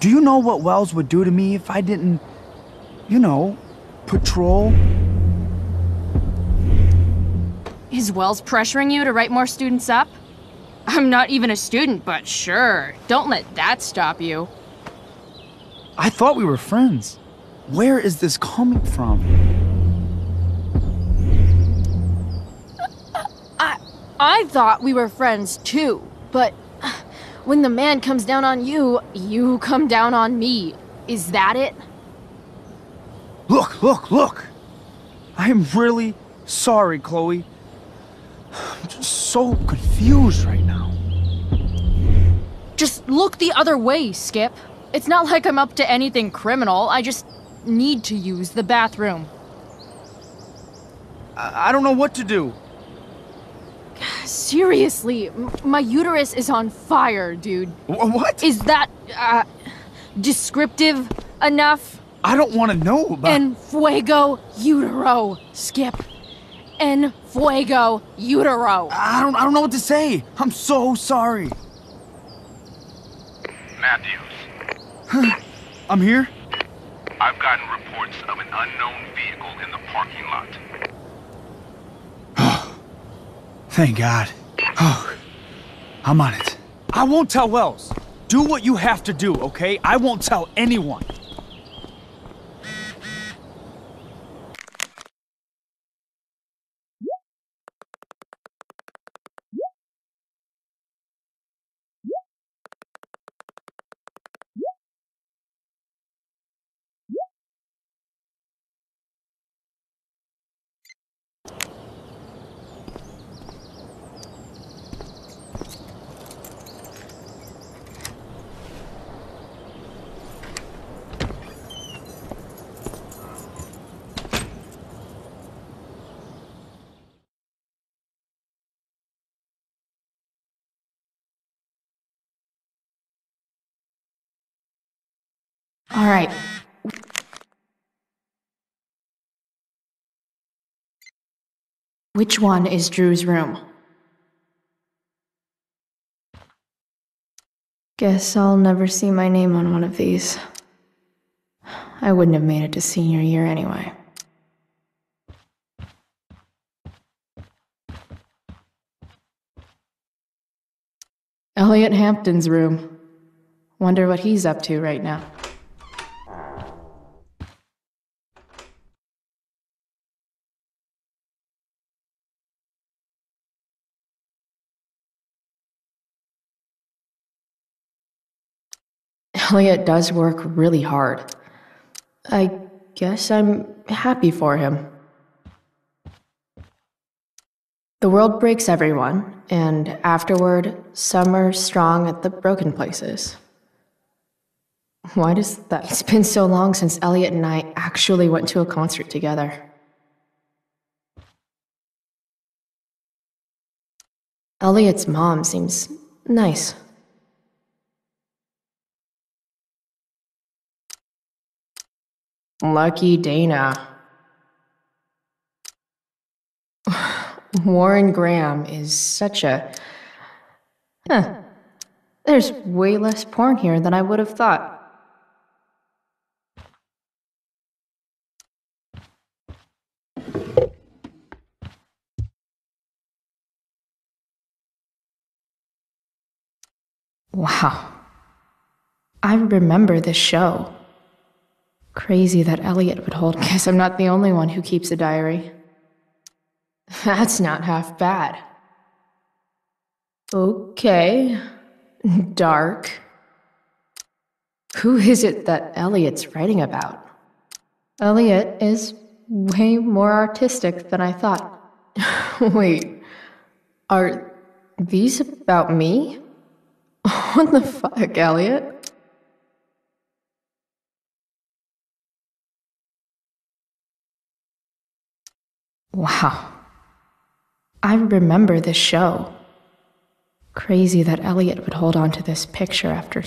Do you know what Wells would do to me if I didn't, you know, patrol? Is Wells pressuring you to write more students up? I'm not even a student, but sure. Don't let that stop you. I thought we were friends. Where is this coming from? I I thought we were friends too, but when the man comes down on you, you come down on me. Is that it? Look, look, look! I am really sorry, Chloe. I'm just so confused right now. Just look the other way, Skip. It's not like I'm up to anything criminal. I just need to use the bathroom. I, I don't know what to do. Seriously, my uterus is on fire, dude. Wh- What? Is that uh, descriptive enough? I don't want to know about. En fuego utero, Skip. En fuego utero. I don't. I don't know what to say. I'm so sorry. Matthews, Huh. I'm here. I've gotten reports of an unknown vehicle in the parking lot. Oh. Thank God. Oh, I'm on it. I won't tell Wells. Do what you have to do, okay? I won't tell anyone. All right. Which one is Drew's room? Guess I'll never see my name on one of these. I wouldn't have made it to senior year anyway. Elliot Hampton's room. Wonder what he's up to right now. Elliot does work really hard. I guess I'm happy for him. The world breaks everyone, and afterward, some are strong at the broken places. Why does that? It's been so long since Elliot and I actually went to a concert together. Elliot's mom seems nice. Lucky Dana. Warren Graham is such a. Huh. There's way less porn here than I would have thought. Wow. I remember this show. Crazy that Elliot would hold. Guess I'm not the only one who keeps a diary. That's not half bad. Okay. Dark. Who is it that Elliot's writing about? Elliot is way more artistic than I thought. Wait, are these about me? What the fuck, Elliot? Wow. I remember this show. Crazy that Elliot would hold on to this picture after.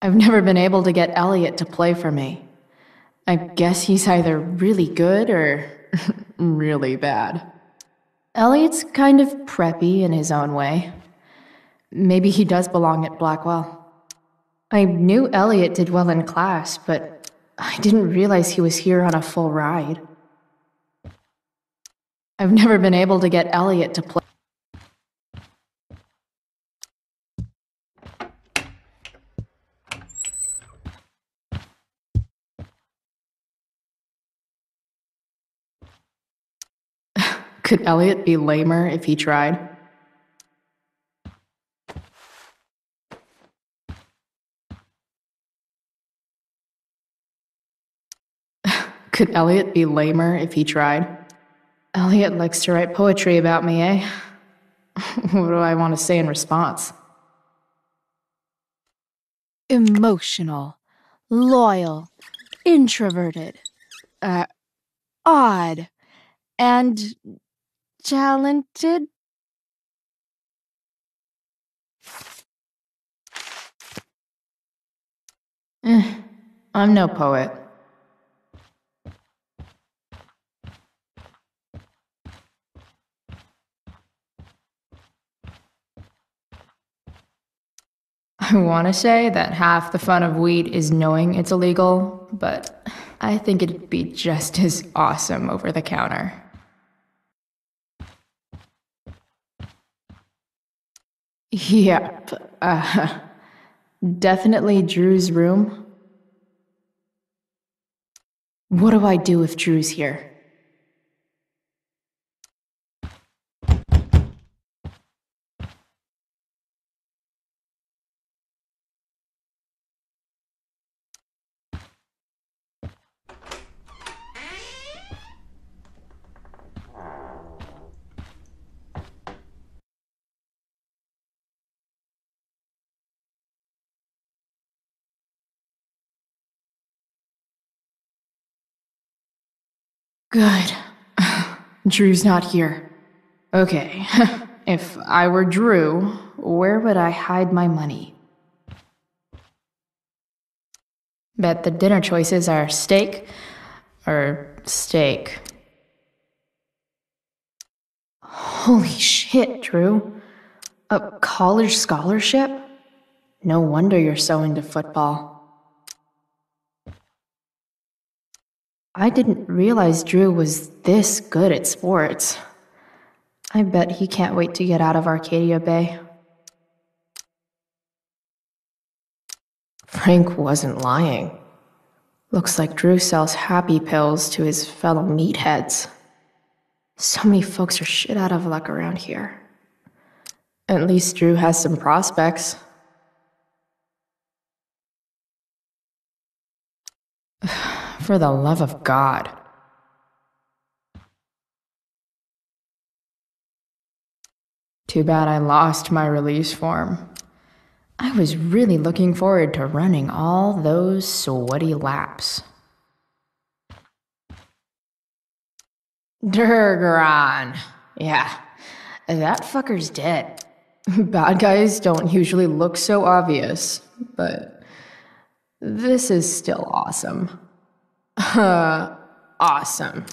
I've never been able to get Elliot to play for me. I guess he's either really good or really bad. Elliot's kind of preppy in his own way. Maybe he does belong at Blackwell. I knew Elliot did well in class, but I didn't realize he was here on a full ride. I've never been able to get Elliot to play. Could Elliot be lamer if he tried? Could Elliot be lamer if he tried? Elliot likes to write poetry about me, eh? what do I want to say in response? Emotional, loyal, introverted, uh, odd, and talented. Eh, I'm no poet. I want to say that half the fun of weed is knowing it's illegal, but I think it'd be just as awesome over the counter. Yep. Uh, definitely Drew's room. What do I do if Drew's here? Good. Drew's not here. Okay. if I were Drew, where would I hide my money? Bet the dinner choices are steak or steak. Holy shit, Drew. A college scholarship? No wonder you're so into football. I didn't realize Drew was this good at sports. I bet he can't wait to get out of Arcadia Bay. Frank wasn't lying. Looks like Drew sells happy pills to his fellow meatheads. So many folks are shit out of luck around here. At least Drew has some prospects. For the love of God. Too bad I lost my release form. I was really looking forward to running all those sweaty laps. Durgaron. Yeah, that fucker's dead. Bad guys don't usually look so obvious, but this is still awesome. Uh, awesome.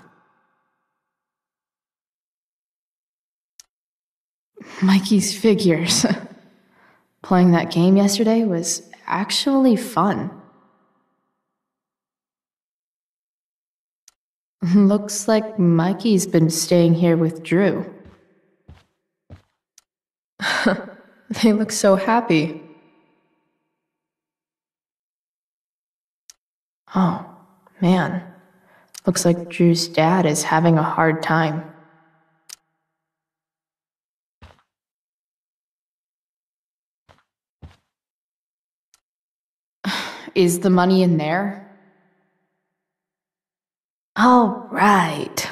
Mikey's figures. Playing that game yesterday was actually fun. Looks like Mikey's been staying here with Drew. they look so happy. Oh, man. Looks like Drew's dad is having a hard time. Is the money in there? All right.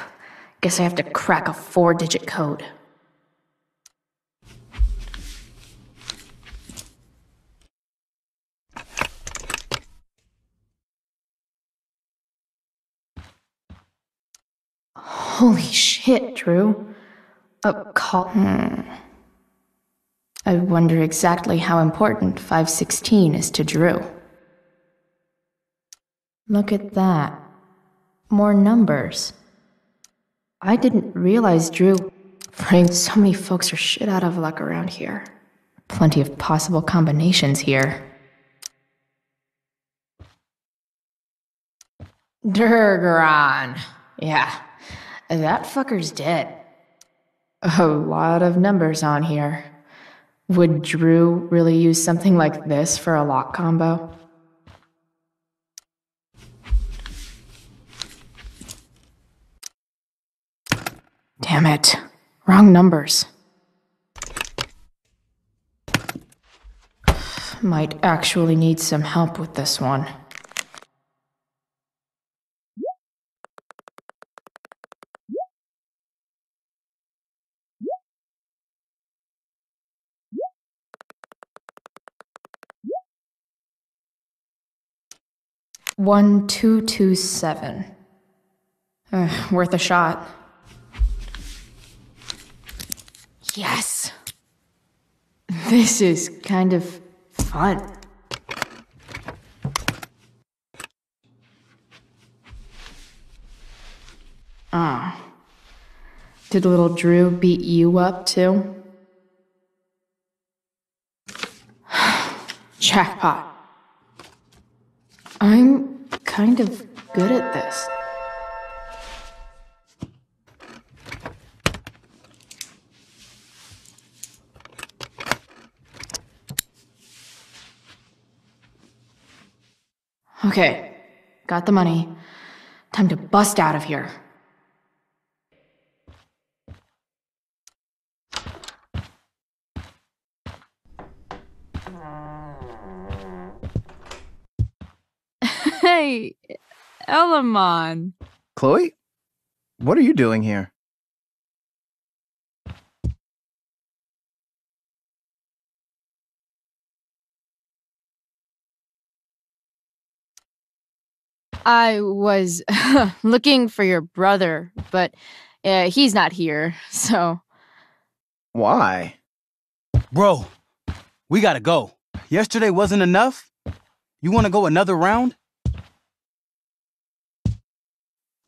Guess I have to crack a four digit code. Holy shit, Drew. A call. Hmm. I wonder exactly how important 516 is to Drew. Look at that. More numbers. I didn't realize Drew. Frank, so many folks are shit out of luck around here. Plenty of possible combinations here. Durgaron. Yeah, that fucker's dead. A lot of numbers on here. Would Drew really use something like this for a lock combo? Damn it. Wrong numbers. Might actually need some help with this one. One two two seven. Uh, worth a shot. Yes. This is kind of fun. Ah. Did little Drew beat you up too? Jackpot. I'm kind of good at this. Okay, got the money. Time to bust out of here. Ah. Hey, Elamon. Chloe? What are you doing here? I was looking for your brother, but uh, he's not here, so. Why? Bro, we gotta go. Yesterday wasn't enough? You wanna go another round?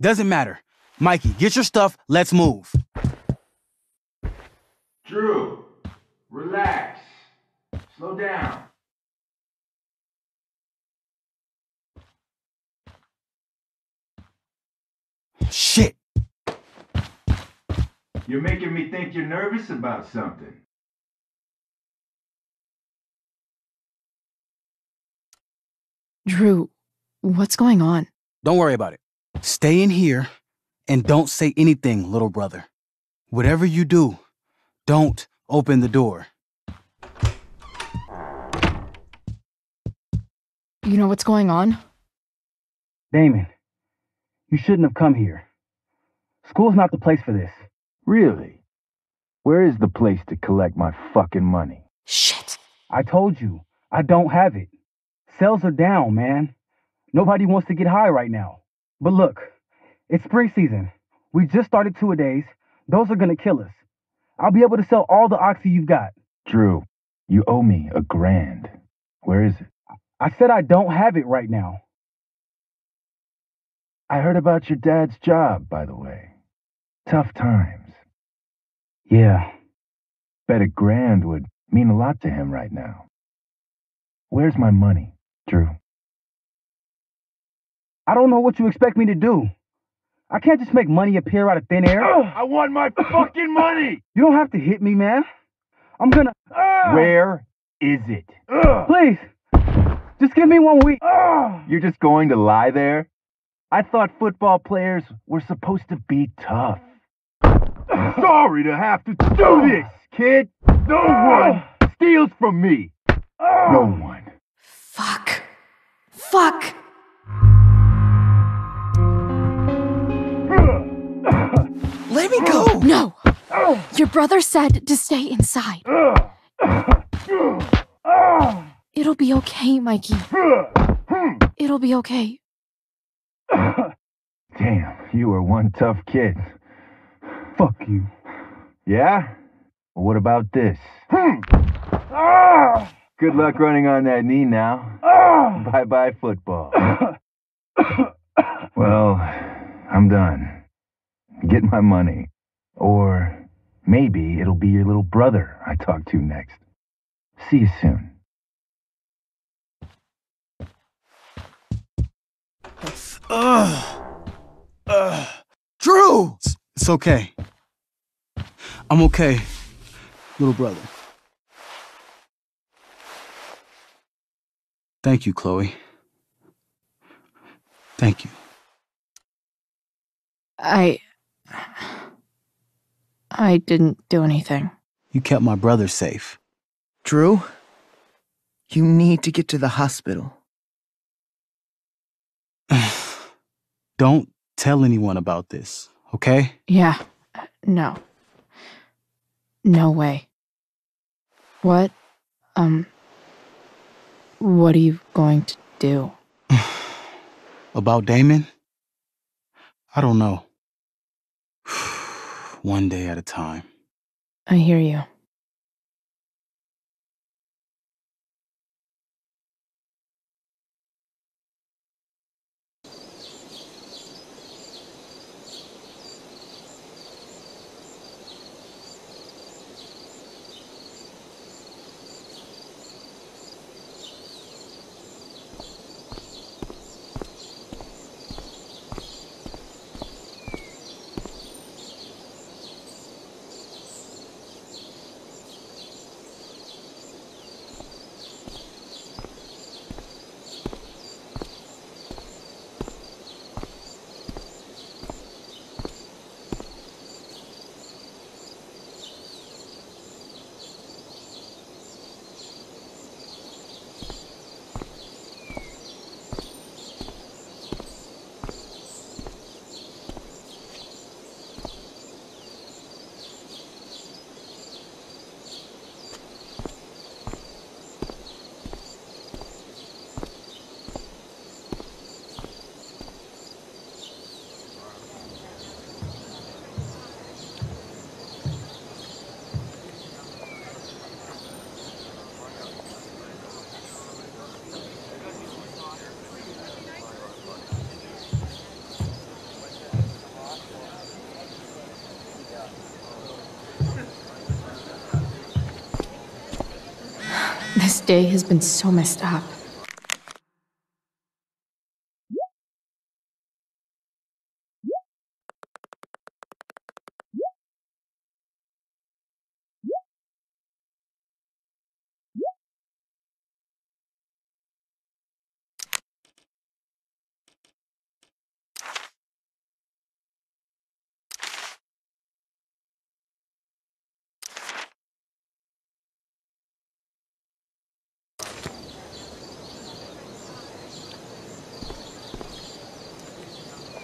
Doesn't matter. Mikey, get your stuff, let's move. Drew, relax. Slow down. Shit. You're making me think you're nervous about something. Drew, what's going on? Don't worry about it. Stay in here and don't say anything, little brother. Whatever you do, don't open the door. You know what's going on? Damon, you shouldn't have come here. School's not the place for this. Really? Where is the place to collect my fucking money? Shit. I told you, I don't have it. Sales are down, man. Nobody wants to get high right now. But look, it's spring season. We just started two a days. Those are gonna kill us. I'll be able to sell all the oxy you've got. Drew, you owe me a grand. Where is it? I said I don't have it right now. I heard about your dad's job, by the way. Tough times. Yeah. Bet a grand would mean a lot to him right now. Where's my money, Drew? I don't know what you expect me to do. I can't just make money appear out of thin air. I want my fucking money! You don't have to hit me, man. I'm gonna. Where is it? Please, just give me one week. You're just going to lie there? I thought football players were supposed to be tough. Sorry to have to do this, kid. No one steals from me. No one. Fuck. Fuck. Me go! No. Your brother said to stay inside. It'll be okay, Mikey. It'll be okay. Damn, you are one tough kid. Fuck you. Yeah? Well, what about this? Good luck running on that knee now. Bye bye, football. well, I'm done. Get my money. Or maybe it'll be your little brother I talk to next. See you soon. Ugh. Ugh. Drew! It's, it's okay. I'm okay, little brother. Thank you, Chloe. Thank you. I. I didn't do anything. You kept my brother safe. Drew, you need to get to the hospital. Don't tell anyone about this, okay? Yeah. No. No way. What? Um. What are you going to do? About Damon? I don't know. One day at a time. I hear you. This day has been so messed up.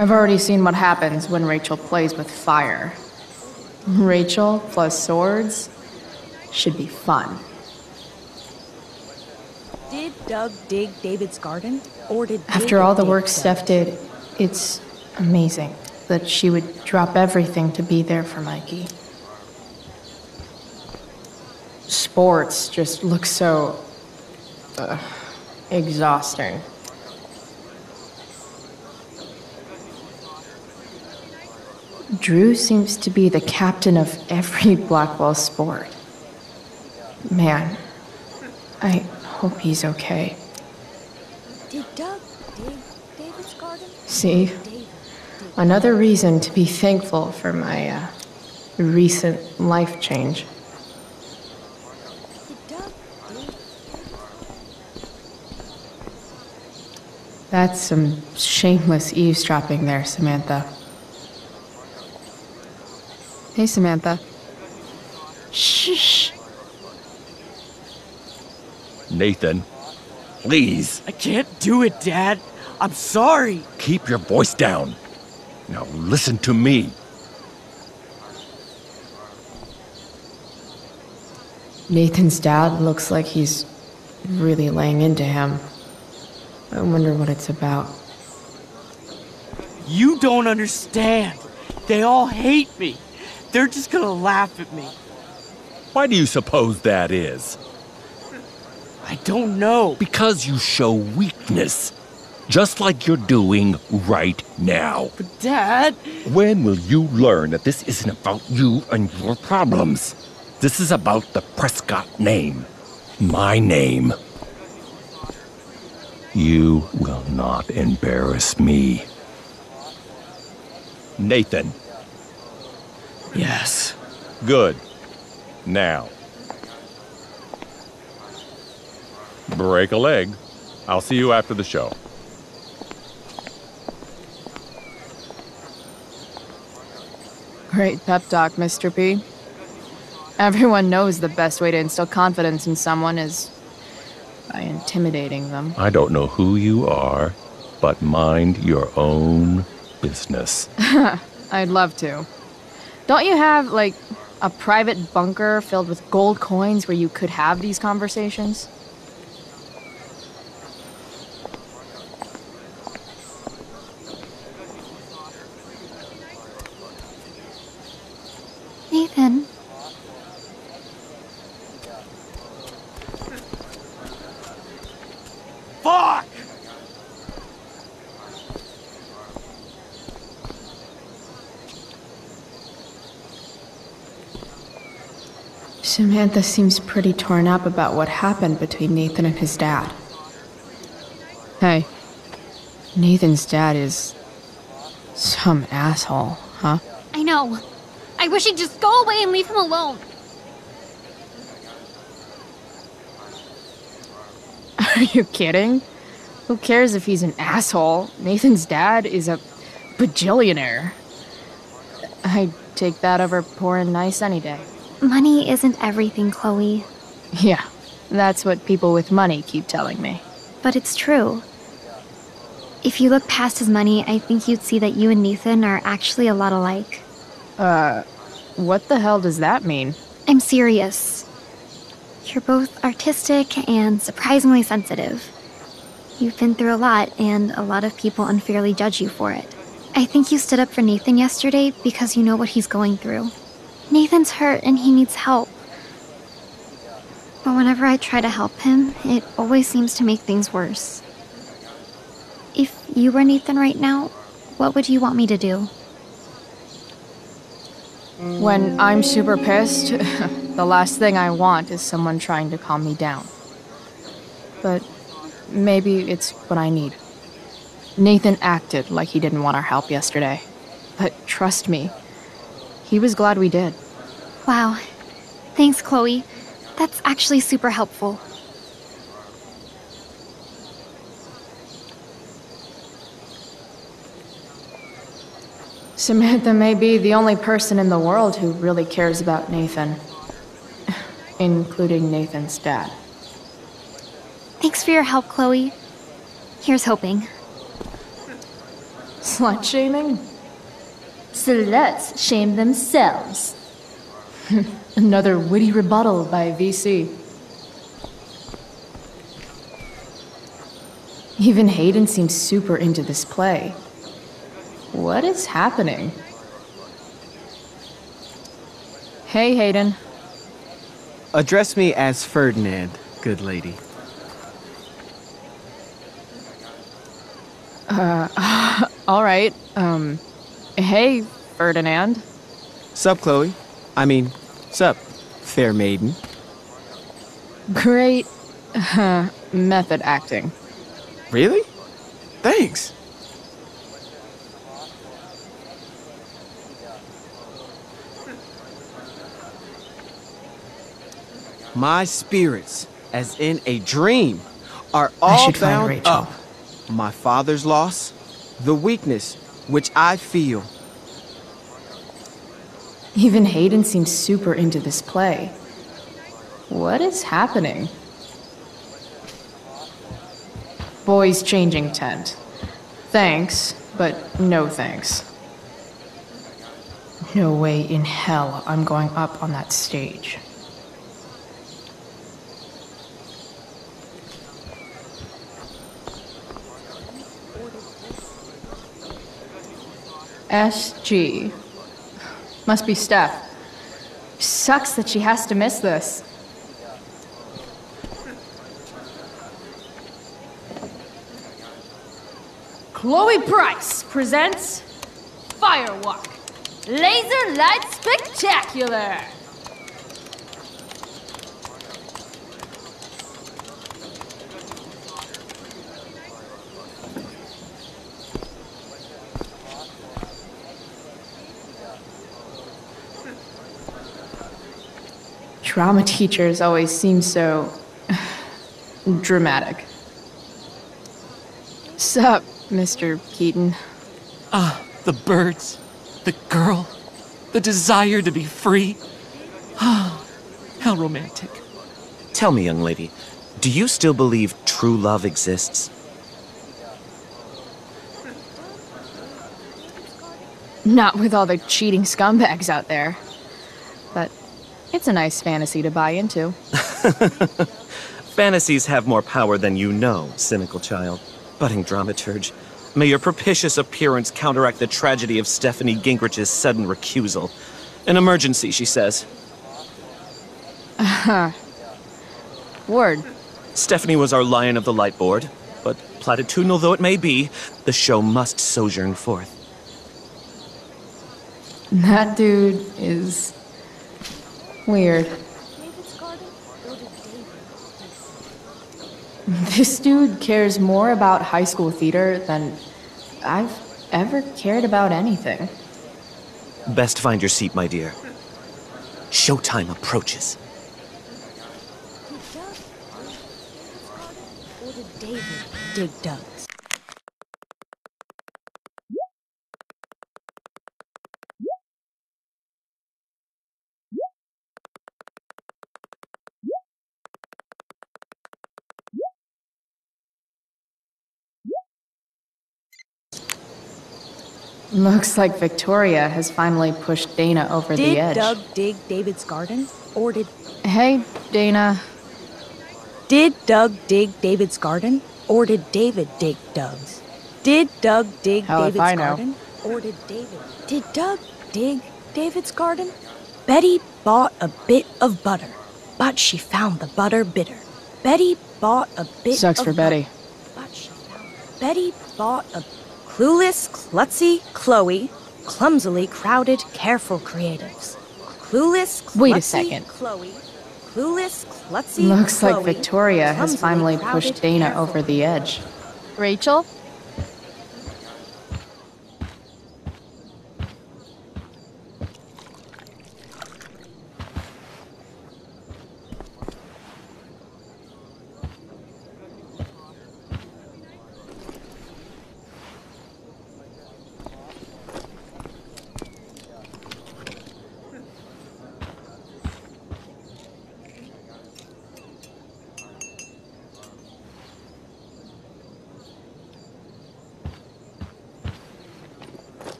I've already seen what happens when Rachel plays with fire. Rachel plus swords should be fun. Did Doug dig David's garden? Or did After David all the work Steph did, it's amazing that she would drop everything to be there for Mikey. Sports just look so. Uh, exhausting. Drew seems to be the captain of every Blackwell sport. Man, I hope he's okay. Did Doug dig David's garden? See? Another reason to be thankful for my uh, recent life change. That's some shameless eavesdropping there, Samantha. Hey, Samantha. Shh. Nathan, please, I can't do it, Dad. I'm sorry. keep your voice down. Now listen to me. Nathan's dad looks like he's really laying into him. I wonder what it's about. You don't understand. They all hate me. They're just gonna laugh at me. Why do you suppose that is? I don't know. Because you show weakness. Just like you're doing right now. But, Dad. When will you learn that this isn't about you and your problems? This is about the Prescott name. My name. You will not embarrass me. Nathan. Yes. Good. Now. Break a leg. I'll see you after the show. Great pep talk, Mr. P. Everyone knows the best way to instill confidence in someone is by intimidating them. I don't know who you are, but mind your own business. I'd love to. Don't you have, like, a private bunker filled with gold coins where you could have these conversations? Nathan. Samantha seems pretty torn up about what happened between Nathan and his dad. Hey, Nathan's dad is some asshole, huh? I know. I wish he'd just go away and leave him alone. Are you kidding? Who cares if he's an asshole? Nathan's dad is a bajillionaire. I'd take that over poor and nice any day. Money isn't everything, Chloe. Yeah, that's what people with money keep telling me. But it's true. If you look past his money, I think you'd see that you and Nathan are actually a lot alike. Uh, what the hell does that mean? I'm serious. You're both artistic and surprisingly sensitive. You've been through a lot, and a lot of people unfairly judge you for it. I think you stood up for Nathan yesterday because you know what he's going through. Nathan's hurt and he needs help. But whenever I try to help him, it always seems to make things worse. If you were Nathan right now, what would you want me to do? When I'm super pissed, the last thing I want is someone trying to calm me down. But maybe it's what I need. Nathan acted like he didn't want our help yesterday. But trust me, he was glad we did. Wow. Thanks, Chloe. That's actually super helpful. Samantha may be the only person in the world who really cares about Nathan, including Nathan's dad. Thanks for your help, Chloe. Here's hoping. Slut shaming? Sluts shame themselves. Another witty rebuttal by VC. Even Hayden seems super into this play. What is happening? Hey, Hayden. Address me as Ferdinand, good lady. Uh, all right. Um, hey, Ferdinand. Sup, Chloe? I mean, sup, fair maiden. Great uh, method acting. Really? Thanks. My spirits, as in a dream, are I all should find bound Rachel. up. My father's loss, the weakness which I feel. Even Hayden seems super into this play. What is happening? Boys changing tent. Thanks, but no thanks. No way in hell I'm going up on that stage. SG. Must be Steph. Sucks that she has to miss this. Chloe Price presents Firewalk Laser Light Spectacular. Drama teachers always seem so dramatic. Sup, Mr. Keaton? Ah, the birds, the girl, the desire to be free. Ah, how romantic. Tell me, young lady, do you still believe true love exists? Not with all the cheating scumbags out there. It's a nice fantasy to buy into. Fantasies have more power than you know, cynical child. Budding dramaturge, may your propitious appearance counteract the tragedy of Stephanie Gingrich's sudden recusal. An emergency, she says. Uh-huh. Word. Stephanie was our lion of the light board, but platitudinal though it may be, the show must sojourn forth. That dude is weird. This dude cares more about high school theater than I've ever cared about anything. Best find your seat, my dear. Showtime approaches. Or did David dig Doug's? Looks like Victoria has finally pushed Dana over Did the edge. Did Doug dig David's garden? Or did. Hey, Dana. Did Doug dig David's garden? Or did David dig Doug's? Did Doug dig Hell if David's I know. garden? Or did David. Did Doug dig David's garden? Betty bought a bit of butter, but she found the butter bitter. Betty bought a bit Sucks for Betty. but she found. Betty bought a clueless, klutzy Chloe, clumsily crowded, careful creatives. Clueless, klutzy Wait a second. Chloe, clueless, klutzy Looks like Victoria has finally pushed Dana over the edge. Rachel?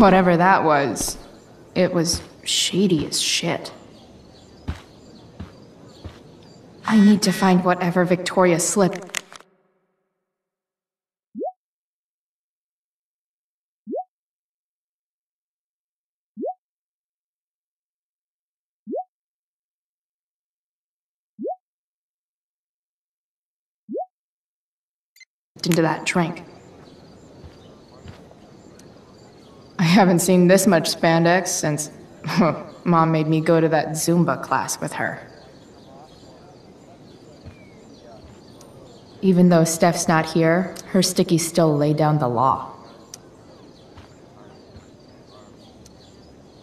Whatever that was, it was shady as shit. I need to find whatever Victoria slipped. into that drink. I haven't seen this much spandex since Mom made me go to that Zumba class with her. Even though Steph's not here, her sticky still lay down the law.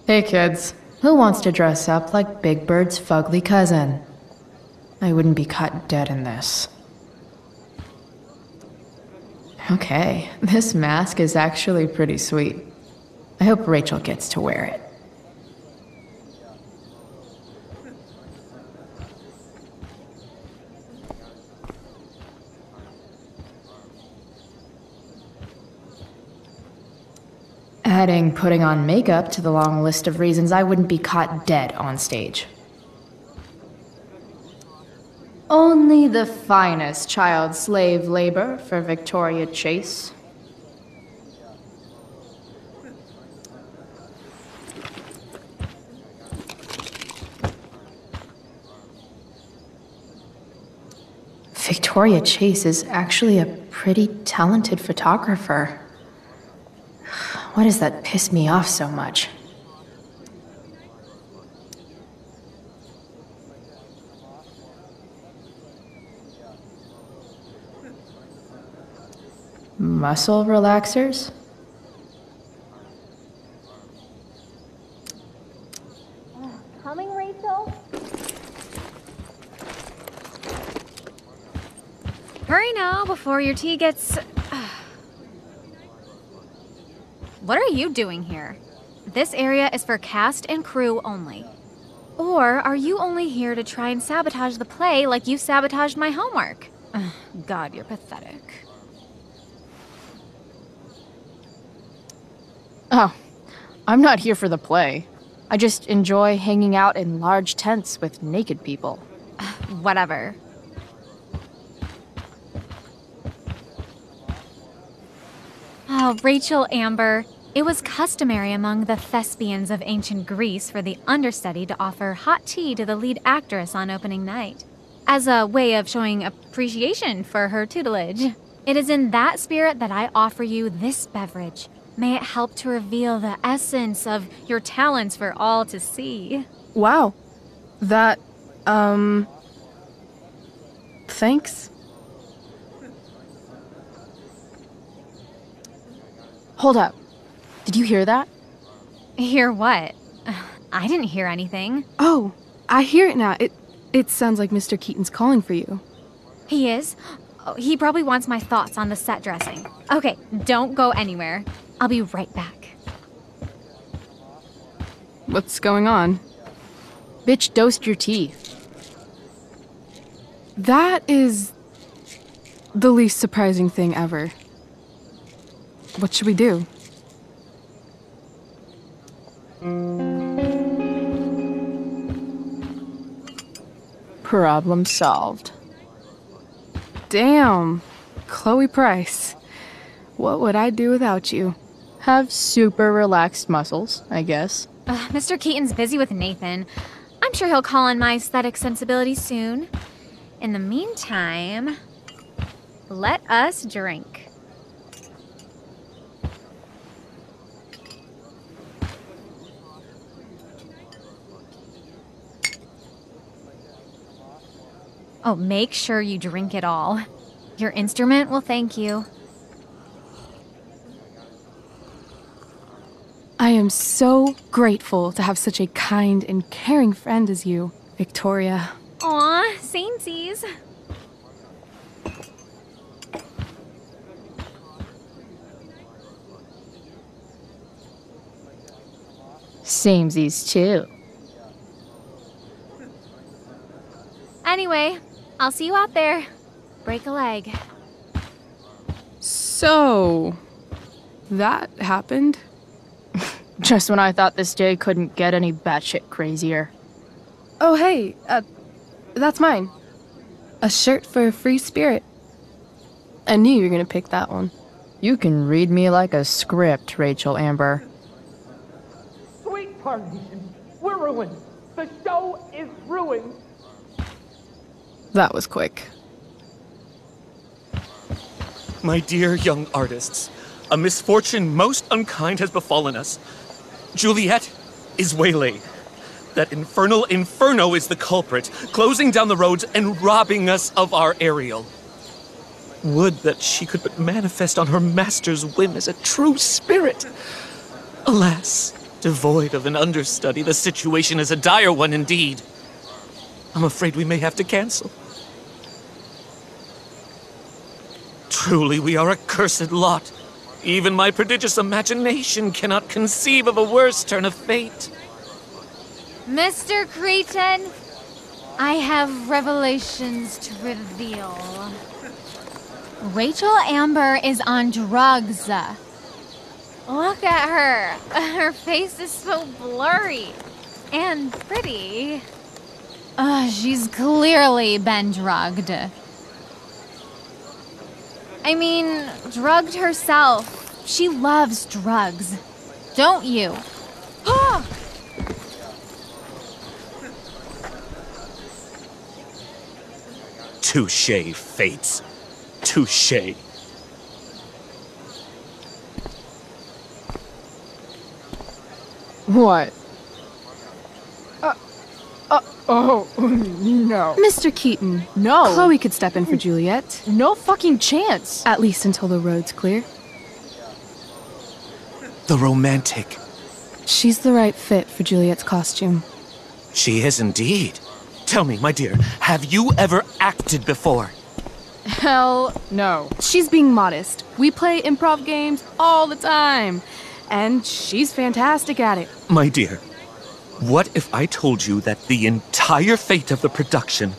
Hey kids, who wants to dress up like Big Bird's fugly cousin? I wouldn't be caught dead in this. Okay, this mask is actually pretty sweet. I hope Rachel gets to wear it. Adding putting on makeup to the long list of reasons I wouldn't be caught dead on stage. Only the finest child slave labor for Victoria Chase. Victoria Chase is actually a pretty talented photographer. Why does that piss me off so much? Muscle relaxers? Coming, Rachel? Hurry now before your tea gets. what are you doing here? This area is for cast and crew only. Or are you only here to try and sabotage the play like you sabotaged my homework? God, you're pathetic. Oh, I'm not here for the play. I just enjoy hanging out in large tents with naked people. Whatever. Oh, Rachel Amber. It was customary among the thespians of ancient Greece for the understudy to offer hot tea to the lead actress on opening night, as a way of showing appreciation for her tutelage. It is in that spirit that I offer you this beverage. May it help to reveal the essence of your talents for all to see. Wow. That, um. Thanks. Hold up. Did you hear that? Hear what? I didn't hear anything. Oh, I hear it now. It it sounds like Mr. Keaton's calling for you. He is? Oh, he probably wants my thoughts on the set dressing. Okay, don't go anywhere. I'll be right back. What's going on? Bitch dosed your teeth. That is the least surprising thing ever. What should we do? Problem solved. Damn. Chloe Price. What would I do without you? Have super relaxed muscles, I guess. Mr. Keaton's busy with Nathan. I'm sure he'll call on my aesthetic sensibilities soon. In the meantime, let us drink. Oh, make sure you drink it all. Your instrument will thank you. I am so grateful to have such a kind and caring friend as you, Victoria. Aw, samesies. Samesies too. Anyway, I'll see you out there. Break a leg. So, that happened? Just when I thought this day couldn't get any batshit crazier. Oh, hey, uh, that's mine. A shirt for a free spirit. I knew you were gonna pick that one. You can read me like a script, Rachel Amber. Sweet Tarnation, we're ruined. The show is ruined. That was quick. My dear young artists, a misfortune most unkind has befallen us. Juliet is waylaid. That infernal inferno is the culprit, closing down the roads and robbing us of our Ariel. Would that she could but manifest on her master's whim as a true spirit. Alas, devoid of an understudy, the situation is a dire one indeed. I'm afraid we may have to cancel. Truly, we are a cursed lot. Even my prodigious imagination cannot conceive of a worse turn of fate. Mr. Keaton, I have revelations to reveal. Rachel Amber is on drugs. Look at her. Her face is so blurry and pretty. Uh, she's clearly been drugged. I mean, drugged herself. She loves drugs. Don't you? Touche, fates. Touche. What? Oh, no. Mr. Keaton. No. Chloe could step in for Juliet. No fucking chance. At least until the road's clear. The romantic. She's the right fit for Juliet's costume. She is indeed. Tell me, my dear, have you ever acted before? Hell no. She's being modest. We play improv games all the time. And she's fantastic at it. My dear, what if I told you that the entire fate of the production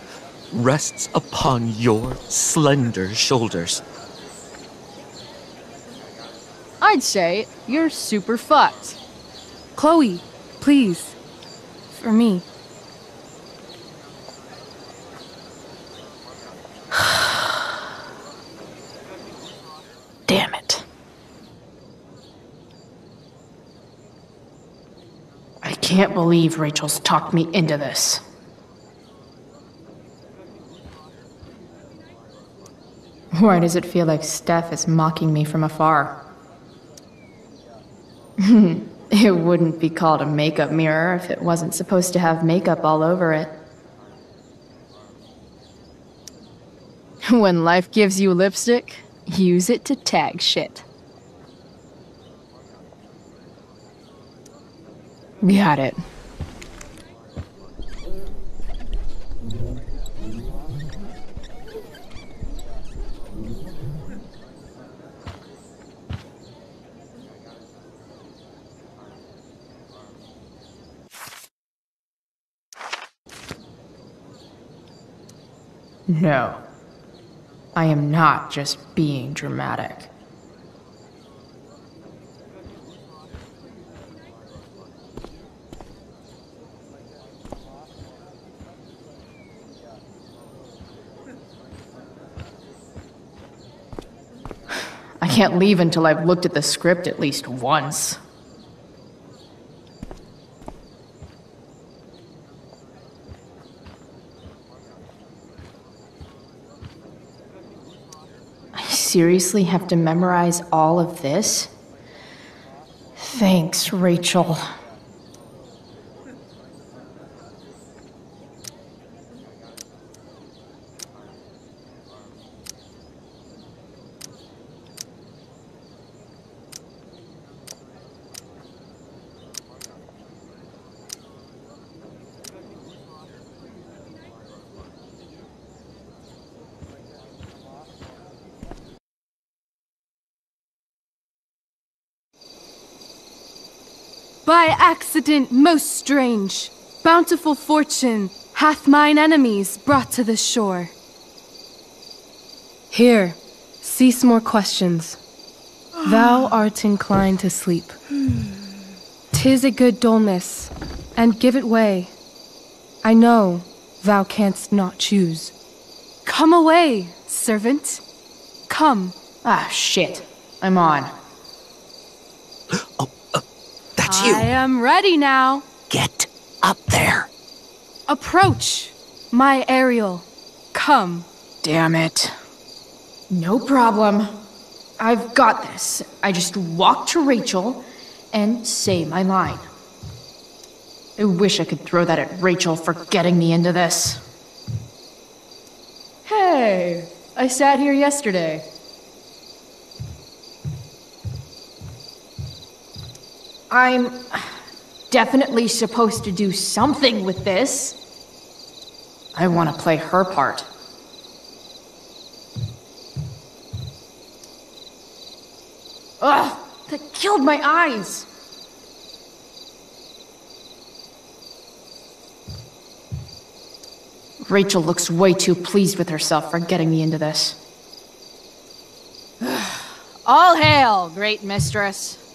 rests upon your slender shoulders? I'd say you're super fucked. Chloe, please. For me. Damn it. I can't believe Rachel's talked me into this. Why does it feel like Steph is mocking me from afar? it wouldn't be called a makeup mirror if it wasn't supposed to have makeup all over it. When life gives you lipstick, use it to tag shit. Got it. No. I am not just being dramatic. I can't leave until I've looked at the script at least once. I seriously have to memorize all of this? Thanks, Rachel. By accident most strange, bountiful fortune hath mine enemies brought to this shore. Here, cease more questions. Thou art inclined to sleep. Tis a good dullness, and give it way. I know thou canst not choose. Come away, servant. Come. Ah, shit. I'm on. That's I am ready now. Get up there. Approach, my Ariel. Come. Damn it. No problem. I've got this. I just walk to Rachel and say my line. I wish I could throw that at Rachel for getting me into this. Hey, I sat here yesterday. I'm definitely supposed to do something with this. I want to play her part. Ugh, that killed my eyes. Rachel looks way too pleased with herself for getting me into this. All hail, great mistress.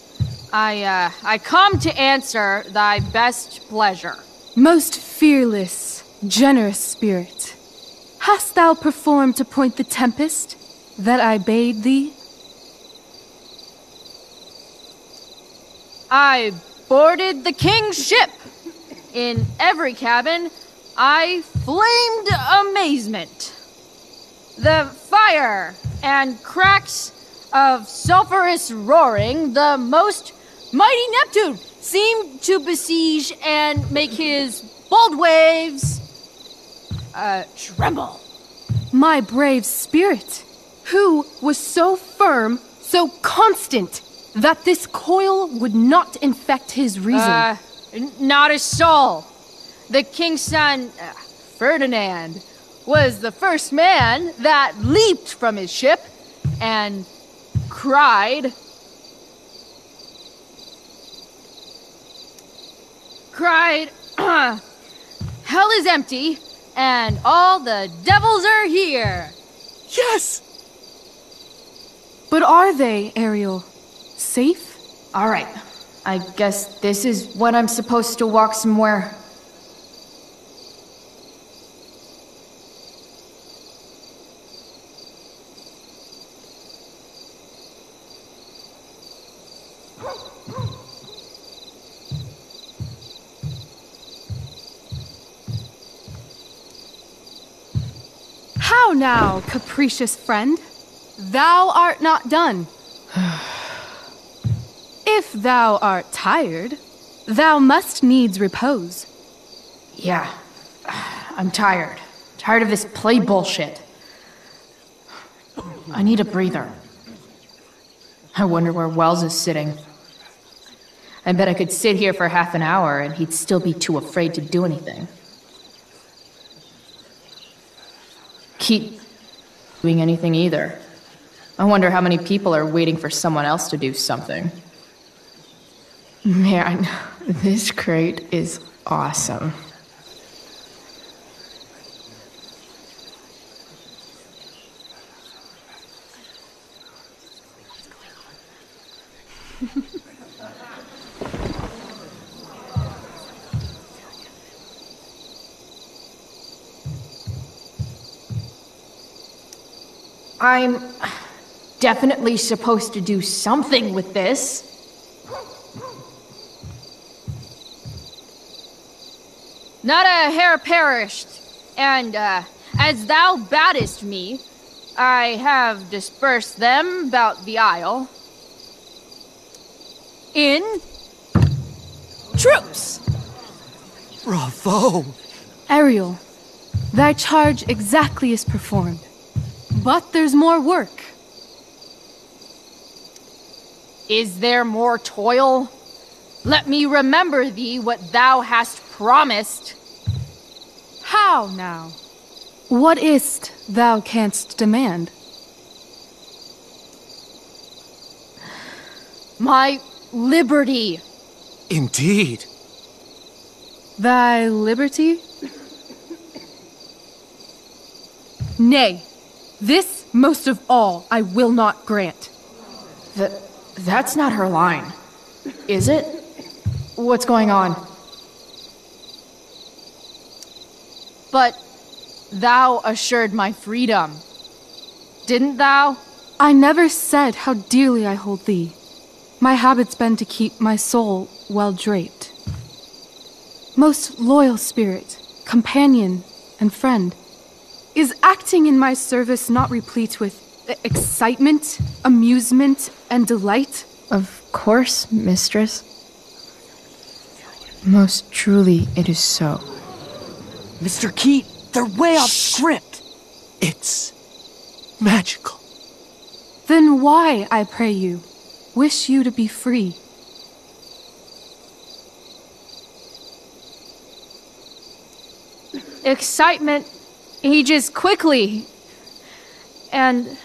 I, uh, I come to answer thy best pleasure. Most fearless, generous spirit, hast thou performed to point the tempest that I bade thee? I boarded the king's ship. In every cabin, I flamed amazement. The fire and cracks of sulphurous roaring, the most mighty Neptune seemed to besiege and make his bold waves uh, tremble. My brave spirit, who was so firm, so constant, that this coil would not infect his reason. Uh, not a soul. The king's son, uh, Ferdinand, was the first man that leaped from his ship and cried. Cried, Hell is empty, and all the devils are here. Yes! But are they, Ariel? Safe? Alright. I guess this is when I'm supposed to walk somewhere. How now, capricious friend? Thou art not done. if thou art tired, thou must needs repose. Yeah. I'm tired. Tired of this play bullshit. I need a breather. I wonder where Wells is sitting. I bet I could sit here for half an hour and he'd still be too afraid to do anything. Keep doing anything either. I wonder how many people are waiting for someone else to do something. Man, this crate is awesome. I'm definitely supposed to do something with this. Not a hair perished, and uh, as thou baddest me, I have dispersed them about the isle. In troops. Bravo! Ariel, thy charge exactly is performed. But there's more work. Is there more toil? Let me remember thee what thou hast promised. How now? What is't thou canst demand? My liberty. Indeed. Thy liberty? Nay, this most of all I will not grant. Th- that's not her line, is it? What's going on? But thou assured my freedom. Didn't thou? I never said how dearly I hold thee. My habit's been to keep my soul well draped. Most loyal spirit, companion, and friend, is acting in my service not replete with excitement, amusement, and delight? Of course, mistress. Most truly, it is so. Mr. Keat, they're way off script. It's magical. Then why, I pray you, wish you to be free? Excitement ages quickly. And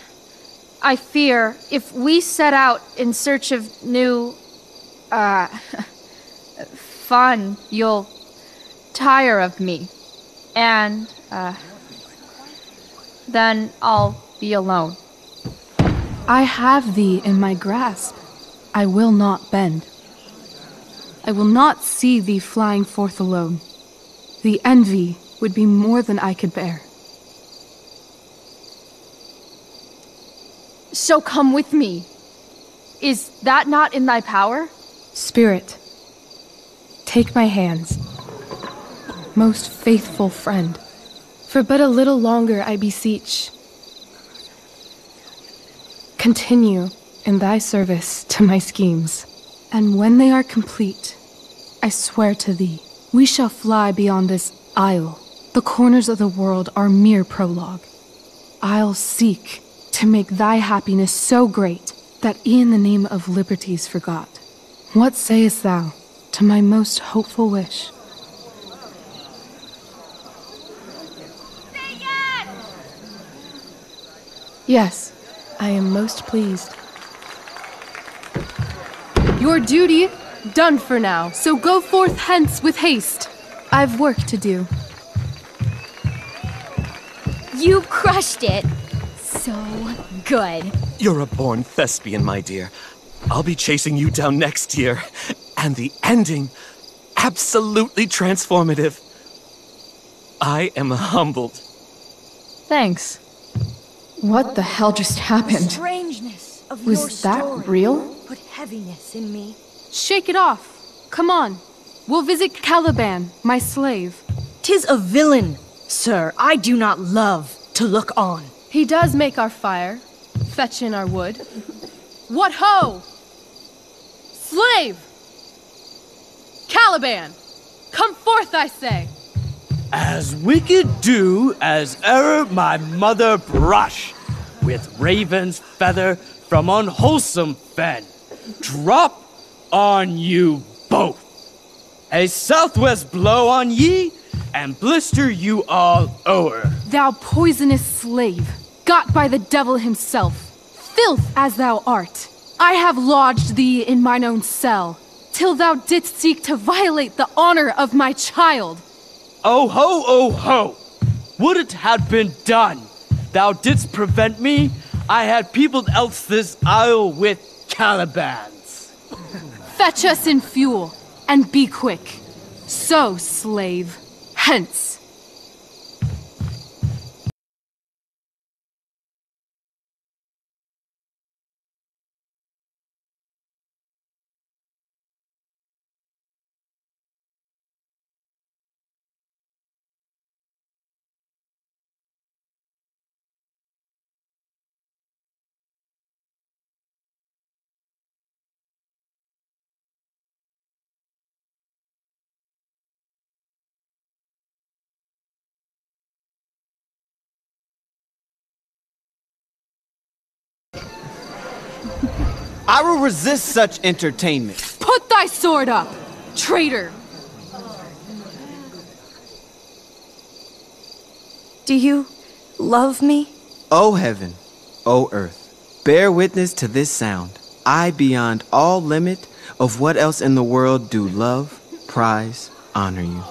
I fear if we set out in search of new, uh, fun, you'll tire of me. And, uh, then I'll be alone. I have thee in my grasp. I will not bend. I will not see thee flying forth alone. The envy would be more than I could bear. So come with me. Is that not in thy power? Spirit, take my hands. Most faithful friend, for but a little longer I beseech. Continue in thy service to my schemes, and when they are complete, I swear to thee, we shall fly beyond this isle. The corners of the world are mere prologue. I'll seek to make thy happiness so great that e'en the name of liberty's forgot. What sayest thou to my most hopeful wish? Yes, I am most pleased. Your duty done for now, so go forth hence with haste. I've work to do. You crushed it. So good. You're a born thespian, my dear. I'll be chasing you down next year. And the ending, absolutely transformative. I am humbled. Thanks. What the hell just happened? Strangeness of Was your that story real? Put heaviness in me. Shake it off. Come on. We'll visit Caliban, my slave. Tis a villain, sir. I do not love to look on. He does make our fire, fetch in our wood. What ho! Slave! Caliban! Come forth, I say! As wicked do as e'er my mother brush with raven's feather from unwholesome fen. Drop on you both. A southwest blow on ye, and blister you all o'er. Thou poisonous slave, got by the devil himself, filth as thou art, I have lodged thee in mine own cell, till thou didst seek to violate the honor of my child. Oh ho, oh ho! Would it had been done! Thou didst prevent me, I had peopled else this isle with Calibans. Fetch us in fuel, and be quick. So, slave, hence. I will resist such entertainment. Put thy sword up, traitor! Do you love me? O heaven, O earth, bear witness to this sound. I, beyond all limit of what else in the world do love, prize, honor you.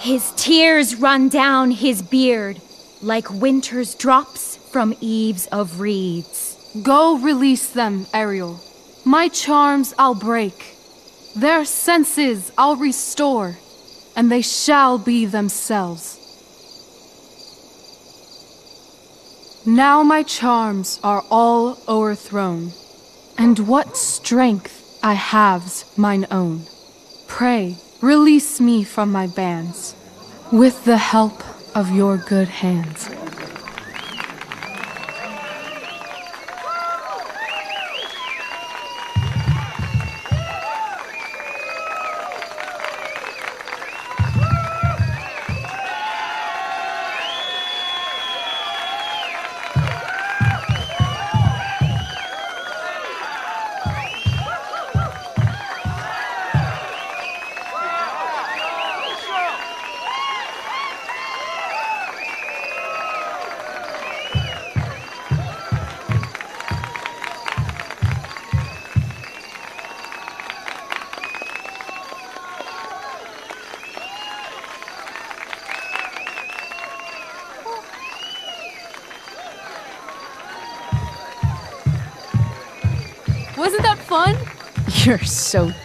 His tears run down his beard like winter's drops from eaves of reeds. Go release them, Ariel. My charms I'll break. Their senses I'll restore, and they shall be themselves. Now my charms are all o'erthrown, and what strength I have's mine own. Pray, release me from my bands, with the help of your good hands.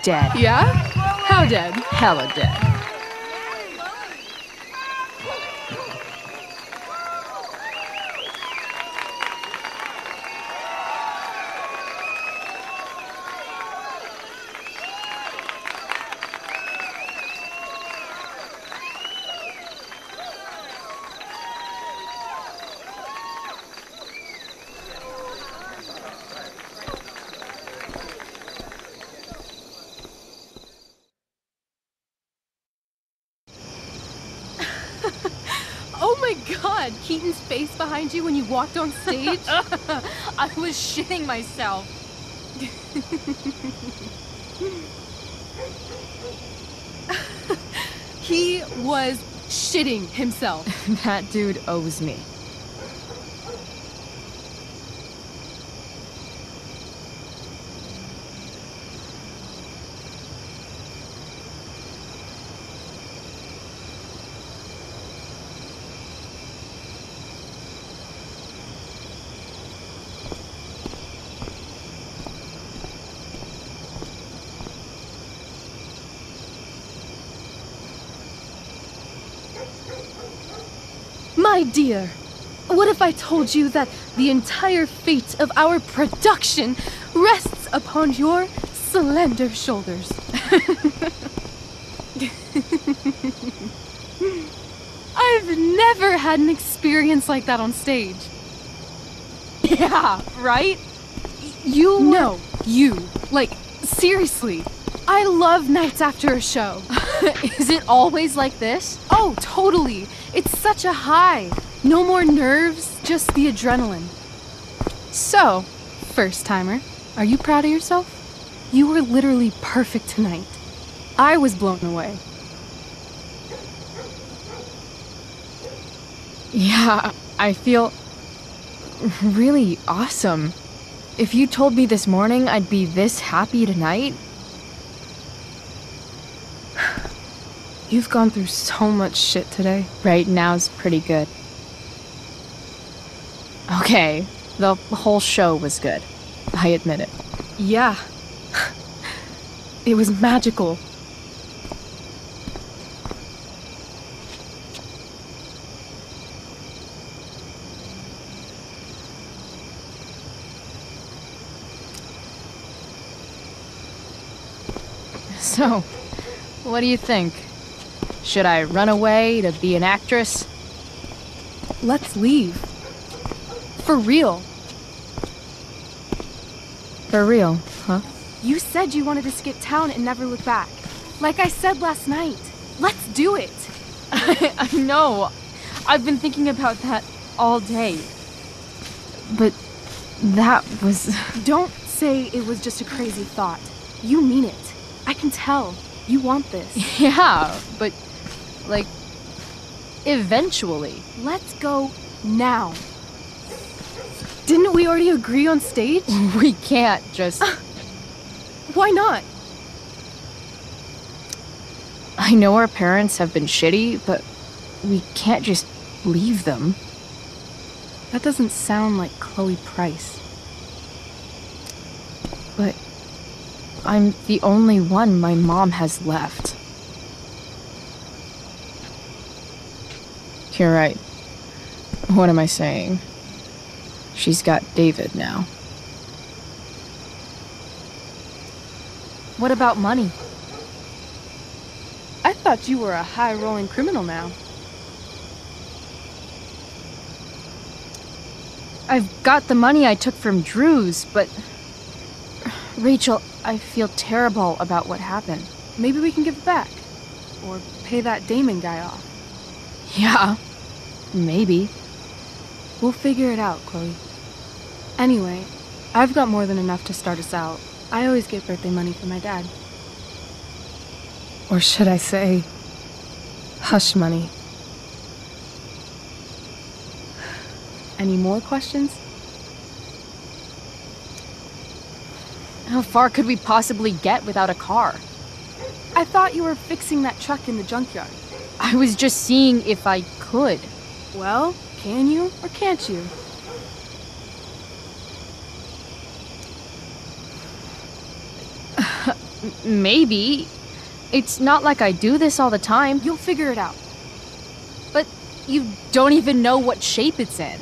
Dead. Yeah? How dead? Hella dead. Oh my god, Keaton's face behind you when you walked on stage? I was shitting myself. he was shitting himself. that dude owes me. My dear, what if I told you that the entire fate of our production rests upon your slender shoulders? I've never had an experience like that on stage. Yeah, right? You No, you. Like, seriously. I love nights after a show. Is it always like this? Oh, totally. It's such a high. No more nerves, just the adrenaline. So, first timer, are you proud of yourself? You were literally perfect tonight. I was blown away. Yeah, I feel really awesome. If you told me this morning I'd be this happy tonight, You've gone through so much shit today. right now's pretty good. Okay, the whole show was good. I admit it. Yeah. It was magical. So, what do you think? Should I run away to be an actress? Let's leave. For real. For real, huh? You said you wanted to skip town and never look back. Like I said last night. Let's do it. I know. I've been thinking about that all day. But that was. Don't say it was just a crazy thought. You mean it. I can tell. You want this. Yeah, but. Like. Eventually. Let's go now. Didn't we already agree on stage? We can't just. Why not? I know our parents have been shitty, but we can't just leave them. That doesn't sound like Chloe Price. But I'm the only one my mom has left. You're right. What am I saying? She's got David now. What about money? I thought you were a high rolling criminal now. I've got the money I took from Drew's, but. Rachel, I feel terrible about what happened. Maybe we can give it back. Or pay that Damon guy off. Yeah, maybe. We'll figure it out, Chloe. Anyway, I've got more than enough to start us out. I always get birthday money from my dad. Or should I say, hush money. Any more questions? How far could we possibly get without a car? I thought you were fixing that truck in the junkyard. I was just seeing if I could. Well, can you or can't you? Maybe. It's not like I do this all the time. You'll figure it out. But you don't even know what shape it's in.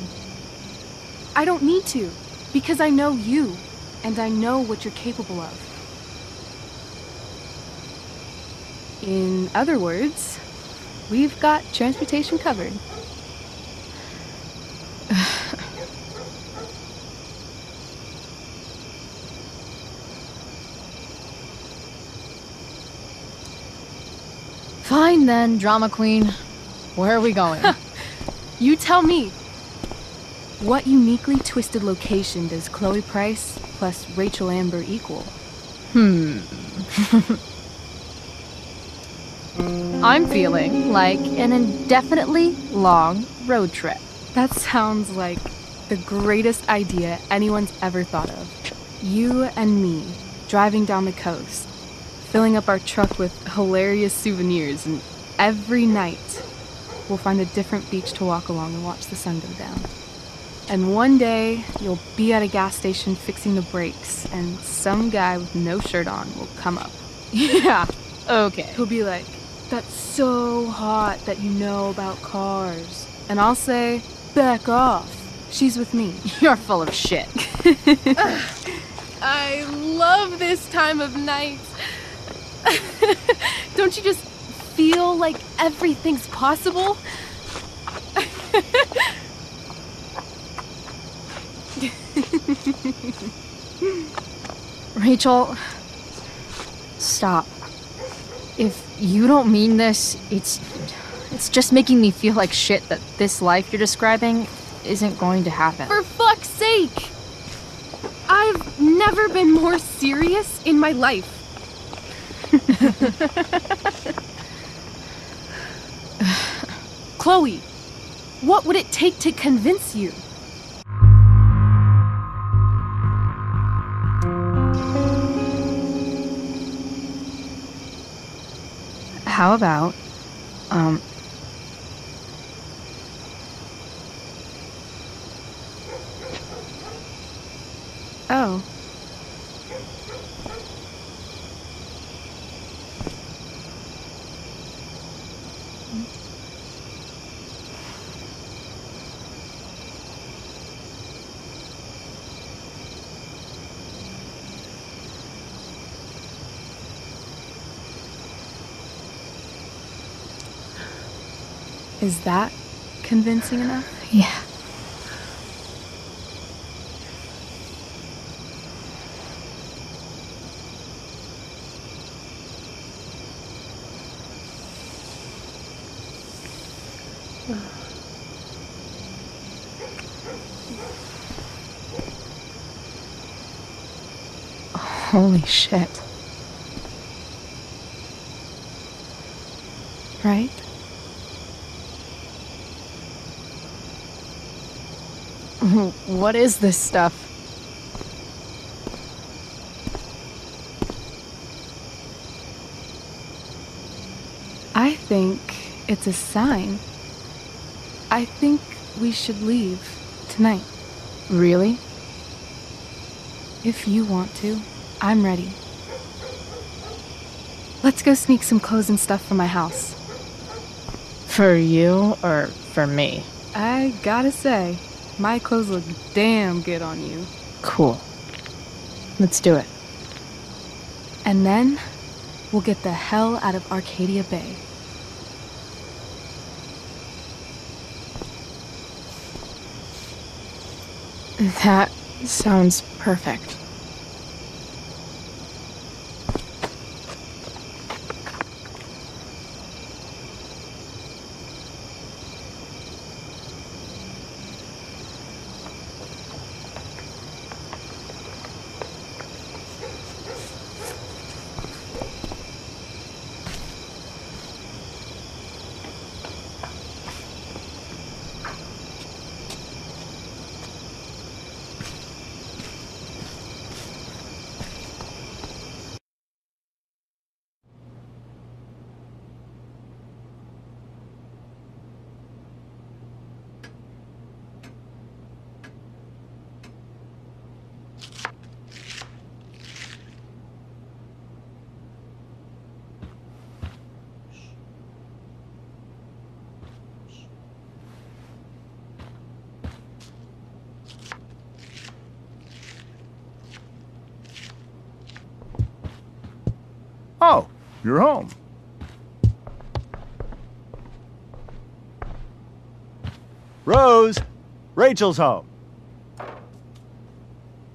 I don't need to, because I know you, and I know what you're capable of. In other words, we've got transportation covered. Fine then, drama queen. Where are we going? you tell me. What uniquely twisted location does Chloe Price plus Rachel Amber equal? Hmm. I'm feeling like an indefinitely long road trip. That sounds like the greatest idea anyone's ever thought of. You and me driving down the coast, filling up our truck with hilarious souvenirs, and every night we'll find a different beach to walk along and watch the sun go down. And one day you'll be at a gas station fixing the brakes, and some guy with no shirt on will come up. Yeah, okay. He'll be like, That's so hot that you know about cars. And I'll say, Back off. She's with me. You're full of shit. I love this time of night. Don't you just feel like everything's possible? Rachel, stop. If you don't mean this, it's it's just making me feel like shit that this life you're describing isn't going to happen. For fuck's sake! I've never been more serious in my life. Chloe, what would it take to convince you? How about, um, Oh. Is that convincing enough? Yeah. Holy shit. Right? What is this stuff? I think it's a sign. I think we should leave tonight. Really? If you want to, I'm ready. Let's go sneak some clothes and stuff from my house. For you or for me? I gotta say, my clothes look damn good on you. Cool. Let's do it. And then, we'll get the hell out of Arcadia Bay. That sounds perfect. You're home. Rose, Rachel's home.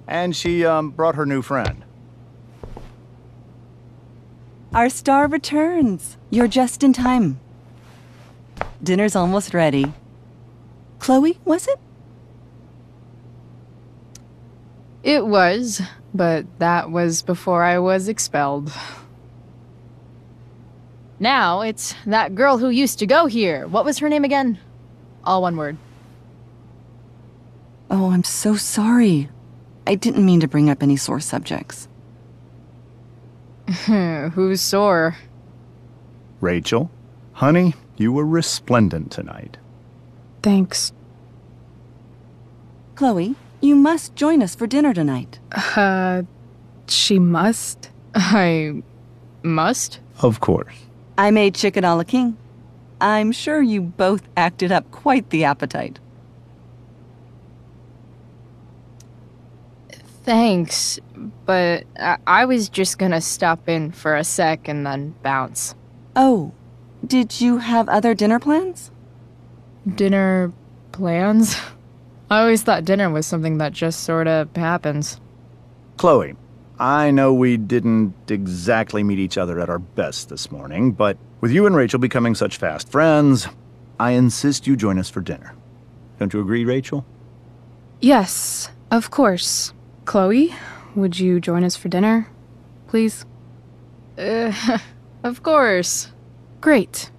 And she um, brought her new friend. Our star returns. You're just in time. Dinner's almost ready. Chloe, was it? It was, but that was before I was expelled. Now it's that girl who used to go here. What was her name again? All one word. Oh, I'm so sorry. I didn't mean to bring up any sore subjects. Who's sore? Rachel, honey, you were resplendent tonight. Thanks. Chloe, you must join us for dinner tonight. Uh, she must? I must? Of course. I made chicken a la king. I'm sure you both acted up quite the appetite. Thanks, but I, I was just gonna stop in for a sec and then bounce. Oh, did you have other dinner plans? Dinner plans? I always thought dinner was something that just sorta happens. Chloe, I know we didn't exactly meet each other at our best this morning, but with you and Rachel becoming such fast friends, I insist you join us for dinner. Don't you agree, Rachel? Yes, of course. Chloe, would you join us for dinner, please? Uh, of course. Great.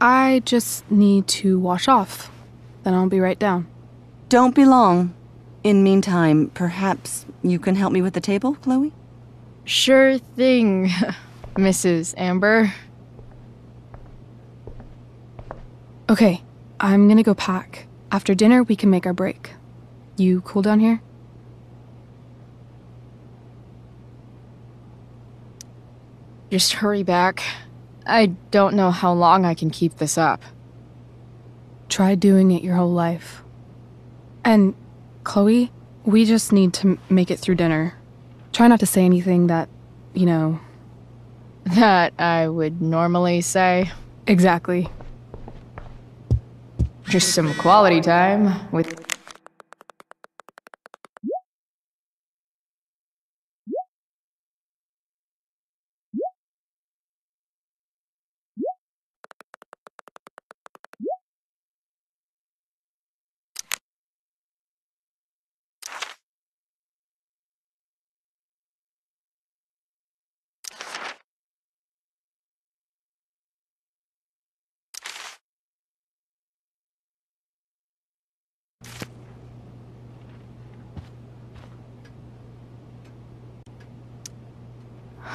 I just need to wash off. Then I'll be right down. Don't be long. In meantime, perhaps you can help me with the table, Chloe? Sure thing, Mrs. Amber. Okay, I'm gonna go pack. After dinner, we can make our break. You cool down here? Just hurry back. I don't know how long I can keep this up. Try doing it your whole life. And, Chloe, we just need to make it through dinner. Try not to say anything that, you know. That I would normally say. Exactly. Just some quality time with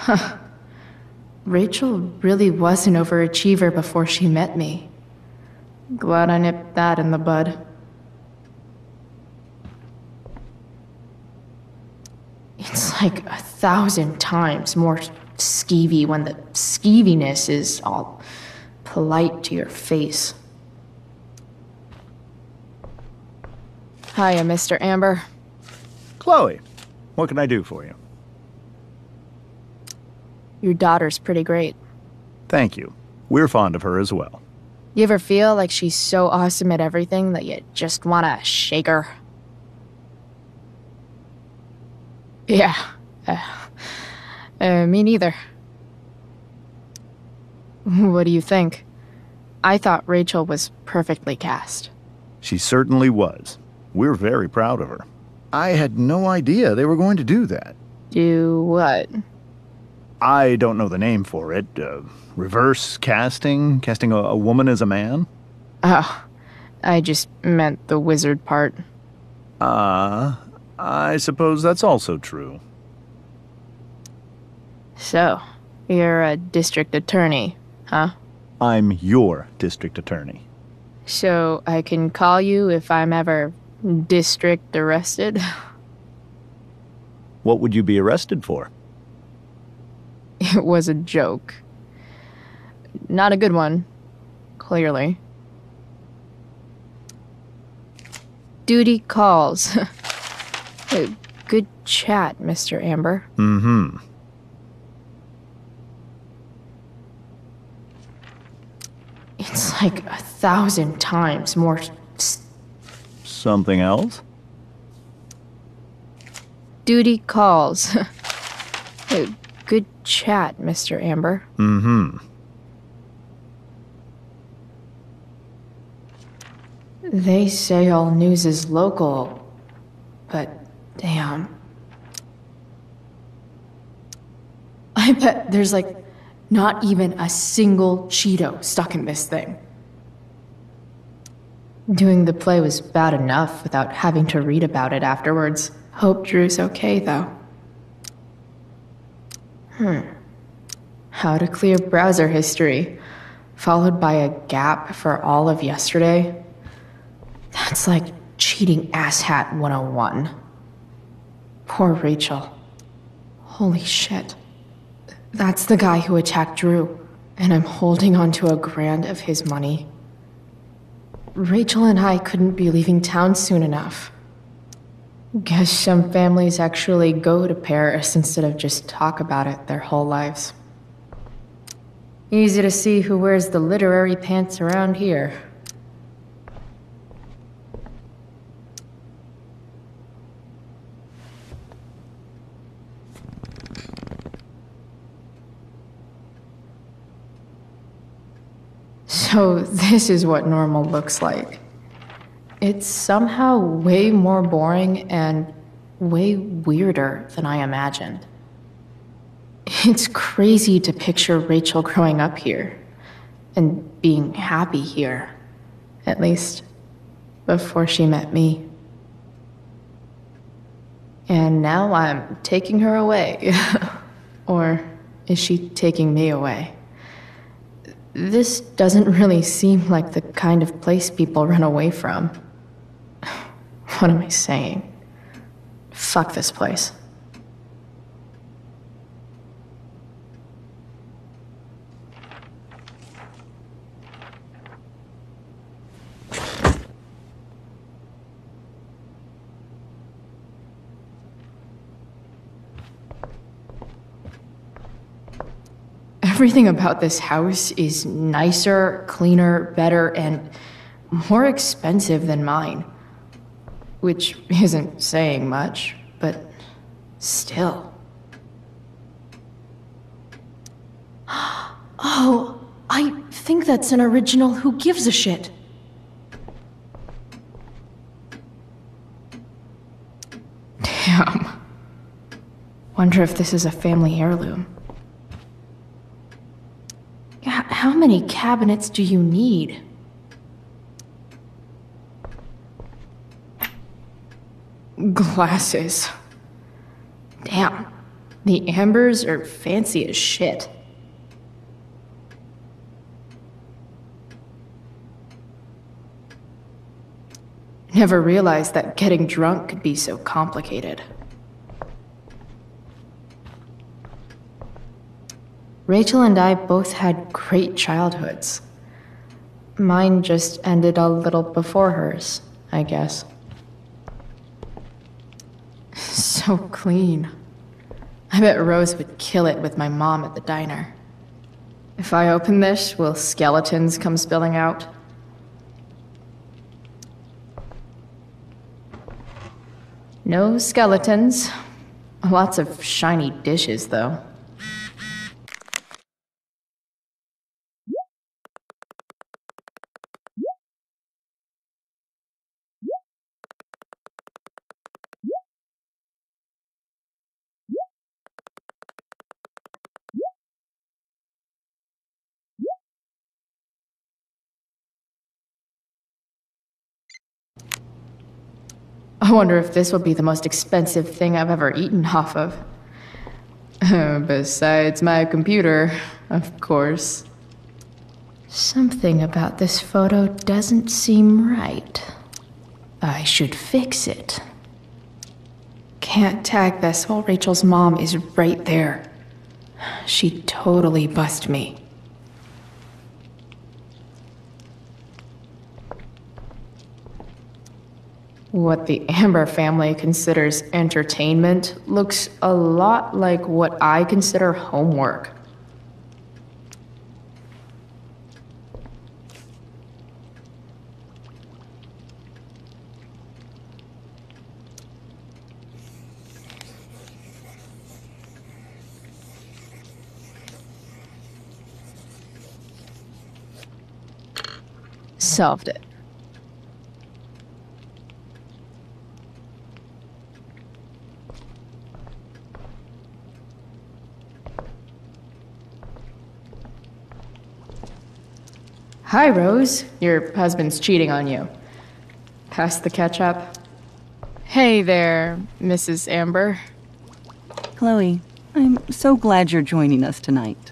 Huh. Rachel really was an overachiever before she met me. Glad I nipped that in the bud. It's like a thousand times more skeevy when the skeeviness is all polite to your face. Hiya, Mr. Amber. Chloe, what can I do for you? Your daughter's pretty great. Thank you. We're fond of her as well. You ever feel like she's so awesome at everything that you just wanna shake her? Yeah. Uh, uh, me neither. What do you think? I thought Rachel was perfectly cast. She certainly was. We're very proud of her. I had no idea they were going to do that. Do what? I don't know the name for it. Uh, reverse casting? Casting a, a woman as a man? Oh, I just meant the wizard part. Ah, uh, I suppose that's also true. So, you're a district attorney, huh? I'm your district attorney. So, I can call you if I'm ever district arrested? What would you be arrested for? It was a joke. Not a good one, clearly. Duty calls. good chat, Mr. Amber. Mm hmm. It's like a thousand times more. Something else? Duty calls. chat, Mr. Amber. Mm hmm. They say all news is local, but damn. I bet there's like not even a single Cheeto stuck in this thing. Doing the play was bad enough without having to read about it afterwards. Hope Drew's okay, though. Hmm. How to clear browser history, followed by a gap for all of yesterday. That's like cheating asshat 101. Poor Rachel. Holy shit. That's the guy who attacked Drew, and I'm holding on to a grand of his money. Rachel and I couldn't be leaving town soon enough. Guess some families actually go to Paris instead of just talk about it their whole lives. Easy to see who wears the literary pants around here. So, this is what normal looks like. It's somehow way more boring and way weirder than I imagined. It's crazy to picture Rachel growing up here and being happy here, at least before she met me. And now I'm taking her away. or is she taking me away? This doesn't really seem like the kind of place people run away from. What am I saying? Fuck this place. Everything about this house is nicer, cleaner, better, and more expensive than mine. Which isn't saying much, but still. Oh, I think that's an original Who Gives a Shit. Damn. Wonder if this is a family heirloom. How many cabinets do you need? Glasses. Damn. The ambers are fancy as shit. Never realized that getting drunk could be so complicated. Rachel and I both had great childhoods. Mine just ended a little before hers, I guess. So clean. I bet Rose would kill it with my mom at the diner. If I open this, will skeletons come spilling out? No skeletons. Lots of shiny dishes, though. I wonder if this will be the most expensive thing I've ever eaten off of. Besides my computer, of course. Something about this photo doesn't seem right. I should fix it. Can't tag this while Rachel's mom is right there. She'd totally bust me. What the Amber family considers entertainment looks a lot like what I consider homework. Solved it. Hi, Rose. Your husband's cheating on you. Pass the ketchup. Hey there, Mrs. Amber. Chloe, I'm so glad you're joining us tonight.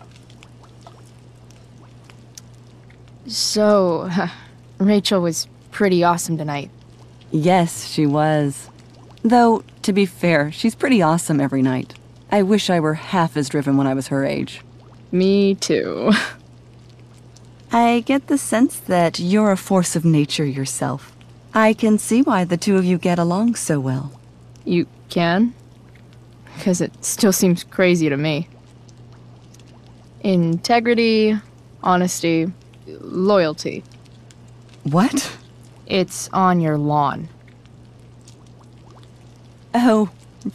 So, Rachel was pretty awesome tonight. Yes, she was. Though, to be fair, she's pretty awesome every night. I wish I were half as driven when I was her age. Me too. I get the sense that you're a force of nature yourself. I can see why the two of you get along so well. You can? Because it still seems crazy to me. Integrity, honesty, loyalty. What? It's on your lawn. Oh,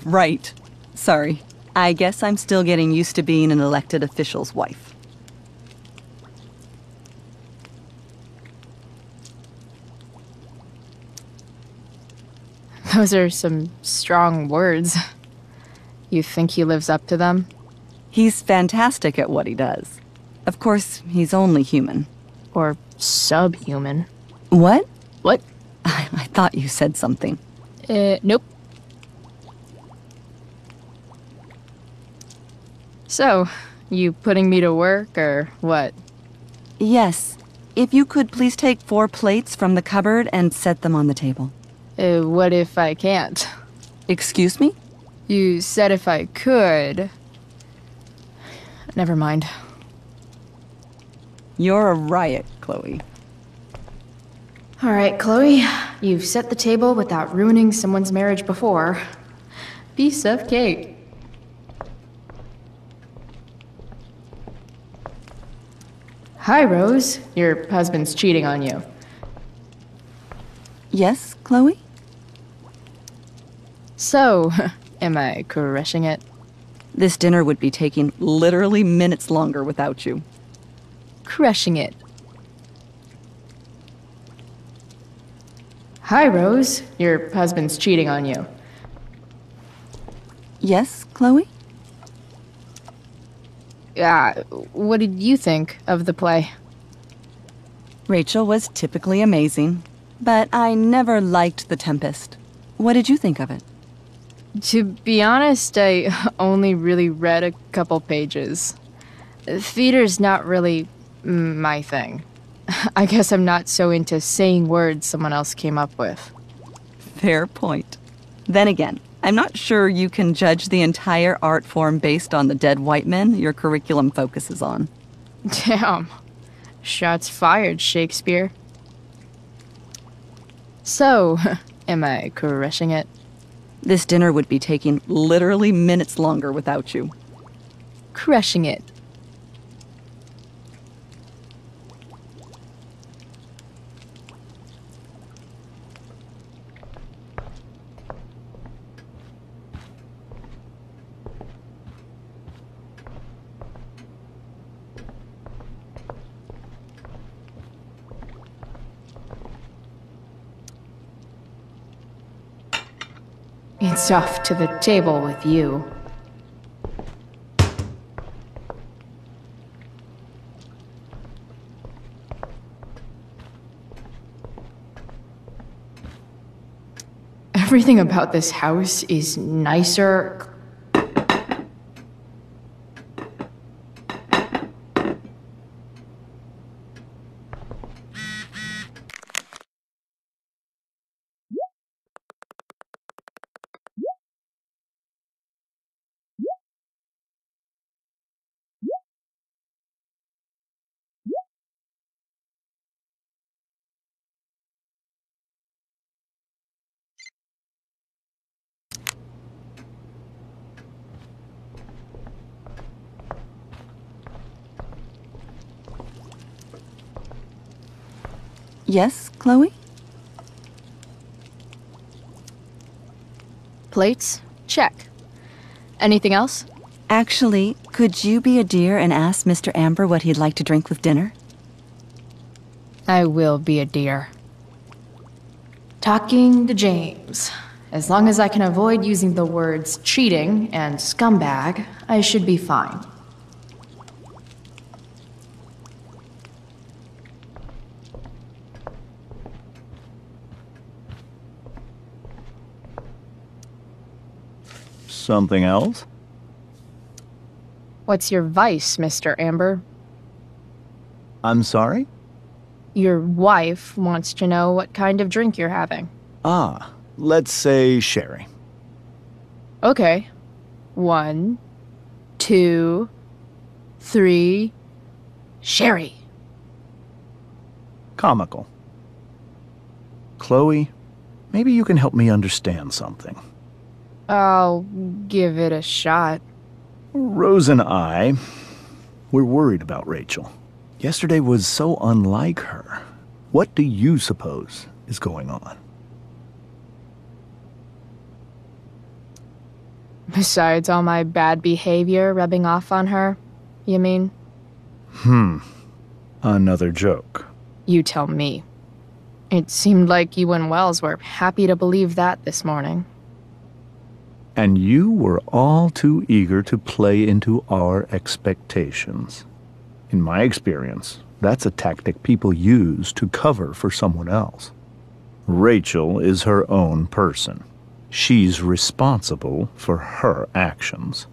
right. Sorry. I guess I'm still getting used to being an elected official's wife. Those are some strong words. You think he lives up to them? He's fantastic at what he does. Of course, he's only human. Or subhuman. What? What? I, I thought you said something. Uh, nope. So, you putting me to work or what? Yes. If you could please take four plates from the cupboard and set them on the table. Uh, what if I can't? Excuse me? You said if I could. Never mind. You're a riot, Chloe. All right, Chloe. You've set the table without ruining someone's marriage before. Piece of cake. Hi, Rose. Your husband's cheating on you. Yes, Chloe? So, am I crushing it? This dinner would be taking literally minutes longer without you. Crushing it. Hi, Rose. Your husband's cheating on you. Yes, Chloe? Yeah, uh, what did you think of the play? Rachel was typically amazing, but I never liked The Tempest. What did you think of it? To be honest, I only really read a couple pages. Theater's not really my thing. I guess I'm not so into saying words someone else came up with. Fair point. Then again, I'm not sure you can judge the entire art form based on the dead white men your curriculum focuses on. Damn. Shots fired, Shakespeare. So, am I crushing it? This dinner would be taking literally minutes longer without you. Crushing it. It's off to the table with you. Everything about this house is nicer. Yes, Chloe? Plates? Check. Anything else? Actually, could you be a dear and ask Mr. Amber what he'd like to drink with dinner? I will be a dear. Talking to James. As long as I can avoid using the words cheating and scumbag, I should be fine. Something else? What's your vice, Mr. Amber? I'm sorry? Your wife wants to know what kind of drink you're having. Ah, let's say sherry. Okay. One, two, three. Sherry. Comical. Chloe, maybe you can help me understand something. I'll give it a shot. Rose and I, we're worried about Rachel. Yesterday was so unlike her. What do you suppose is going on? Besides all my bad behavior rubbing off on her, you mean? Hmm. Another joke. You tell me. It seemed like you and Wells were happy to believe that this morning. And you were all too eager to play into our expectations. In my experience, that's a tactic people use to cover for someone else. Rachel is her own person. She's responsible for her actions.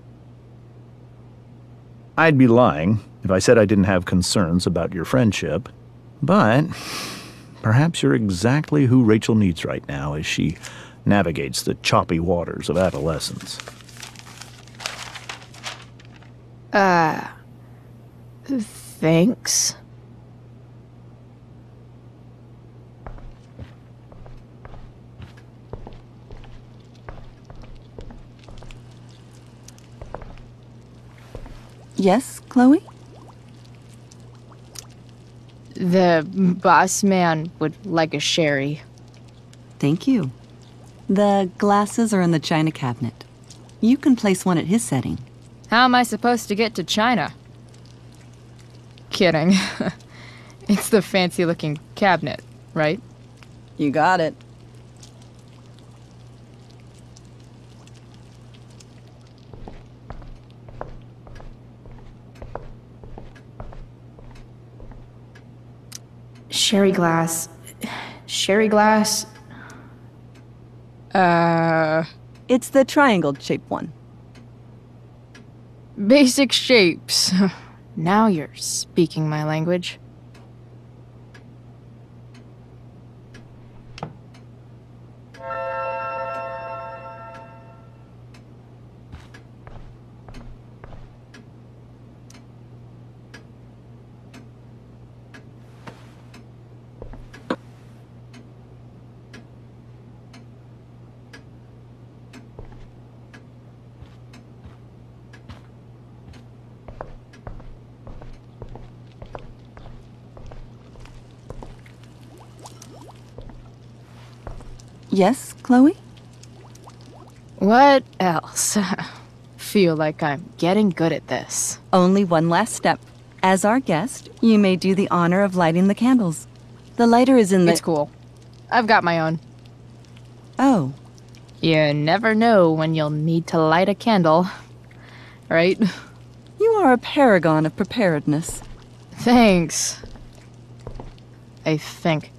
I'd be lying if I said I didn't have concerns about your friendship, but perhaps you're exactly who Rachel needs right now as she navigates the choppy waters of adolescence. Uh. Thanks. Yes, Chloe? The boss man would like a sherry. Thank you. The glasses are in the china cabinet. You can place one at his setting. How am I supposed to get to China? Kidding. it's the fancy looking cabinet, right? You got it. Sherry glass. Sherry glass. Uh. It's the triangle shaped one. Basic shapes. now you're speaking my language. Yes, Chloe? What else? Feel like I'm getting good at this. Only one last step. As our guest, you may do the honor of lighting the candles. The lighter is in the. It's cool. I've got my own. Oh. You never know when you'll need to light a candle. Right? You are a paragon of preparedness. Thanks. I think.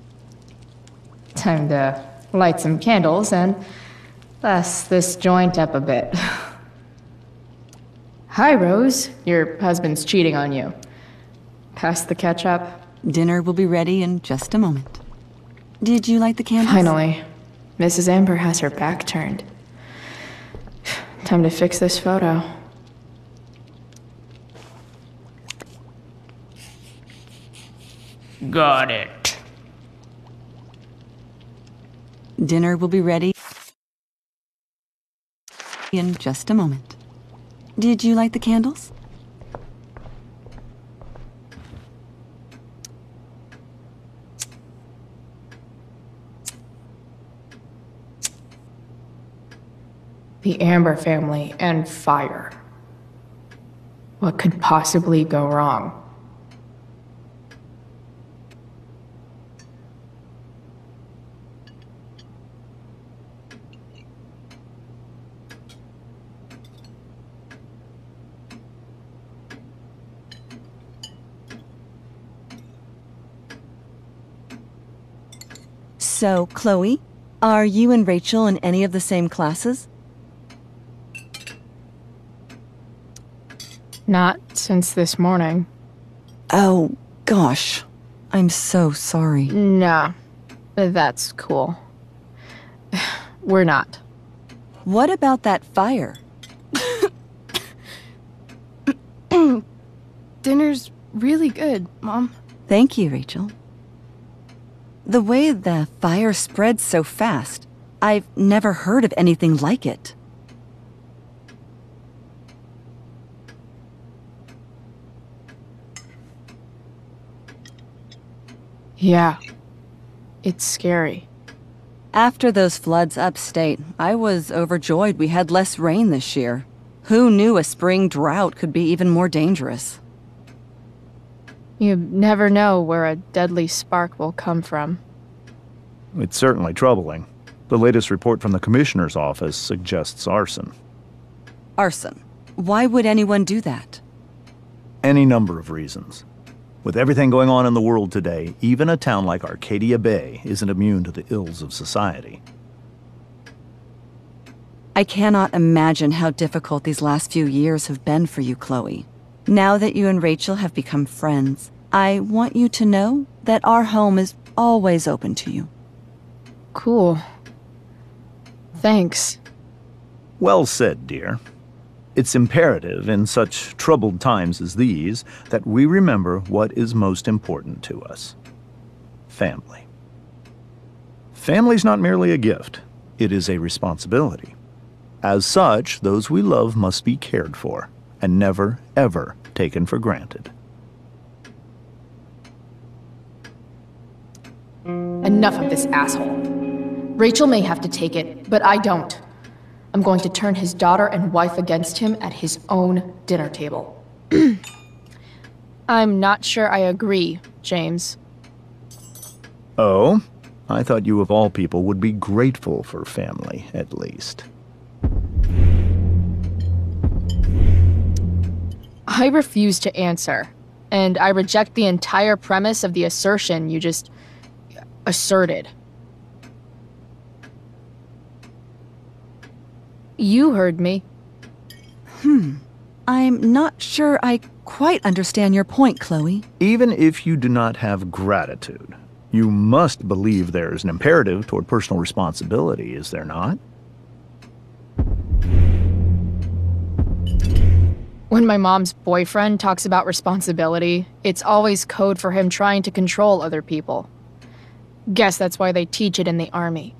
Time to light some candles and bless this joint up a bit. Hi, Rose. Your husband's cheating on you. Pass the ketchup. Dinner will be ready in just a moment. Did you light the candles? Finally. Mrs. Amber has her back turned. Time to fix this photo. Got it. Dinner will be ready in just a moment. Did you light the candles? The Amber family and fire. What could possibly go wrong? So, Chloe, are you and Rachel in any of the same classes? Not since this morning. Oh, gosh. I'm so sorry. Nah, that's cool. We're not. What about that fire? Dinner's really good, Mom. Thank you, Rachel. The way the fire spreads so fast, I've never heard of anything like it. Yeah. It's scary. After those floods upstate, I was overjoyed we had less rain this year. Who knew a spring drought could be even more dangerous? You never know where a deadly spark will come from. It's certainly troubling. The latest report from the Commissioner's office suggests arson. Arson. Why would anyone do that? Any number of reasons. With everything going on in the world today, even a town like Arcadia Bay isn't immune to the ills of society. I cannot imagine how difficult these last few years have been for you, Chloe. Now that you and Rachel have become friends, I want you to know that our home is always open to you. Cool. Thanks. Well said, dear. It's imperative in such troubled times as these that we remember what is most important to us family. Family's not merely a gift, it is a responsibility. As such, those we love must be cared for and never, ever taken for granted. Enough of this asshole. Rachel may have to take it, but I don't. I'm going to turn his daughter and wife against him at his own dinner table. I'm not sure I agree, James. Oh? I thought you of all people would be grateful for family, at least. I refuse to answer, and I reject the entire premise of the assertion you just asserted. You heard me. Hmm. I'm not sure I quite understand your point, Chloe. Even if you do not have gratitude, you must believe there is an imperative toward personal responsibility, is there not? When my mom's boyfriend talks about responsibility, it's always code for him trying to control other people. Guess that's why they teach it in the army.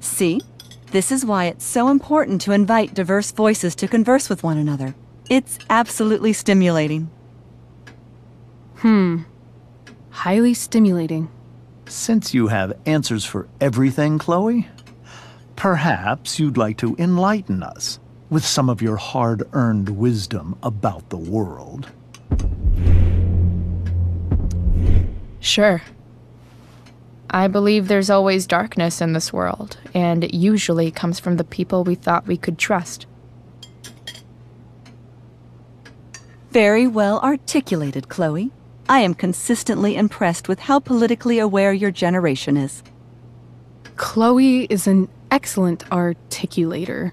See? This is why it's so important to invite diverse voices to converse with one another. It's absolutely stimulating. Hmm. Highly stimulating. Since you have answers for everything, Chloe, perhaps you'd like to enlighten us with some of your hard earned wisdom about the world. Sure. I believe there's always darkness in this world, and it usually comes from the people we thought we could trust. Very well articulated, Chloe. I am consistently impressed with how politically aware your generation is. Chloe is an excellent articulator.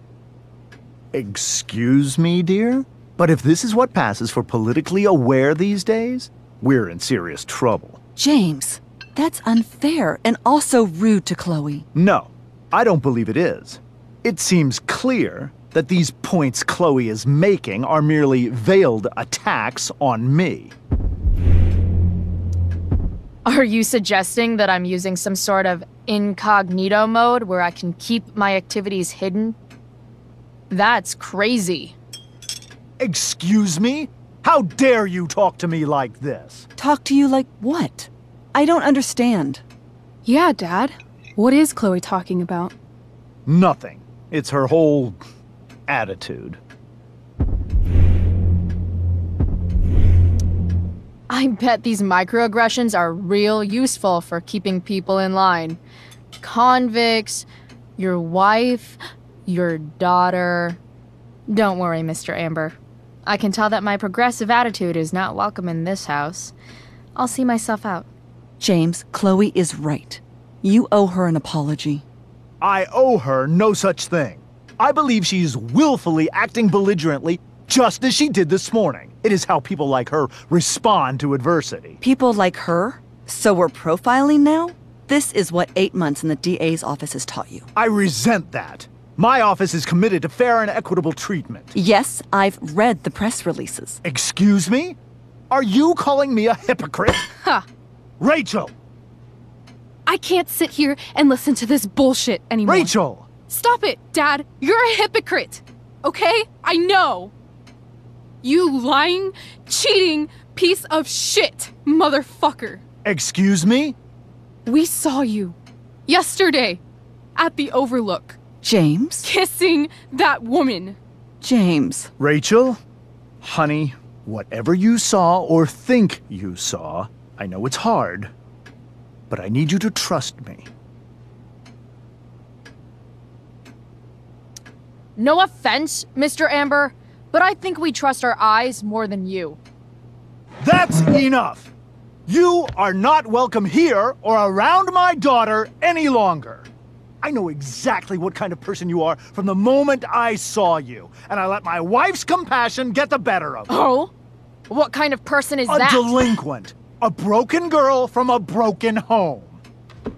Excuse me, dear? But if this is what passes for politically aware these days, we're in serious trouble. James, that's unfair and also rude to Chloe. No, I don't believe it is. It seems clear that these points Chloe is making are merely veiled attacks on me. Are you suggesting that I'm using some sort of incognito mode where I can keep my activities hidden? That's crazy. Excuse me? How dare you talk to me like this? Talk to you like what? I don't understand. Yeah, Dad. What is Chloe talking about? Nothing. It's her whole attitude. I bet these microaggressions are real useful for keeping people in line. Convicts, your wife, your daughter. Don't worry, Mr. Amber. I can tell that my progressive attitude is not welcome in this house. I'll see myself out. James, Chloe is right. You owe her an apology. I owe her no such thing. I believe she's willfully acting belligerently just as she did this morning. It is how people like her respond to adversity. People like her? So we're profiling now? This is what eight months in the DA's office has taught you. I resent that. My office is committed to fair and equitable treatment. Yes, I've read the press releases. Excuse me? Are you calling me a hypocrite? Ha! Rachel! I can't sit here and listen to this bullshit anymore. Rachel! Stop it, Dad! You're a hypocrite! Okay? I know! You lying, cheating piece of shit, motherfucker! Excuse me? We saw you yesterday at the Overlook. James? Kissing that woman. James. Rachel? Honey, whatever you saw or think you saw, I know it's hard, but I need you to trust me. No offense, Mr. Amber, but I think we trust our eyes more than you. That's enough! You are not welcome here or around my daughter any longer. I know exactly what kind of person you are from the moment I saw you, and I let my wife's compassion get the better of me. Oh? What kind of person is a that? A delinquent. A broken girl from a broken home.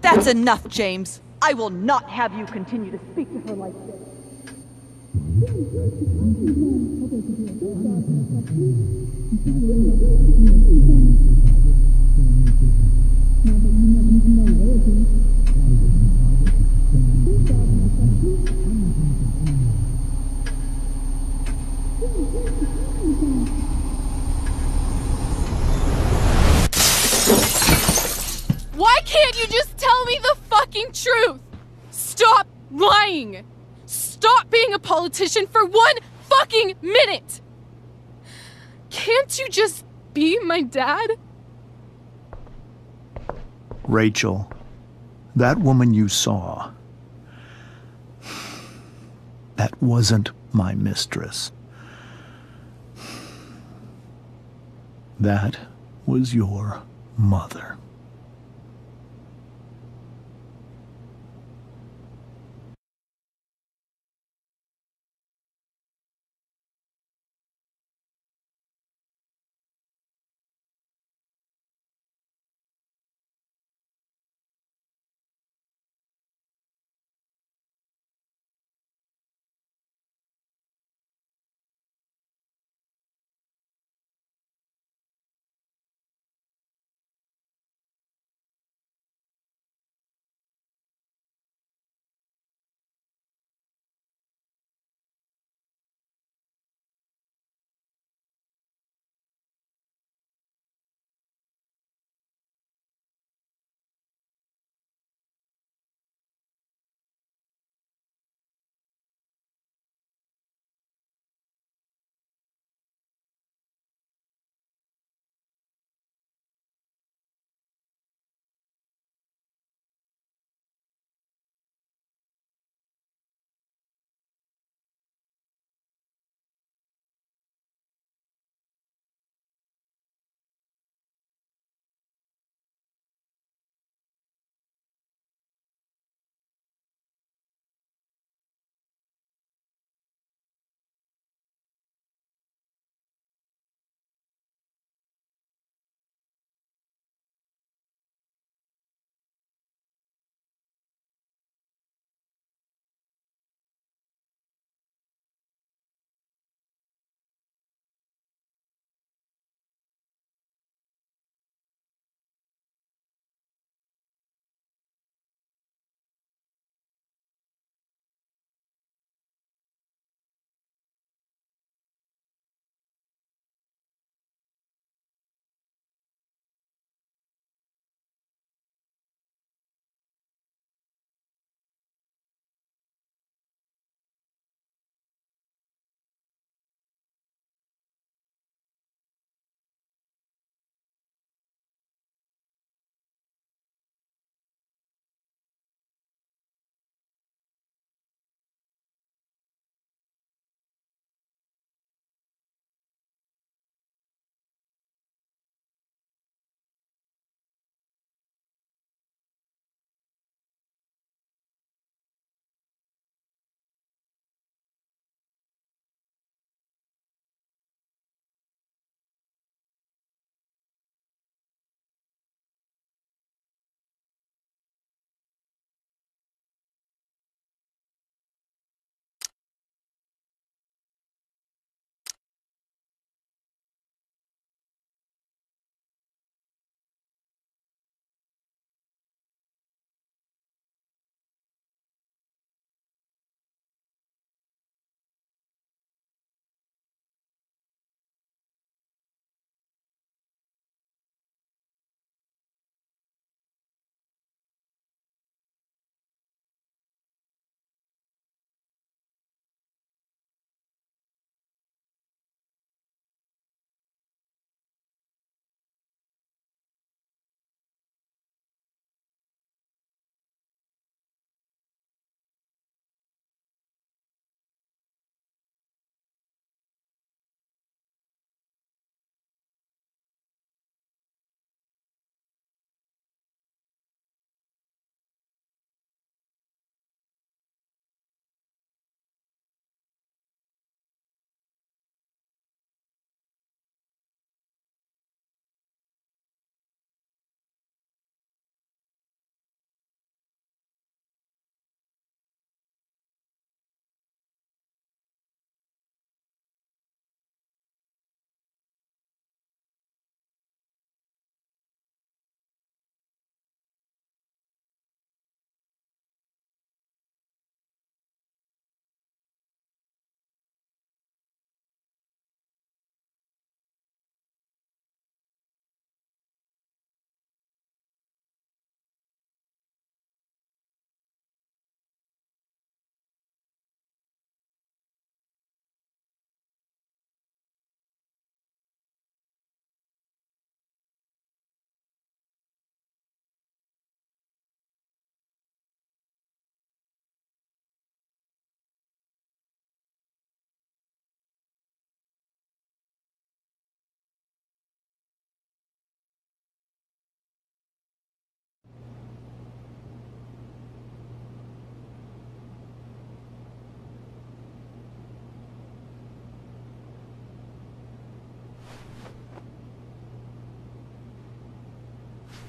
That's enough, James. I will not have you continue to speak to her like this. Why can't you just tell me the fucking truth? Stop lying! Stop being a politician for one fucking minute! Can't you just be my dad? Rachel, that woman you saw, that wasn't my mistress. That was your mother.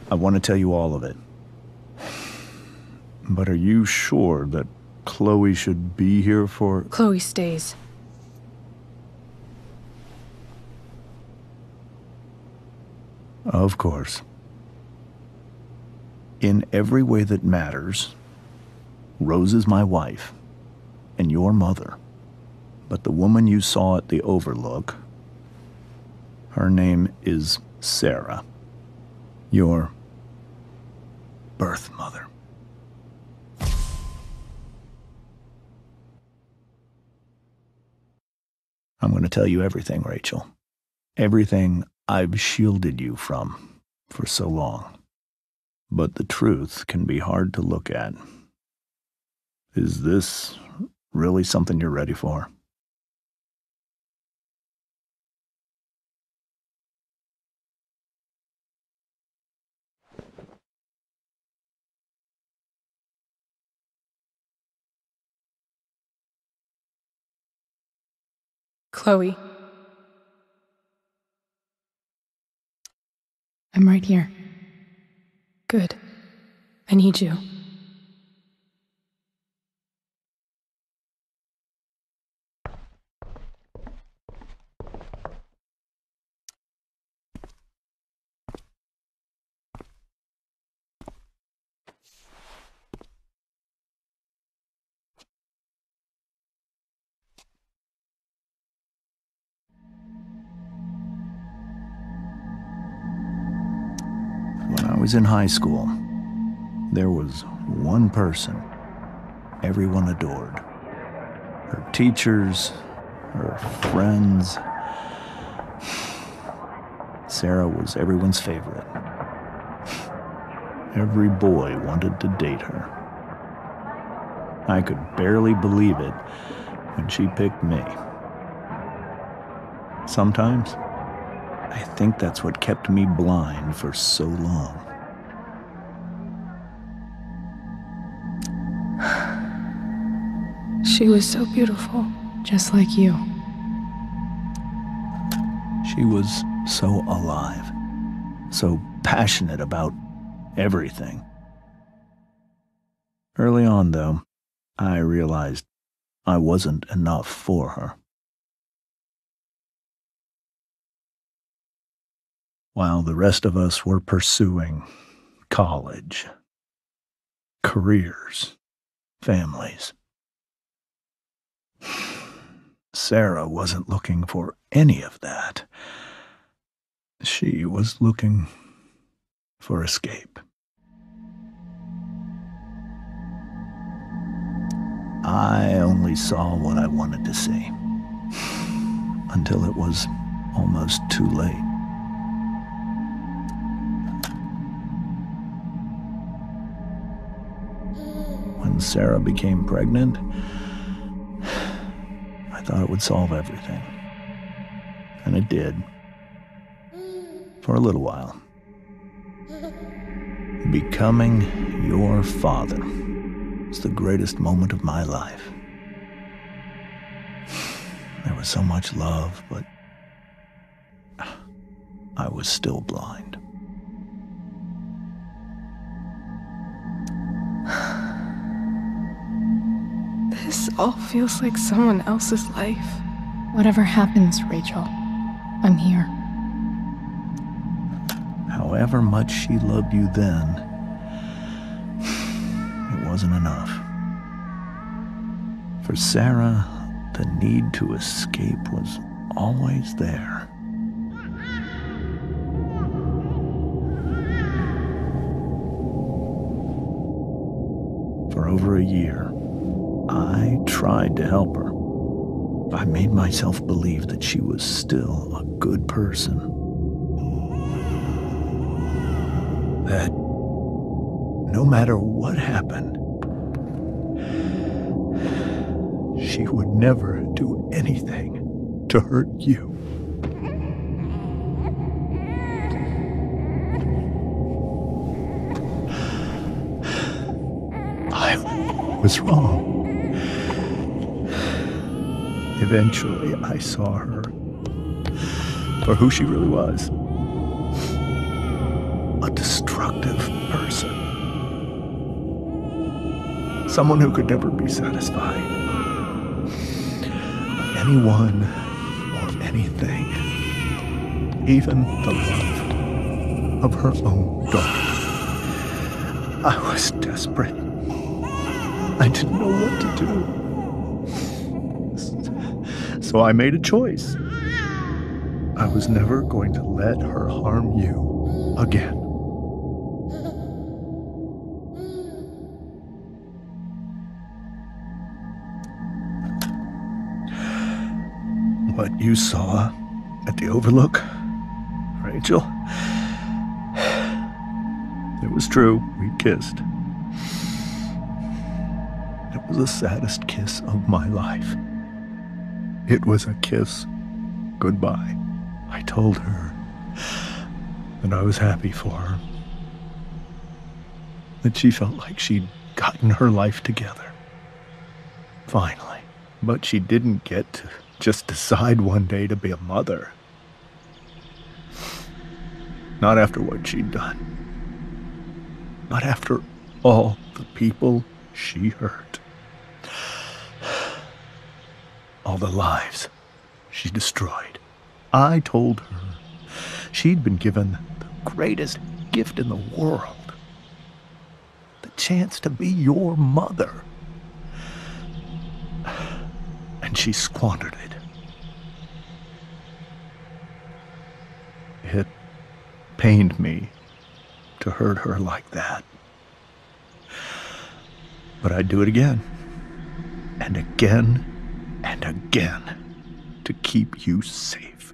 I want to tell you all of it. But are you sure that Chloe should be here for. Chloe stays. Of course. In every way that matters, Rose is my wife and your mother. But the woman you saw at the Overlook, her name is Sera. Your birth mother. I'm going to tell you everything, Rachel. Everything I've shielded you from for so long. But the truth can be hard to look at. Is this really something you're ready for? Chloe. I'm right here. Good. I need you. Was in high school, there was one person everyone adored. Her teachers, her friends. Sera was everyone's favorite. Every boy wanted to date her. I could barely believe it when she picked me. Sometimes, I think that's what kept me blind for so long. She was so beautiful. Just like you. She was so alive, so passionate about everything. Early on, though, I realized I wasn't enough for her. While the rest of us were pursuing college, careers, families, Sera wasn't looking for any of that. She was looking for escape. I only saw what I wanted to see until it was almost too late. When Sera became pregnant, thought it would solve everything. And it did. For a little while. Becoming your father was the greatest moment of my life. There was so much love, but I was still blind. All feels like someone else's life. Whatever happens, Rachel, I'm here. However much she loved you then, it wasn't enough. For Sera, the need to escape was always there. For over a year, I tried to help her. I made myself believe that she was still a good person. That no matter what happened, she would never do anything to hurt you. I was wrong. Eventually, I saw her for who she really was. a destructive person. Someone who could never be satisfied. Anyone or anything. Even the love of her own daughter. I was desperate. I didn't know what to do. So I made a choice. I was never going to let her harm you again. What you saw at the Overlook, Rachel, it was true. We kissed. It was the saddest kiss of my life. It was a kiss goodbye. I told her that I was happy for her. That she felt like she'd gotten her life together. Finally. But she didn't get to just decide one day to be a mother. Not after what she'd done. Not after all the people she hurt. All the lives she destroyed. I told her she'd been given the greatest gift in the world the chance to be your mother. And she squandered it. It pained me to hurt her like that. But I'd do it again, and again, and again to keep you safe.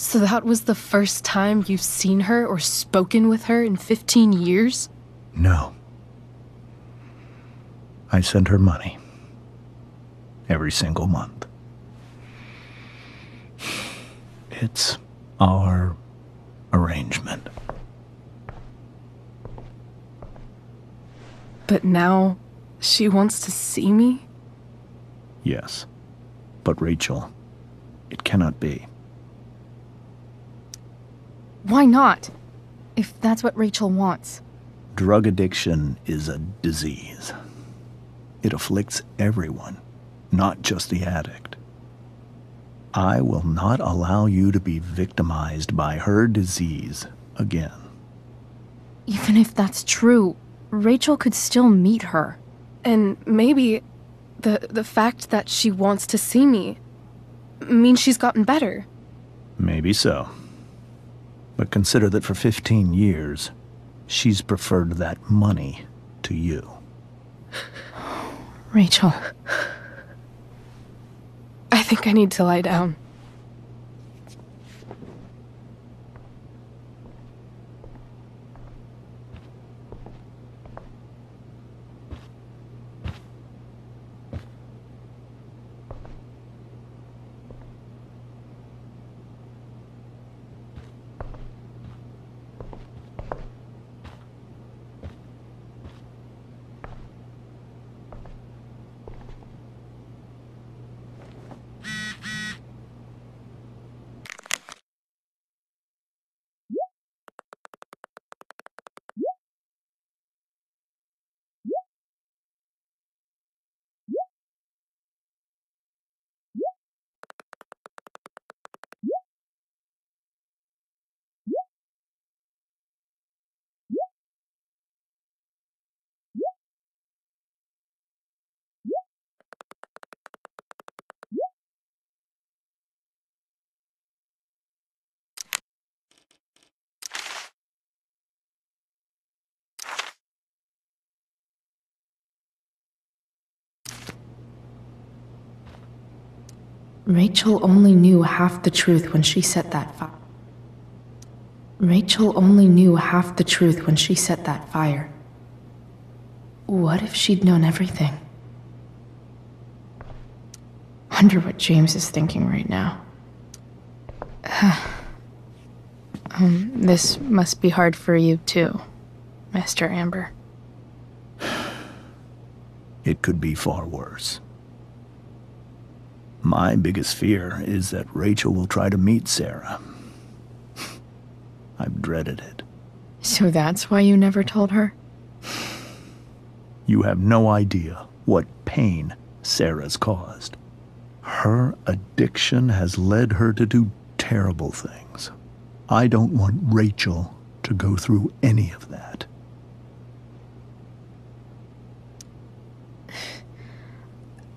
So that was the first time you've seen her or spoken with her in 15 years? No. I send her money every single month. It's our arrangement. But now she wants to see me? Yes. But Rachel, it cannot be. Why not? If that's what Rachel wants. Drug addiction is a disease. It afflicts everyone, not just the addict. I will not allow you to be victimized by her disease again. Even if that's true, Rachel could still meet her. And maybe the the fact that she wants to see me means she's gotten better. Maybe so. But consider that for 15 years, she's preferred that money to you. Rachel. I think I need to lie down. Rachel only knew half the truth when she set that fire. Rachel only knew half the truth when she set that fire. What if she'd known everything? Wonder what James is thinking right now. um, this must be hard for you, too. Mr. Amber. It could be far worse. My biggest fear is that Rachel will try to meet Sera. I've dreaded it. So that's why you never told her? You have no idea what pain Sera's caused. Her addiction has led her to do terrible things. I don't want Rachel to go through any of that.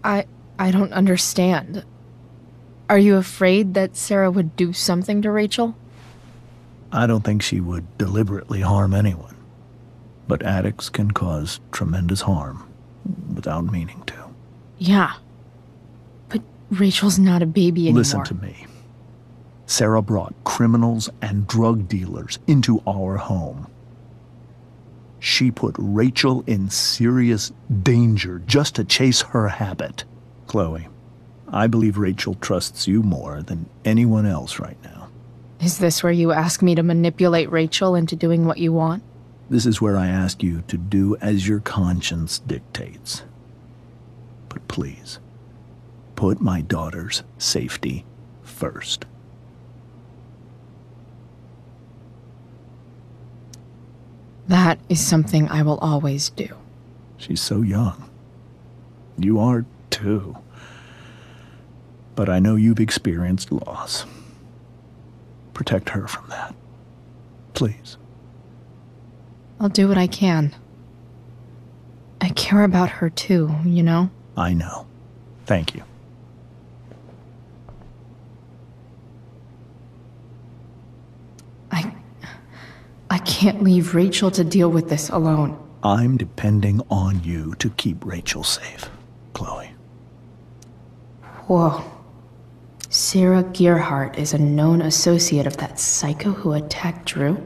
I I don't understand. Are you afraid that Sera would do something to Rachel? I don't think she would deliberately harm anyone. But addicts can cause tremendous harm without meaning to. Yeah. But Rachel's not a baby anymore. Listen to me. Sera brought criminals and drug dealers into our home. She put Rachel in serious danger just to chase her habit. Chloe, I believe Rachel trusts you more than anyone else right now. Is this where you ask me to manipulate Rachel into doing what you want? This is where I ask you to do as your conscience dictates. But please, put my daughter's safety first. That is something I will always do. She's so young. You are too. But I know you've experienced loss. Protect her from that. Please. I'll do what I can. I care about her too, you know? I know. Thank you. I. I can't leave Rachel to deal with this alone. I'm depending on you to keep Rachel safe, Chloe. Whoa. Sera Gearhardt is a known associate of that psycho who attacked Drew?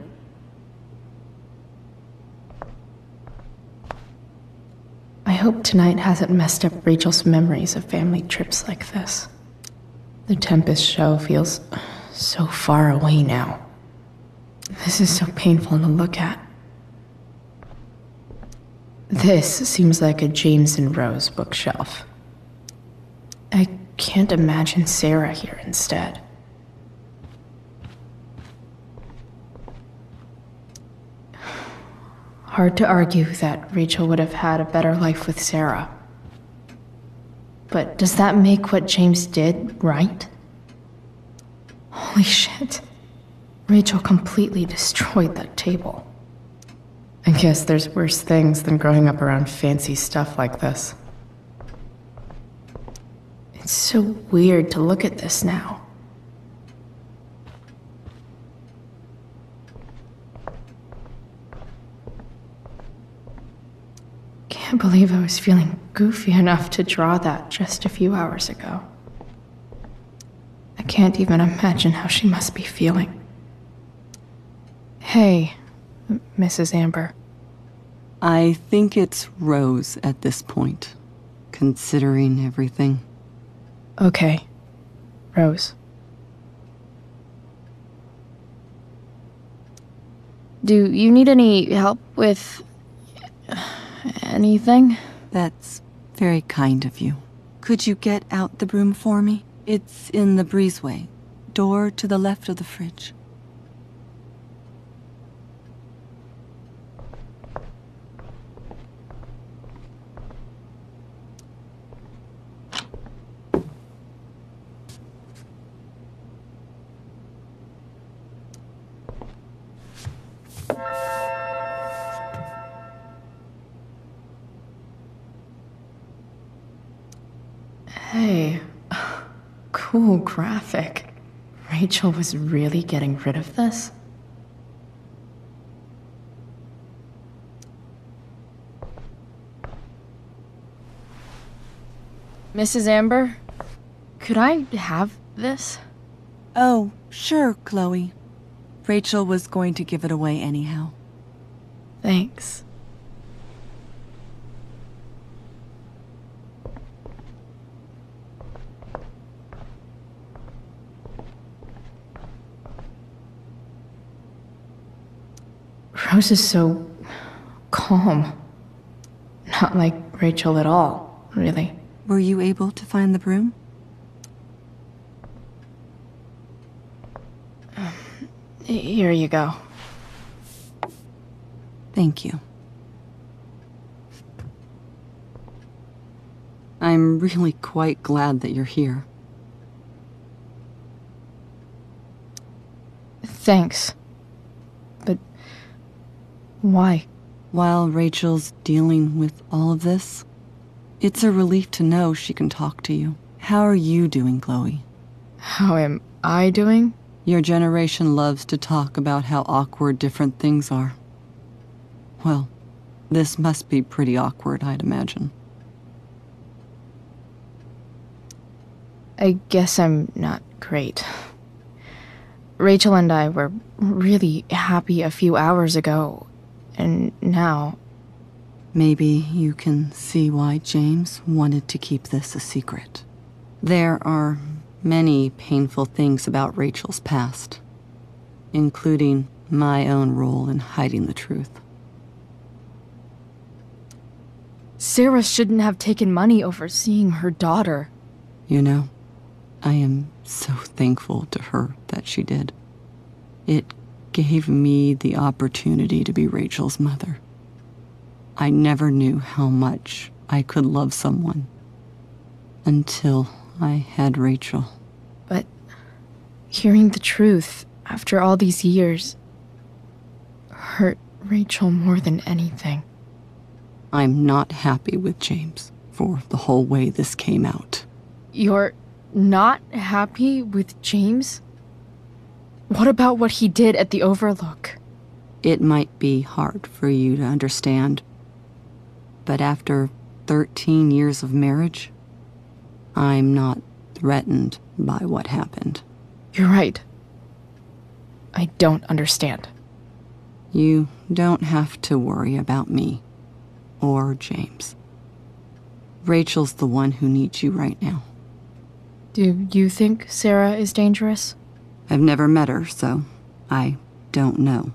I hope tonight hasn't messed up Rachel's memories of family trips like this. The Tempest show feels so far away now. This is so painful to look at. This seems like a James and Rose bookshelf. I can't imagine Sera here instead. Hard to argue that Rachel would have had a better life with Sera. But does that make what James did right? Holy shit. Rachel completely destroyed that table. I guess there's worse things than growing up around fancy stuff like this. It's so weird to look at this now. Can't believe I was feeling goofy enough to draw that just a few hours ago. I can't even imagine how she must be feeling. Hey, Mrs. Amber. I think it's Rose at this point, considering everything. Okay. Rose. Do you need any help with anything? That's very kind of you. Could you get out the broom for me? It's in the breezeway, door to the left of the fridge. Hey, cool graphic. Rachel was really getting rid of this? Mrs. Amber, could I have this? Oh, sure, Chloe. Rachel was going to give it away anyhow. Thanks. Rose is so calm. Not like Rachel at all, really. Were you able to find the broom? Here you go. Thank you. I'm really quite glad that you're here. Thanks. Why? While Rachel's dealing with all of this, it's a relief to know she can talk to you. How are you doing, Chloe? How am I doing? Your generation loves to talk about how awkward different things are. Well, this must be pretty awkward, I'd imagine. I guess I'm not great. Rachel and I were really happy a few hours ago, and now. Maybe you can see why James wanted to keep this a secret. There are many painful things about Rachel's past, including my own role in hiding the truth. Sera shouldn't have taken money over seeing her daughter. You know, I am so thankful to her that she did. It gave me the opportunity to be Rachel's mother. I never knew how much I could love someone until I had Rachel. But hearing the truth after all these years hurt Rachel more than anything. I'm not happy with James for the whole way this came out. You're not happy with James? What about what he did at the Overlook? It might be hard for you to understand, but after 13 years of marriage, I'm not threatened by what happened. You're right. I don't understand. You don't have to worry about me or James. Rachel's the one who needs you right now. Do you think Sera is dangerous? I've never met her, so I don't know.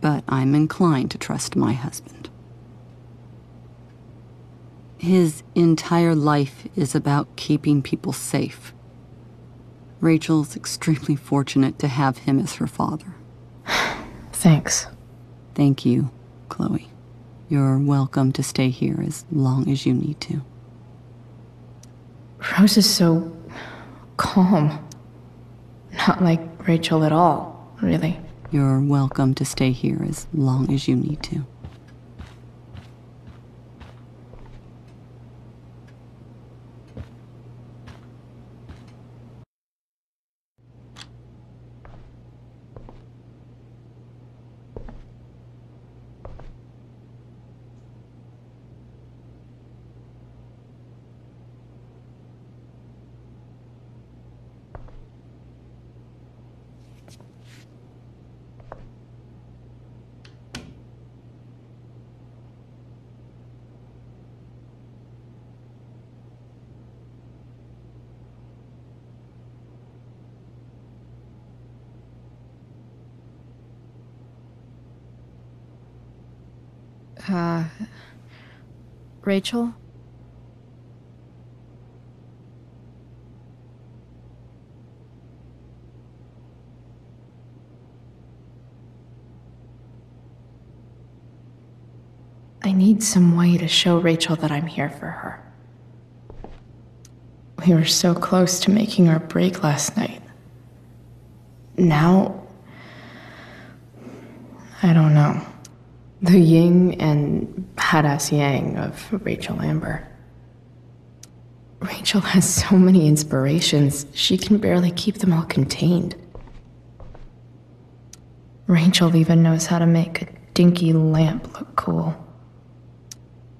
But I'm inclined to trust my husband. His entire life is about keeping people safe. Rachel's extremely fortunate to have him as her father. Thanks. Thank you, Chloe. You're welcome to stay here as long as you need to. Rose is so calm. Not like Rachel at all, really. You're welcome to stay here as long as you need to. Uh. Rachel? I need some way to show Rachel that I'm here for her. We were so close to making our break last night. Now, I don't know. The yin and badass yang of Rachel Amber. Rachel has so many inspirations, she can barely keep them all contained. Rachel even knows how to make a dinky lamp look cool.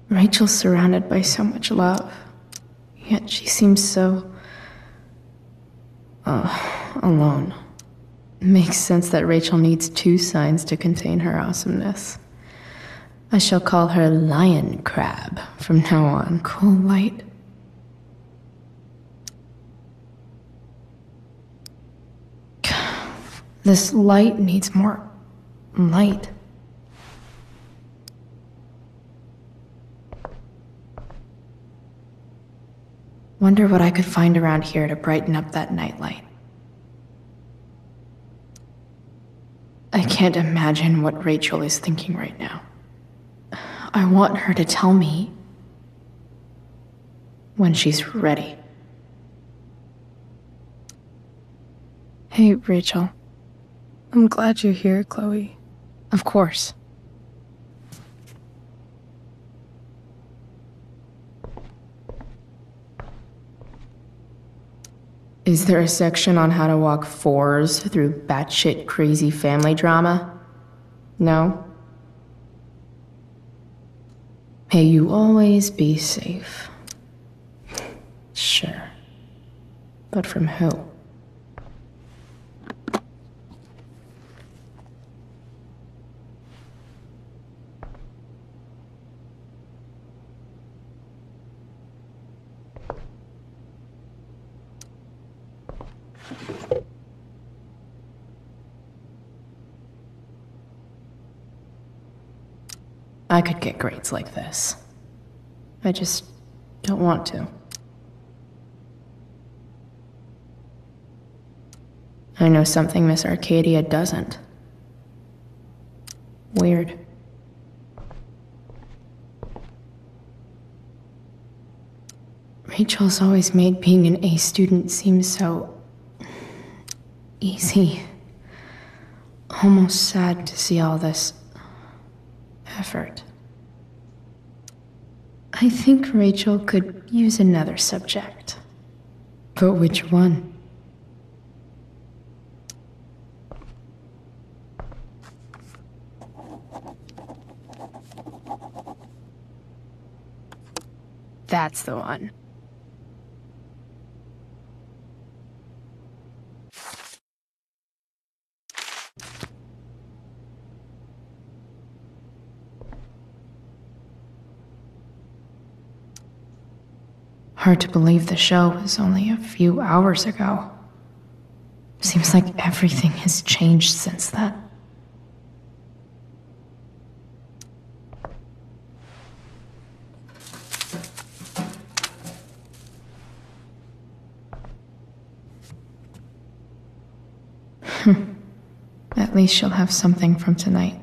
Rachel's surrounded by so much love, yet she seems so. Uh, alone. Makes sense that Rachel needs two signs to contain her awesomeness. I shall call her Lion Crab from now on. Cool light. This light needs more light. Wonder what I could find around here to brighten up that nightlight. I can't imagine what Rachel is thinking right now. I want her to tell me when she's ready. Hey, Rachel. I'm glad you're here, Chloe. Of course. Is there a section on how to walk fours through batshit crazy family drama? No? May you always be safe. Sure. But from who? I could get grades like this. I just don't want to. I know something Miss Arcadia doesn't. Weird. Rachel's always made being an A student seem so easy. Almost sad to see all this effort. I think Rachel could use another subject. But which one? That's the one. Hard to believe the show was only a few hours ago. Seems like everything has changed since then. Hmm. At least she'll have something from tonight.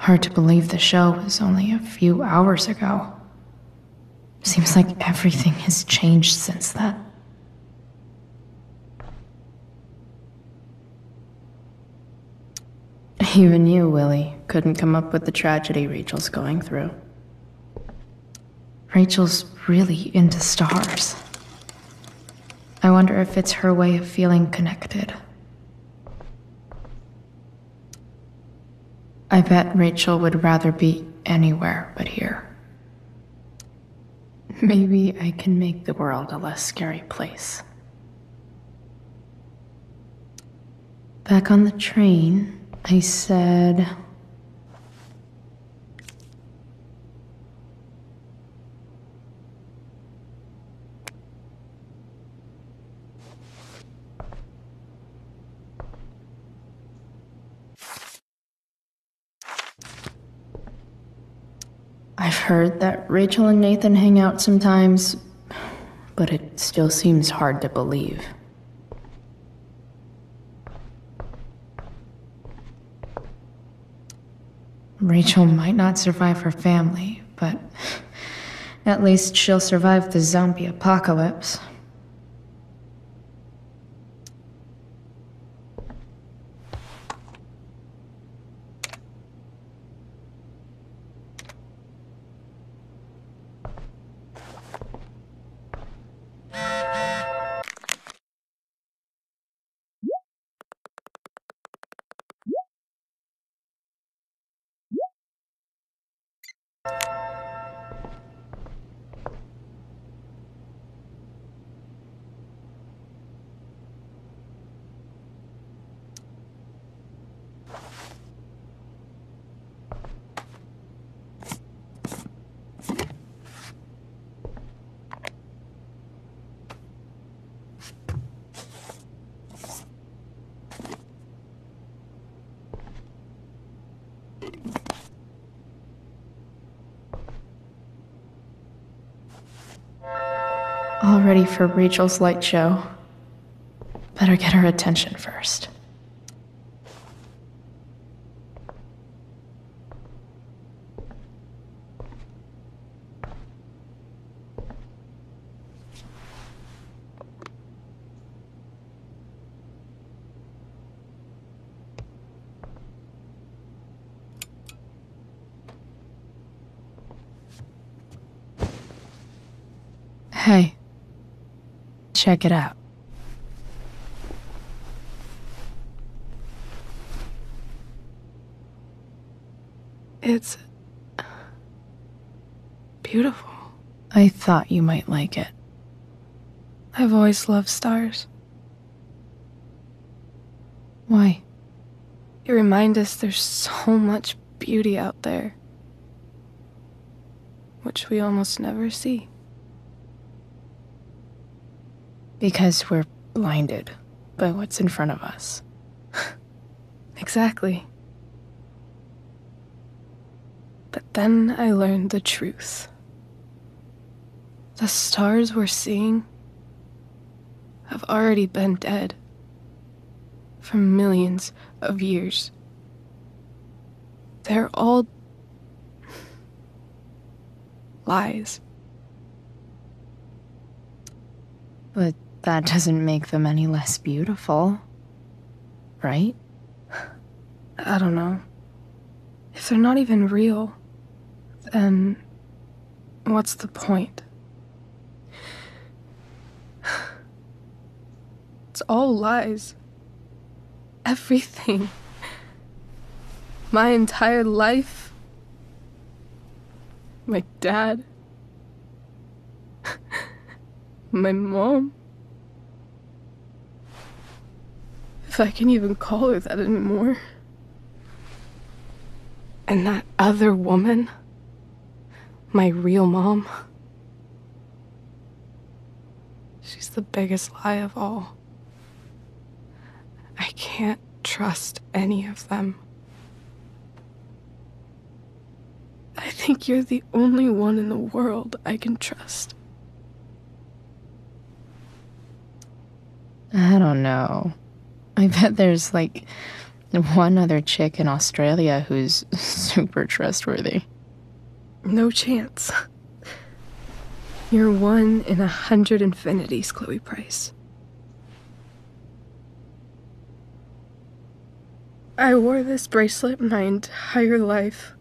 Hard to believe the show was only a few hours ago. Seems like everything has changed since then. Even you, Willie, couldn't come up with the tragedy Rachel's going through. Rachel's really into stars. I wonder if it's her way of feeling connected. I bet Rachel would rather be anywhere but here. Maybe I can make the world a less scary place. Back on the train, I said. I've heard that Rachel and Nathan hang out sometimes, but it still seems hard to believe. Rachel might not survive her family, but at least she'll survive the zombie apocalypse. For Rachel's light show. Better get her attention first. Hey, check it out. It's beautiful. I thought you might like it. I've always loved stars. Why? You remind us there's so much beauty out there, which we almost never see. Because we're blinded by what's in front of us. Exactly. But then I learned the truth. The stars we're seeing have already been dead for millions of years. They're all lies. But that doesn't make them any less beautiful. Right? I don't know. If they're not even real, then what's the point? It's all lies. Everything. My entire life. My dad. My mom. If I can even call her that anymore. And that other woman, my real mom, she's the biggest lie of all. I can't trust any of them. I think you're the only one in the world I can trust. I don't know. I bet there's like one other chick in Australia who's super trustworthy. No chance. You're one in a hundred infinities, Chloe Price. I wore this bracelet my entire life.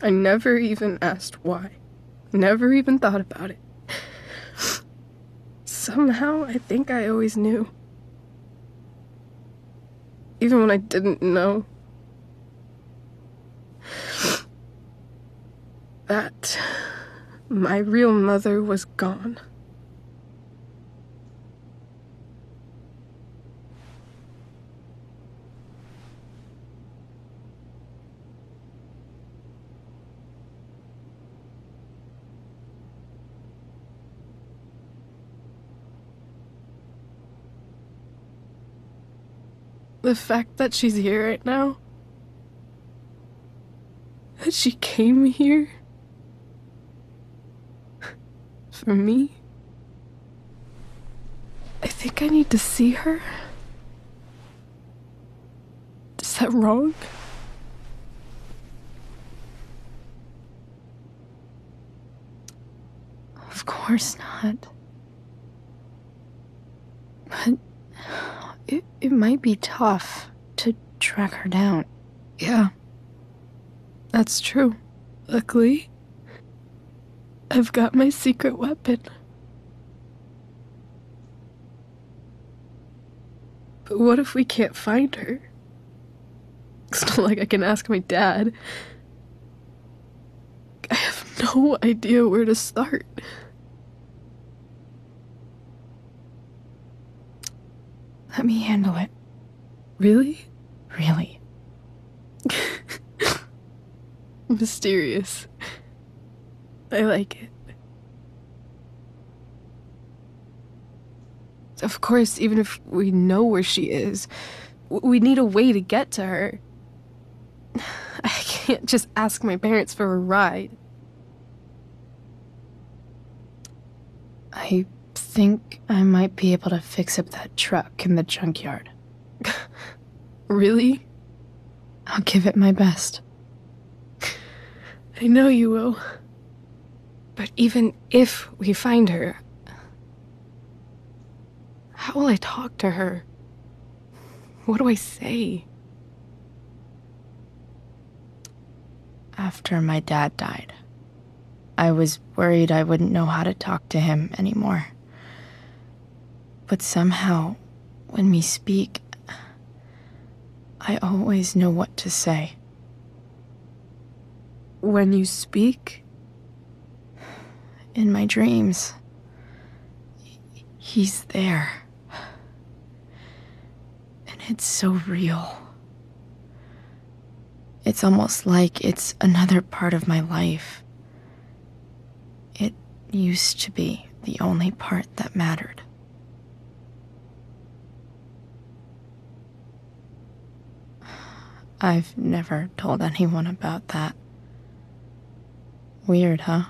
I never even asked why. Never even thought about it. Somehow, I think I always knew. Even when I didn't know. That my real mother was gone. The fact that she's here right now, that she came here for me, I think I need to see her. Is that wrong? Of course not. But it, it might be tough to track her down. Yeah. That's true. Luckily, I've got my secret weapon. But what if we can't find her? It's not like I can ask my dad. I have no idea where to start. Let me handle it. Really? Really. Mysterious. I like it. Of course, even if we know where she is, we need a way to get to her. I can't just ask my parents for a ride. I think I might be able to fix up that truck in the junkyard. Really? I'll give it my best. I know you will. But even if we find her, how will I talk to her? What do I say? After my dad died, I was worried I wouldn't know how to talk to him anymore. But somehow, when we speak, I always know what to say. When you speak? In my dreams, he's there. And it's so real. It's almost like it's another part of my life. It used to be the only part that mattered. I've never told anyone about that. Weird, huh?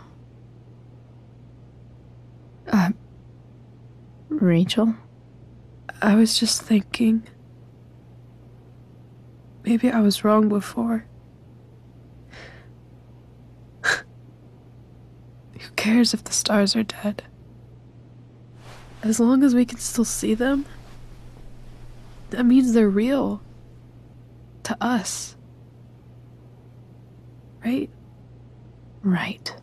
Uh, Rachel? I was just thinking. Maybe I was wrong before. Who cares if the stars are dead? As long as we can still see them, that means they're real. To us. Right? Right.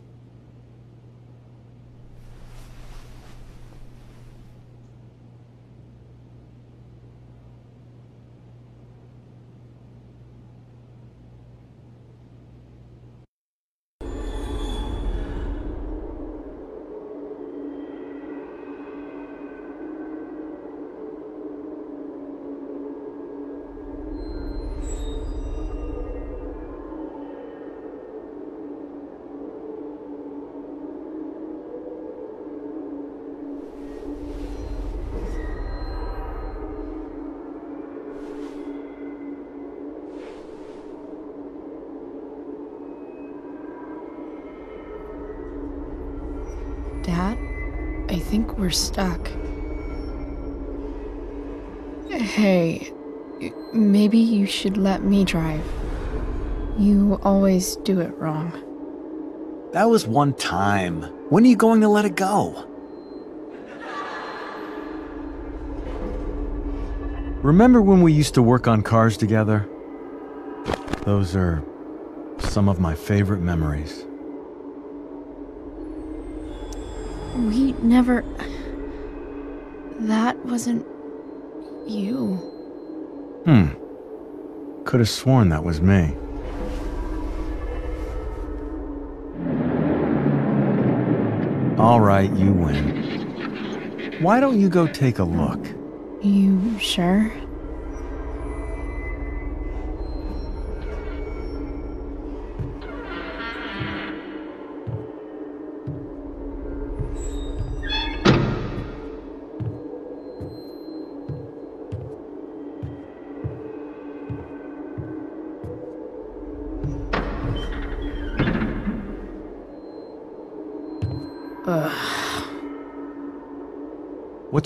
We're stuck. Hey, maybe you should let me drive. You always do it wrong. That was one time. When are you going to let it go? Remember when we used to work on cars together? Those are some of my favorite memories. We never. That wasn't. you. Hmm. Could have sworn that was me. All right, you win. Why don't you go take a look? You sure?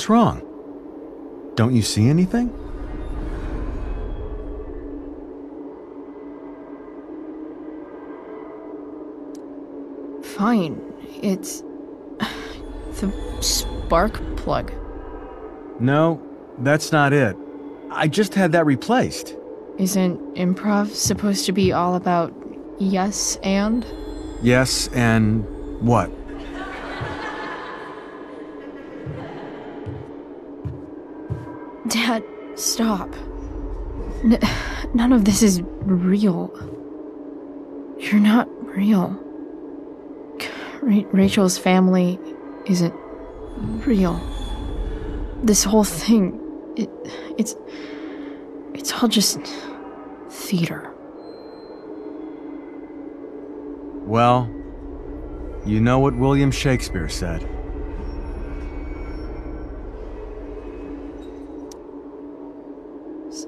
What's wrong? Don't you see anything? Fine. It's. the spark plug. No, that's not it. I just had that replaced. Isn't improv supposed to be all about yes and? Yes, and what? Stop. N- none of this is real. You're not real. Ra- Rachel's family isn't real. This whole thing, it, it's, it's all just theater. Well, you know what William Shakespeare said.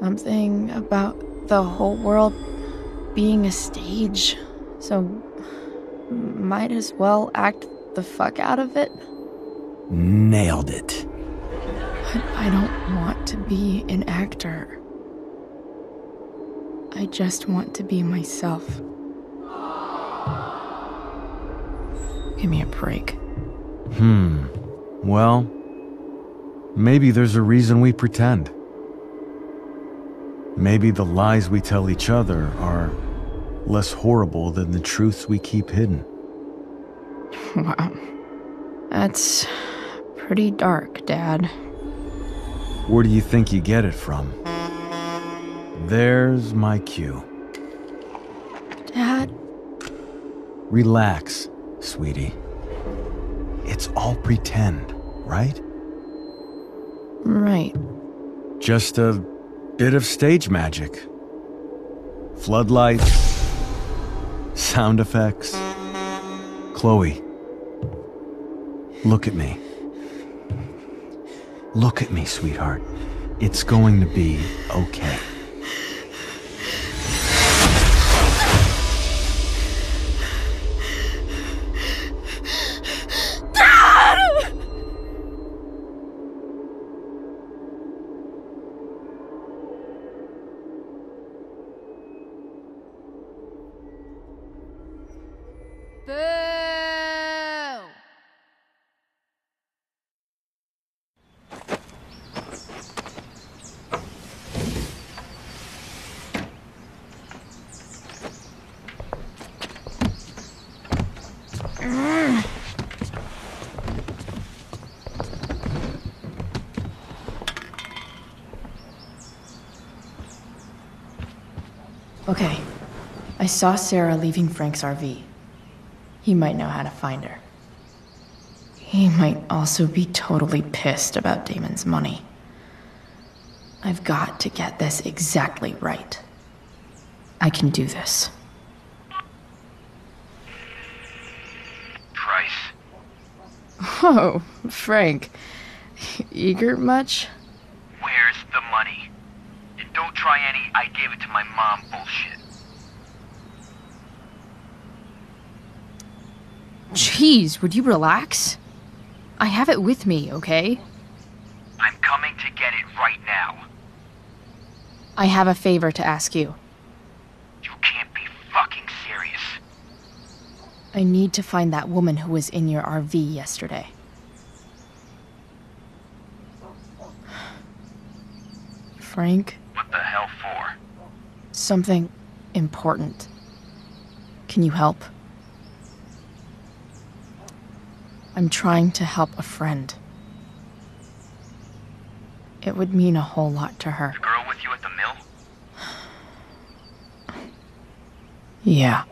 Something about the whole world being a stage, so might as well act the fuck out of it. Nailed it. But I don't want to be an actor. I just want to be myself. Give me a break. Hmm. Well, maybe there's a reason we pretend. Maybe the lies we tell each other are less horrible than the truths we keep hidden. Wow. That's pretty dark, Dad. Where do you think you get it from? There's my cue. Dad? Relax, sweetie. It's all pretend, right? Right. Just a bit of stage magic. Floodlights, sound effects. Chloe, look at me. Look at me, sweetheart. It's going to be okay. Saw Sera leaving Frank's RV. He might know how to find her. He might also be totally pissed about Damon's money. I've got to get this exactly right. I can do this. Price. Whoa, Frank. Eager much? Where's the money? And don't try any I gave it to my mom bullshit. Jeez, would you relax? I have it with me, okay? I'm coming to get it right now. I have a favor to ask you. You can't be fucking serious. I need to find that woman who was in your RV yesterday. Frank, What the hell for? something important. Can you help? I'm trying to help a friend. It would mean a whole lot to her. The Girl with you at the mill? Yeah.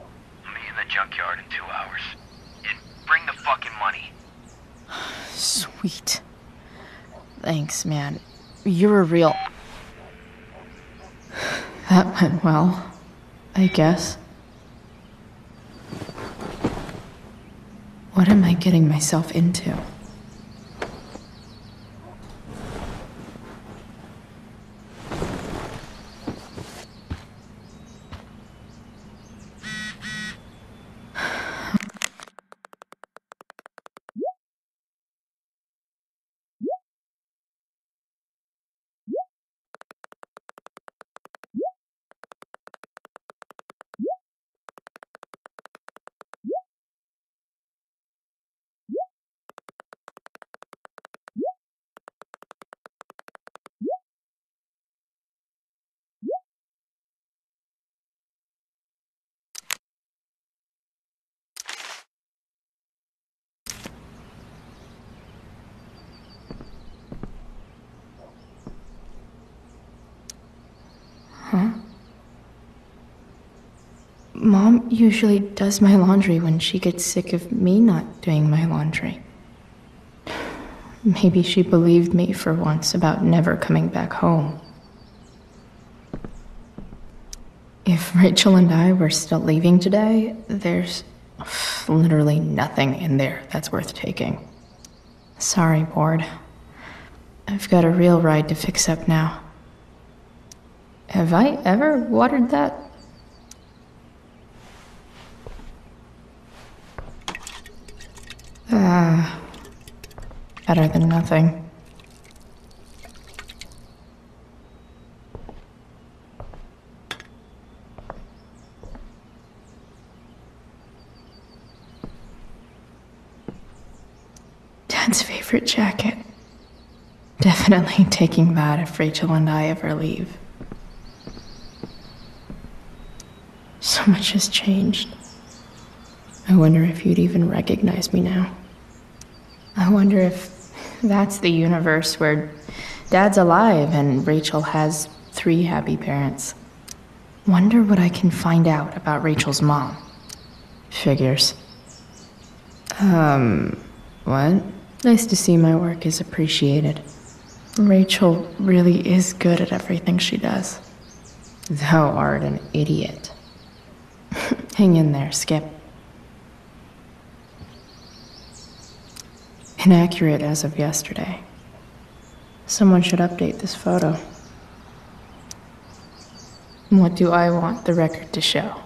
Meet in the junkyard in two hours. And bring the fucking money. Sweet. Thanks, man. You're a real. That went well, I guess. What am I getting myself into? Huh? Mom usually does my laundry when she gets sick of me not doing my laundry. Maybe she believed me for once about never coming back home. If Rachel and I were still leaving today, there's literally nothing in there that's worth taking. Sorry, board. I've got a real ride to fix up now. Have I ever watered that? Ah. Better than nothing. Dad's favorite jacket. Definitely taking that if Rachel and I ever leave. So much has changed. I wonder if you'd even recognize me now. I wonder if that's the universe where Dad's alive and Rachel has three happy parents. Wonder what I can find out about Rachel's mom. Figures. Um, what? Nice to see my work is appreciated. Rachel really is good at everything she does. Thou art an idiot. Hang in there, Skip. Inaccurate as of yesterday. Someone should update this photo. What do I want the record to show?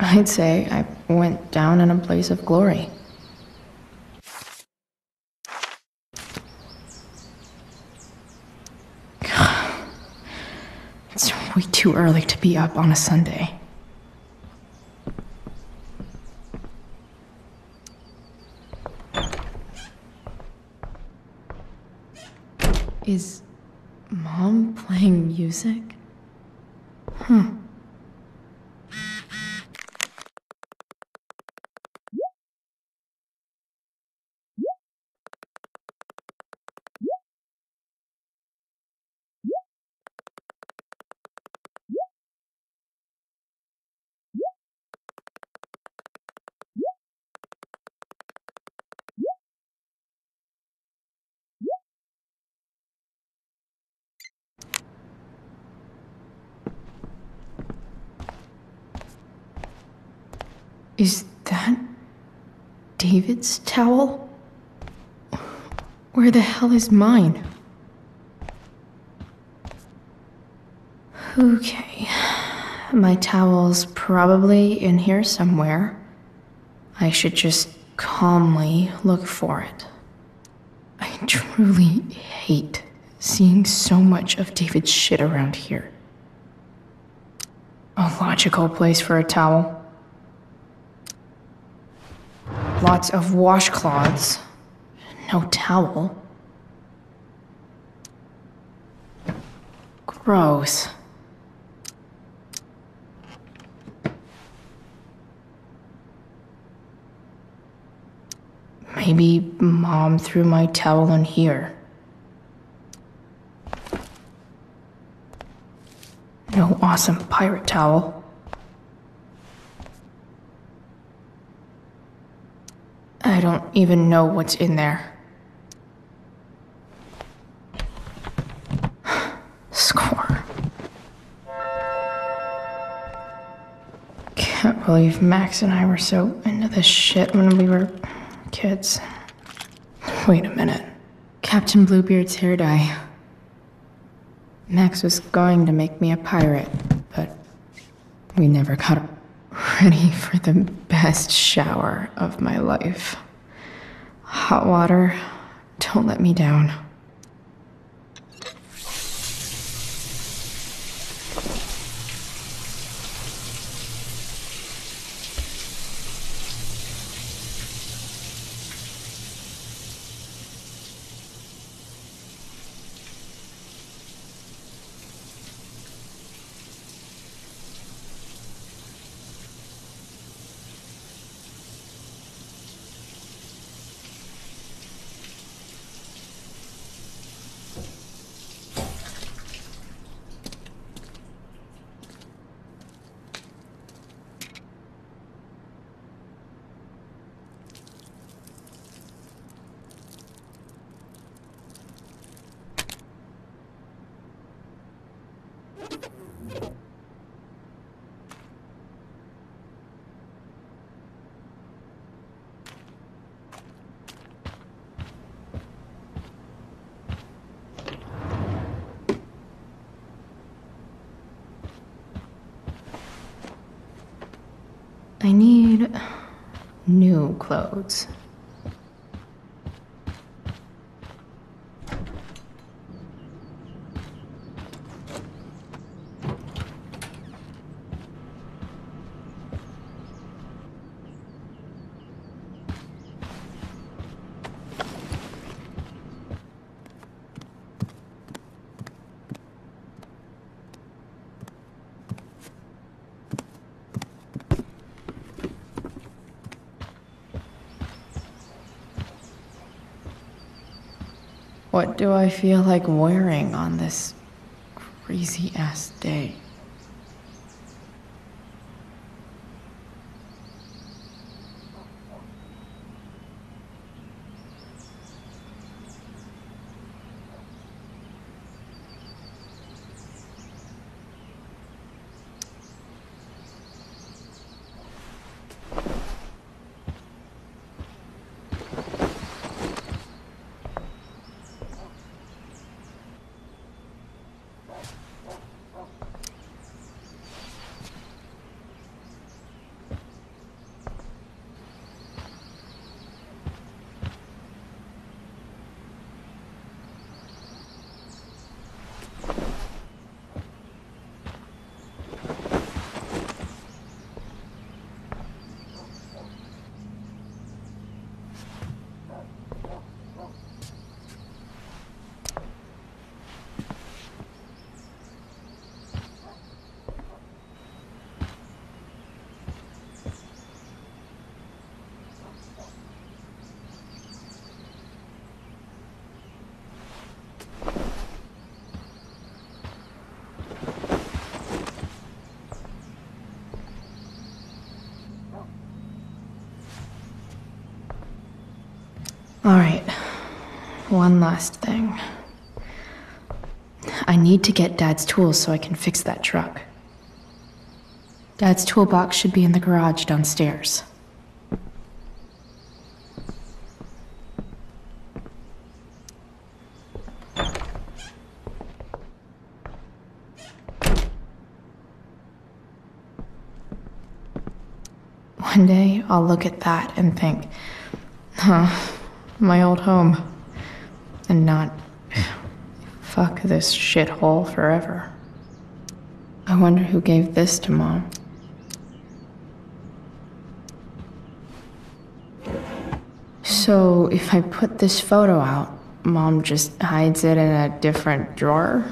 I'd say I went down in a blaze of glory. It's way too early to be up on a Sunday. Is mom playing music? Huh. Is that David's towel? Where the hell is mine? Okay. My towel's probably in here somewhere. I should just calmly look for it. I truly hate seeing so much of David's shit around here. A logical place for a towel. Lots of washcloths. No towel. Gross. Maybe mom threw my towel in here. No awesome pirate towel. I don't even know what's in there. Score. Can't believe Max and I were so into this shit when we were kids. Wait a minute. Captain Bluebeard's hair dye. Max was going to make me a pirate, but we never got ready for the best shower of my life. Hot water, don't let me down. Clothes. What do I feel like wearing on this crazy ass day? Alright, one last thing. I need to get Dad's tools so I can fix that truck. Dad's toolbox should be in the garage downstairs. One day, I'll look at that and think, huh, my old home. And not, fuck this shithole forever. I wonder who gave this to Mom. So, if I put this photo out, Mom just hides it in a different drawer?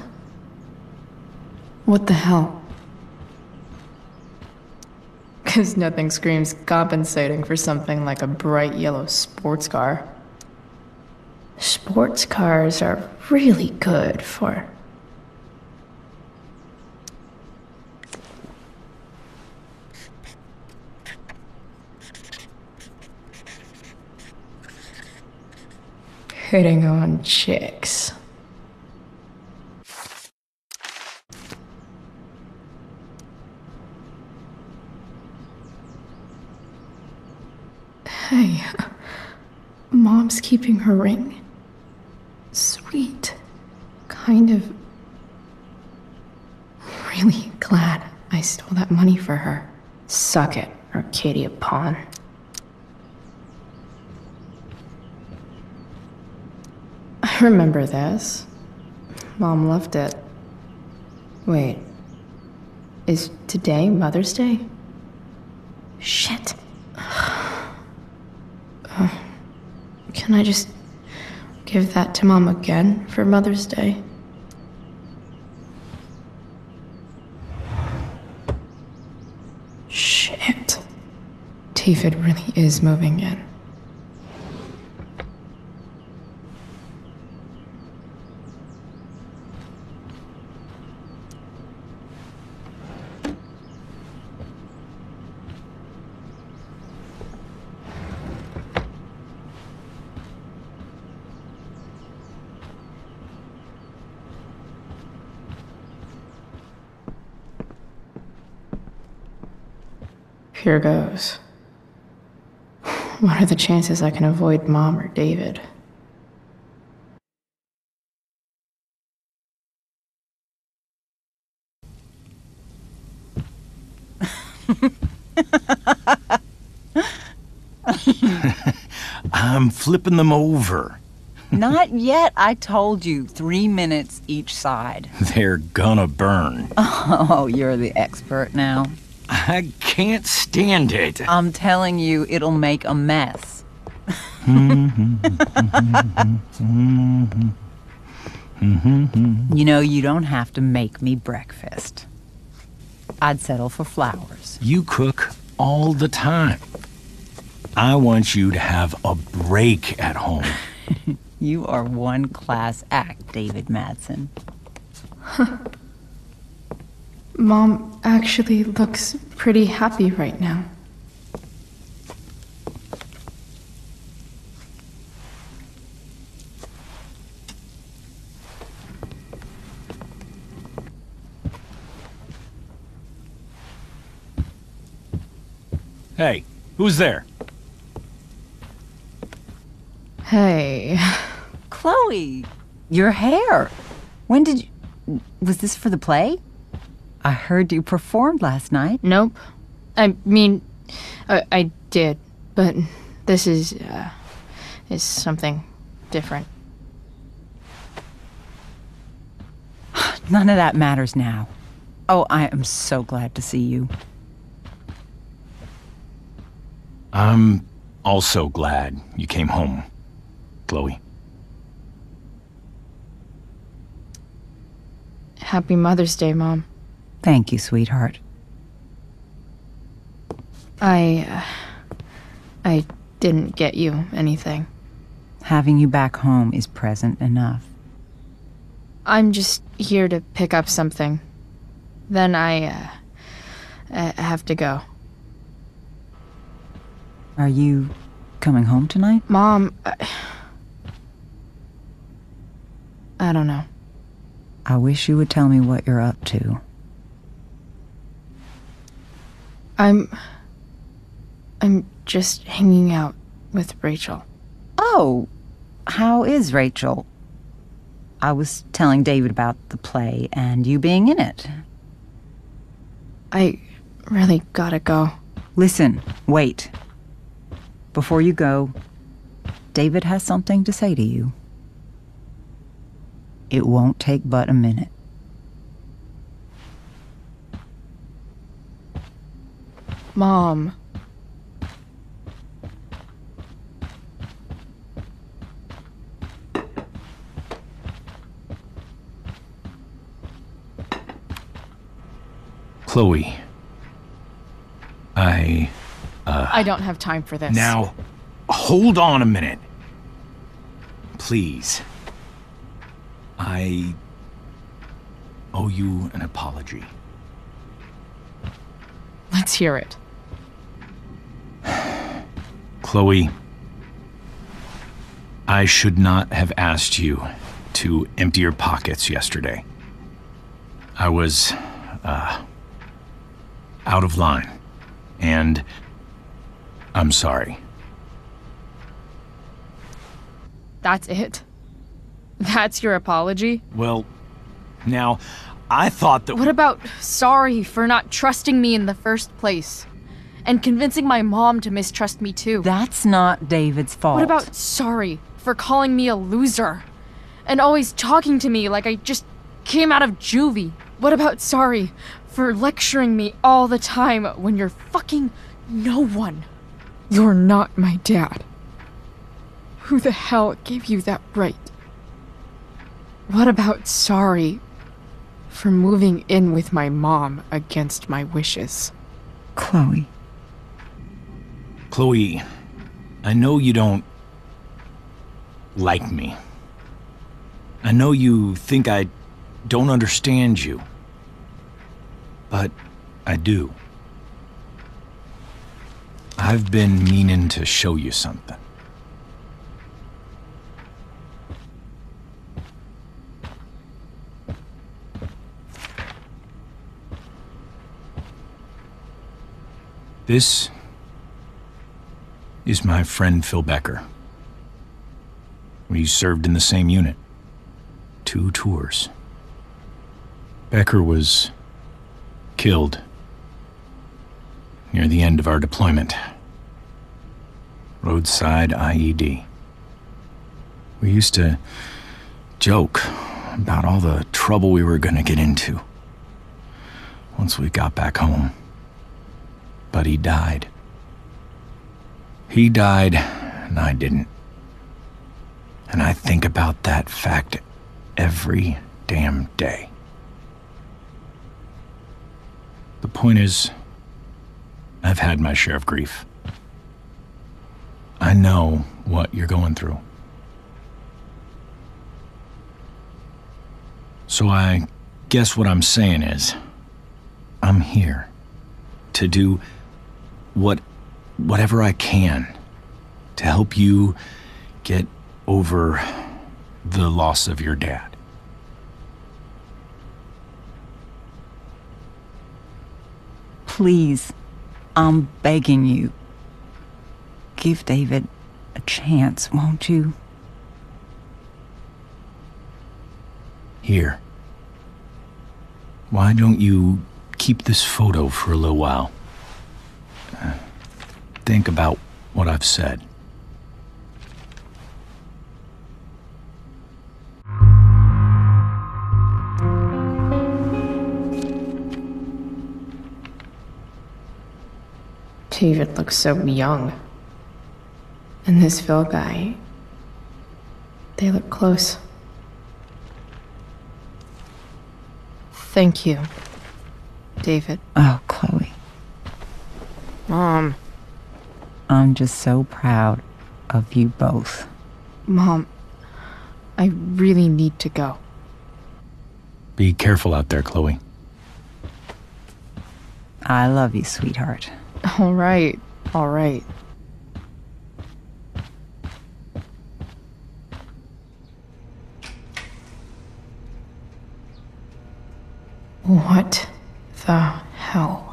What the hell? Because nothing screams compensating for something like a bright yellow sports car. Sports cars are really good for. Hitting on chicks. Hey, Mom's keeping her ring. Sweet. Kind of. Really glad I stole that money for her. Suck it, Arcadia Pawn. I remember this. Mom loved it. Wait. Is today Mother's Day? Shit. Can I just give that to Mom again for Mother's Day? Shit. David really is moving in. Here goes. What are the chances I can avoid Mom or David? I'm flipping them over. Not yet. I told you three minutes each side. They're gonna burn. Oh, you're the expert now. I can't stand it. I'm telling you, it'll make a mess. You know, you don't have to make me breakfast. I'd settle for flowers. You cook all the time. I want you to have a break at home. You are one class act, David Madsen. Mom actually looks pretty happy right now. Hey, who's there? Hey. Chloe, your hair. When did you. Was this for the play? I heard you performed last night. Nope. I mean, I, I did, but this is, uh, is something different. None of that matters now. Oh, I am so glad to see you. I'm also glad you came home, Chloe. Happy Mother's Day, Mom. Thank you, sweetheart. I, uh, I didn't get you anything. Having you back home is present enough. I'm just here to pick up something. Then I, uh, I have to go. Are you coming home tonight? Mom, I, I don't know. I wish you would tell me what you're up to. I'm. I'm just hanging out with Rachel. Oh, how is Rachel? I was telling David about the play and you being in it. I really gotta go. Listen, wait. Before you go, David has something to say to you. It won't take but a minute. Mom. Chloe. I. Uh. I don't have time for this. Now, hold on a minute. Please. I owe you an apology. Let's hear it. Chloe, I should not have asked you to empty your pockets yesterday. I was, uh, out of line. And I'm sorry. That's it? That's your apology? Well, now, I thought that. What about sorry for not trusting me in the first place? And convincing my mom to mistrust me too? That's not David's fault. What about sorry for calling me a loser? And always talking to me like I just came out of juvie? What about sorry for lecturing me all the time when you're fucking no one? You're not my dad. Who the hell gave you that right? What about sorry for moving in with my mom against my wishes? Chloe. Chloe, I know you don't like me. I know you think I don't understand you. But I do. I've been meaning to show you something. This is my friend Phil Becker. We served in the same unit. Two tours. Becker was killed near the end of our deployment. roadside IED. We used to joke about all the trouble we were gonna get into once we got back home. But he died. He died, and I didn't. And I think about that fact every damn day. The point is, I've had my share of grief. I know what you're going through. So I guess what I'm saying is, I'm here to do what whatever I can to help you get over the loss of your dad. Please, I'm begging you. Give David a chance, won't you? Here. Why don't you keep this photo for a little while? Think about what I've said. David looks so young. And this Phil guy, they look close. Thank you, David. Oh, Chloe. Mom. I'm just so proud of you both. Mom, I really need to go. Be careful out there, Chloe. I love you, sweetheart. All right, all right. What the hell?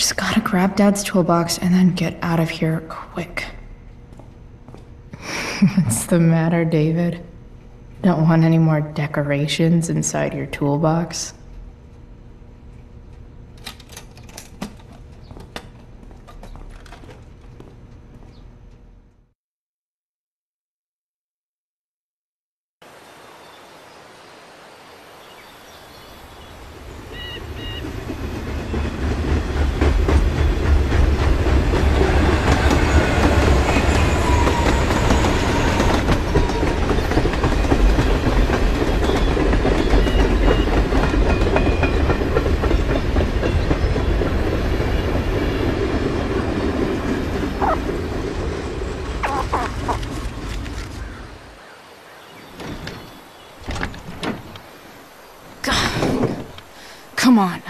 Just gotta grab Dad's toolbox and then get out of here quick. What's the matter, David? Don't want any more decorations inside your toolbox? Come on.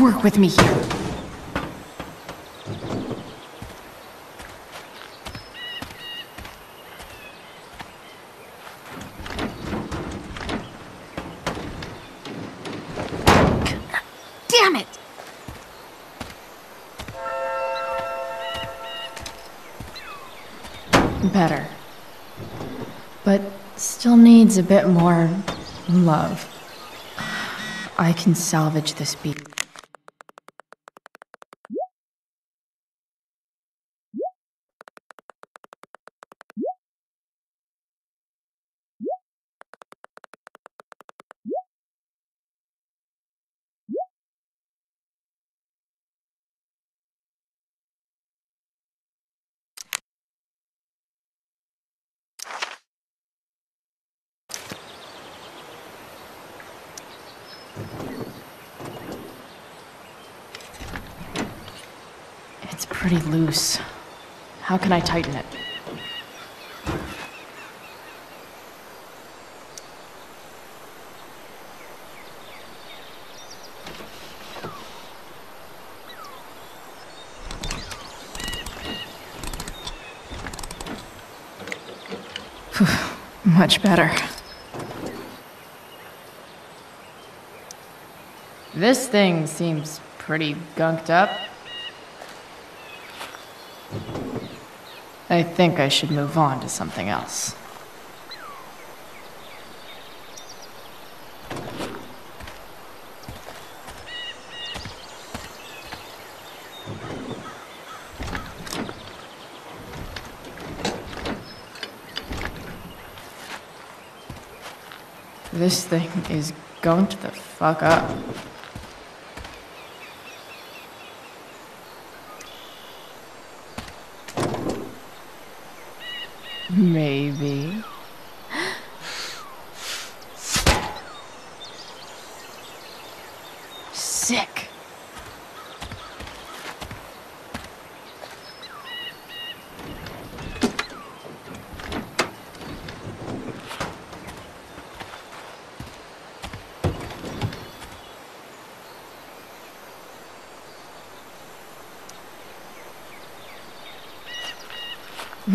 Work with me here. Damn it! Better. But still needs a bit more love. I can salvage this beat. It's pretty loose. How can I tighten it? Much better. This thing seems pretty gunked up. I think I should move on to something else. This thing is going to the fuck up. Maybe. Sick.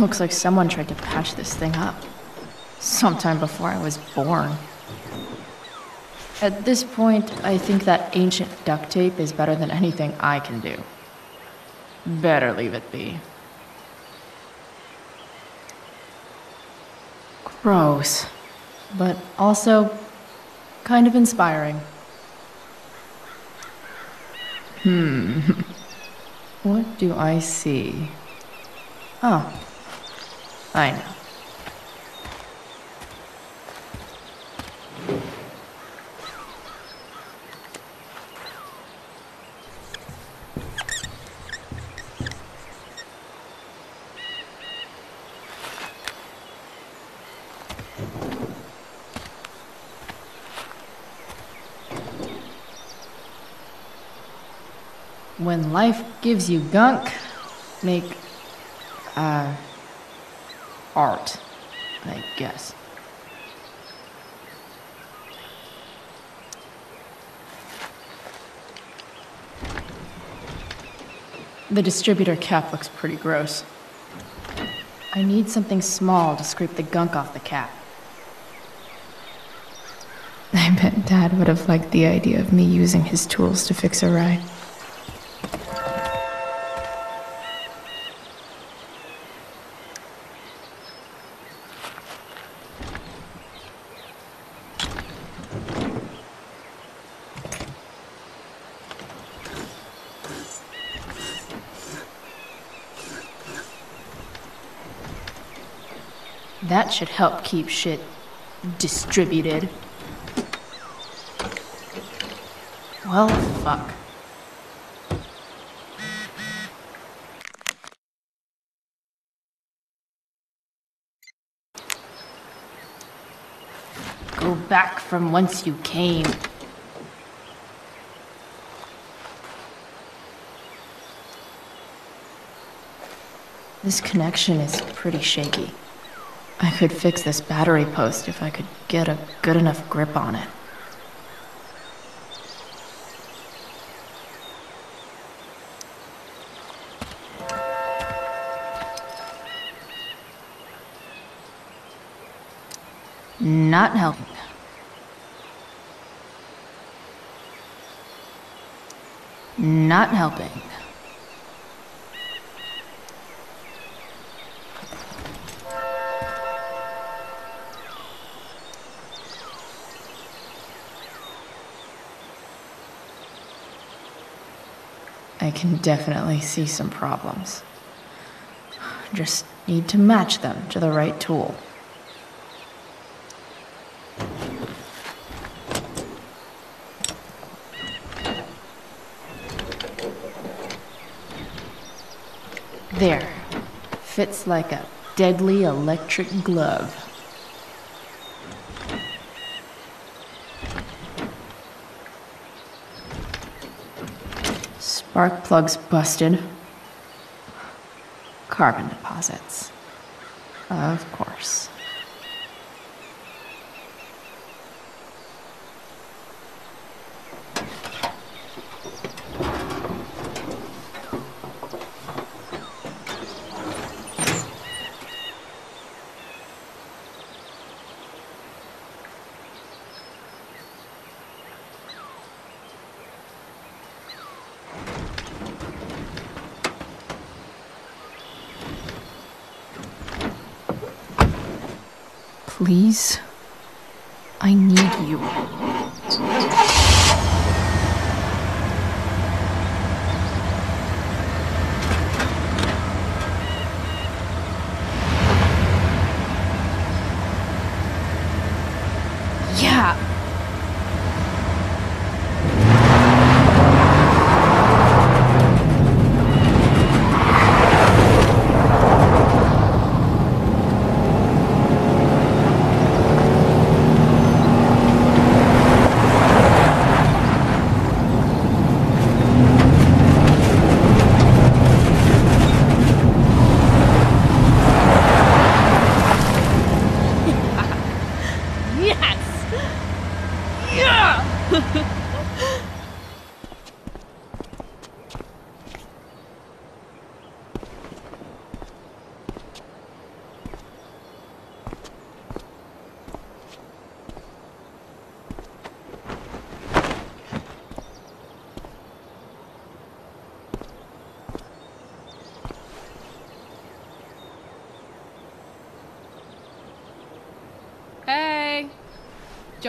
Looks like someone tried to patch this thing up. Sometime before I was born. At this point, I think that ancient duct tape is better than anything I can do. Better leave it be. Gross. But also, kind of inspiring. Hmm. What do I see? Oh. I know. When life gives you gunk, make, uh, art, I guess. The distributor cap looks pretty gross. I need something small to scrape the gunk off the cap. I bet Dad would have liked the idea of me using his tools to fix a ride. That should help keep shit distributed. Well, fuck. Go back from whence you came. This connection is pretty shaky. I could fix this battery post if I could get a good enough grip on it. Not helping. Not helping. I can definitely see some problems. Just need to match them to the right tool. There. Fits like a deadly electric glove. Spark plugs busted. Carbon deposits. Of course.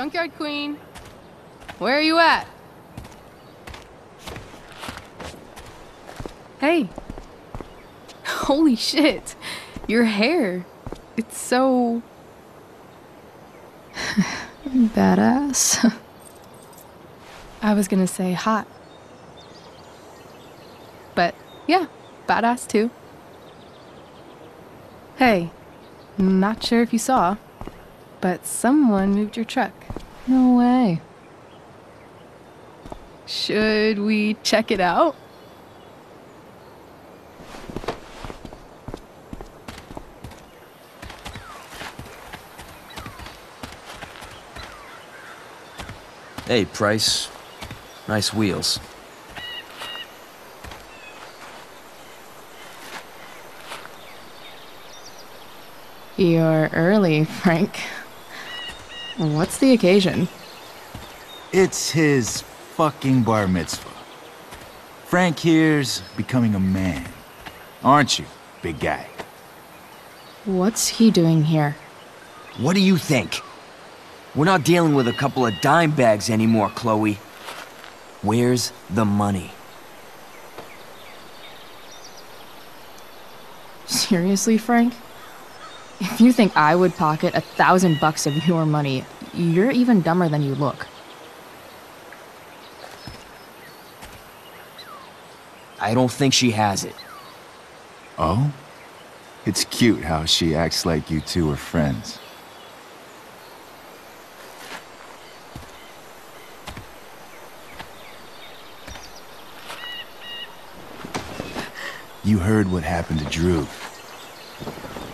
Junkyard Queen! Where are you at? Hey! Holy shit! Your hair! It's so. Badass. I was gonna say hot. But yeah, badass too. Hey, not sure if you saw, but someone moved your truck. No way. Should we check it out? Hey, Price. Nice wheels. You're early, Frank. What's the occasion? It's his fucking bar mitzvah. Frank here's becoming a man. Aren't you, big guy? What's he doing here? What do you think? We're not dealing with a couple of dime bags anymore, Chloe. Where's the money? Seriously, Frank? If you think I would pocket a thousand bucks of your money, you're even dumber than you look. I don't think she has it. Oh? It's cute how she acts like you two are friends. You heard what happened to Drew,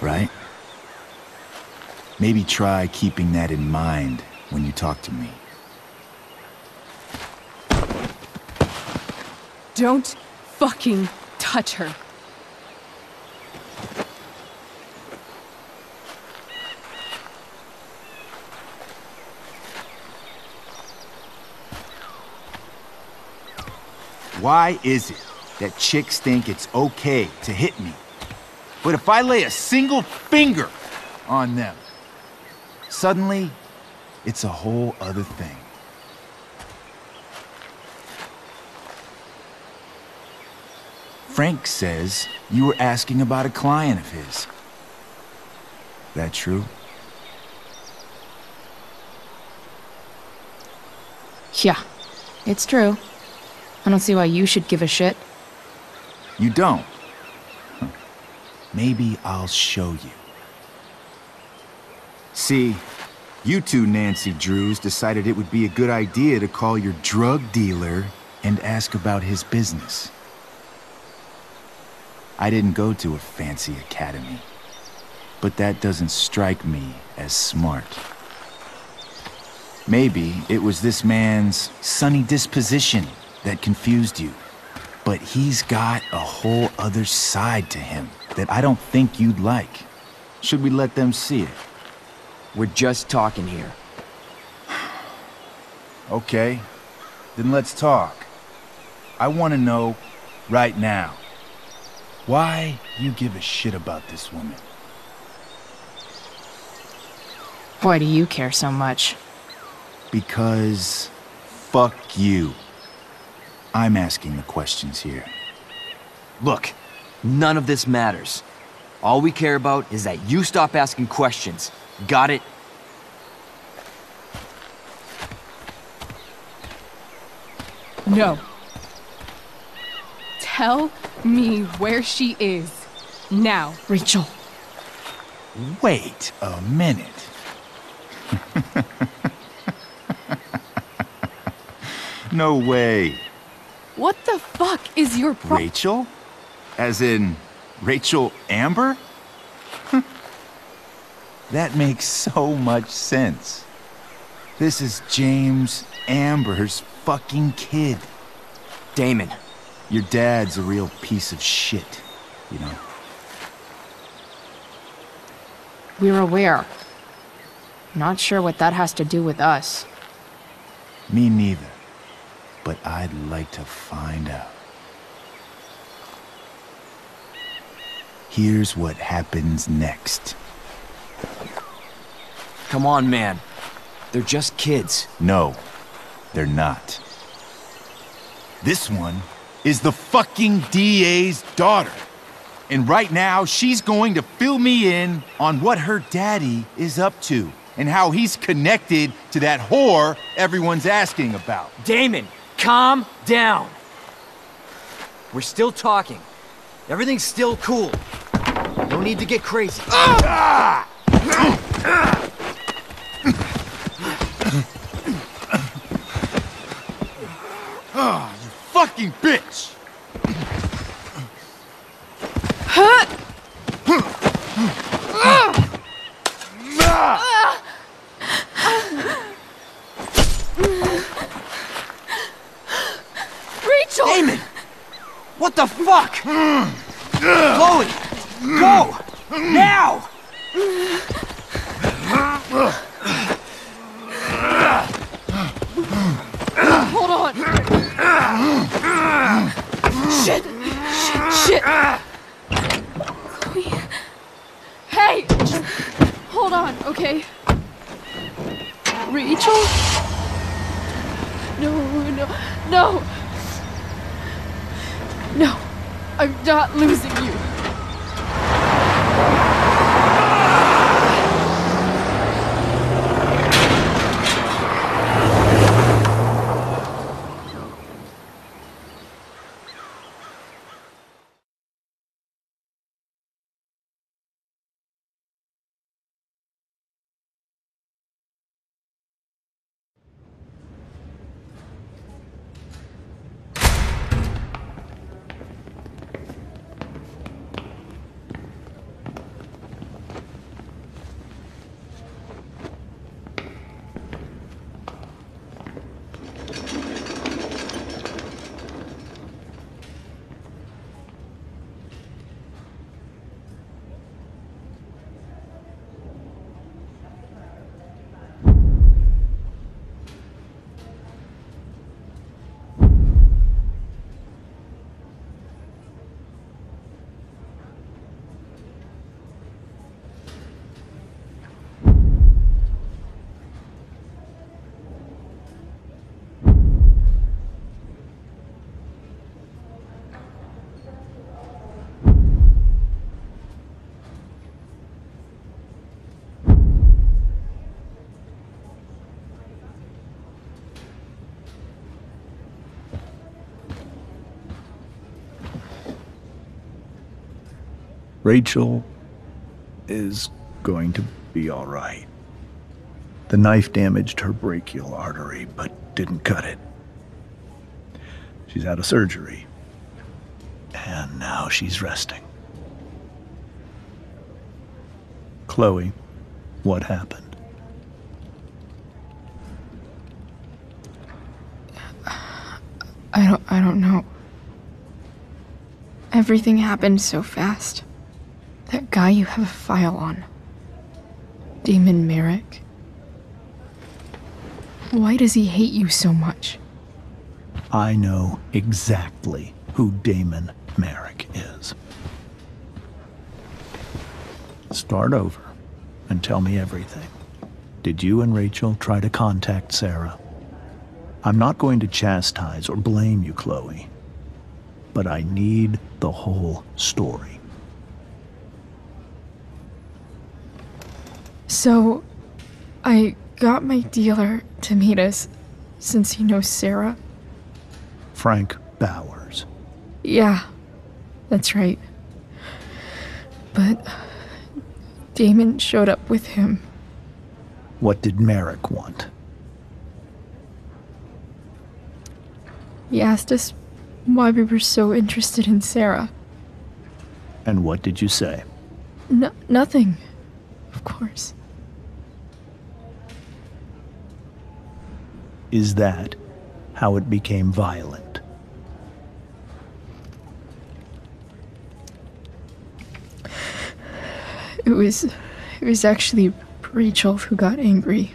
right? Maybe try keeping that in mind when you talk to me. Don't fucking touch her. Why is it that chicks think it's okay to hit me? But if I lay a single finger on them, suddenly it's a whole other thing. Frank says you were asking about a client of his. That true? Yeah, it's true. I don't see why you should give a shit. You don't? Maybe I'll show you. See, you two Nancy Drews decided it would be a good idea to call your drug dealer and ask about his business. I didn't go to a fancy academy, but that doesn't strike me as smart. Maybe it was this man's sunny disposition that confused you. But he's got a whole other side to him that I don't think you'd like. Should we let them see it? We're just talking here. Okay, then let's talk. I want to know right now why you give a shit about this woman. Why do you care so much? Because fuck you. I'm asking the questions here. Look, none of this matters. All we care about is that you stop asking questions. Got it? No. Tell me where she is. Now. Rachel. Wait a minute. no way. What the fuck is your pro- Rachel? As in, Rachel Amber? That makes so much sense. This is James Amber's fucking kid. Damon. Your dad's a real piece of shit, you know. We're aware. Not sure what that has to do with us. Me neither. But I'd like to find out. Here's what happens next. Come on, man. They're just kids. No, they're not. This one is the fucking DA's daughter. And right now, she's going to fill me in on what her daddy is up to and how he's connected to that whore everyone's asking about. Damon, calm down. We're still talking. Everything's still cool. No need to get crazy. Ah! Ah, you fucking bitch! Rachel! Damon! What the fuck? Chloe! Go! Now! Hold on. Shit. Shit. Shit. Hey! Hold on, okay? Rachel? No, no, no! No, I'm not losing you. Rachel is going to be all right. The knife damaged her brachial artery, but didn't cut it. She's out of surgery. And now she's resting. Chloe, what happened? I don't I don't know. Everything happened so fast. Guy you have a file on. Damon Merrick. Why does he hate you so much? I know exactly who Damon Merrick is. Start over and tell me everything. Did you and Rachel try to contact Sera? I'm not going to chastise or blame you, Chloe, but I need the whole story. So, I got my dealer to meet us since he knows Sera. Frank Bowers. Yeah, that's right. But Damon showed up with him. What did Merrick want? He asked us why we were so interested in Sera. And what did you say? No, nothing, of course. Is that how it became violent? It was it was actually Rachel who got angry.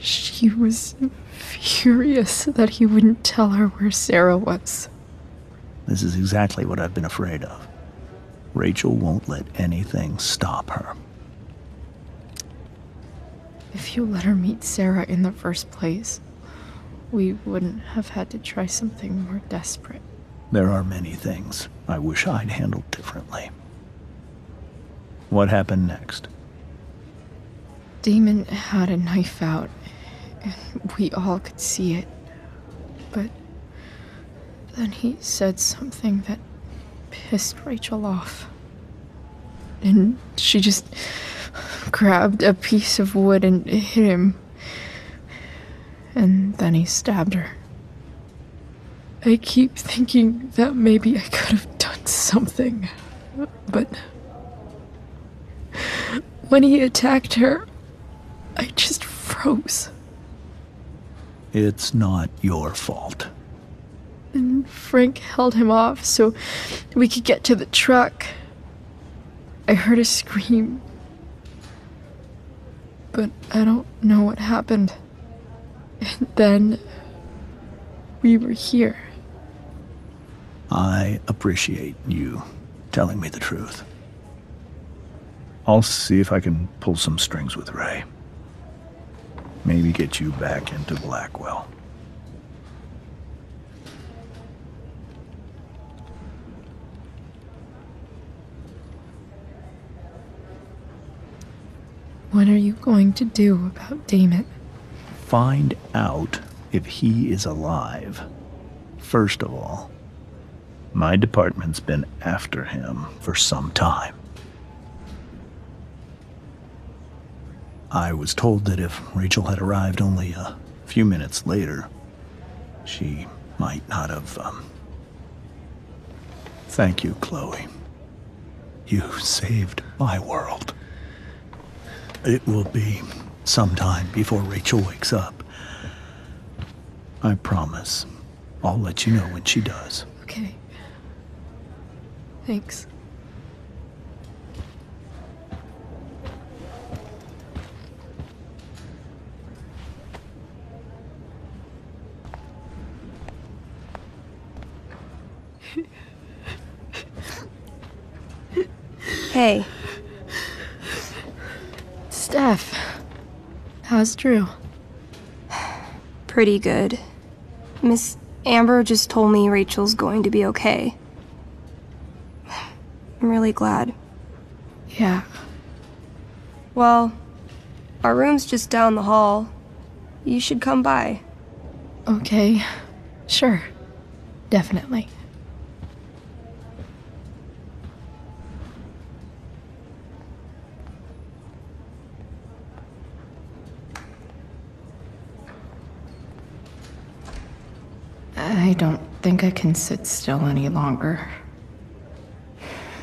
She was furious that he wouldn't tell her where Sera was. This is exactly what I've been afraid of. Rachel won't let anything stop her. If you let her meet Sera in the first place, we wouldn't have had to try something more desperate. There are many things I wish I'd handled differently. What happened next? Damon had a knife out, and we all could see it. But then he said something that pissed Rachel off. And she just grabbed a piece of wood and hit him. And then he stabbed her. I keep thinking that maybe I could have done something, but when he attacked her, I just froze. It's not your fault. And Frank held him off so we could get to the truck. I heard a scream, but I don't know what happened. And then we were here. I appreciate you telling me the truth. I'll see if I can pull some strings with Ray. Maybe get you back into Blackwell. What are you going to do about Damon? Find out if he is alive. First of all, my department's been after him for some time. I was told that if Rachel had arrived only a few minutes later, she might not have, um... Thank you, Chloe. You saved my world. It will be some time before Rachel wakes up. I promise. I'll let you know when she does. Okay. Thanks. Hey, Steph, how's Drew? pretty good. Miss Amber just told me Rachel's going to be okay. I'm really glad. Yeah. Well, our room's just down the hall. You should come by. Okay. Sure. Definitely. I don't think I can sit still any longer.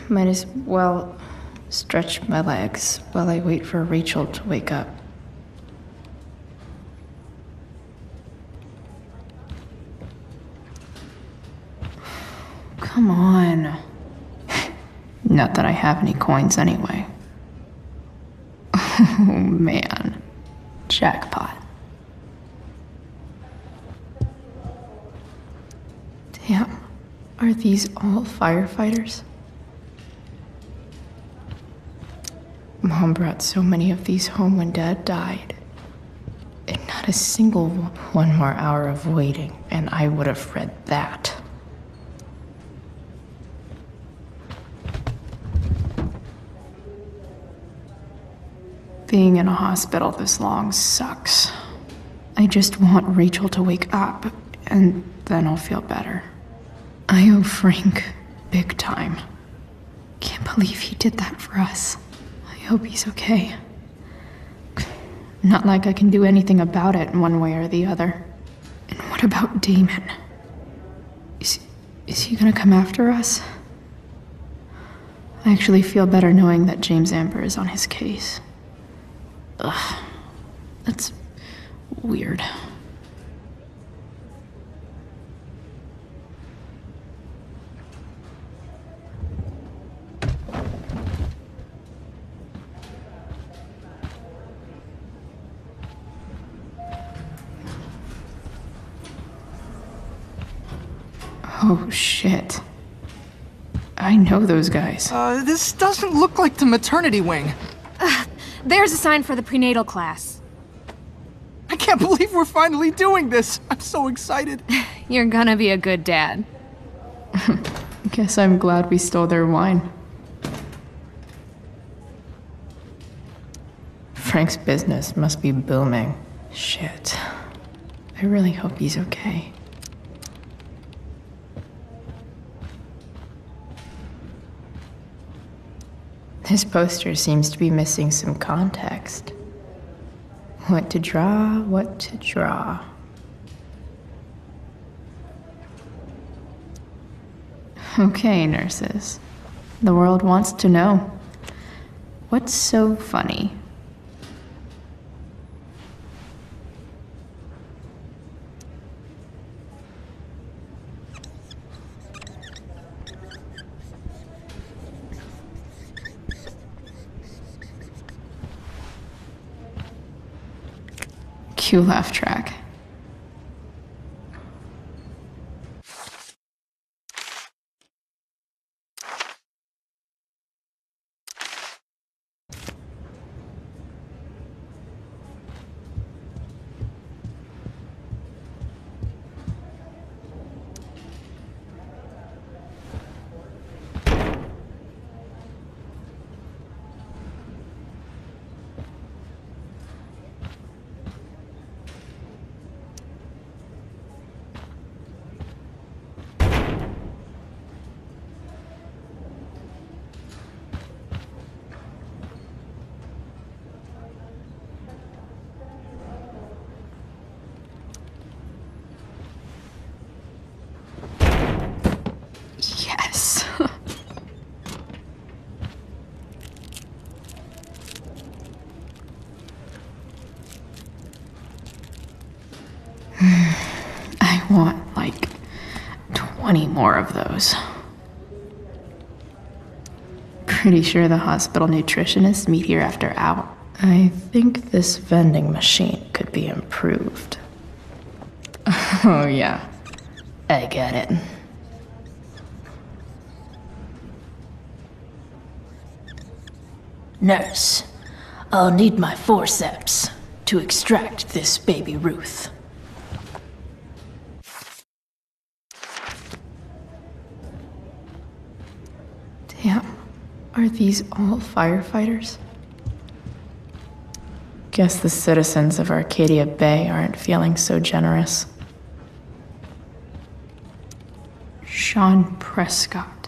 Might as well stretch my legs while I wait for Rachel to wake up. Come on. Not that I have any coins anyway. Oh man. Jackpot. Damn. Are these all firefighters? Mom brought so many of these home when Dad died. And not a single one more hour of waiting, and I would have read that. Being in a hospital this long sucks. I just want Rachel to wake up, and then I'll feel better. I owe Frank big time. Can't believe he did that for us. I hope he's okay. Not like I can do anything about it one way or the other. And what about Damon? Is, is he gonna come after us? I actually feel better knowing that James Amber is on his case. Ugh. That's weird. Oh shit. I know those guys. Uh, this doesn't look like the maternity wing. There's a sign for the prenatal class. I can't believe we're finally doing this. I'm so excited. You're gonna be a good dad. I guess I'm glad we stole their wine. Frank's business must be booming. Shit. I really hope he's okay. This poster seems to be missing some context. What to draw, what to draw. Okay, nurses. The world wants to know. What's so funny? Cue laugh track. Yes. I want like 20 more of those. Pretty sure the hospital nutritionists meet here after hour. I think this vending machine could be improved. Oh, yeah. I get it. Nurse, I'll need my forceps to extract this baby Ruth. Damn. Are these all firefighters? Guess the citizens of Arcadia Bay aren't feeling so generous. Sean Prescott.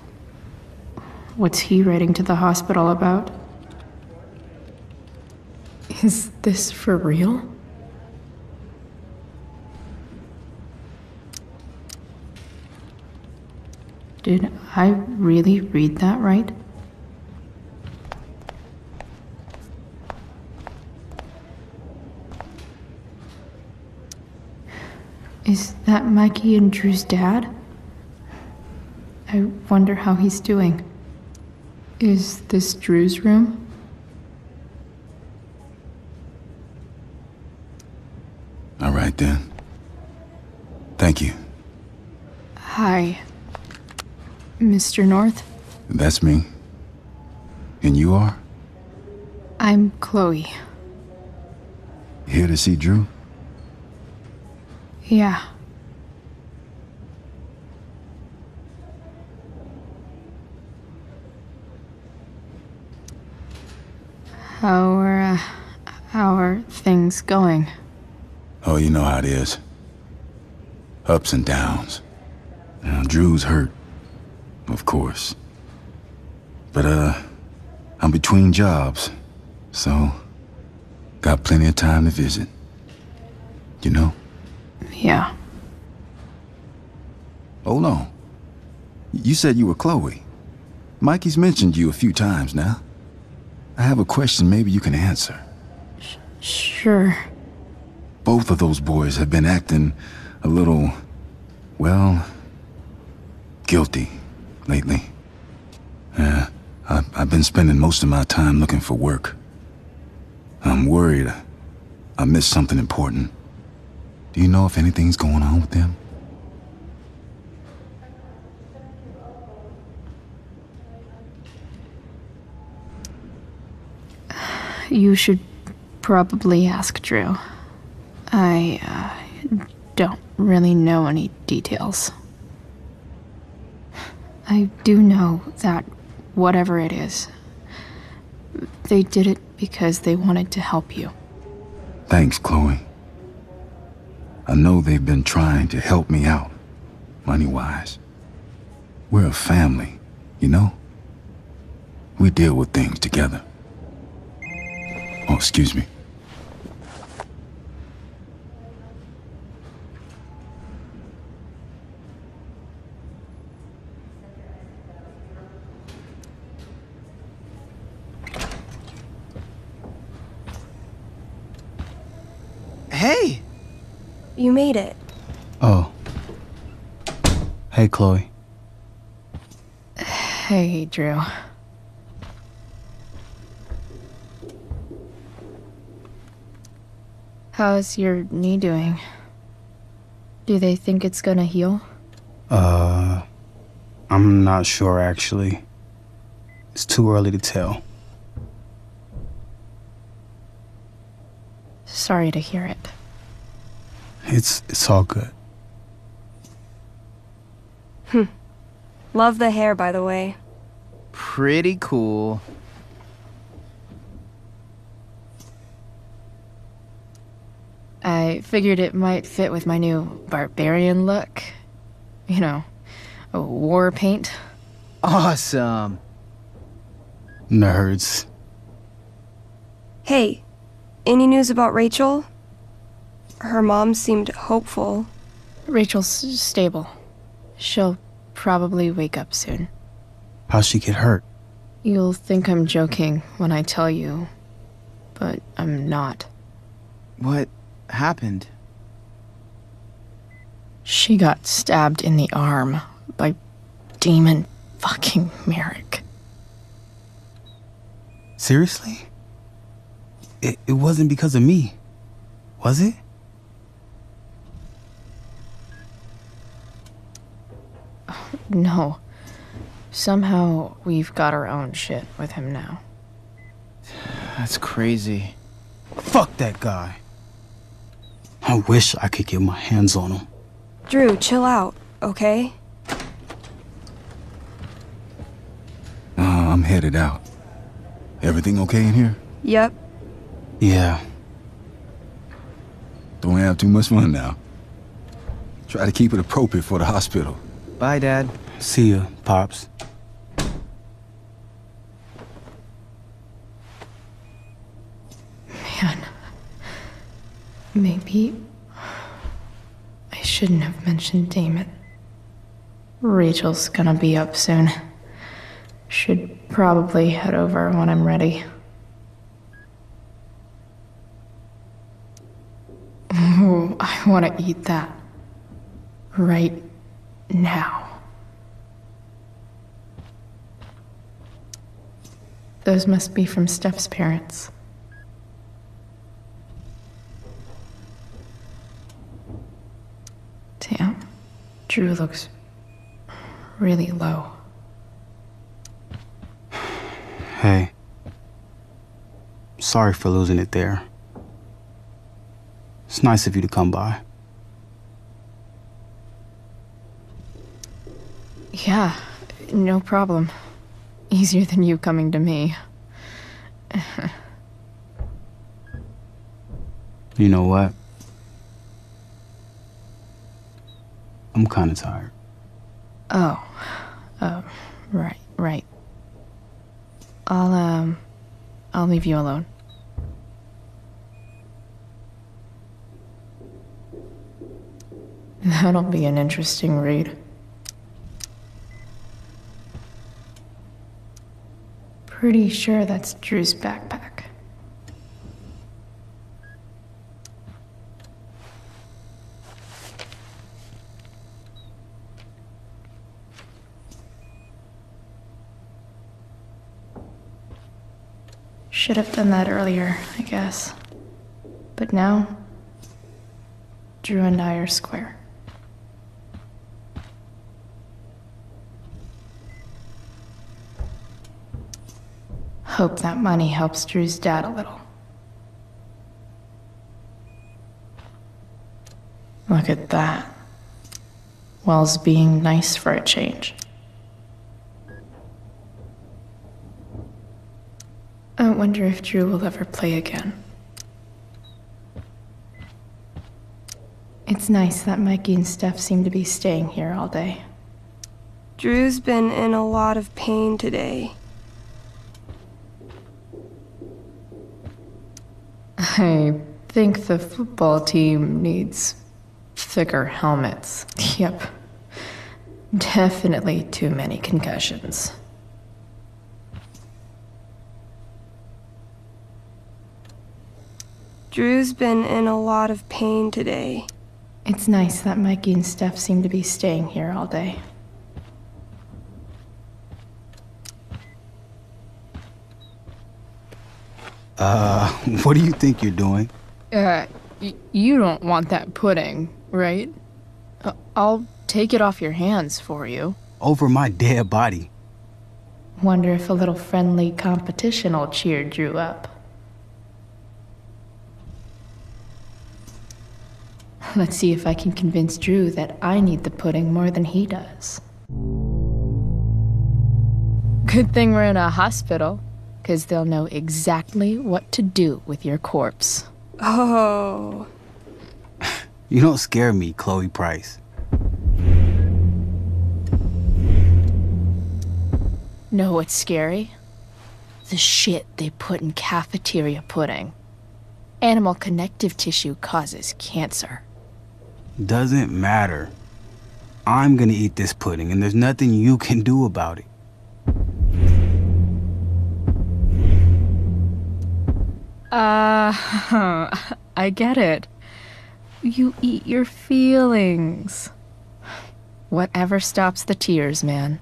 What's he writing to the hospital about? Is this for real? Did I really read that right? Is that Mikey and Drew's dad? I wonder how he's doing. Is this Drew's room? All right then. Thank you. Hi. Mr. North? That's me. And you are? I'm Chloe. Here to see Drew? Yeah. How are, uh, how are things going? Oh, you know how it is. Ups and downs. Now, Drew's hurt. Of course. But, uh, I'm between jobs. So, got plenty of time to visit. You know? Yeah. Hold on. You said you were Chloe. Mikey's mentioned you a few times now. I have a question maybe you can answer. Sure. Both of those boys have been acting a little, well, guilty lately. Yeah, I, I've been spending most of my time looking for work. I'm worried I missed something important. Do you know if anything's going on with them? You should probably ask Drew. I, uh, don't really know any details. I do know that whatever it is, they did it because they wanted to help you. Thanks, Chloe. I know they've been trying to help me out, money-wise. We're a family, you know? We deal with things together. Oh, excuse me. Hey! You made it. Oh. Hey, Chloe. Hey, Drew. How's your knee doing? Do they think it's gonna heal? Uh, I'm not sure actually. It's too early to tell. Sorry to hear it. It's it's all good. Hmm. Love the hair, by the way. Pretty cool. I figured it might fit with my new barbarian look. You know, a war paint. Awesome. Nerds. Hey, any news about Rachel? Her mom seemed hopeful. Rachel's stable. She'll probably wake up soon. How'd she get hurt? You'll think I'm joking when I tell you, but I'm not. What happened? She got stabbed in the arm by Damon fucking Merrick. Seriously? It, it wasn't because of me, was it? No. Somehow we've got our own shit with him now. That's crazy. Fuck that guy. I wish I could get my hands on him. Drew, chill out, okay? Uh, I'm headed out. Everything okay in here? Yep. Yeah. Don't have too much fun now. Try to keep it appropriate for the hospital. Bye, Dad. See ya, Pops. Man. Maybe. I shouldn't have mentioned Damon. Rachel's gonna be up soon. Should probably head over when I'm ready. Ooh, I wanna eat that. Right now. Those must be from Steph's parents. Damn. Drew looks really low. Hey. Sorry for losing it there. It's nice of you to come by. Yeah, no problem. Easier than you coming to me. You know what? I'm kind of tired. oh. Oh, right, right. I'll, um, I'll leave you alone. That'll be an interesting read. Pretty sure that's Drew's backpack. Should have done that earlier, I guess. But now, Drew and I are square. Hope that money helps Drew's dad a little. Look at that. Wells being nice for a change. I wonder if Drew will ever play again. It's nice that Mikey and Steph seem to be staying here all day. Drew's been in a lot of pain today. I think the football team needs thicker helmets. Yep. Definitely too many concussions. Drew's been in a lot of pain today. It's nice that Mikey and Steph seem to be staying here all day. Uh, what do you think you're doing? Uh, y- you don't want that pudding, right? Uh, I'll take it off your hands for you. Over my dead body. Wonder if a little friendly competition will cheer Drew up. Let's see if I can convince Drew that I need the pudding more than he does. Good thing we're in a hospital, because they'll know exactly what to do with your corpse. Oh. You don't scare me, Chloe Price. Know what's scary? The shit they put in cafeteria pudding. Animal connective tissue causes cancer. Doesn't matter. I'm gonna eat this pudding, and there's nothing you can do about it. Uh, I get it. You eat your feelings. Whatever stops the tears, man.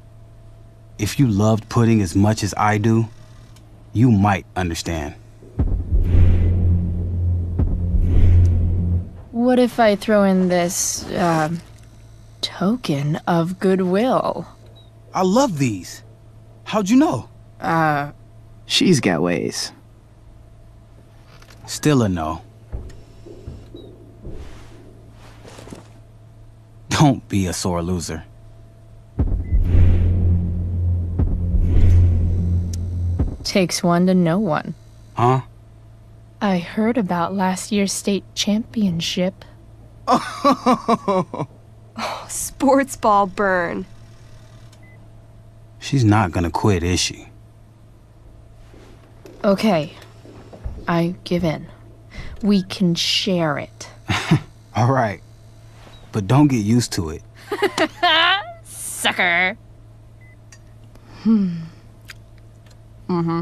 If you loved pudding as much as I do, you might understand. What if I throw in this, uh, token of goodwill? I love these. How'd you know? Uh, She's got ways. Still a no. Don't be a sore loser. takes one to know one. Huh? I heard about last year's state championship. Oh, Sports ball burn. She's not gonna quit, is she? Okay, I give in. We can share it. All right. But don't get used to it. Sucker. Hmm. Mm-hmm.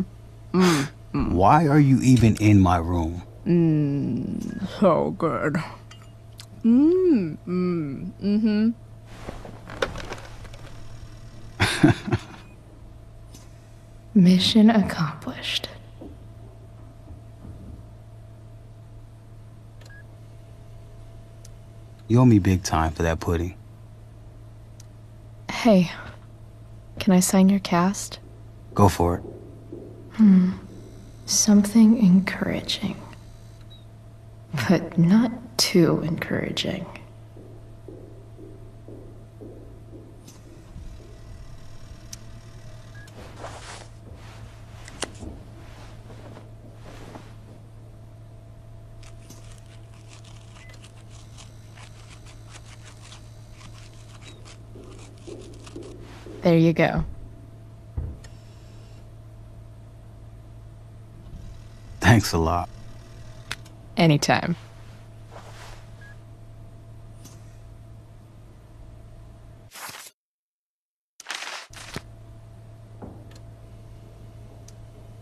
Mm. Why are you even in my room? Mm. So good. Mm. Mm. Mm-hmm. Mission accomplished. You owe me big time for that pudding. Hey, can I sign your cast? Go for it. Hmm. Something encouraging. But not too encouraging. There you go. Thanks a lot. Anytime.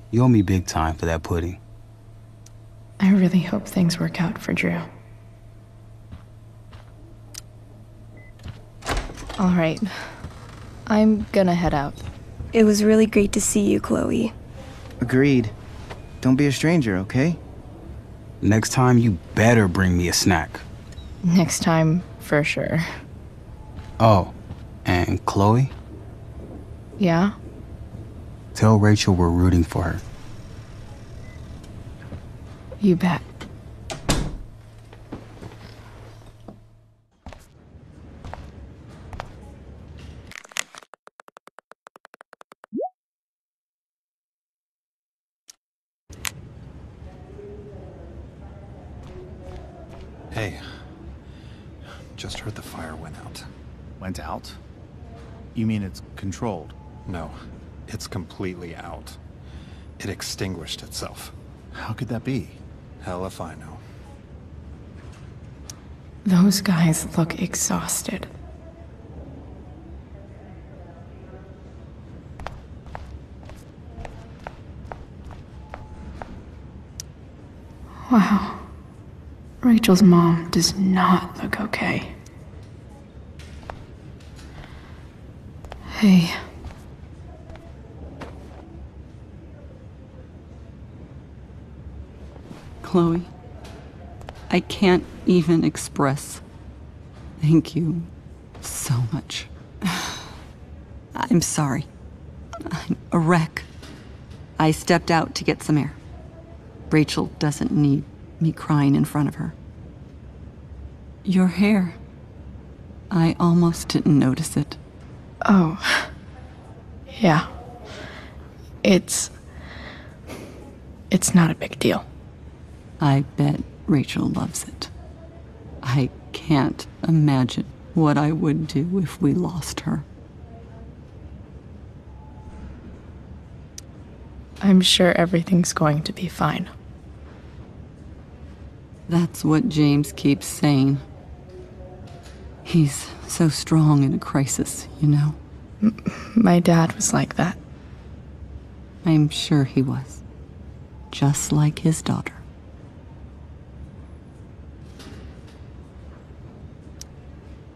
You owe me big time for that pudding. I really hope things work out for Drew. All right. I'm gonna head out. It was really great to see you, Chloe. Agreed. Don't be a stranger, okay? Next time, you better bring me a snack. Next time, for sure. Oh, and Chloe, Yeah? tell Rachel we're rooting for her. You bet. Hey. Just heard the fire went out. Went out? You mean it's controlled? No, it's completely out. It extinguished itself. How could that be? Hell if I know. Those guys look exhausted. Wow. Rachel's mom does not look okay. Hey. Chloe, I can't even express thank you so much. I'm sorry. I'm a wreck. I stepped out to get some air. Rachel doesn't need me crying in front of her. Your hair. I almost didn't notice it. Oh. Yeah. It's. It's not a big deal. I bet Rachel loves it. I can't imagine what I would do if we lost her. I'm sure everything's going to be fine. That's what James keeps saying. He's so strong in a crisis, you know? My dad was like that. I'm sure he was. Just like his daughter.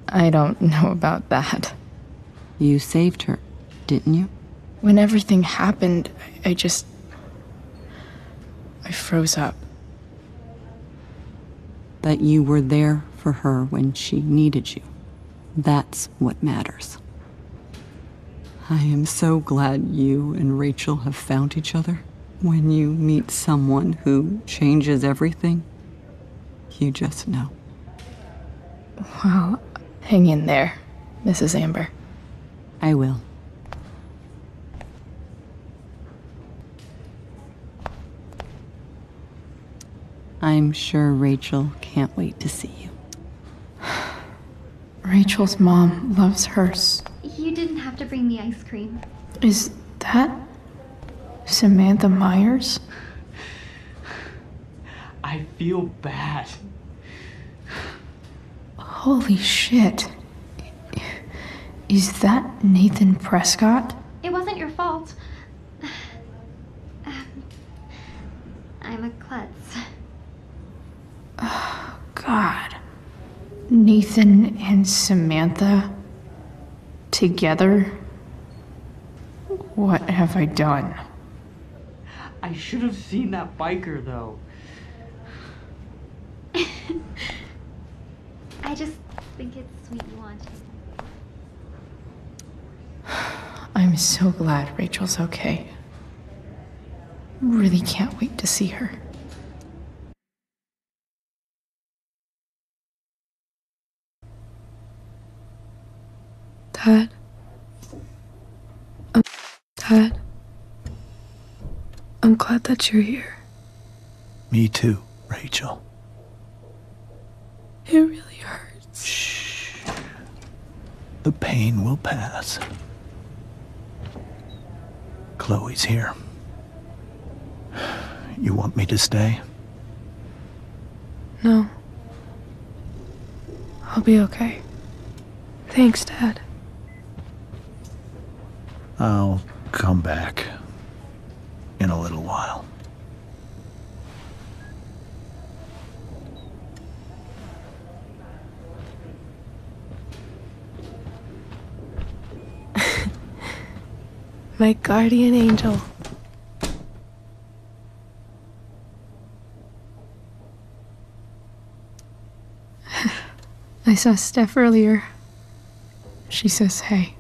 I don't know about that. You saved her, didn't you? When everything happened, I just. I froze up. That you were there for her when she needed you. That's what matters. I am so glad you and Rachel have found each other. When you meet someone who changes everything, you just know. Well, hang in there, Mrs. Amber. I will. I'm sure Rachel can't wait to see you. Rachel's mom loves hers. You didn't have to bring me ice cream. Is that Samantha Myers? I feel bad. Holy shit. Is that Nathan Prescott? It wasn't your fault. I'm a klutz. Oh, God. Nathan and Samantha together? What have I done? I should have seen that biker though. I just think it's sweet you want to. I'm so glad Rachel's okay. really can't wait to see her. Dad? Um, Dad? I'm glad that you're here. Me too, Rachel. It really hurts. Shh. The pain will pass. Chloe's here. You want me to stay? No. I'll be okay. Thanks, Dad. I'll come back in a little while. My guardian angel. I saw Steph earlier. She says hey.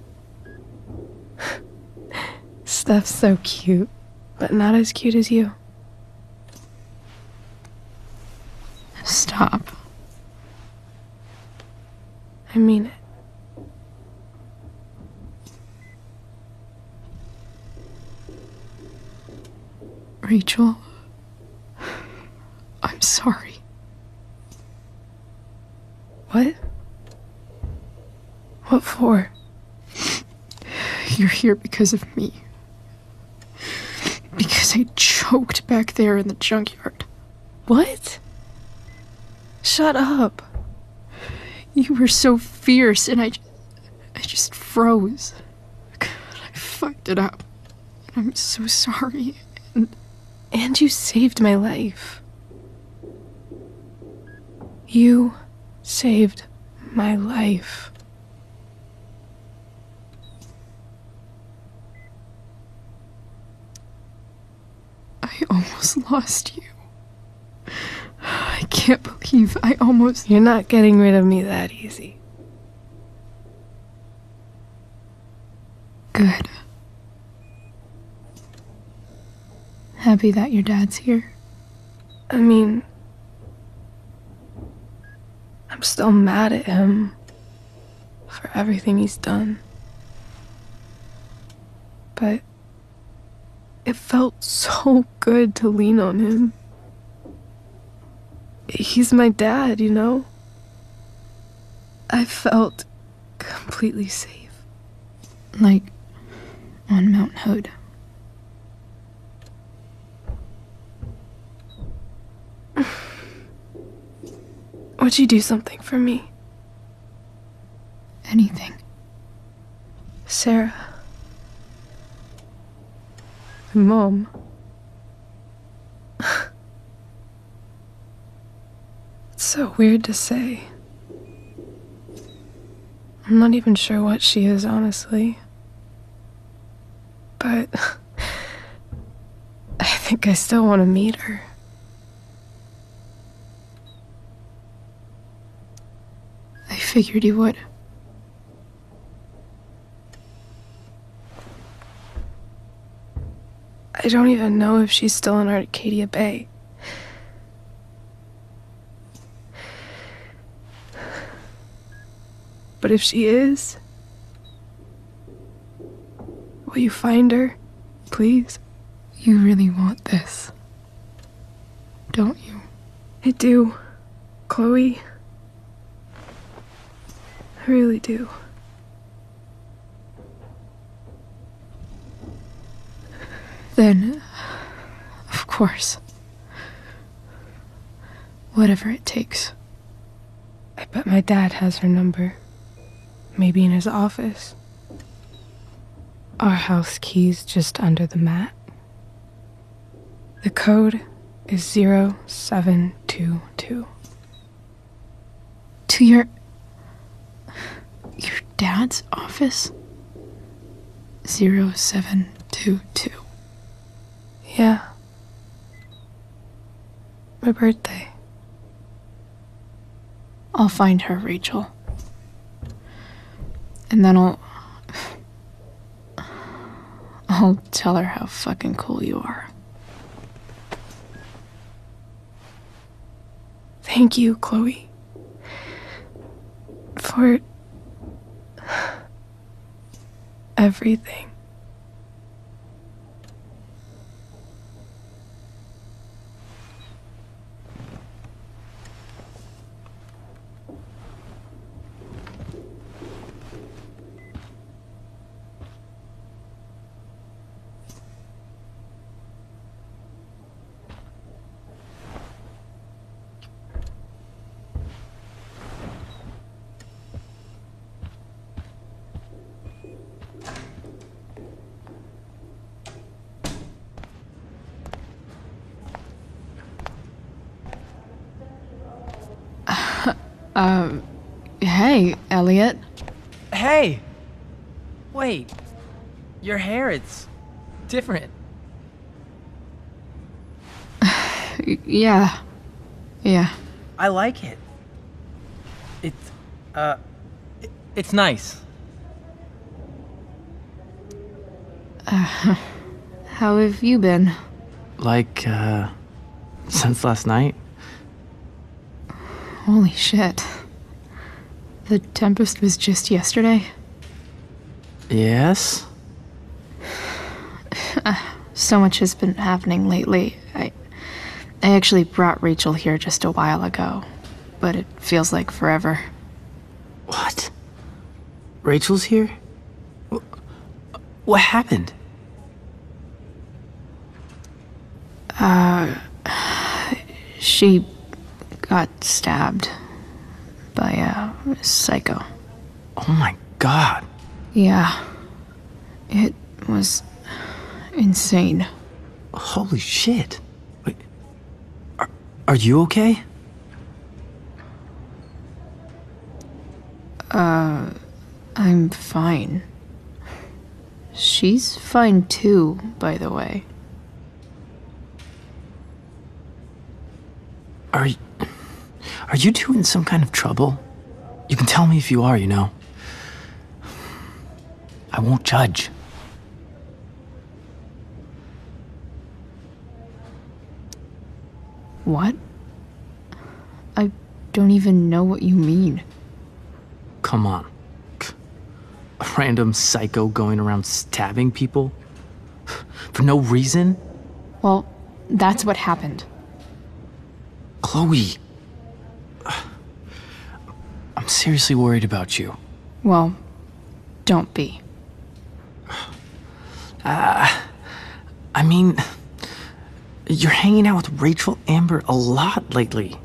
Steph's so cute, but not as cute as you. Stop. I mean it. Rachel, I'm sorry. What? What for? You're here because of me. Because I choked back there in the junkyard. What? Shut up. You were so fierce, and I just froze. God, I fucked it up. I'm so sorry. And And you saved my life. You saved my life. I almost lost you. I can't believe I almost. You're not getting rid of me that easy. Good. Happy that your dad's here. I mean, I'm still mad at him for everything he's done. But it felt so good to lean on him. He's my dad, you know? I felt completely safe. Like on Mount Hood. Would you do something for me? Anything. Sera. Mom. it's so weird to say. I'm not even sure what she is, honestly. But I think I still want to meet her. I figured you would. I don't even know if she's still in Arcadia Bay. But if she is, will you find her, please? You really want this. Don't you? I do, Chloe. I really do. Then, of course. Whatever it takes. I bet my dad has her number. Maybe in his office. Our house key's just under the mat. The code is 0722. To your. your dad's office? 0722. Yeah. My birthday. I'll find her, Rachel. And then I'll. I'll tell her how fucking cool you are. Thank you, Chloe. For. everything. Um, hey, Elliot. Hey! Wait. Your hair, it's different. Yeah. Yeah. I like it. It's, uh, i- it's nice. Uh, how have you been? Like, uh, since last night? Holy shit. The Tempest was just yesterday? Yes? Uh, so much has been happening lately. I I actually brought Rachel here just a while ago, but it feels like forever. What? Rachel's here? What happened? Uh she got stabbed by a psycho. Oh my god. Yeah. It was insane. Holy shit. Wait. Are, are you okay? Uh, I'm fine. She's fine too, by the way. Are Are you two in some kind of trouble? You can tell me if you are, you know. I won't judge. What? I don't even know what you mean. Come on. A random psycho going around stabbing people? For no reason? Well, that's what happened. Chloe. I'm seriously worried about you. Well, don't be. Uh, I mean, you're hanging out with Rachel Amber a lot lately.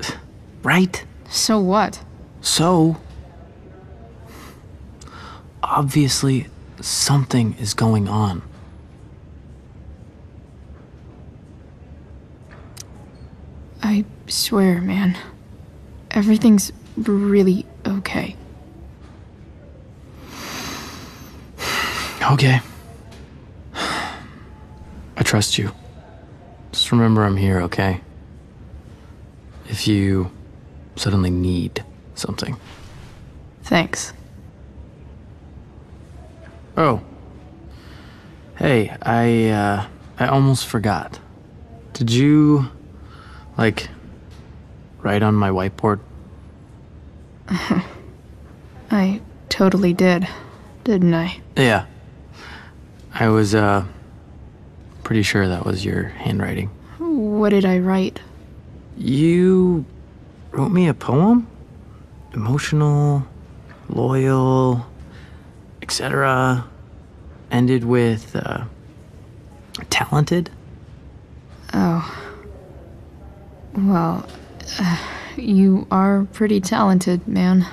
Right? So what? So, obviously, something is going on. I swear, man. Everything's really okay. Okay. I trust you. Just remember I'm here, okay? If you suddenly need something. Thanks. Oh. Hey, I uh I almost forgot. Did you like write on my whiteboard? I totally did, didn't I? Yeah. I was uh pretty sure that was your handwriting. What did I write? You wrote me a poem? Emotional, loyal, etc. Ended with uh talented? Oh. Well, uh, you are pretty talented, man.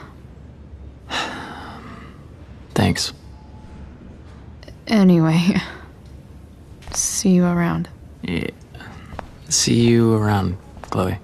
Thanks. Anyway, see you around. Yeah. See you around, Chloe.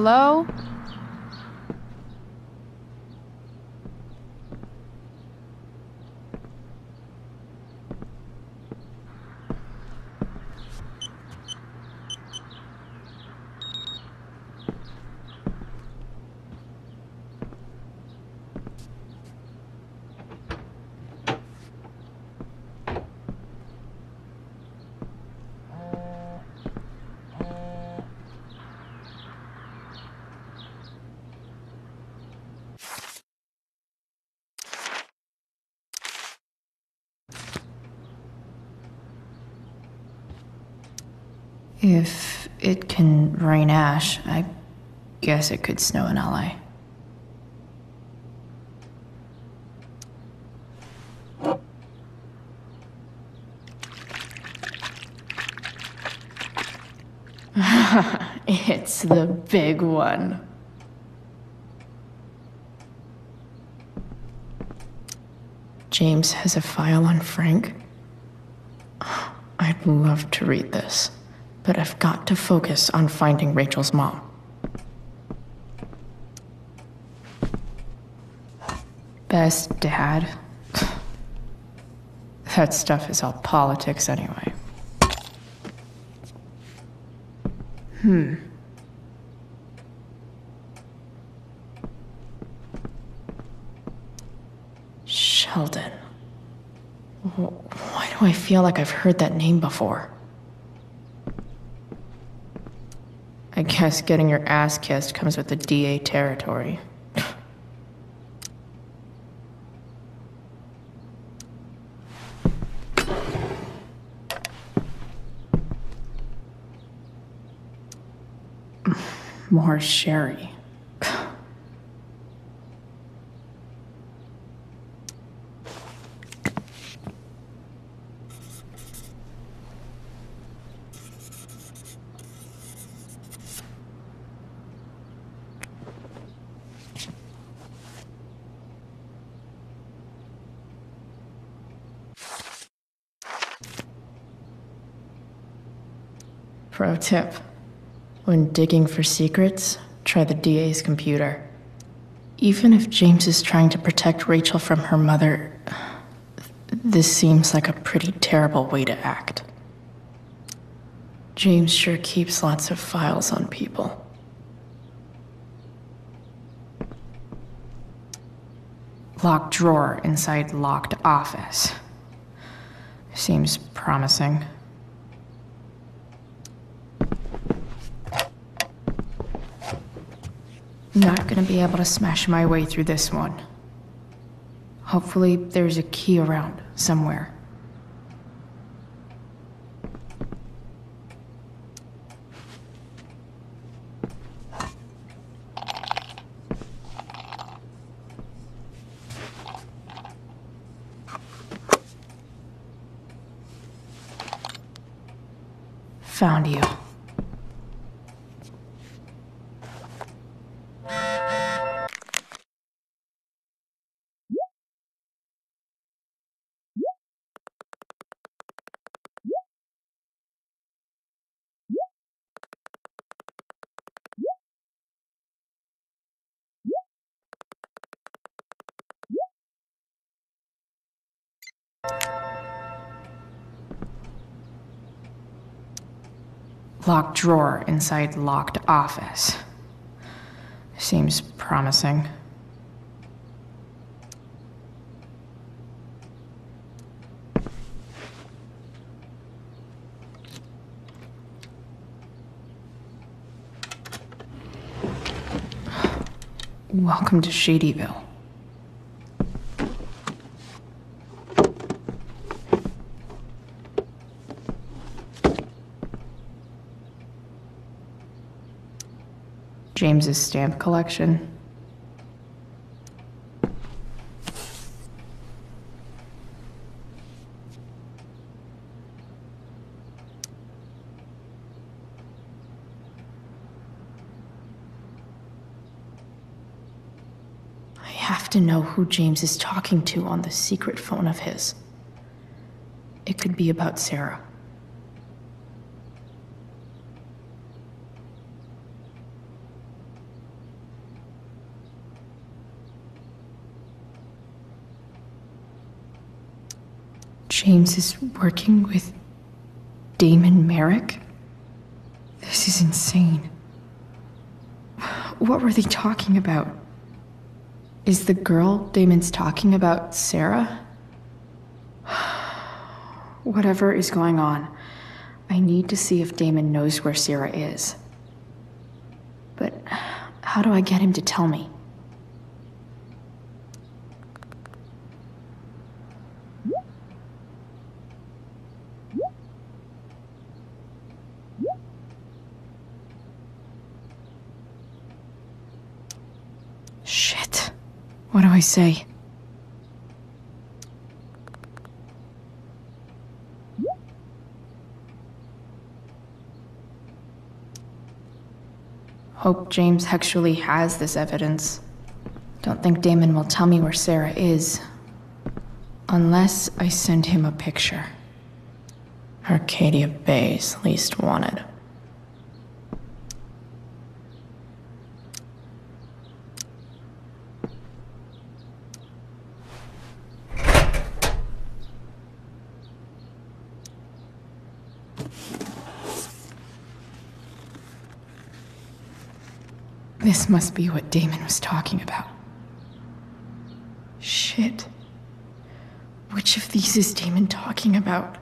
Hello? If it can rain ash, I guess it could snow in LA. it's the big one. James has a file on Frank. I'd love to read this, but I've got to focus on finding Rachel's mom. Best dad. That stuff is all politics anyway. Hmm. Sheldon. Why do I feel like I've heard that name before? I guess getting your ass kissed comes with the DA territory. More sherry. Pro tip. When digging for secrets, try the DA's computer. Even if James is trying to protect Rachel from her mother, this seems like a pretty terrible way to act. James sure keeps lots of files on people. Locked drawer inside locked office. Seems promising. Not gonna be able to smash my way through this one. Hopefully, there's a key around somewhere. Locked drawer inside locked office. Seems promising. Welcome to Shadyville. James's stamp collection. I have to know who James is talking to on the secret phone of his. It could be about Sera. James is working with Damon Merrick? This is insane. What were they talking about? Is the girl Damon's talking about Sera? Whatever is going on, I need to see if Damon knows where Sera is. But how do I get him to tell me? Shit. What do I say? Hope James actually has this evidence. Don't think Damon will tell me where Sera is. Unless I send him a picture. Arcadia Bay's least wanted. This must be what Damon was talking about. Shit. Which of these is Damon talking about?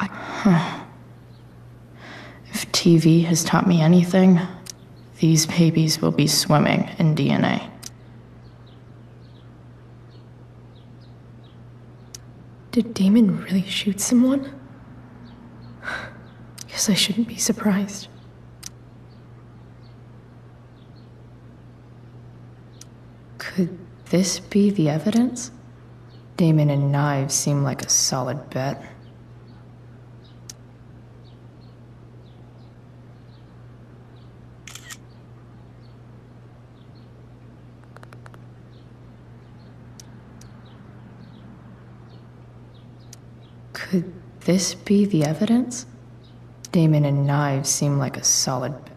I. Huh. If TV has taught me anything, these babies will be swimming in DNA. Did Damon really shoot someone? Guess I shouldn't be surprised. Could this be the evidence? Damon and knives seem like a solid bet. Could this be the evidence? Damon and knives seem like a solid bet.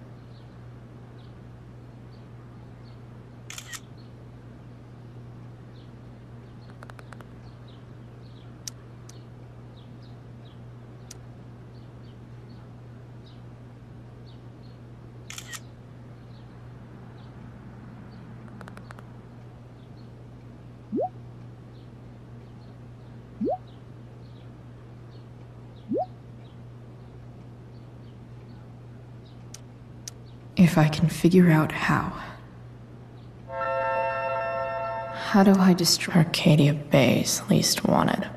If I can figure out how. How do I destroy Arcadia Bay's least wanted?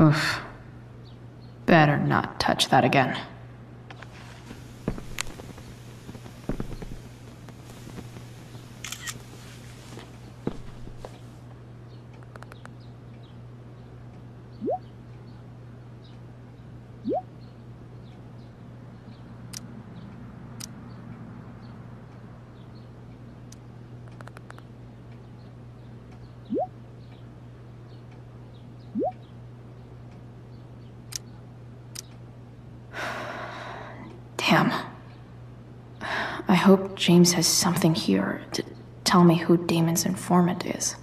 Oof. Better not touch that again. Damn. I hope James has something here to tell me who Damon's informant is.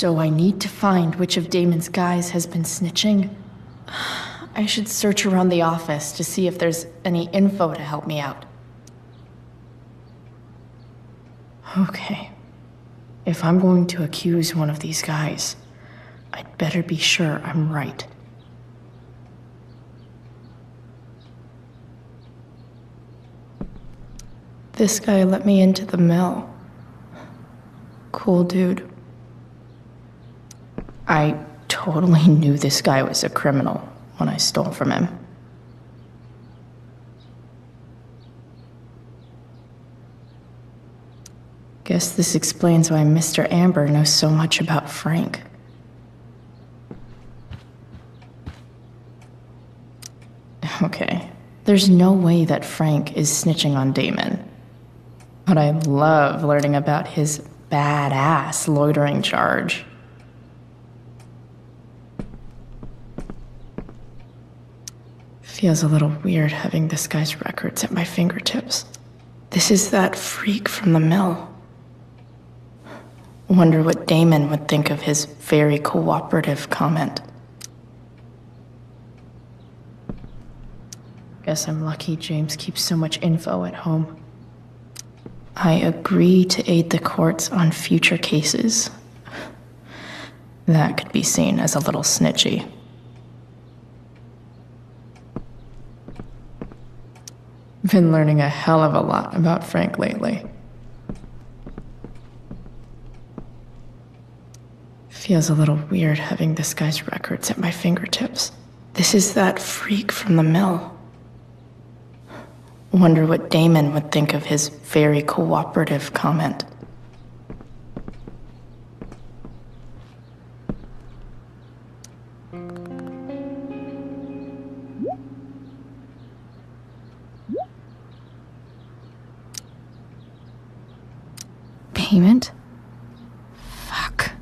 So I need to find which of Damon's guys has been snitching. I should search around the office to see if there's any info to help me out. Okay. If I'm going to accuse one of these guys, I'd better be sure I'm right. This guy let me into the mill. Cool dude. I totally knew this guy was a criminal when I stole from him. Guess this explains why Mr. Amber knows so much about Frank. Okay, there's no way that Frank is snitching on Damon. But I love learning about his badass loitering charge. Feels a little weird having this guy's records at my fingertips. This is that freak from the mill. Wonder what Damon would think of his very cooperative comment. Guess I'm lucky James keeps so much info at home. I agree to aid the courts on future cases. That could be seen as a little snitchy. Been learning a hell of a lot about Frank lately. Feels a little weird having this guy's records at my fingertips. This is that freak from the mill. Wonder what Damon would think of his very cooperative comment. Payment? Fuck.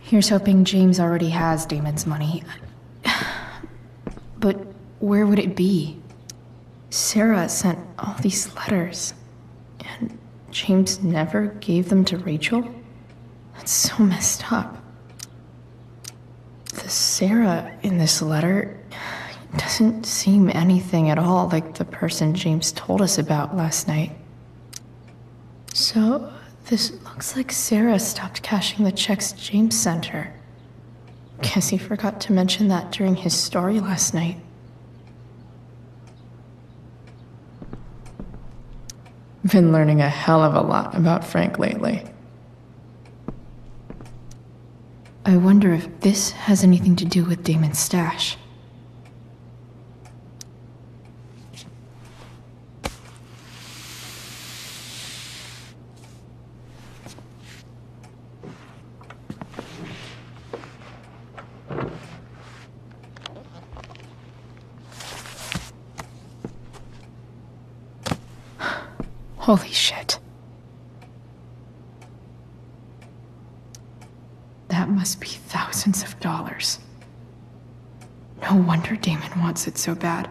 Here's hoping James already has Damon's money. But where would it be? Sera sent all these letters, and James never gave them to Rachel? That's so messed up. Sera in this letter doesn't seem anything at all like the person James told us about last night. So, this looks like Sera stopped cashing the checks James sent her. Guess he forgot to mention that during his story last night. Been learning a hell of a lot about Frank lately. I wonder if this has anything to do with Damon's stash. Holy shit. That must be thousands of dollars. No wonder Damon wants it so bad.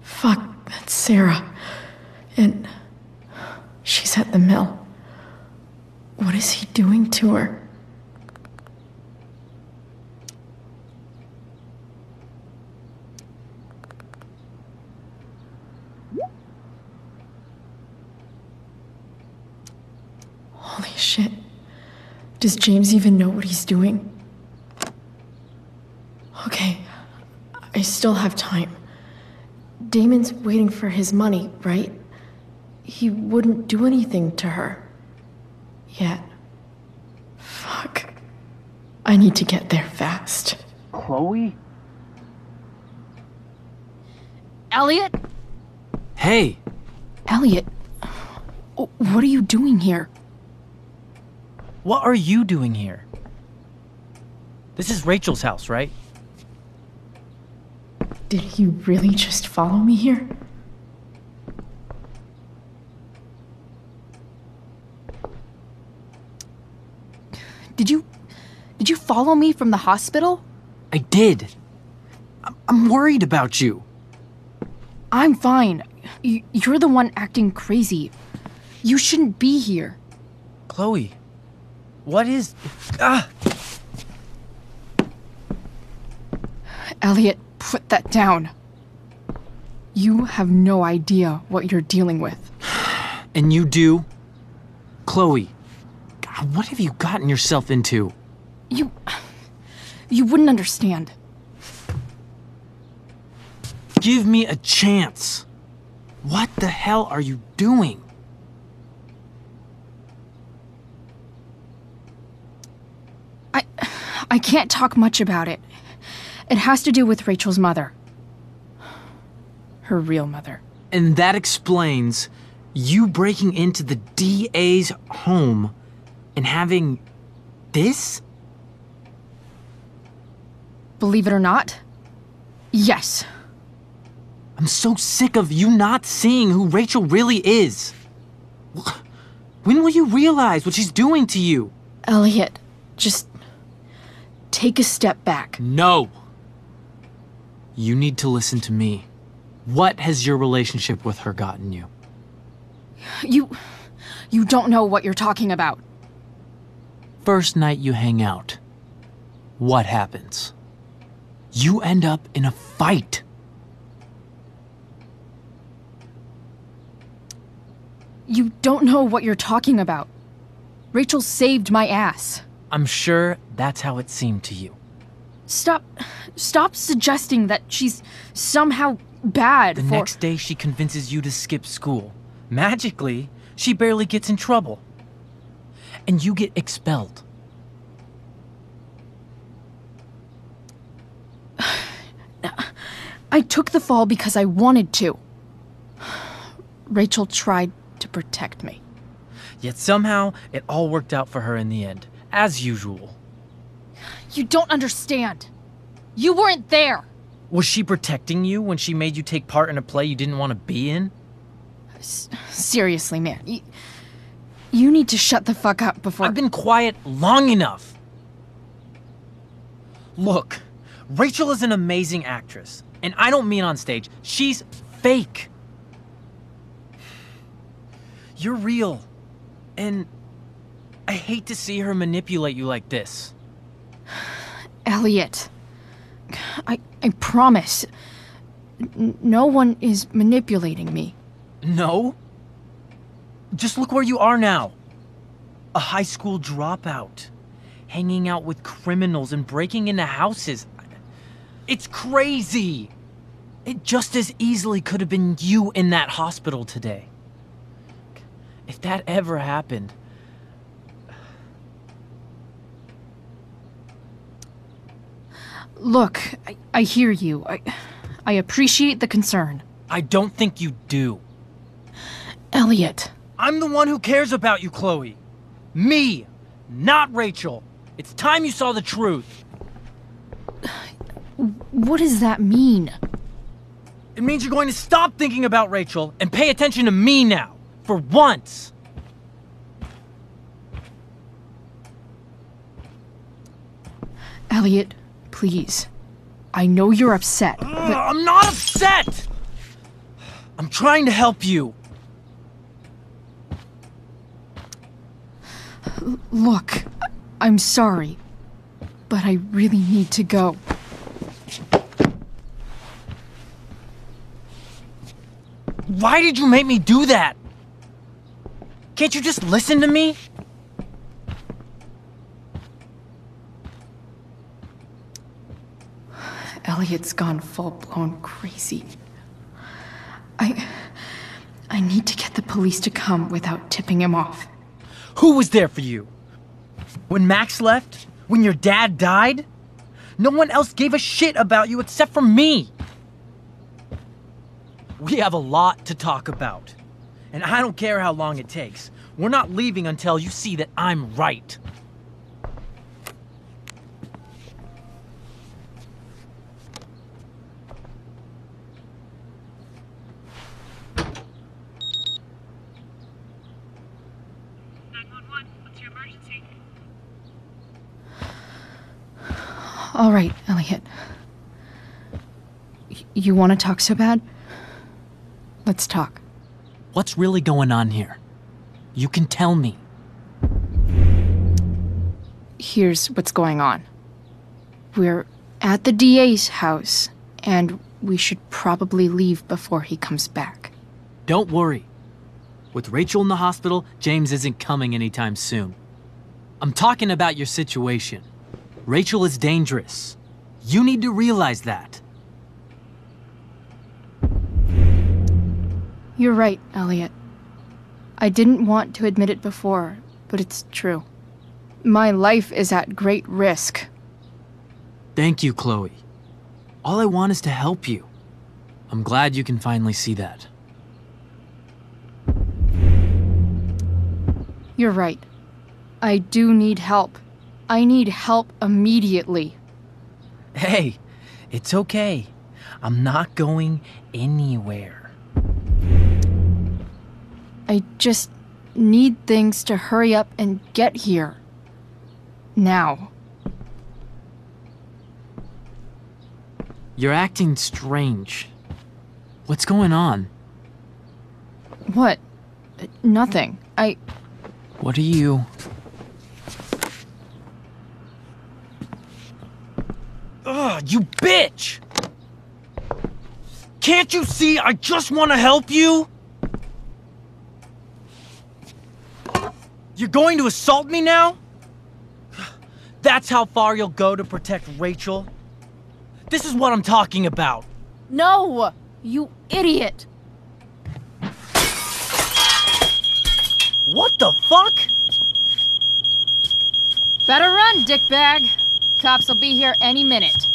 Fuck, that's Sera. And she's at the mill. What is he doing to her? Holy shit. Does James even know what he's doing? Okay, I still have time. Damon's waiting for his money, right? He wouldn't do anything to her. Yet. Fuck. I need to get there fast. Chloe? Elliot? Hey! Elliot, what are you doing here? What are you doing here? This is Rachel's house, right? Did he really just follow me here? Did you. Did you follow me from the hospital? I did. I'm, worried about you. I'm fine. You're the one acting crazy. You shouldn't be here. Chloe, what is. Ah! Elliot, put that down. You have no idea what you're dealing with. And you do? Chloe, what have you gotten yourself into? You. You wouldn't understand. Give me a chance. What the hell are you doing? I. I can't talk much about it. It has to do with Rachel's mother. Her real mother. And that explains you breaking into the DA's home and having this? Believe it or not, yes. I'm so sick of you not seeing who Rachel really is. When will you realize what she's doing to you? Elliot, just take a step back. No. You need to listen to me. What has your relationship with her gotten you? You. You don't know what you're talking about. First night you hang out, what happens? You end up in a fight. You don't know what you're talking about. Rachel saved my ass. I'm sure that's how it seemed to you. Stop. Stop suggesting that she's somehow bad The next day, she convinces you to skip school. Magically, she barely gets in trouble. And you get expelled. I took the fall because I wanted to. Rachel tried to protect me. Yet somehow, it all worked out for her in the end, as usual. You don't understand. You weren't there. Was she protecting you when she made you take part in a play you didn't want to be in? S- seriously, man. You, you need to shut the fuck up before. I've been quiet long enough. Look, Rachel is an amazing actress, and I don't mean on stage. She's fake. You're real. And I hate to see her manipulate you like this. Elliot. I, I promise. No one is manipulating me. No? Just look where you are now. A high school dropout. Hanging out with criminals and breaking into houses. It's crazy! It just as easily could have been you in that hospital today. If that ever happened. Look, I, I hear you. I, I appreciate the concern. I don't think you do. Elliot. I'm the one who cares about you, Chloe. Me, not Rachel. It's time you saw the truth. What does that mean? It means you're going to stop thinking about Rachel and pay attention to me now. For once. Elliot, please. I know you're upset. Ugh, I'm not upset! I'm trying to help you. L- Look, I'm sorry, but I really need to go. Why did you make me do that? Can't you just listen to me? Elliot's gone full blown crazy. I. I need to get the police to come without tipping him off. Who was there for you? When Max left? When your dad died? No one else gave a shit about you except for me. We have a lot to talk about. And I don't care how long it takes. We're not leaving until you see that I'm right. All right, Elliot. Y- you want to talk so bad? Let's talk. What's really going on here? You can tell me. Here's what's going on. We're at the DA's house, and we should probably leave before he comes back. Don't worry. With Rachel in the hospital, James isn't coming anytime soon. I'm talking about your situation. Rachel is dangerous. You need to realize that. You're right, Elliot. I didn't want to admit it before, but it's true. My life is at great risk. Thank you, Chloe. All I want is to help you. I'm glad you can finally see that. You're right. I do need help. I need help immediately. Hey, it's okay. I'm not going anywhere. I just need things to hurry up and get here. Now. You're acting strange. What's going on? What? Nothing. I. What are you. Ugh, you bitch! Can't you see I just want to help you? You're going to assault me now? That's how far you'll go to protect Rachel? This is what I'm talking about. No! You idiot! What the fuck? Better run, dickbag. Cops will be here any minute.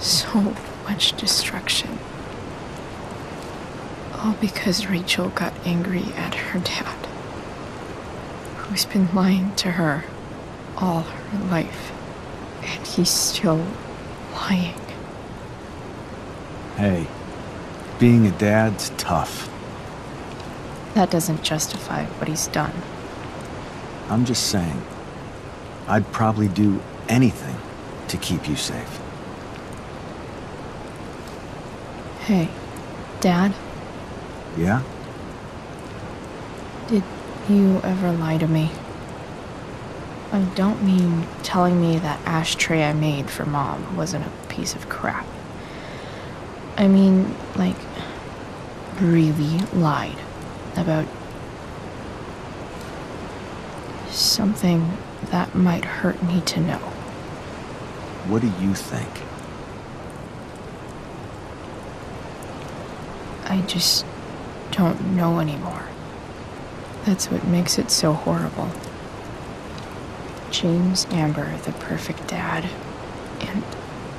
So much destruction. All because Rachel got angry at her dad, who's been lying to her all her life. And he's still lying. Hey, being a dad's tough. That doesn't justify what he's done. I'm just saying, I'd probably do anything to keep you safe. Hey, Dad, Yeah? did you ever lie to me? I don't mean telling me that ashtray I made for Mom wasn't a piece of crap. I mean, like, really lied about something that might hurt me to know. What do you think? I just don't know anymore. That's what makes it so horrible. James Amber, the perfect dad, and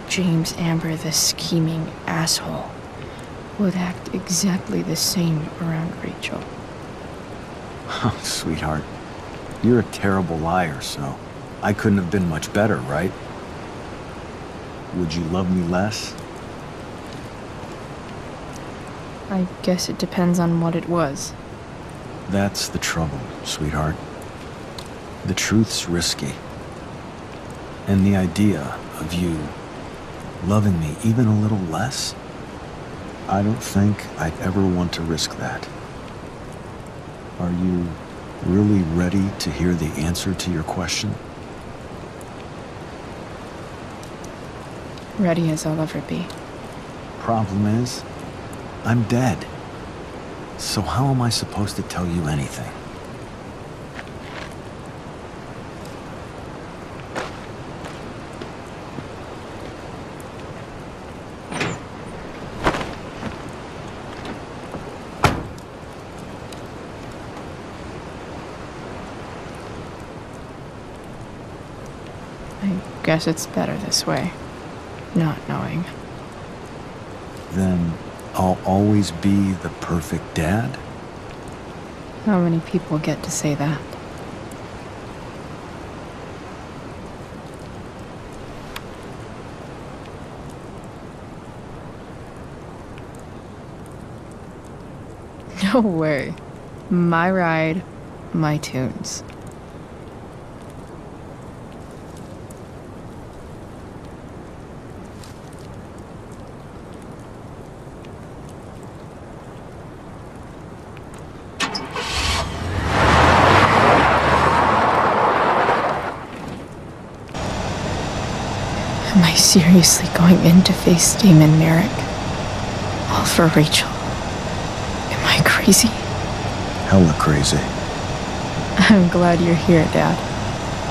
James Amber, the scheming asshole, would act exactly the same around Rachel. Oh, sweetheart. You're a terrible liar, so I couldn't have been much better, right? Would you love me less? I guess it depends on what it was. That's the trouble, sweetheart. The truth's risky. And the idea of you loving me even a little less? I don't think I'd ever want to risk that. Are you really ready to hear the answer to your question? Ready as I'll ever be. Problem is, I'm dead. So how am I supposed to tell you anything? I guess it's better this way. Not knowing. Then I'll always be the perfect dad? How many people get to say that? No way. My ride, my tunes. Am I seriously going in to face Damon Merrick? All for Rachel. Am I crazy? Hella crazy. I'm glad you're here, Dad.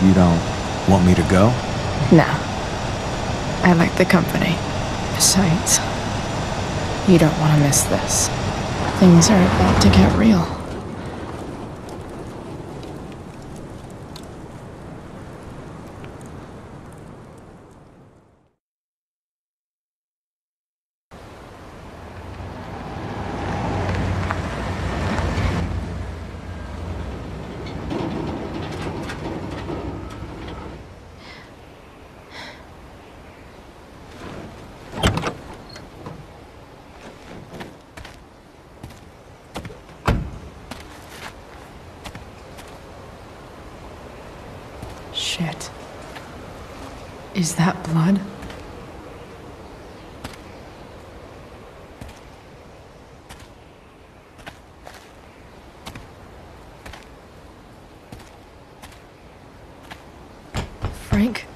You don't want me to go? No. I like the company. Besides, you don't want to miss this. Things are about to get real. Shit. Is that blood? Frank?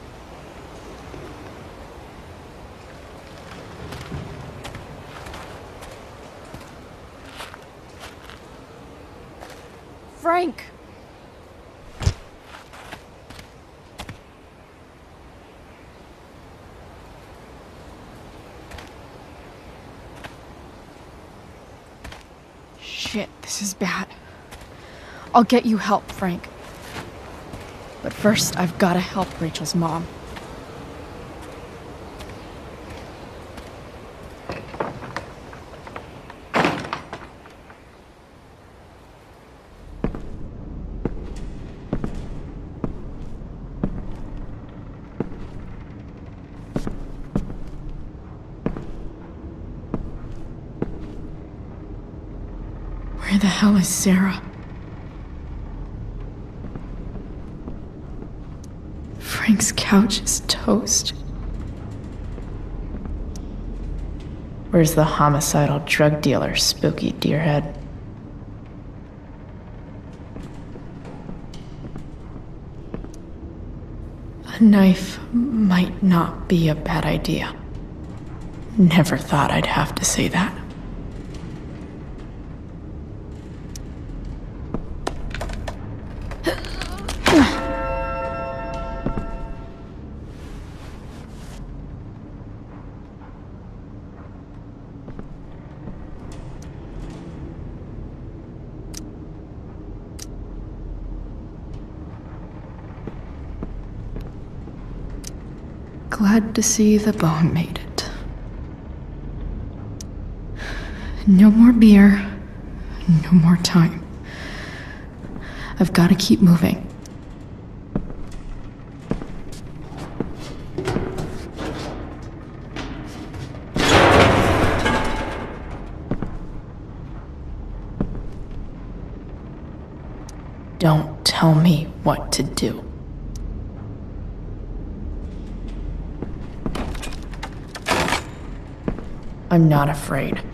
Frank! Shit, this is bad. I'll get you help, Frank. But first, I've gotta help Rachel's mom. Where the hell is Sera? Couch is toast. Where's the homicidal drug dealer, Spooky Deerhead? A knife might not be a bad idea. Never thought I'd have to say that. To see the bone made it. No more beer. No more time. I've got to keep moving. I'm not afraid.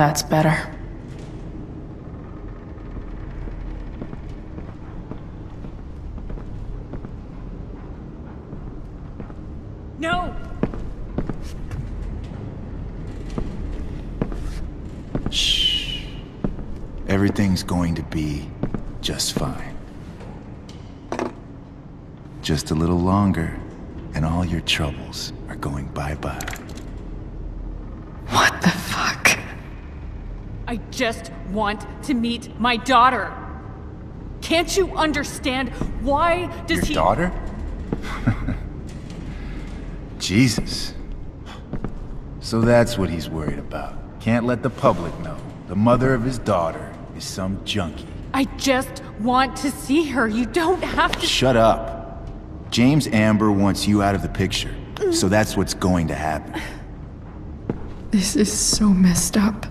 That's better. No! Shh. Everything's going to be just fine. Just a little longer, and all your troubles are going bye-bye. I just want to meet my daughter. Can't you understand why does Your he daughter? Jesus. So that's what he's worried about. Can't let the public know. The mother of his daughter is some junkie. I just want to see her. You don't have to Shut up. James Amber wants you out of the picture. So that's what's going to happen. This is so messed up.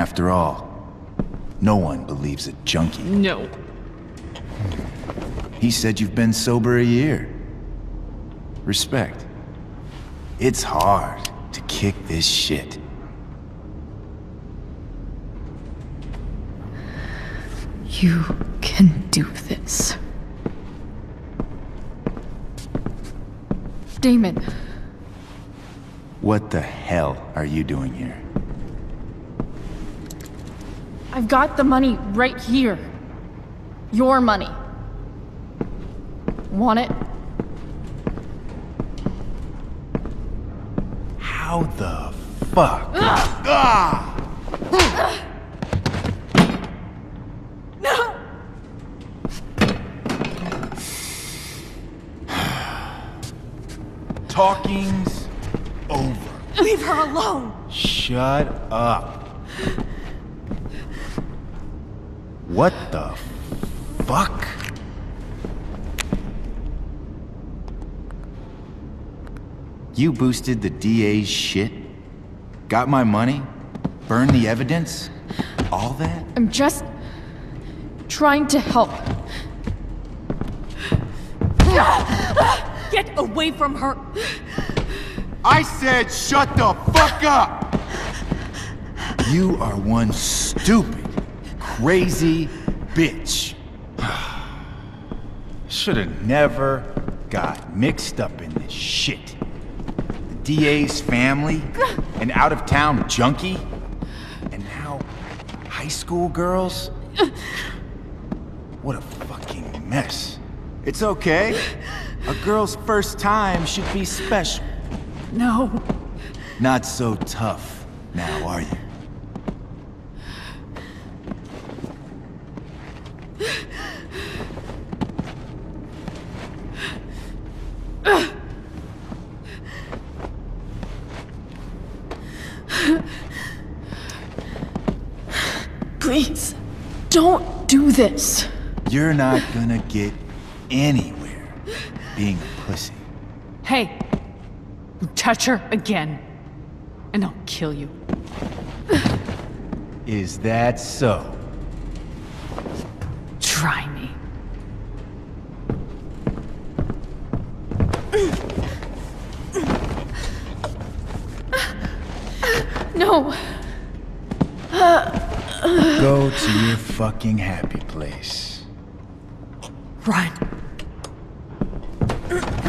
After all, no one believes a junkie. No. He said you've been sober a year. Respect. It's hard to kick this shit. You can do this. Damon, What the hell are you doing here? I've got the money right here. Your money. Want it? How the fuck? Ah! No! Talking's over. Leave her alone. Shut up. What the fuck? You boosted the DA's shit? Got my money? Burned the evidence? All that? I'm just trying to help. Get away from her. I said shut the fuck up! You are one stupid, crazy bitch. Should've never got mixed up in this shit. The DA's family, an out-of-town junkie, and now high school girls? What a fucking mess. It's okay. A girl's first time should be special. No. Not so tough now, are you? Please, don't do this. You're not gonna get anywhere being a pussy. Hey, you touch her again, and I'll kill you. Is that so? Try me. No. Uh, Go to your fucking happy place. Run.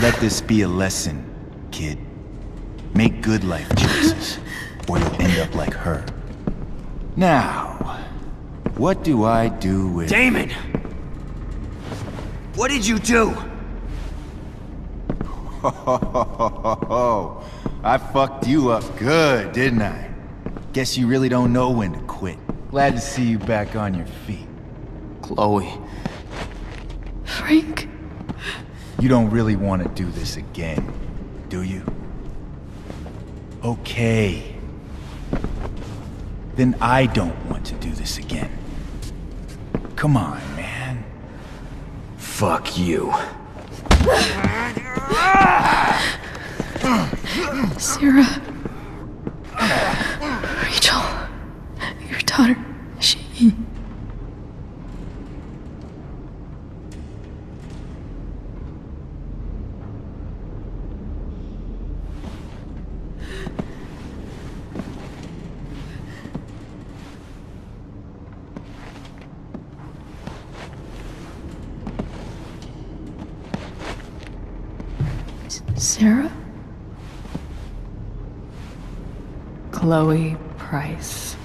Let this be a lesson, kid. Make good life choices, or you'll end up like her. Now, what do I do with... Damon! What did you do? I fucked you up good, didn't I? Guess you really don't know when to quit. Glad to see you back on your feet. Chloe. Frank? You don't really want to do this again, do you? Okay. Then I don't want to do this again. Come on, man. Fuck you. Sera. Rachel. Your daughter. She. Sera? Chloe Price.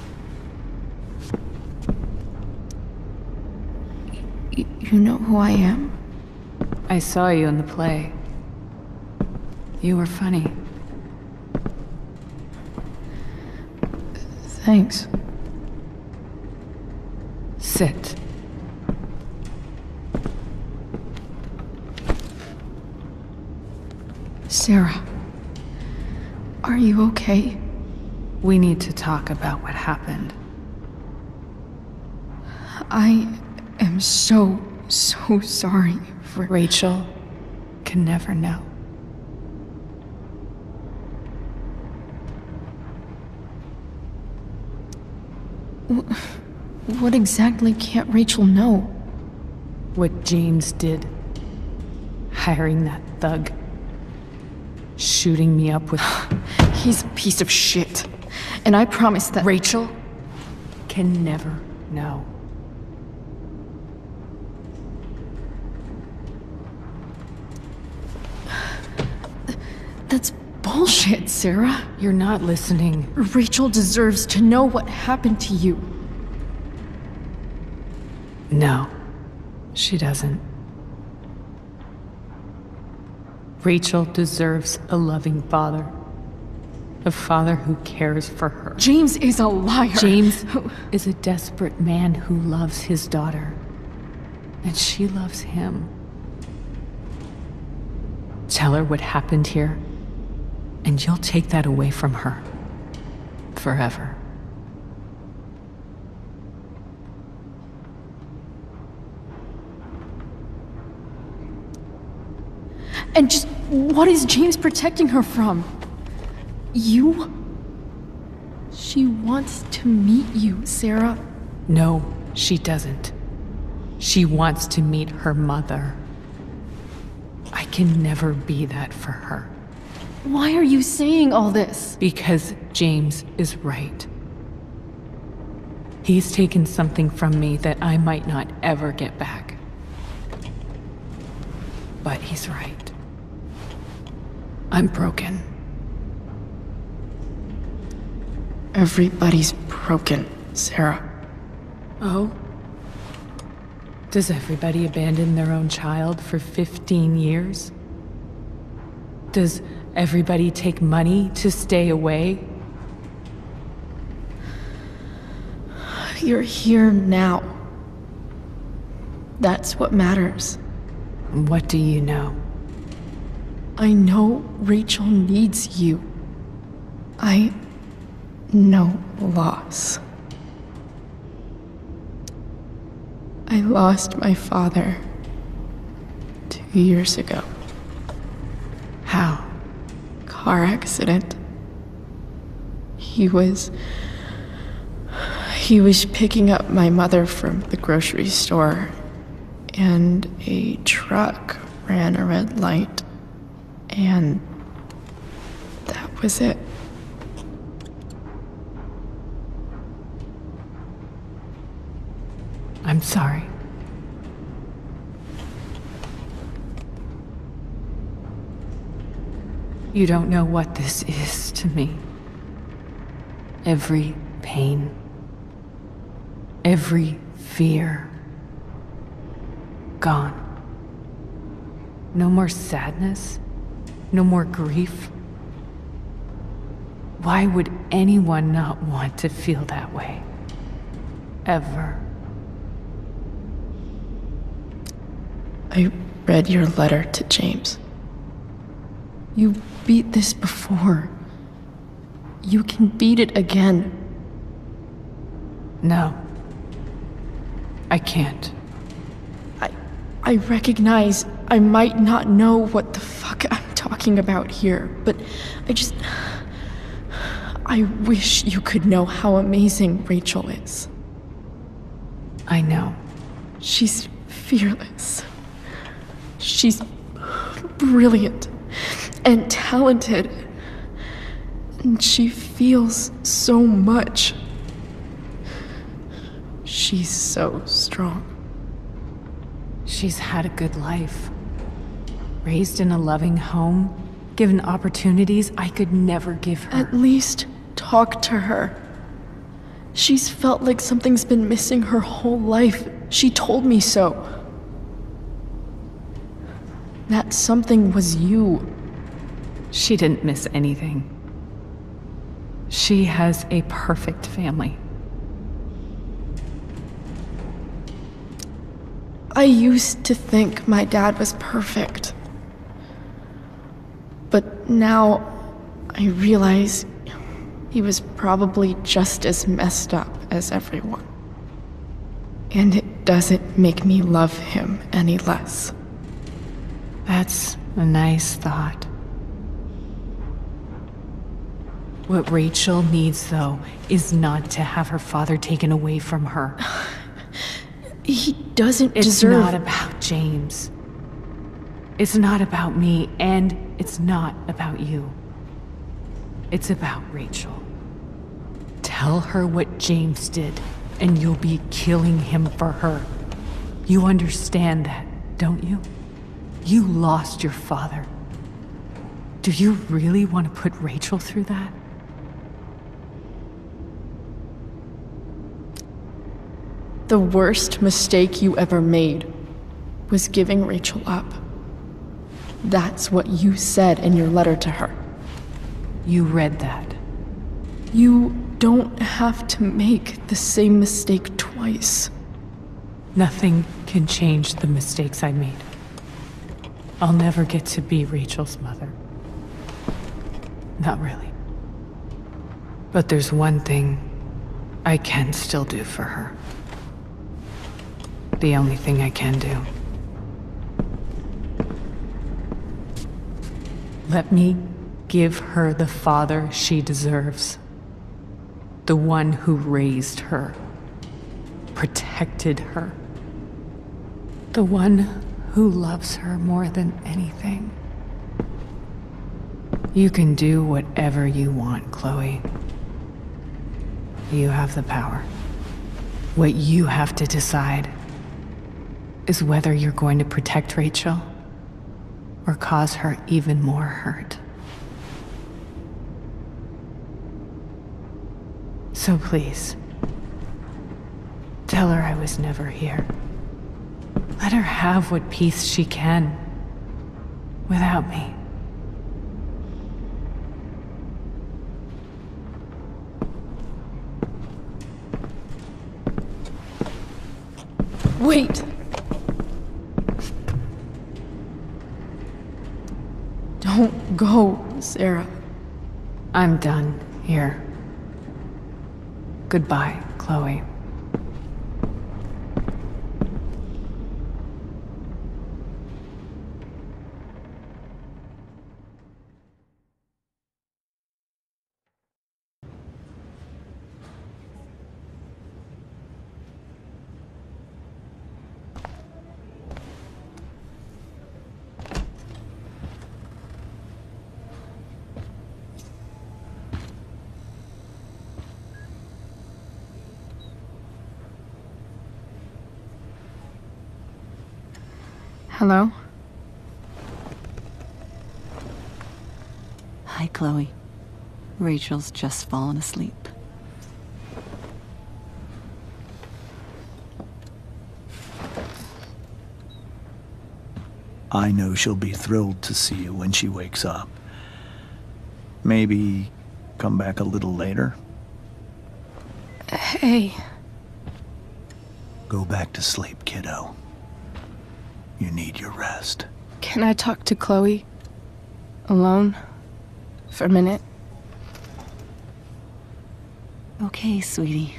Y- you know who I am? I saw you in the play. You were funny. Thanks. Sit. Sera. Are you okay? We need to talk about what happened. I am so, so sorry for. Rachel can never know. What exactly can't Rachel know? What James did. Hiring that thug. Shooting me up with. He's a piece of shit. And I promise that. Rachel can never know. That's bullshit, Sera. You're not listening. Rachel deserves to know what happened to you. No, she doesn't. Rachel deserves a loving father. A father who cares for her. James is a liar. James is a desperate man who loves his daughter. And she loves him. Tell her what happened here, and you'll take that away from her. Forever. And just what is James protecting her from? You? She wants to meet you, Sera. No, she doesn't. She wants to meet her mother. I can never be that for her. Why are you saying all this? Because James is right. He's taken something from me that I might not ever get back. But he's right. I'm broken. Everybody's broken, Sera. Oh? Does everybody abandon their own child for 15 years? Does everybody take money to stay away? You're here now. That's what matters. What do you know? I know Rachel needs you. I know loss. I lost my father two years ago. How? Car accident. He was. He was picking up my mother from the grocery store, and a truck ran a red light, and that was it. I'm sorry. You don't know what this is to me. Every pain, every fear, gone. No more sadness, no more grief. Why would anyone not want to feel that way? Ever. I read your letter to James. You beat this before. You can beat it again. No. I can't. I I recognize I might not know what the fuck I'm talking about here, but I just I wish you could know how amazing Rachel is. I know. She's fearless. She's brilliant and talented. And she feels so much. She's so strong. She's had a good life. Raised in a loving home, given opportunities I could never give her. At least talk to her. She's felt like something's been missing her whole life. She told me so. That something was you. She didn't miss anything. She has a perfect family. I used to think my dad was perfect. But now I realize he was probably just as messed up as everyone. And it doesn't make me love him any less. That's a nice thought. What Rachel needs, though, is not to have her father taken away from her. He doesn't It's deserve. not about James. It's not about me, and it's not about you. It's about Rachel. Tell her what James did, and you'll be killing him for her. You understand that, don't you? You lost your father. Do you really want to put Rachel through that? The worst mistake you ever made was giving Rachel up. That's what you said in your letter to her. You read that. You don't have to make the same mistake twice. Nothing can change the mistakes I made. I'll never get to be Rachel's mother. Not really. But there's one thing I can still do for her. The only thing I can do. Let me give her the father she deserves. The one who raised her, protected her. The one who loves her more than anything. You can do whatever you want, Chloe. You have the power. What you have to decide is whether you're going to protect Rachel or cause her even more hurt. So please, tell her I was never here. Let her have what peace she can without me. Wait! Don't go, Sera. I'm done here. Goodbye, Chloe. Hello? Hi, Chloe. Rachel's just fallen asleep. I know she'll be thrilled to see you when she wakes up. Maybe come back a little later? Hey, Go back to sleep, kiddo. You need your rest. can I talk to Chloe? Alone? For a minute? Okay, sweetie.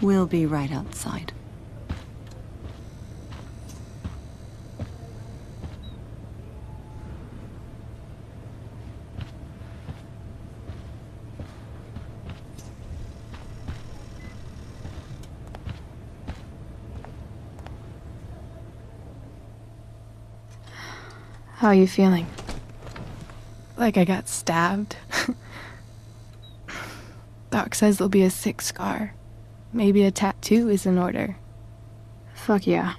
We'll be right outside. How are you feeling? Like I got stabbed? Doc says there'll be a sick scar. Maybe a tattoo is in order. Fuck yeah.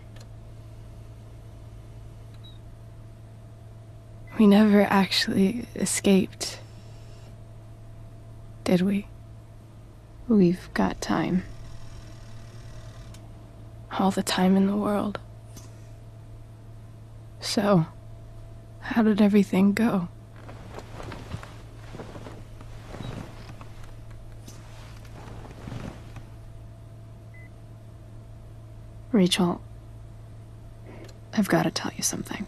We never actually escaped. Did we? We've got time. All the time in the world. So, how did everything go? Rachel, I've got to tell you something.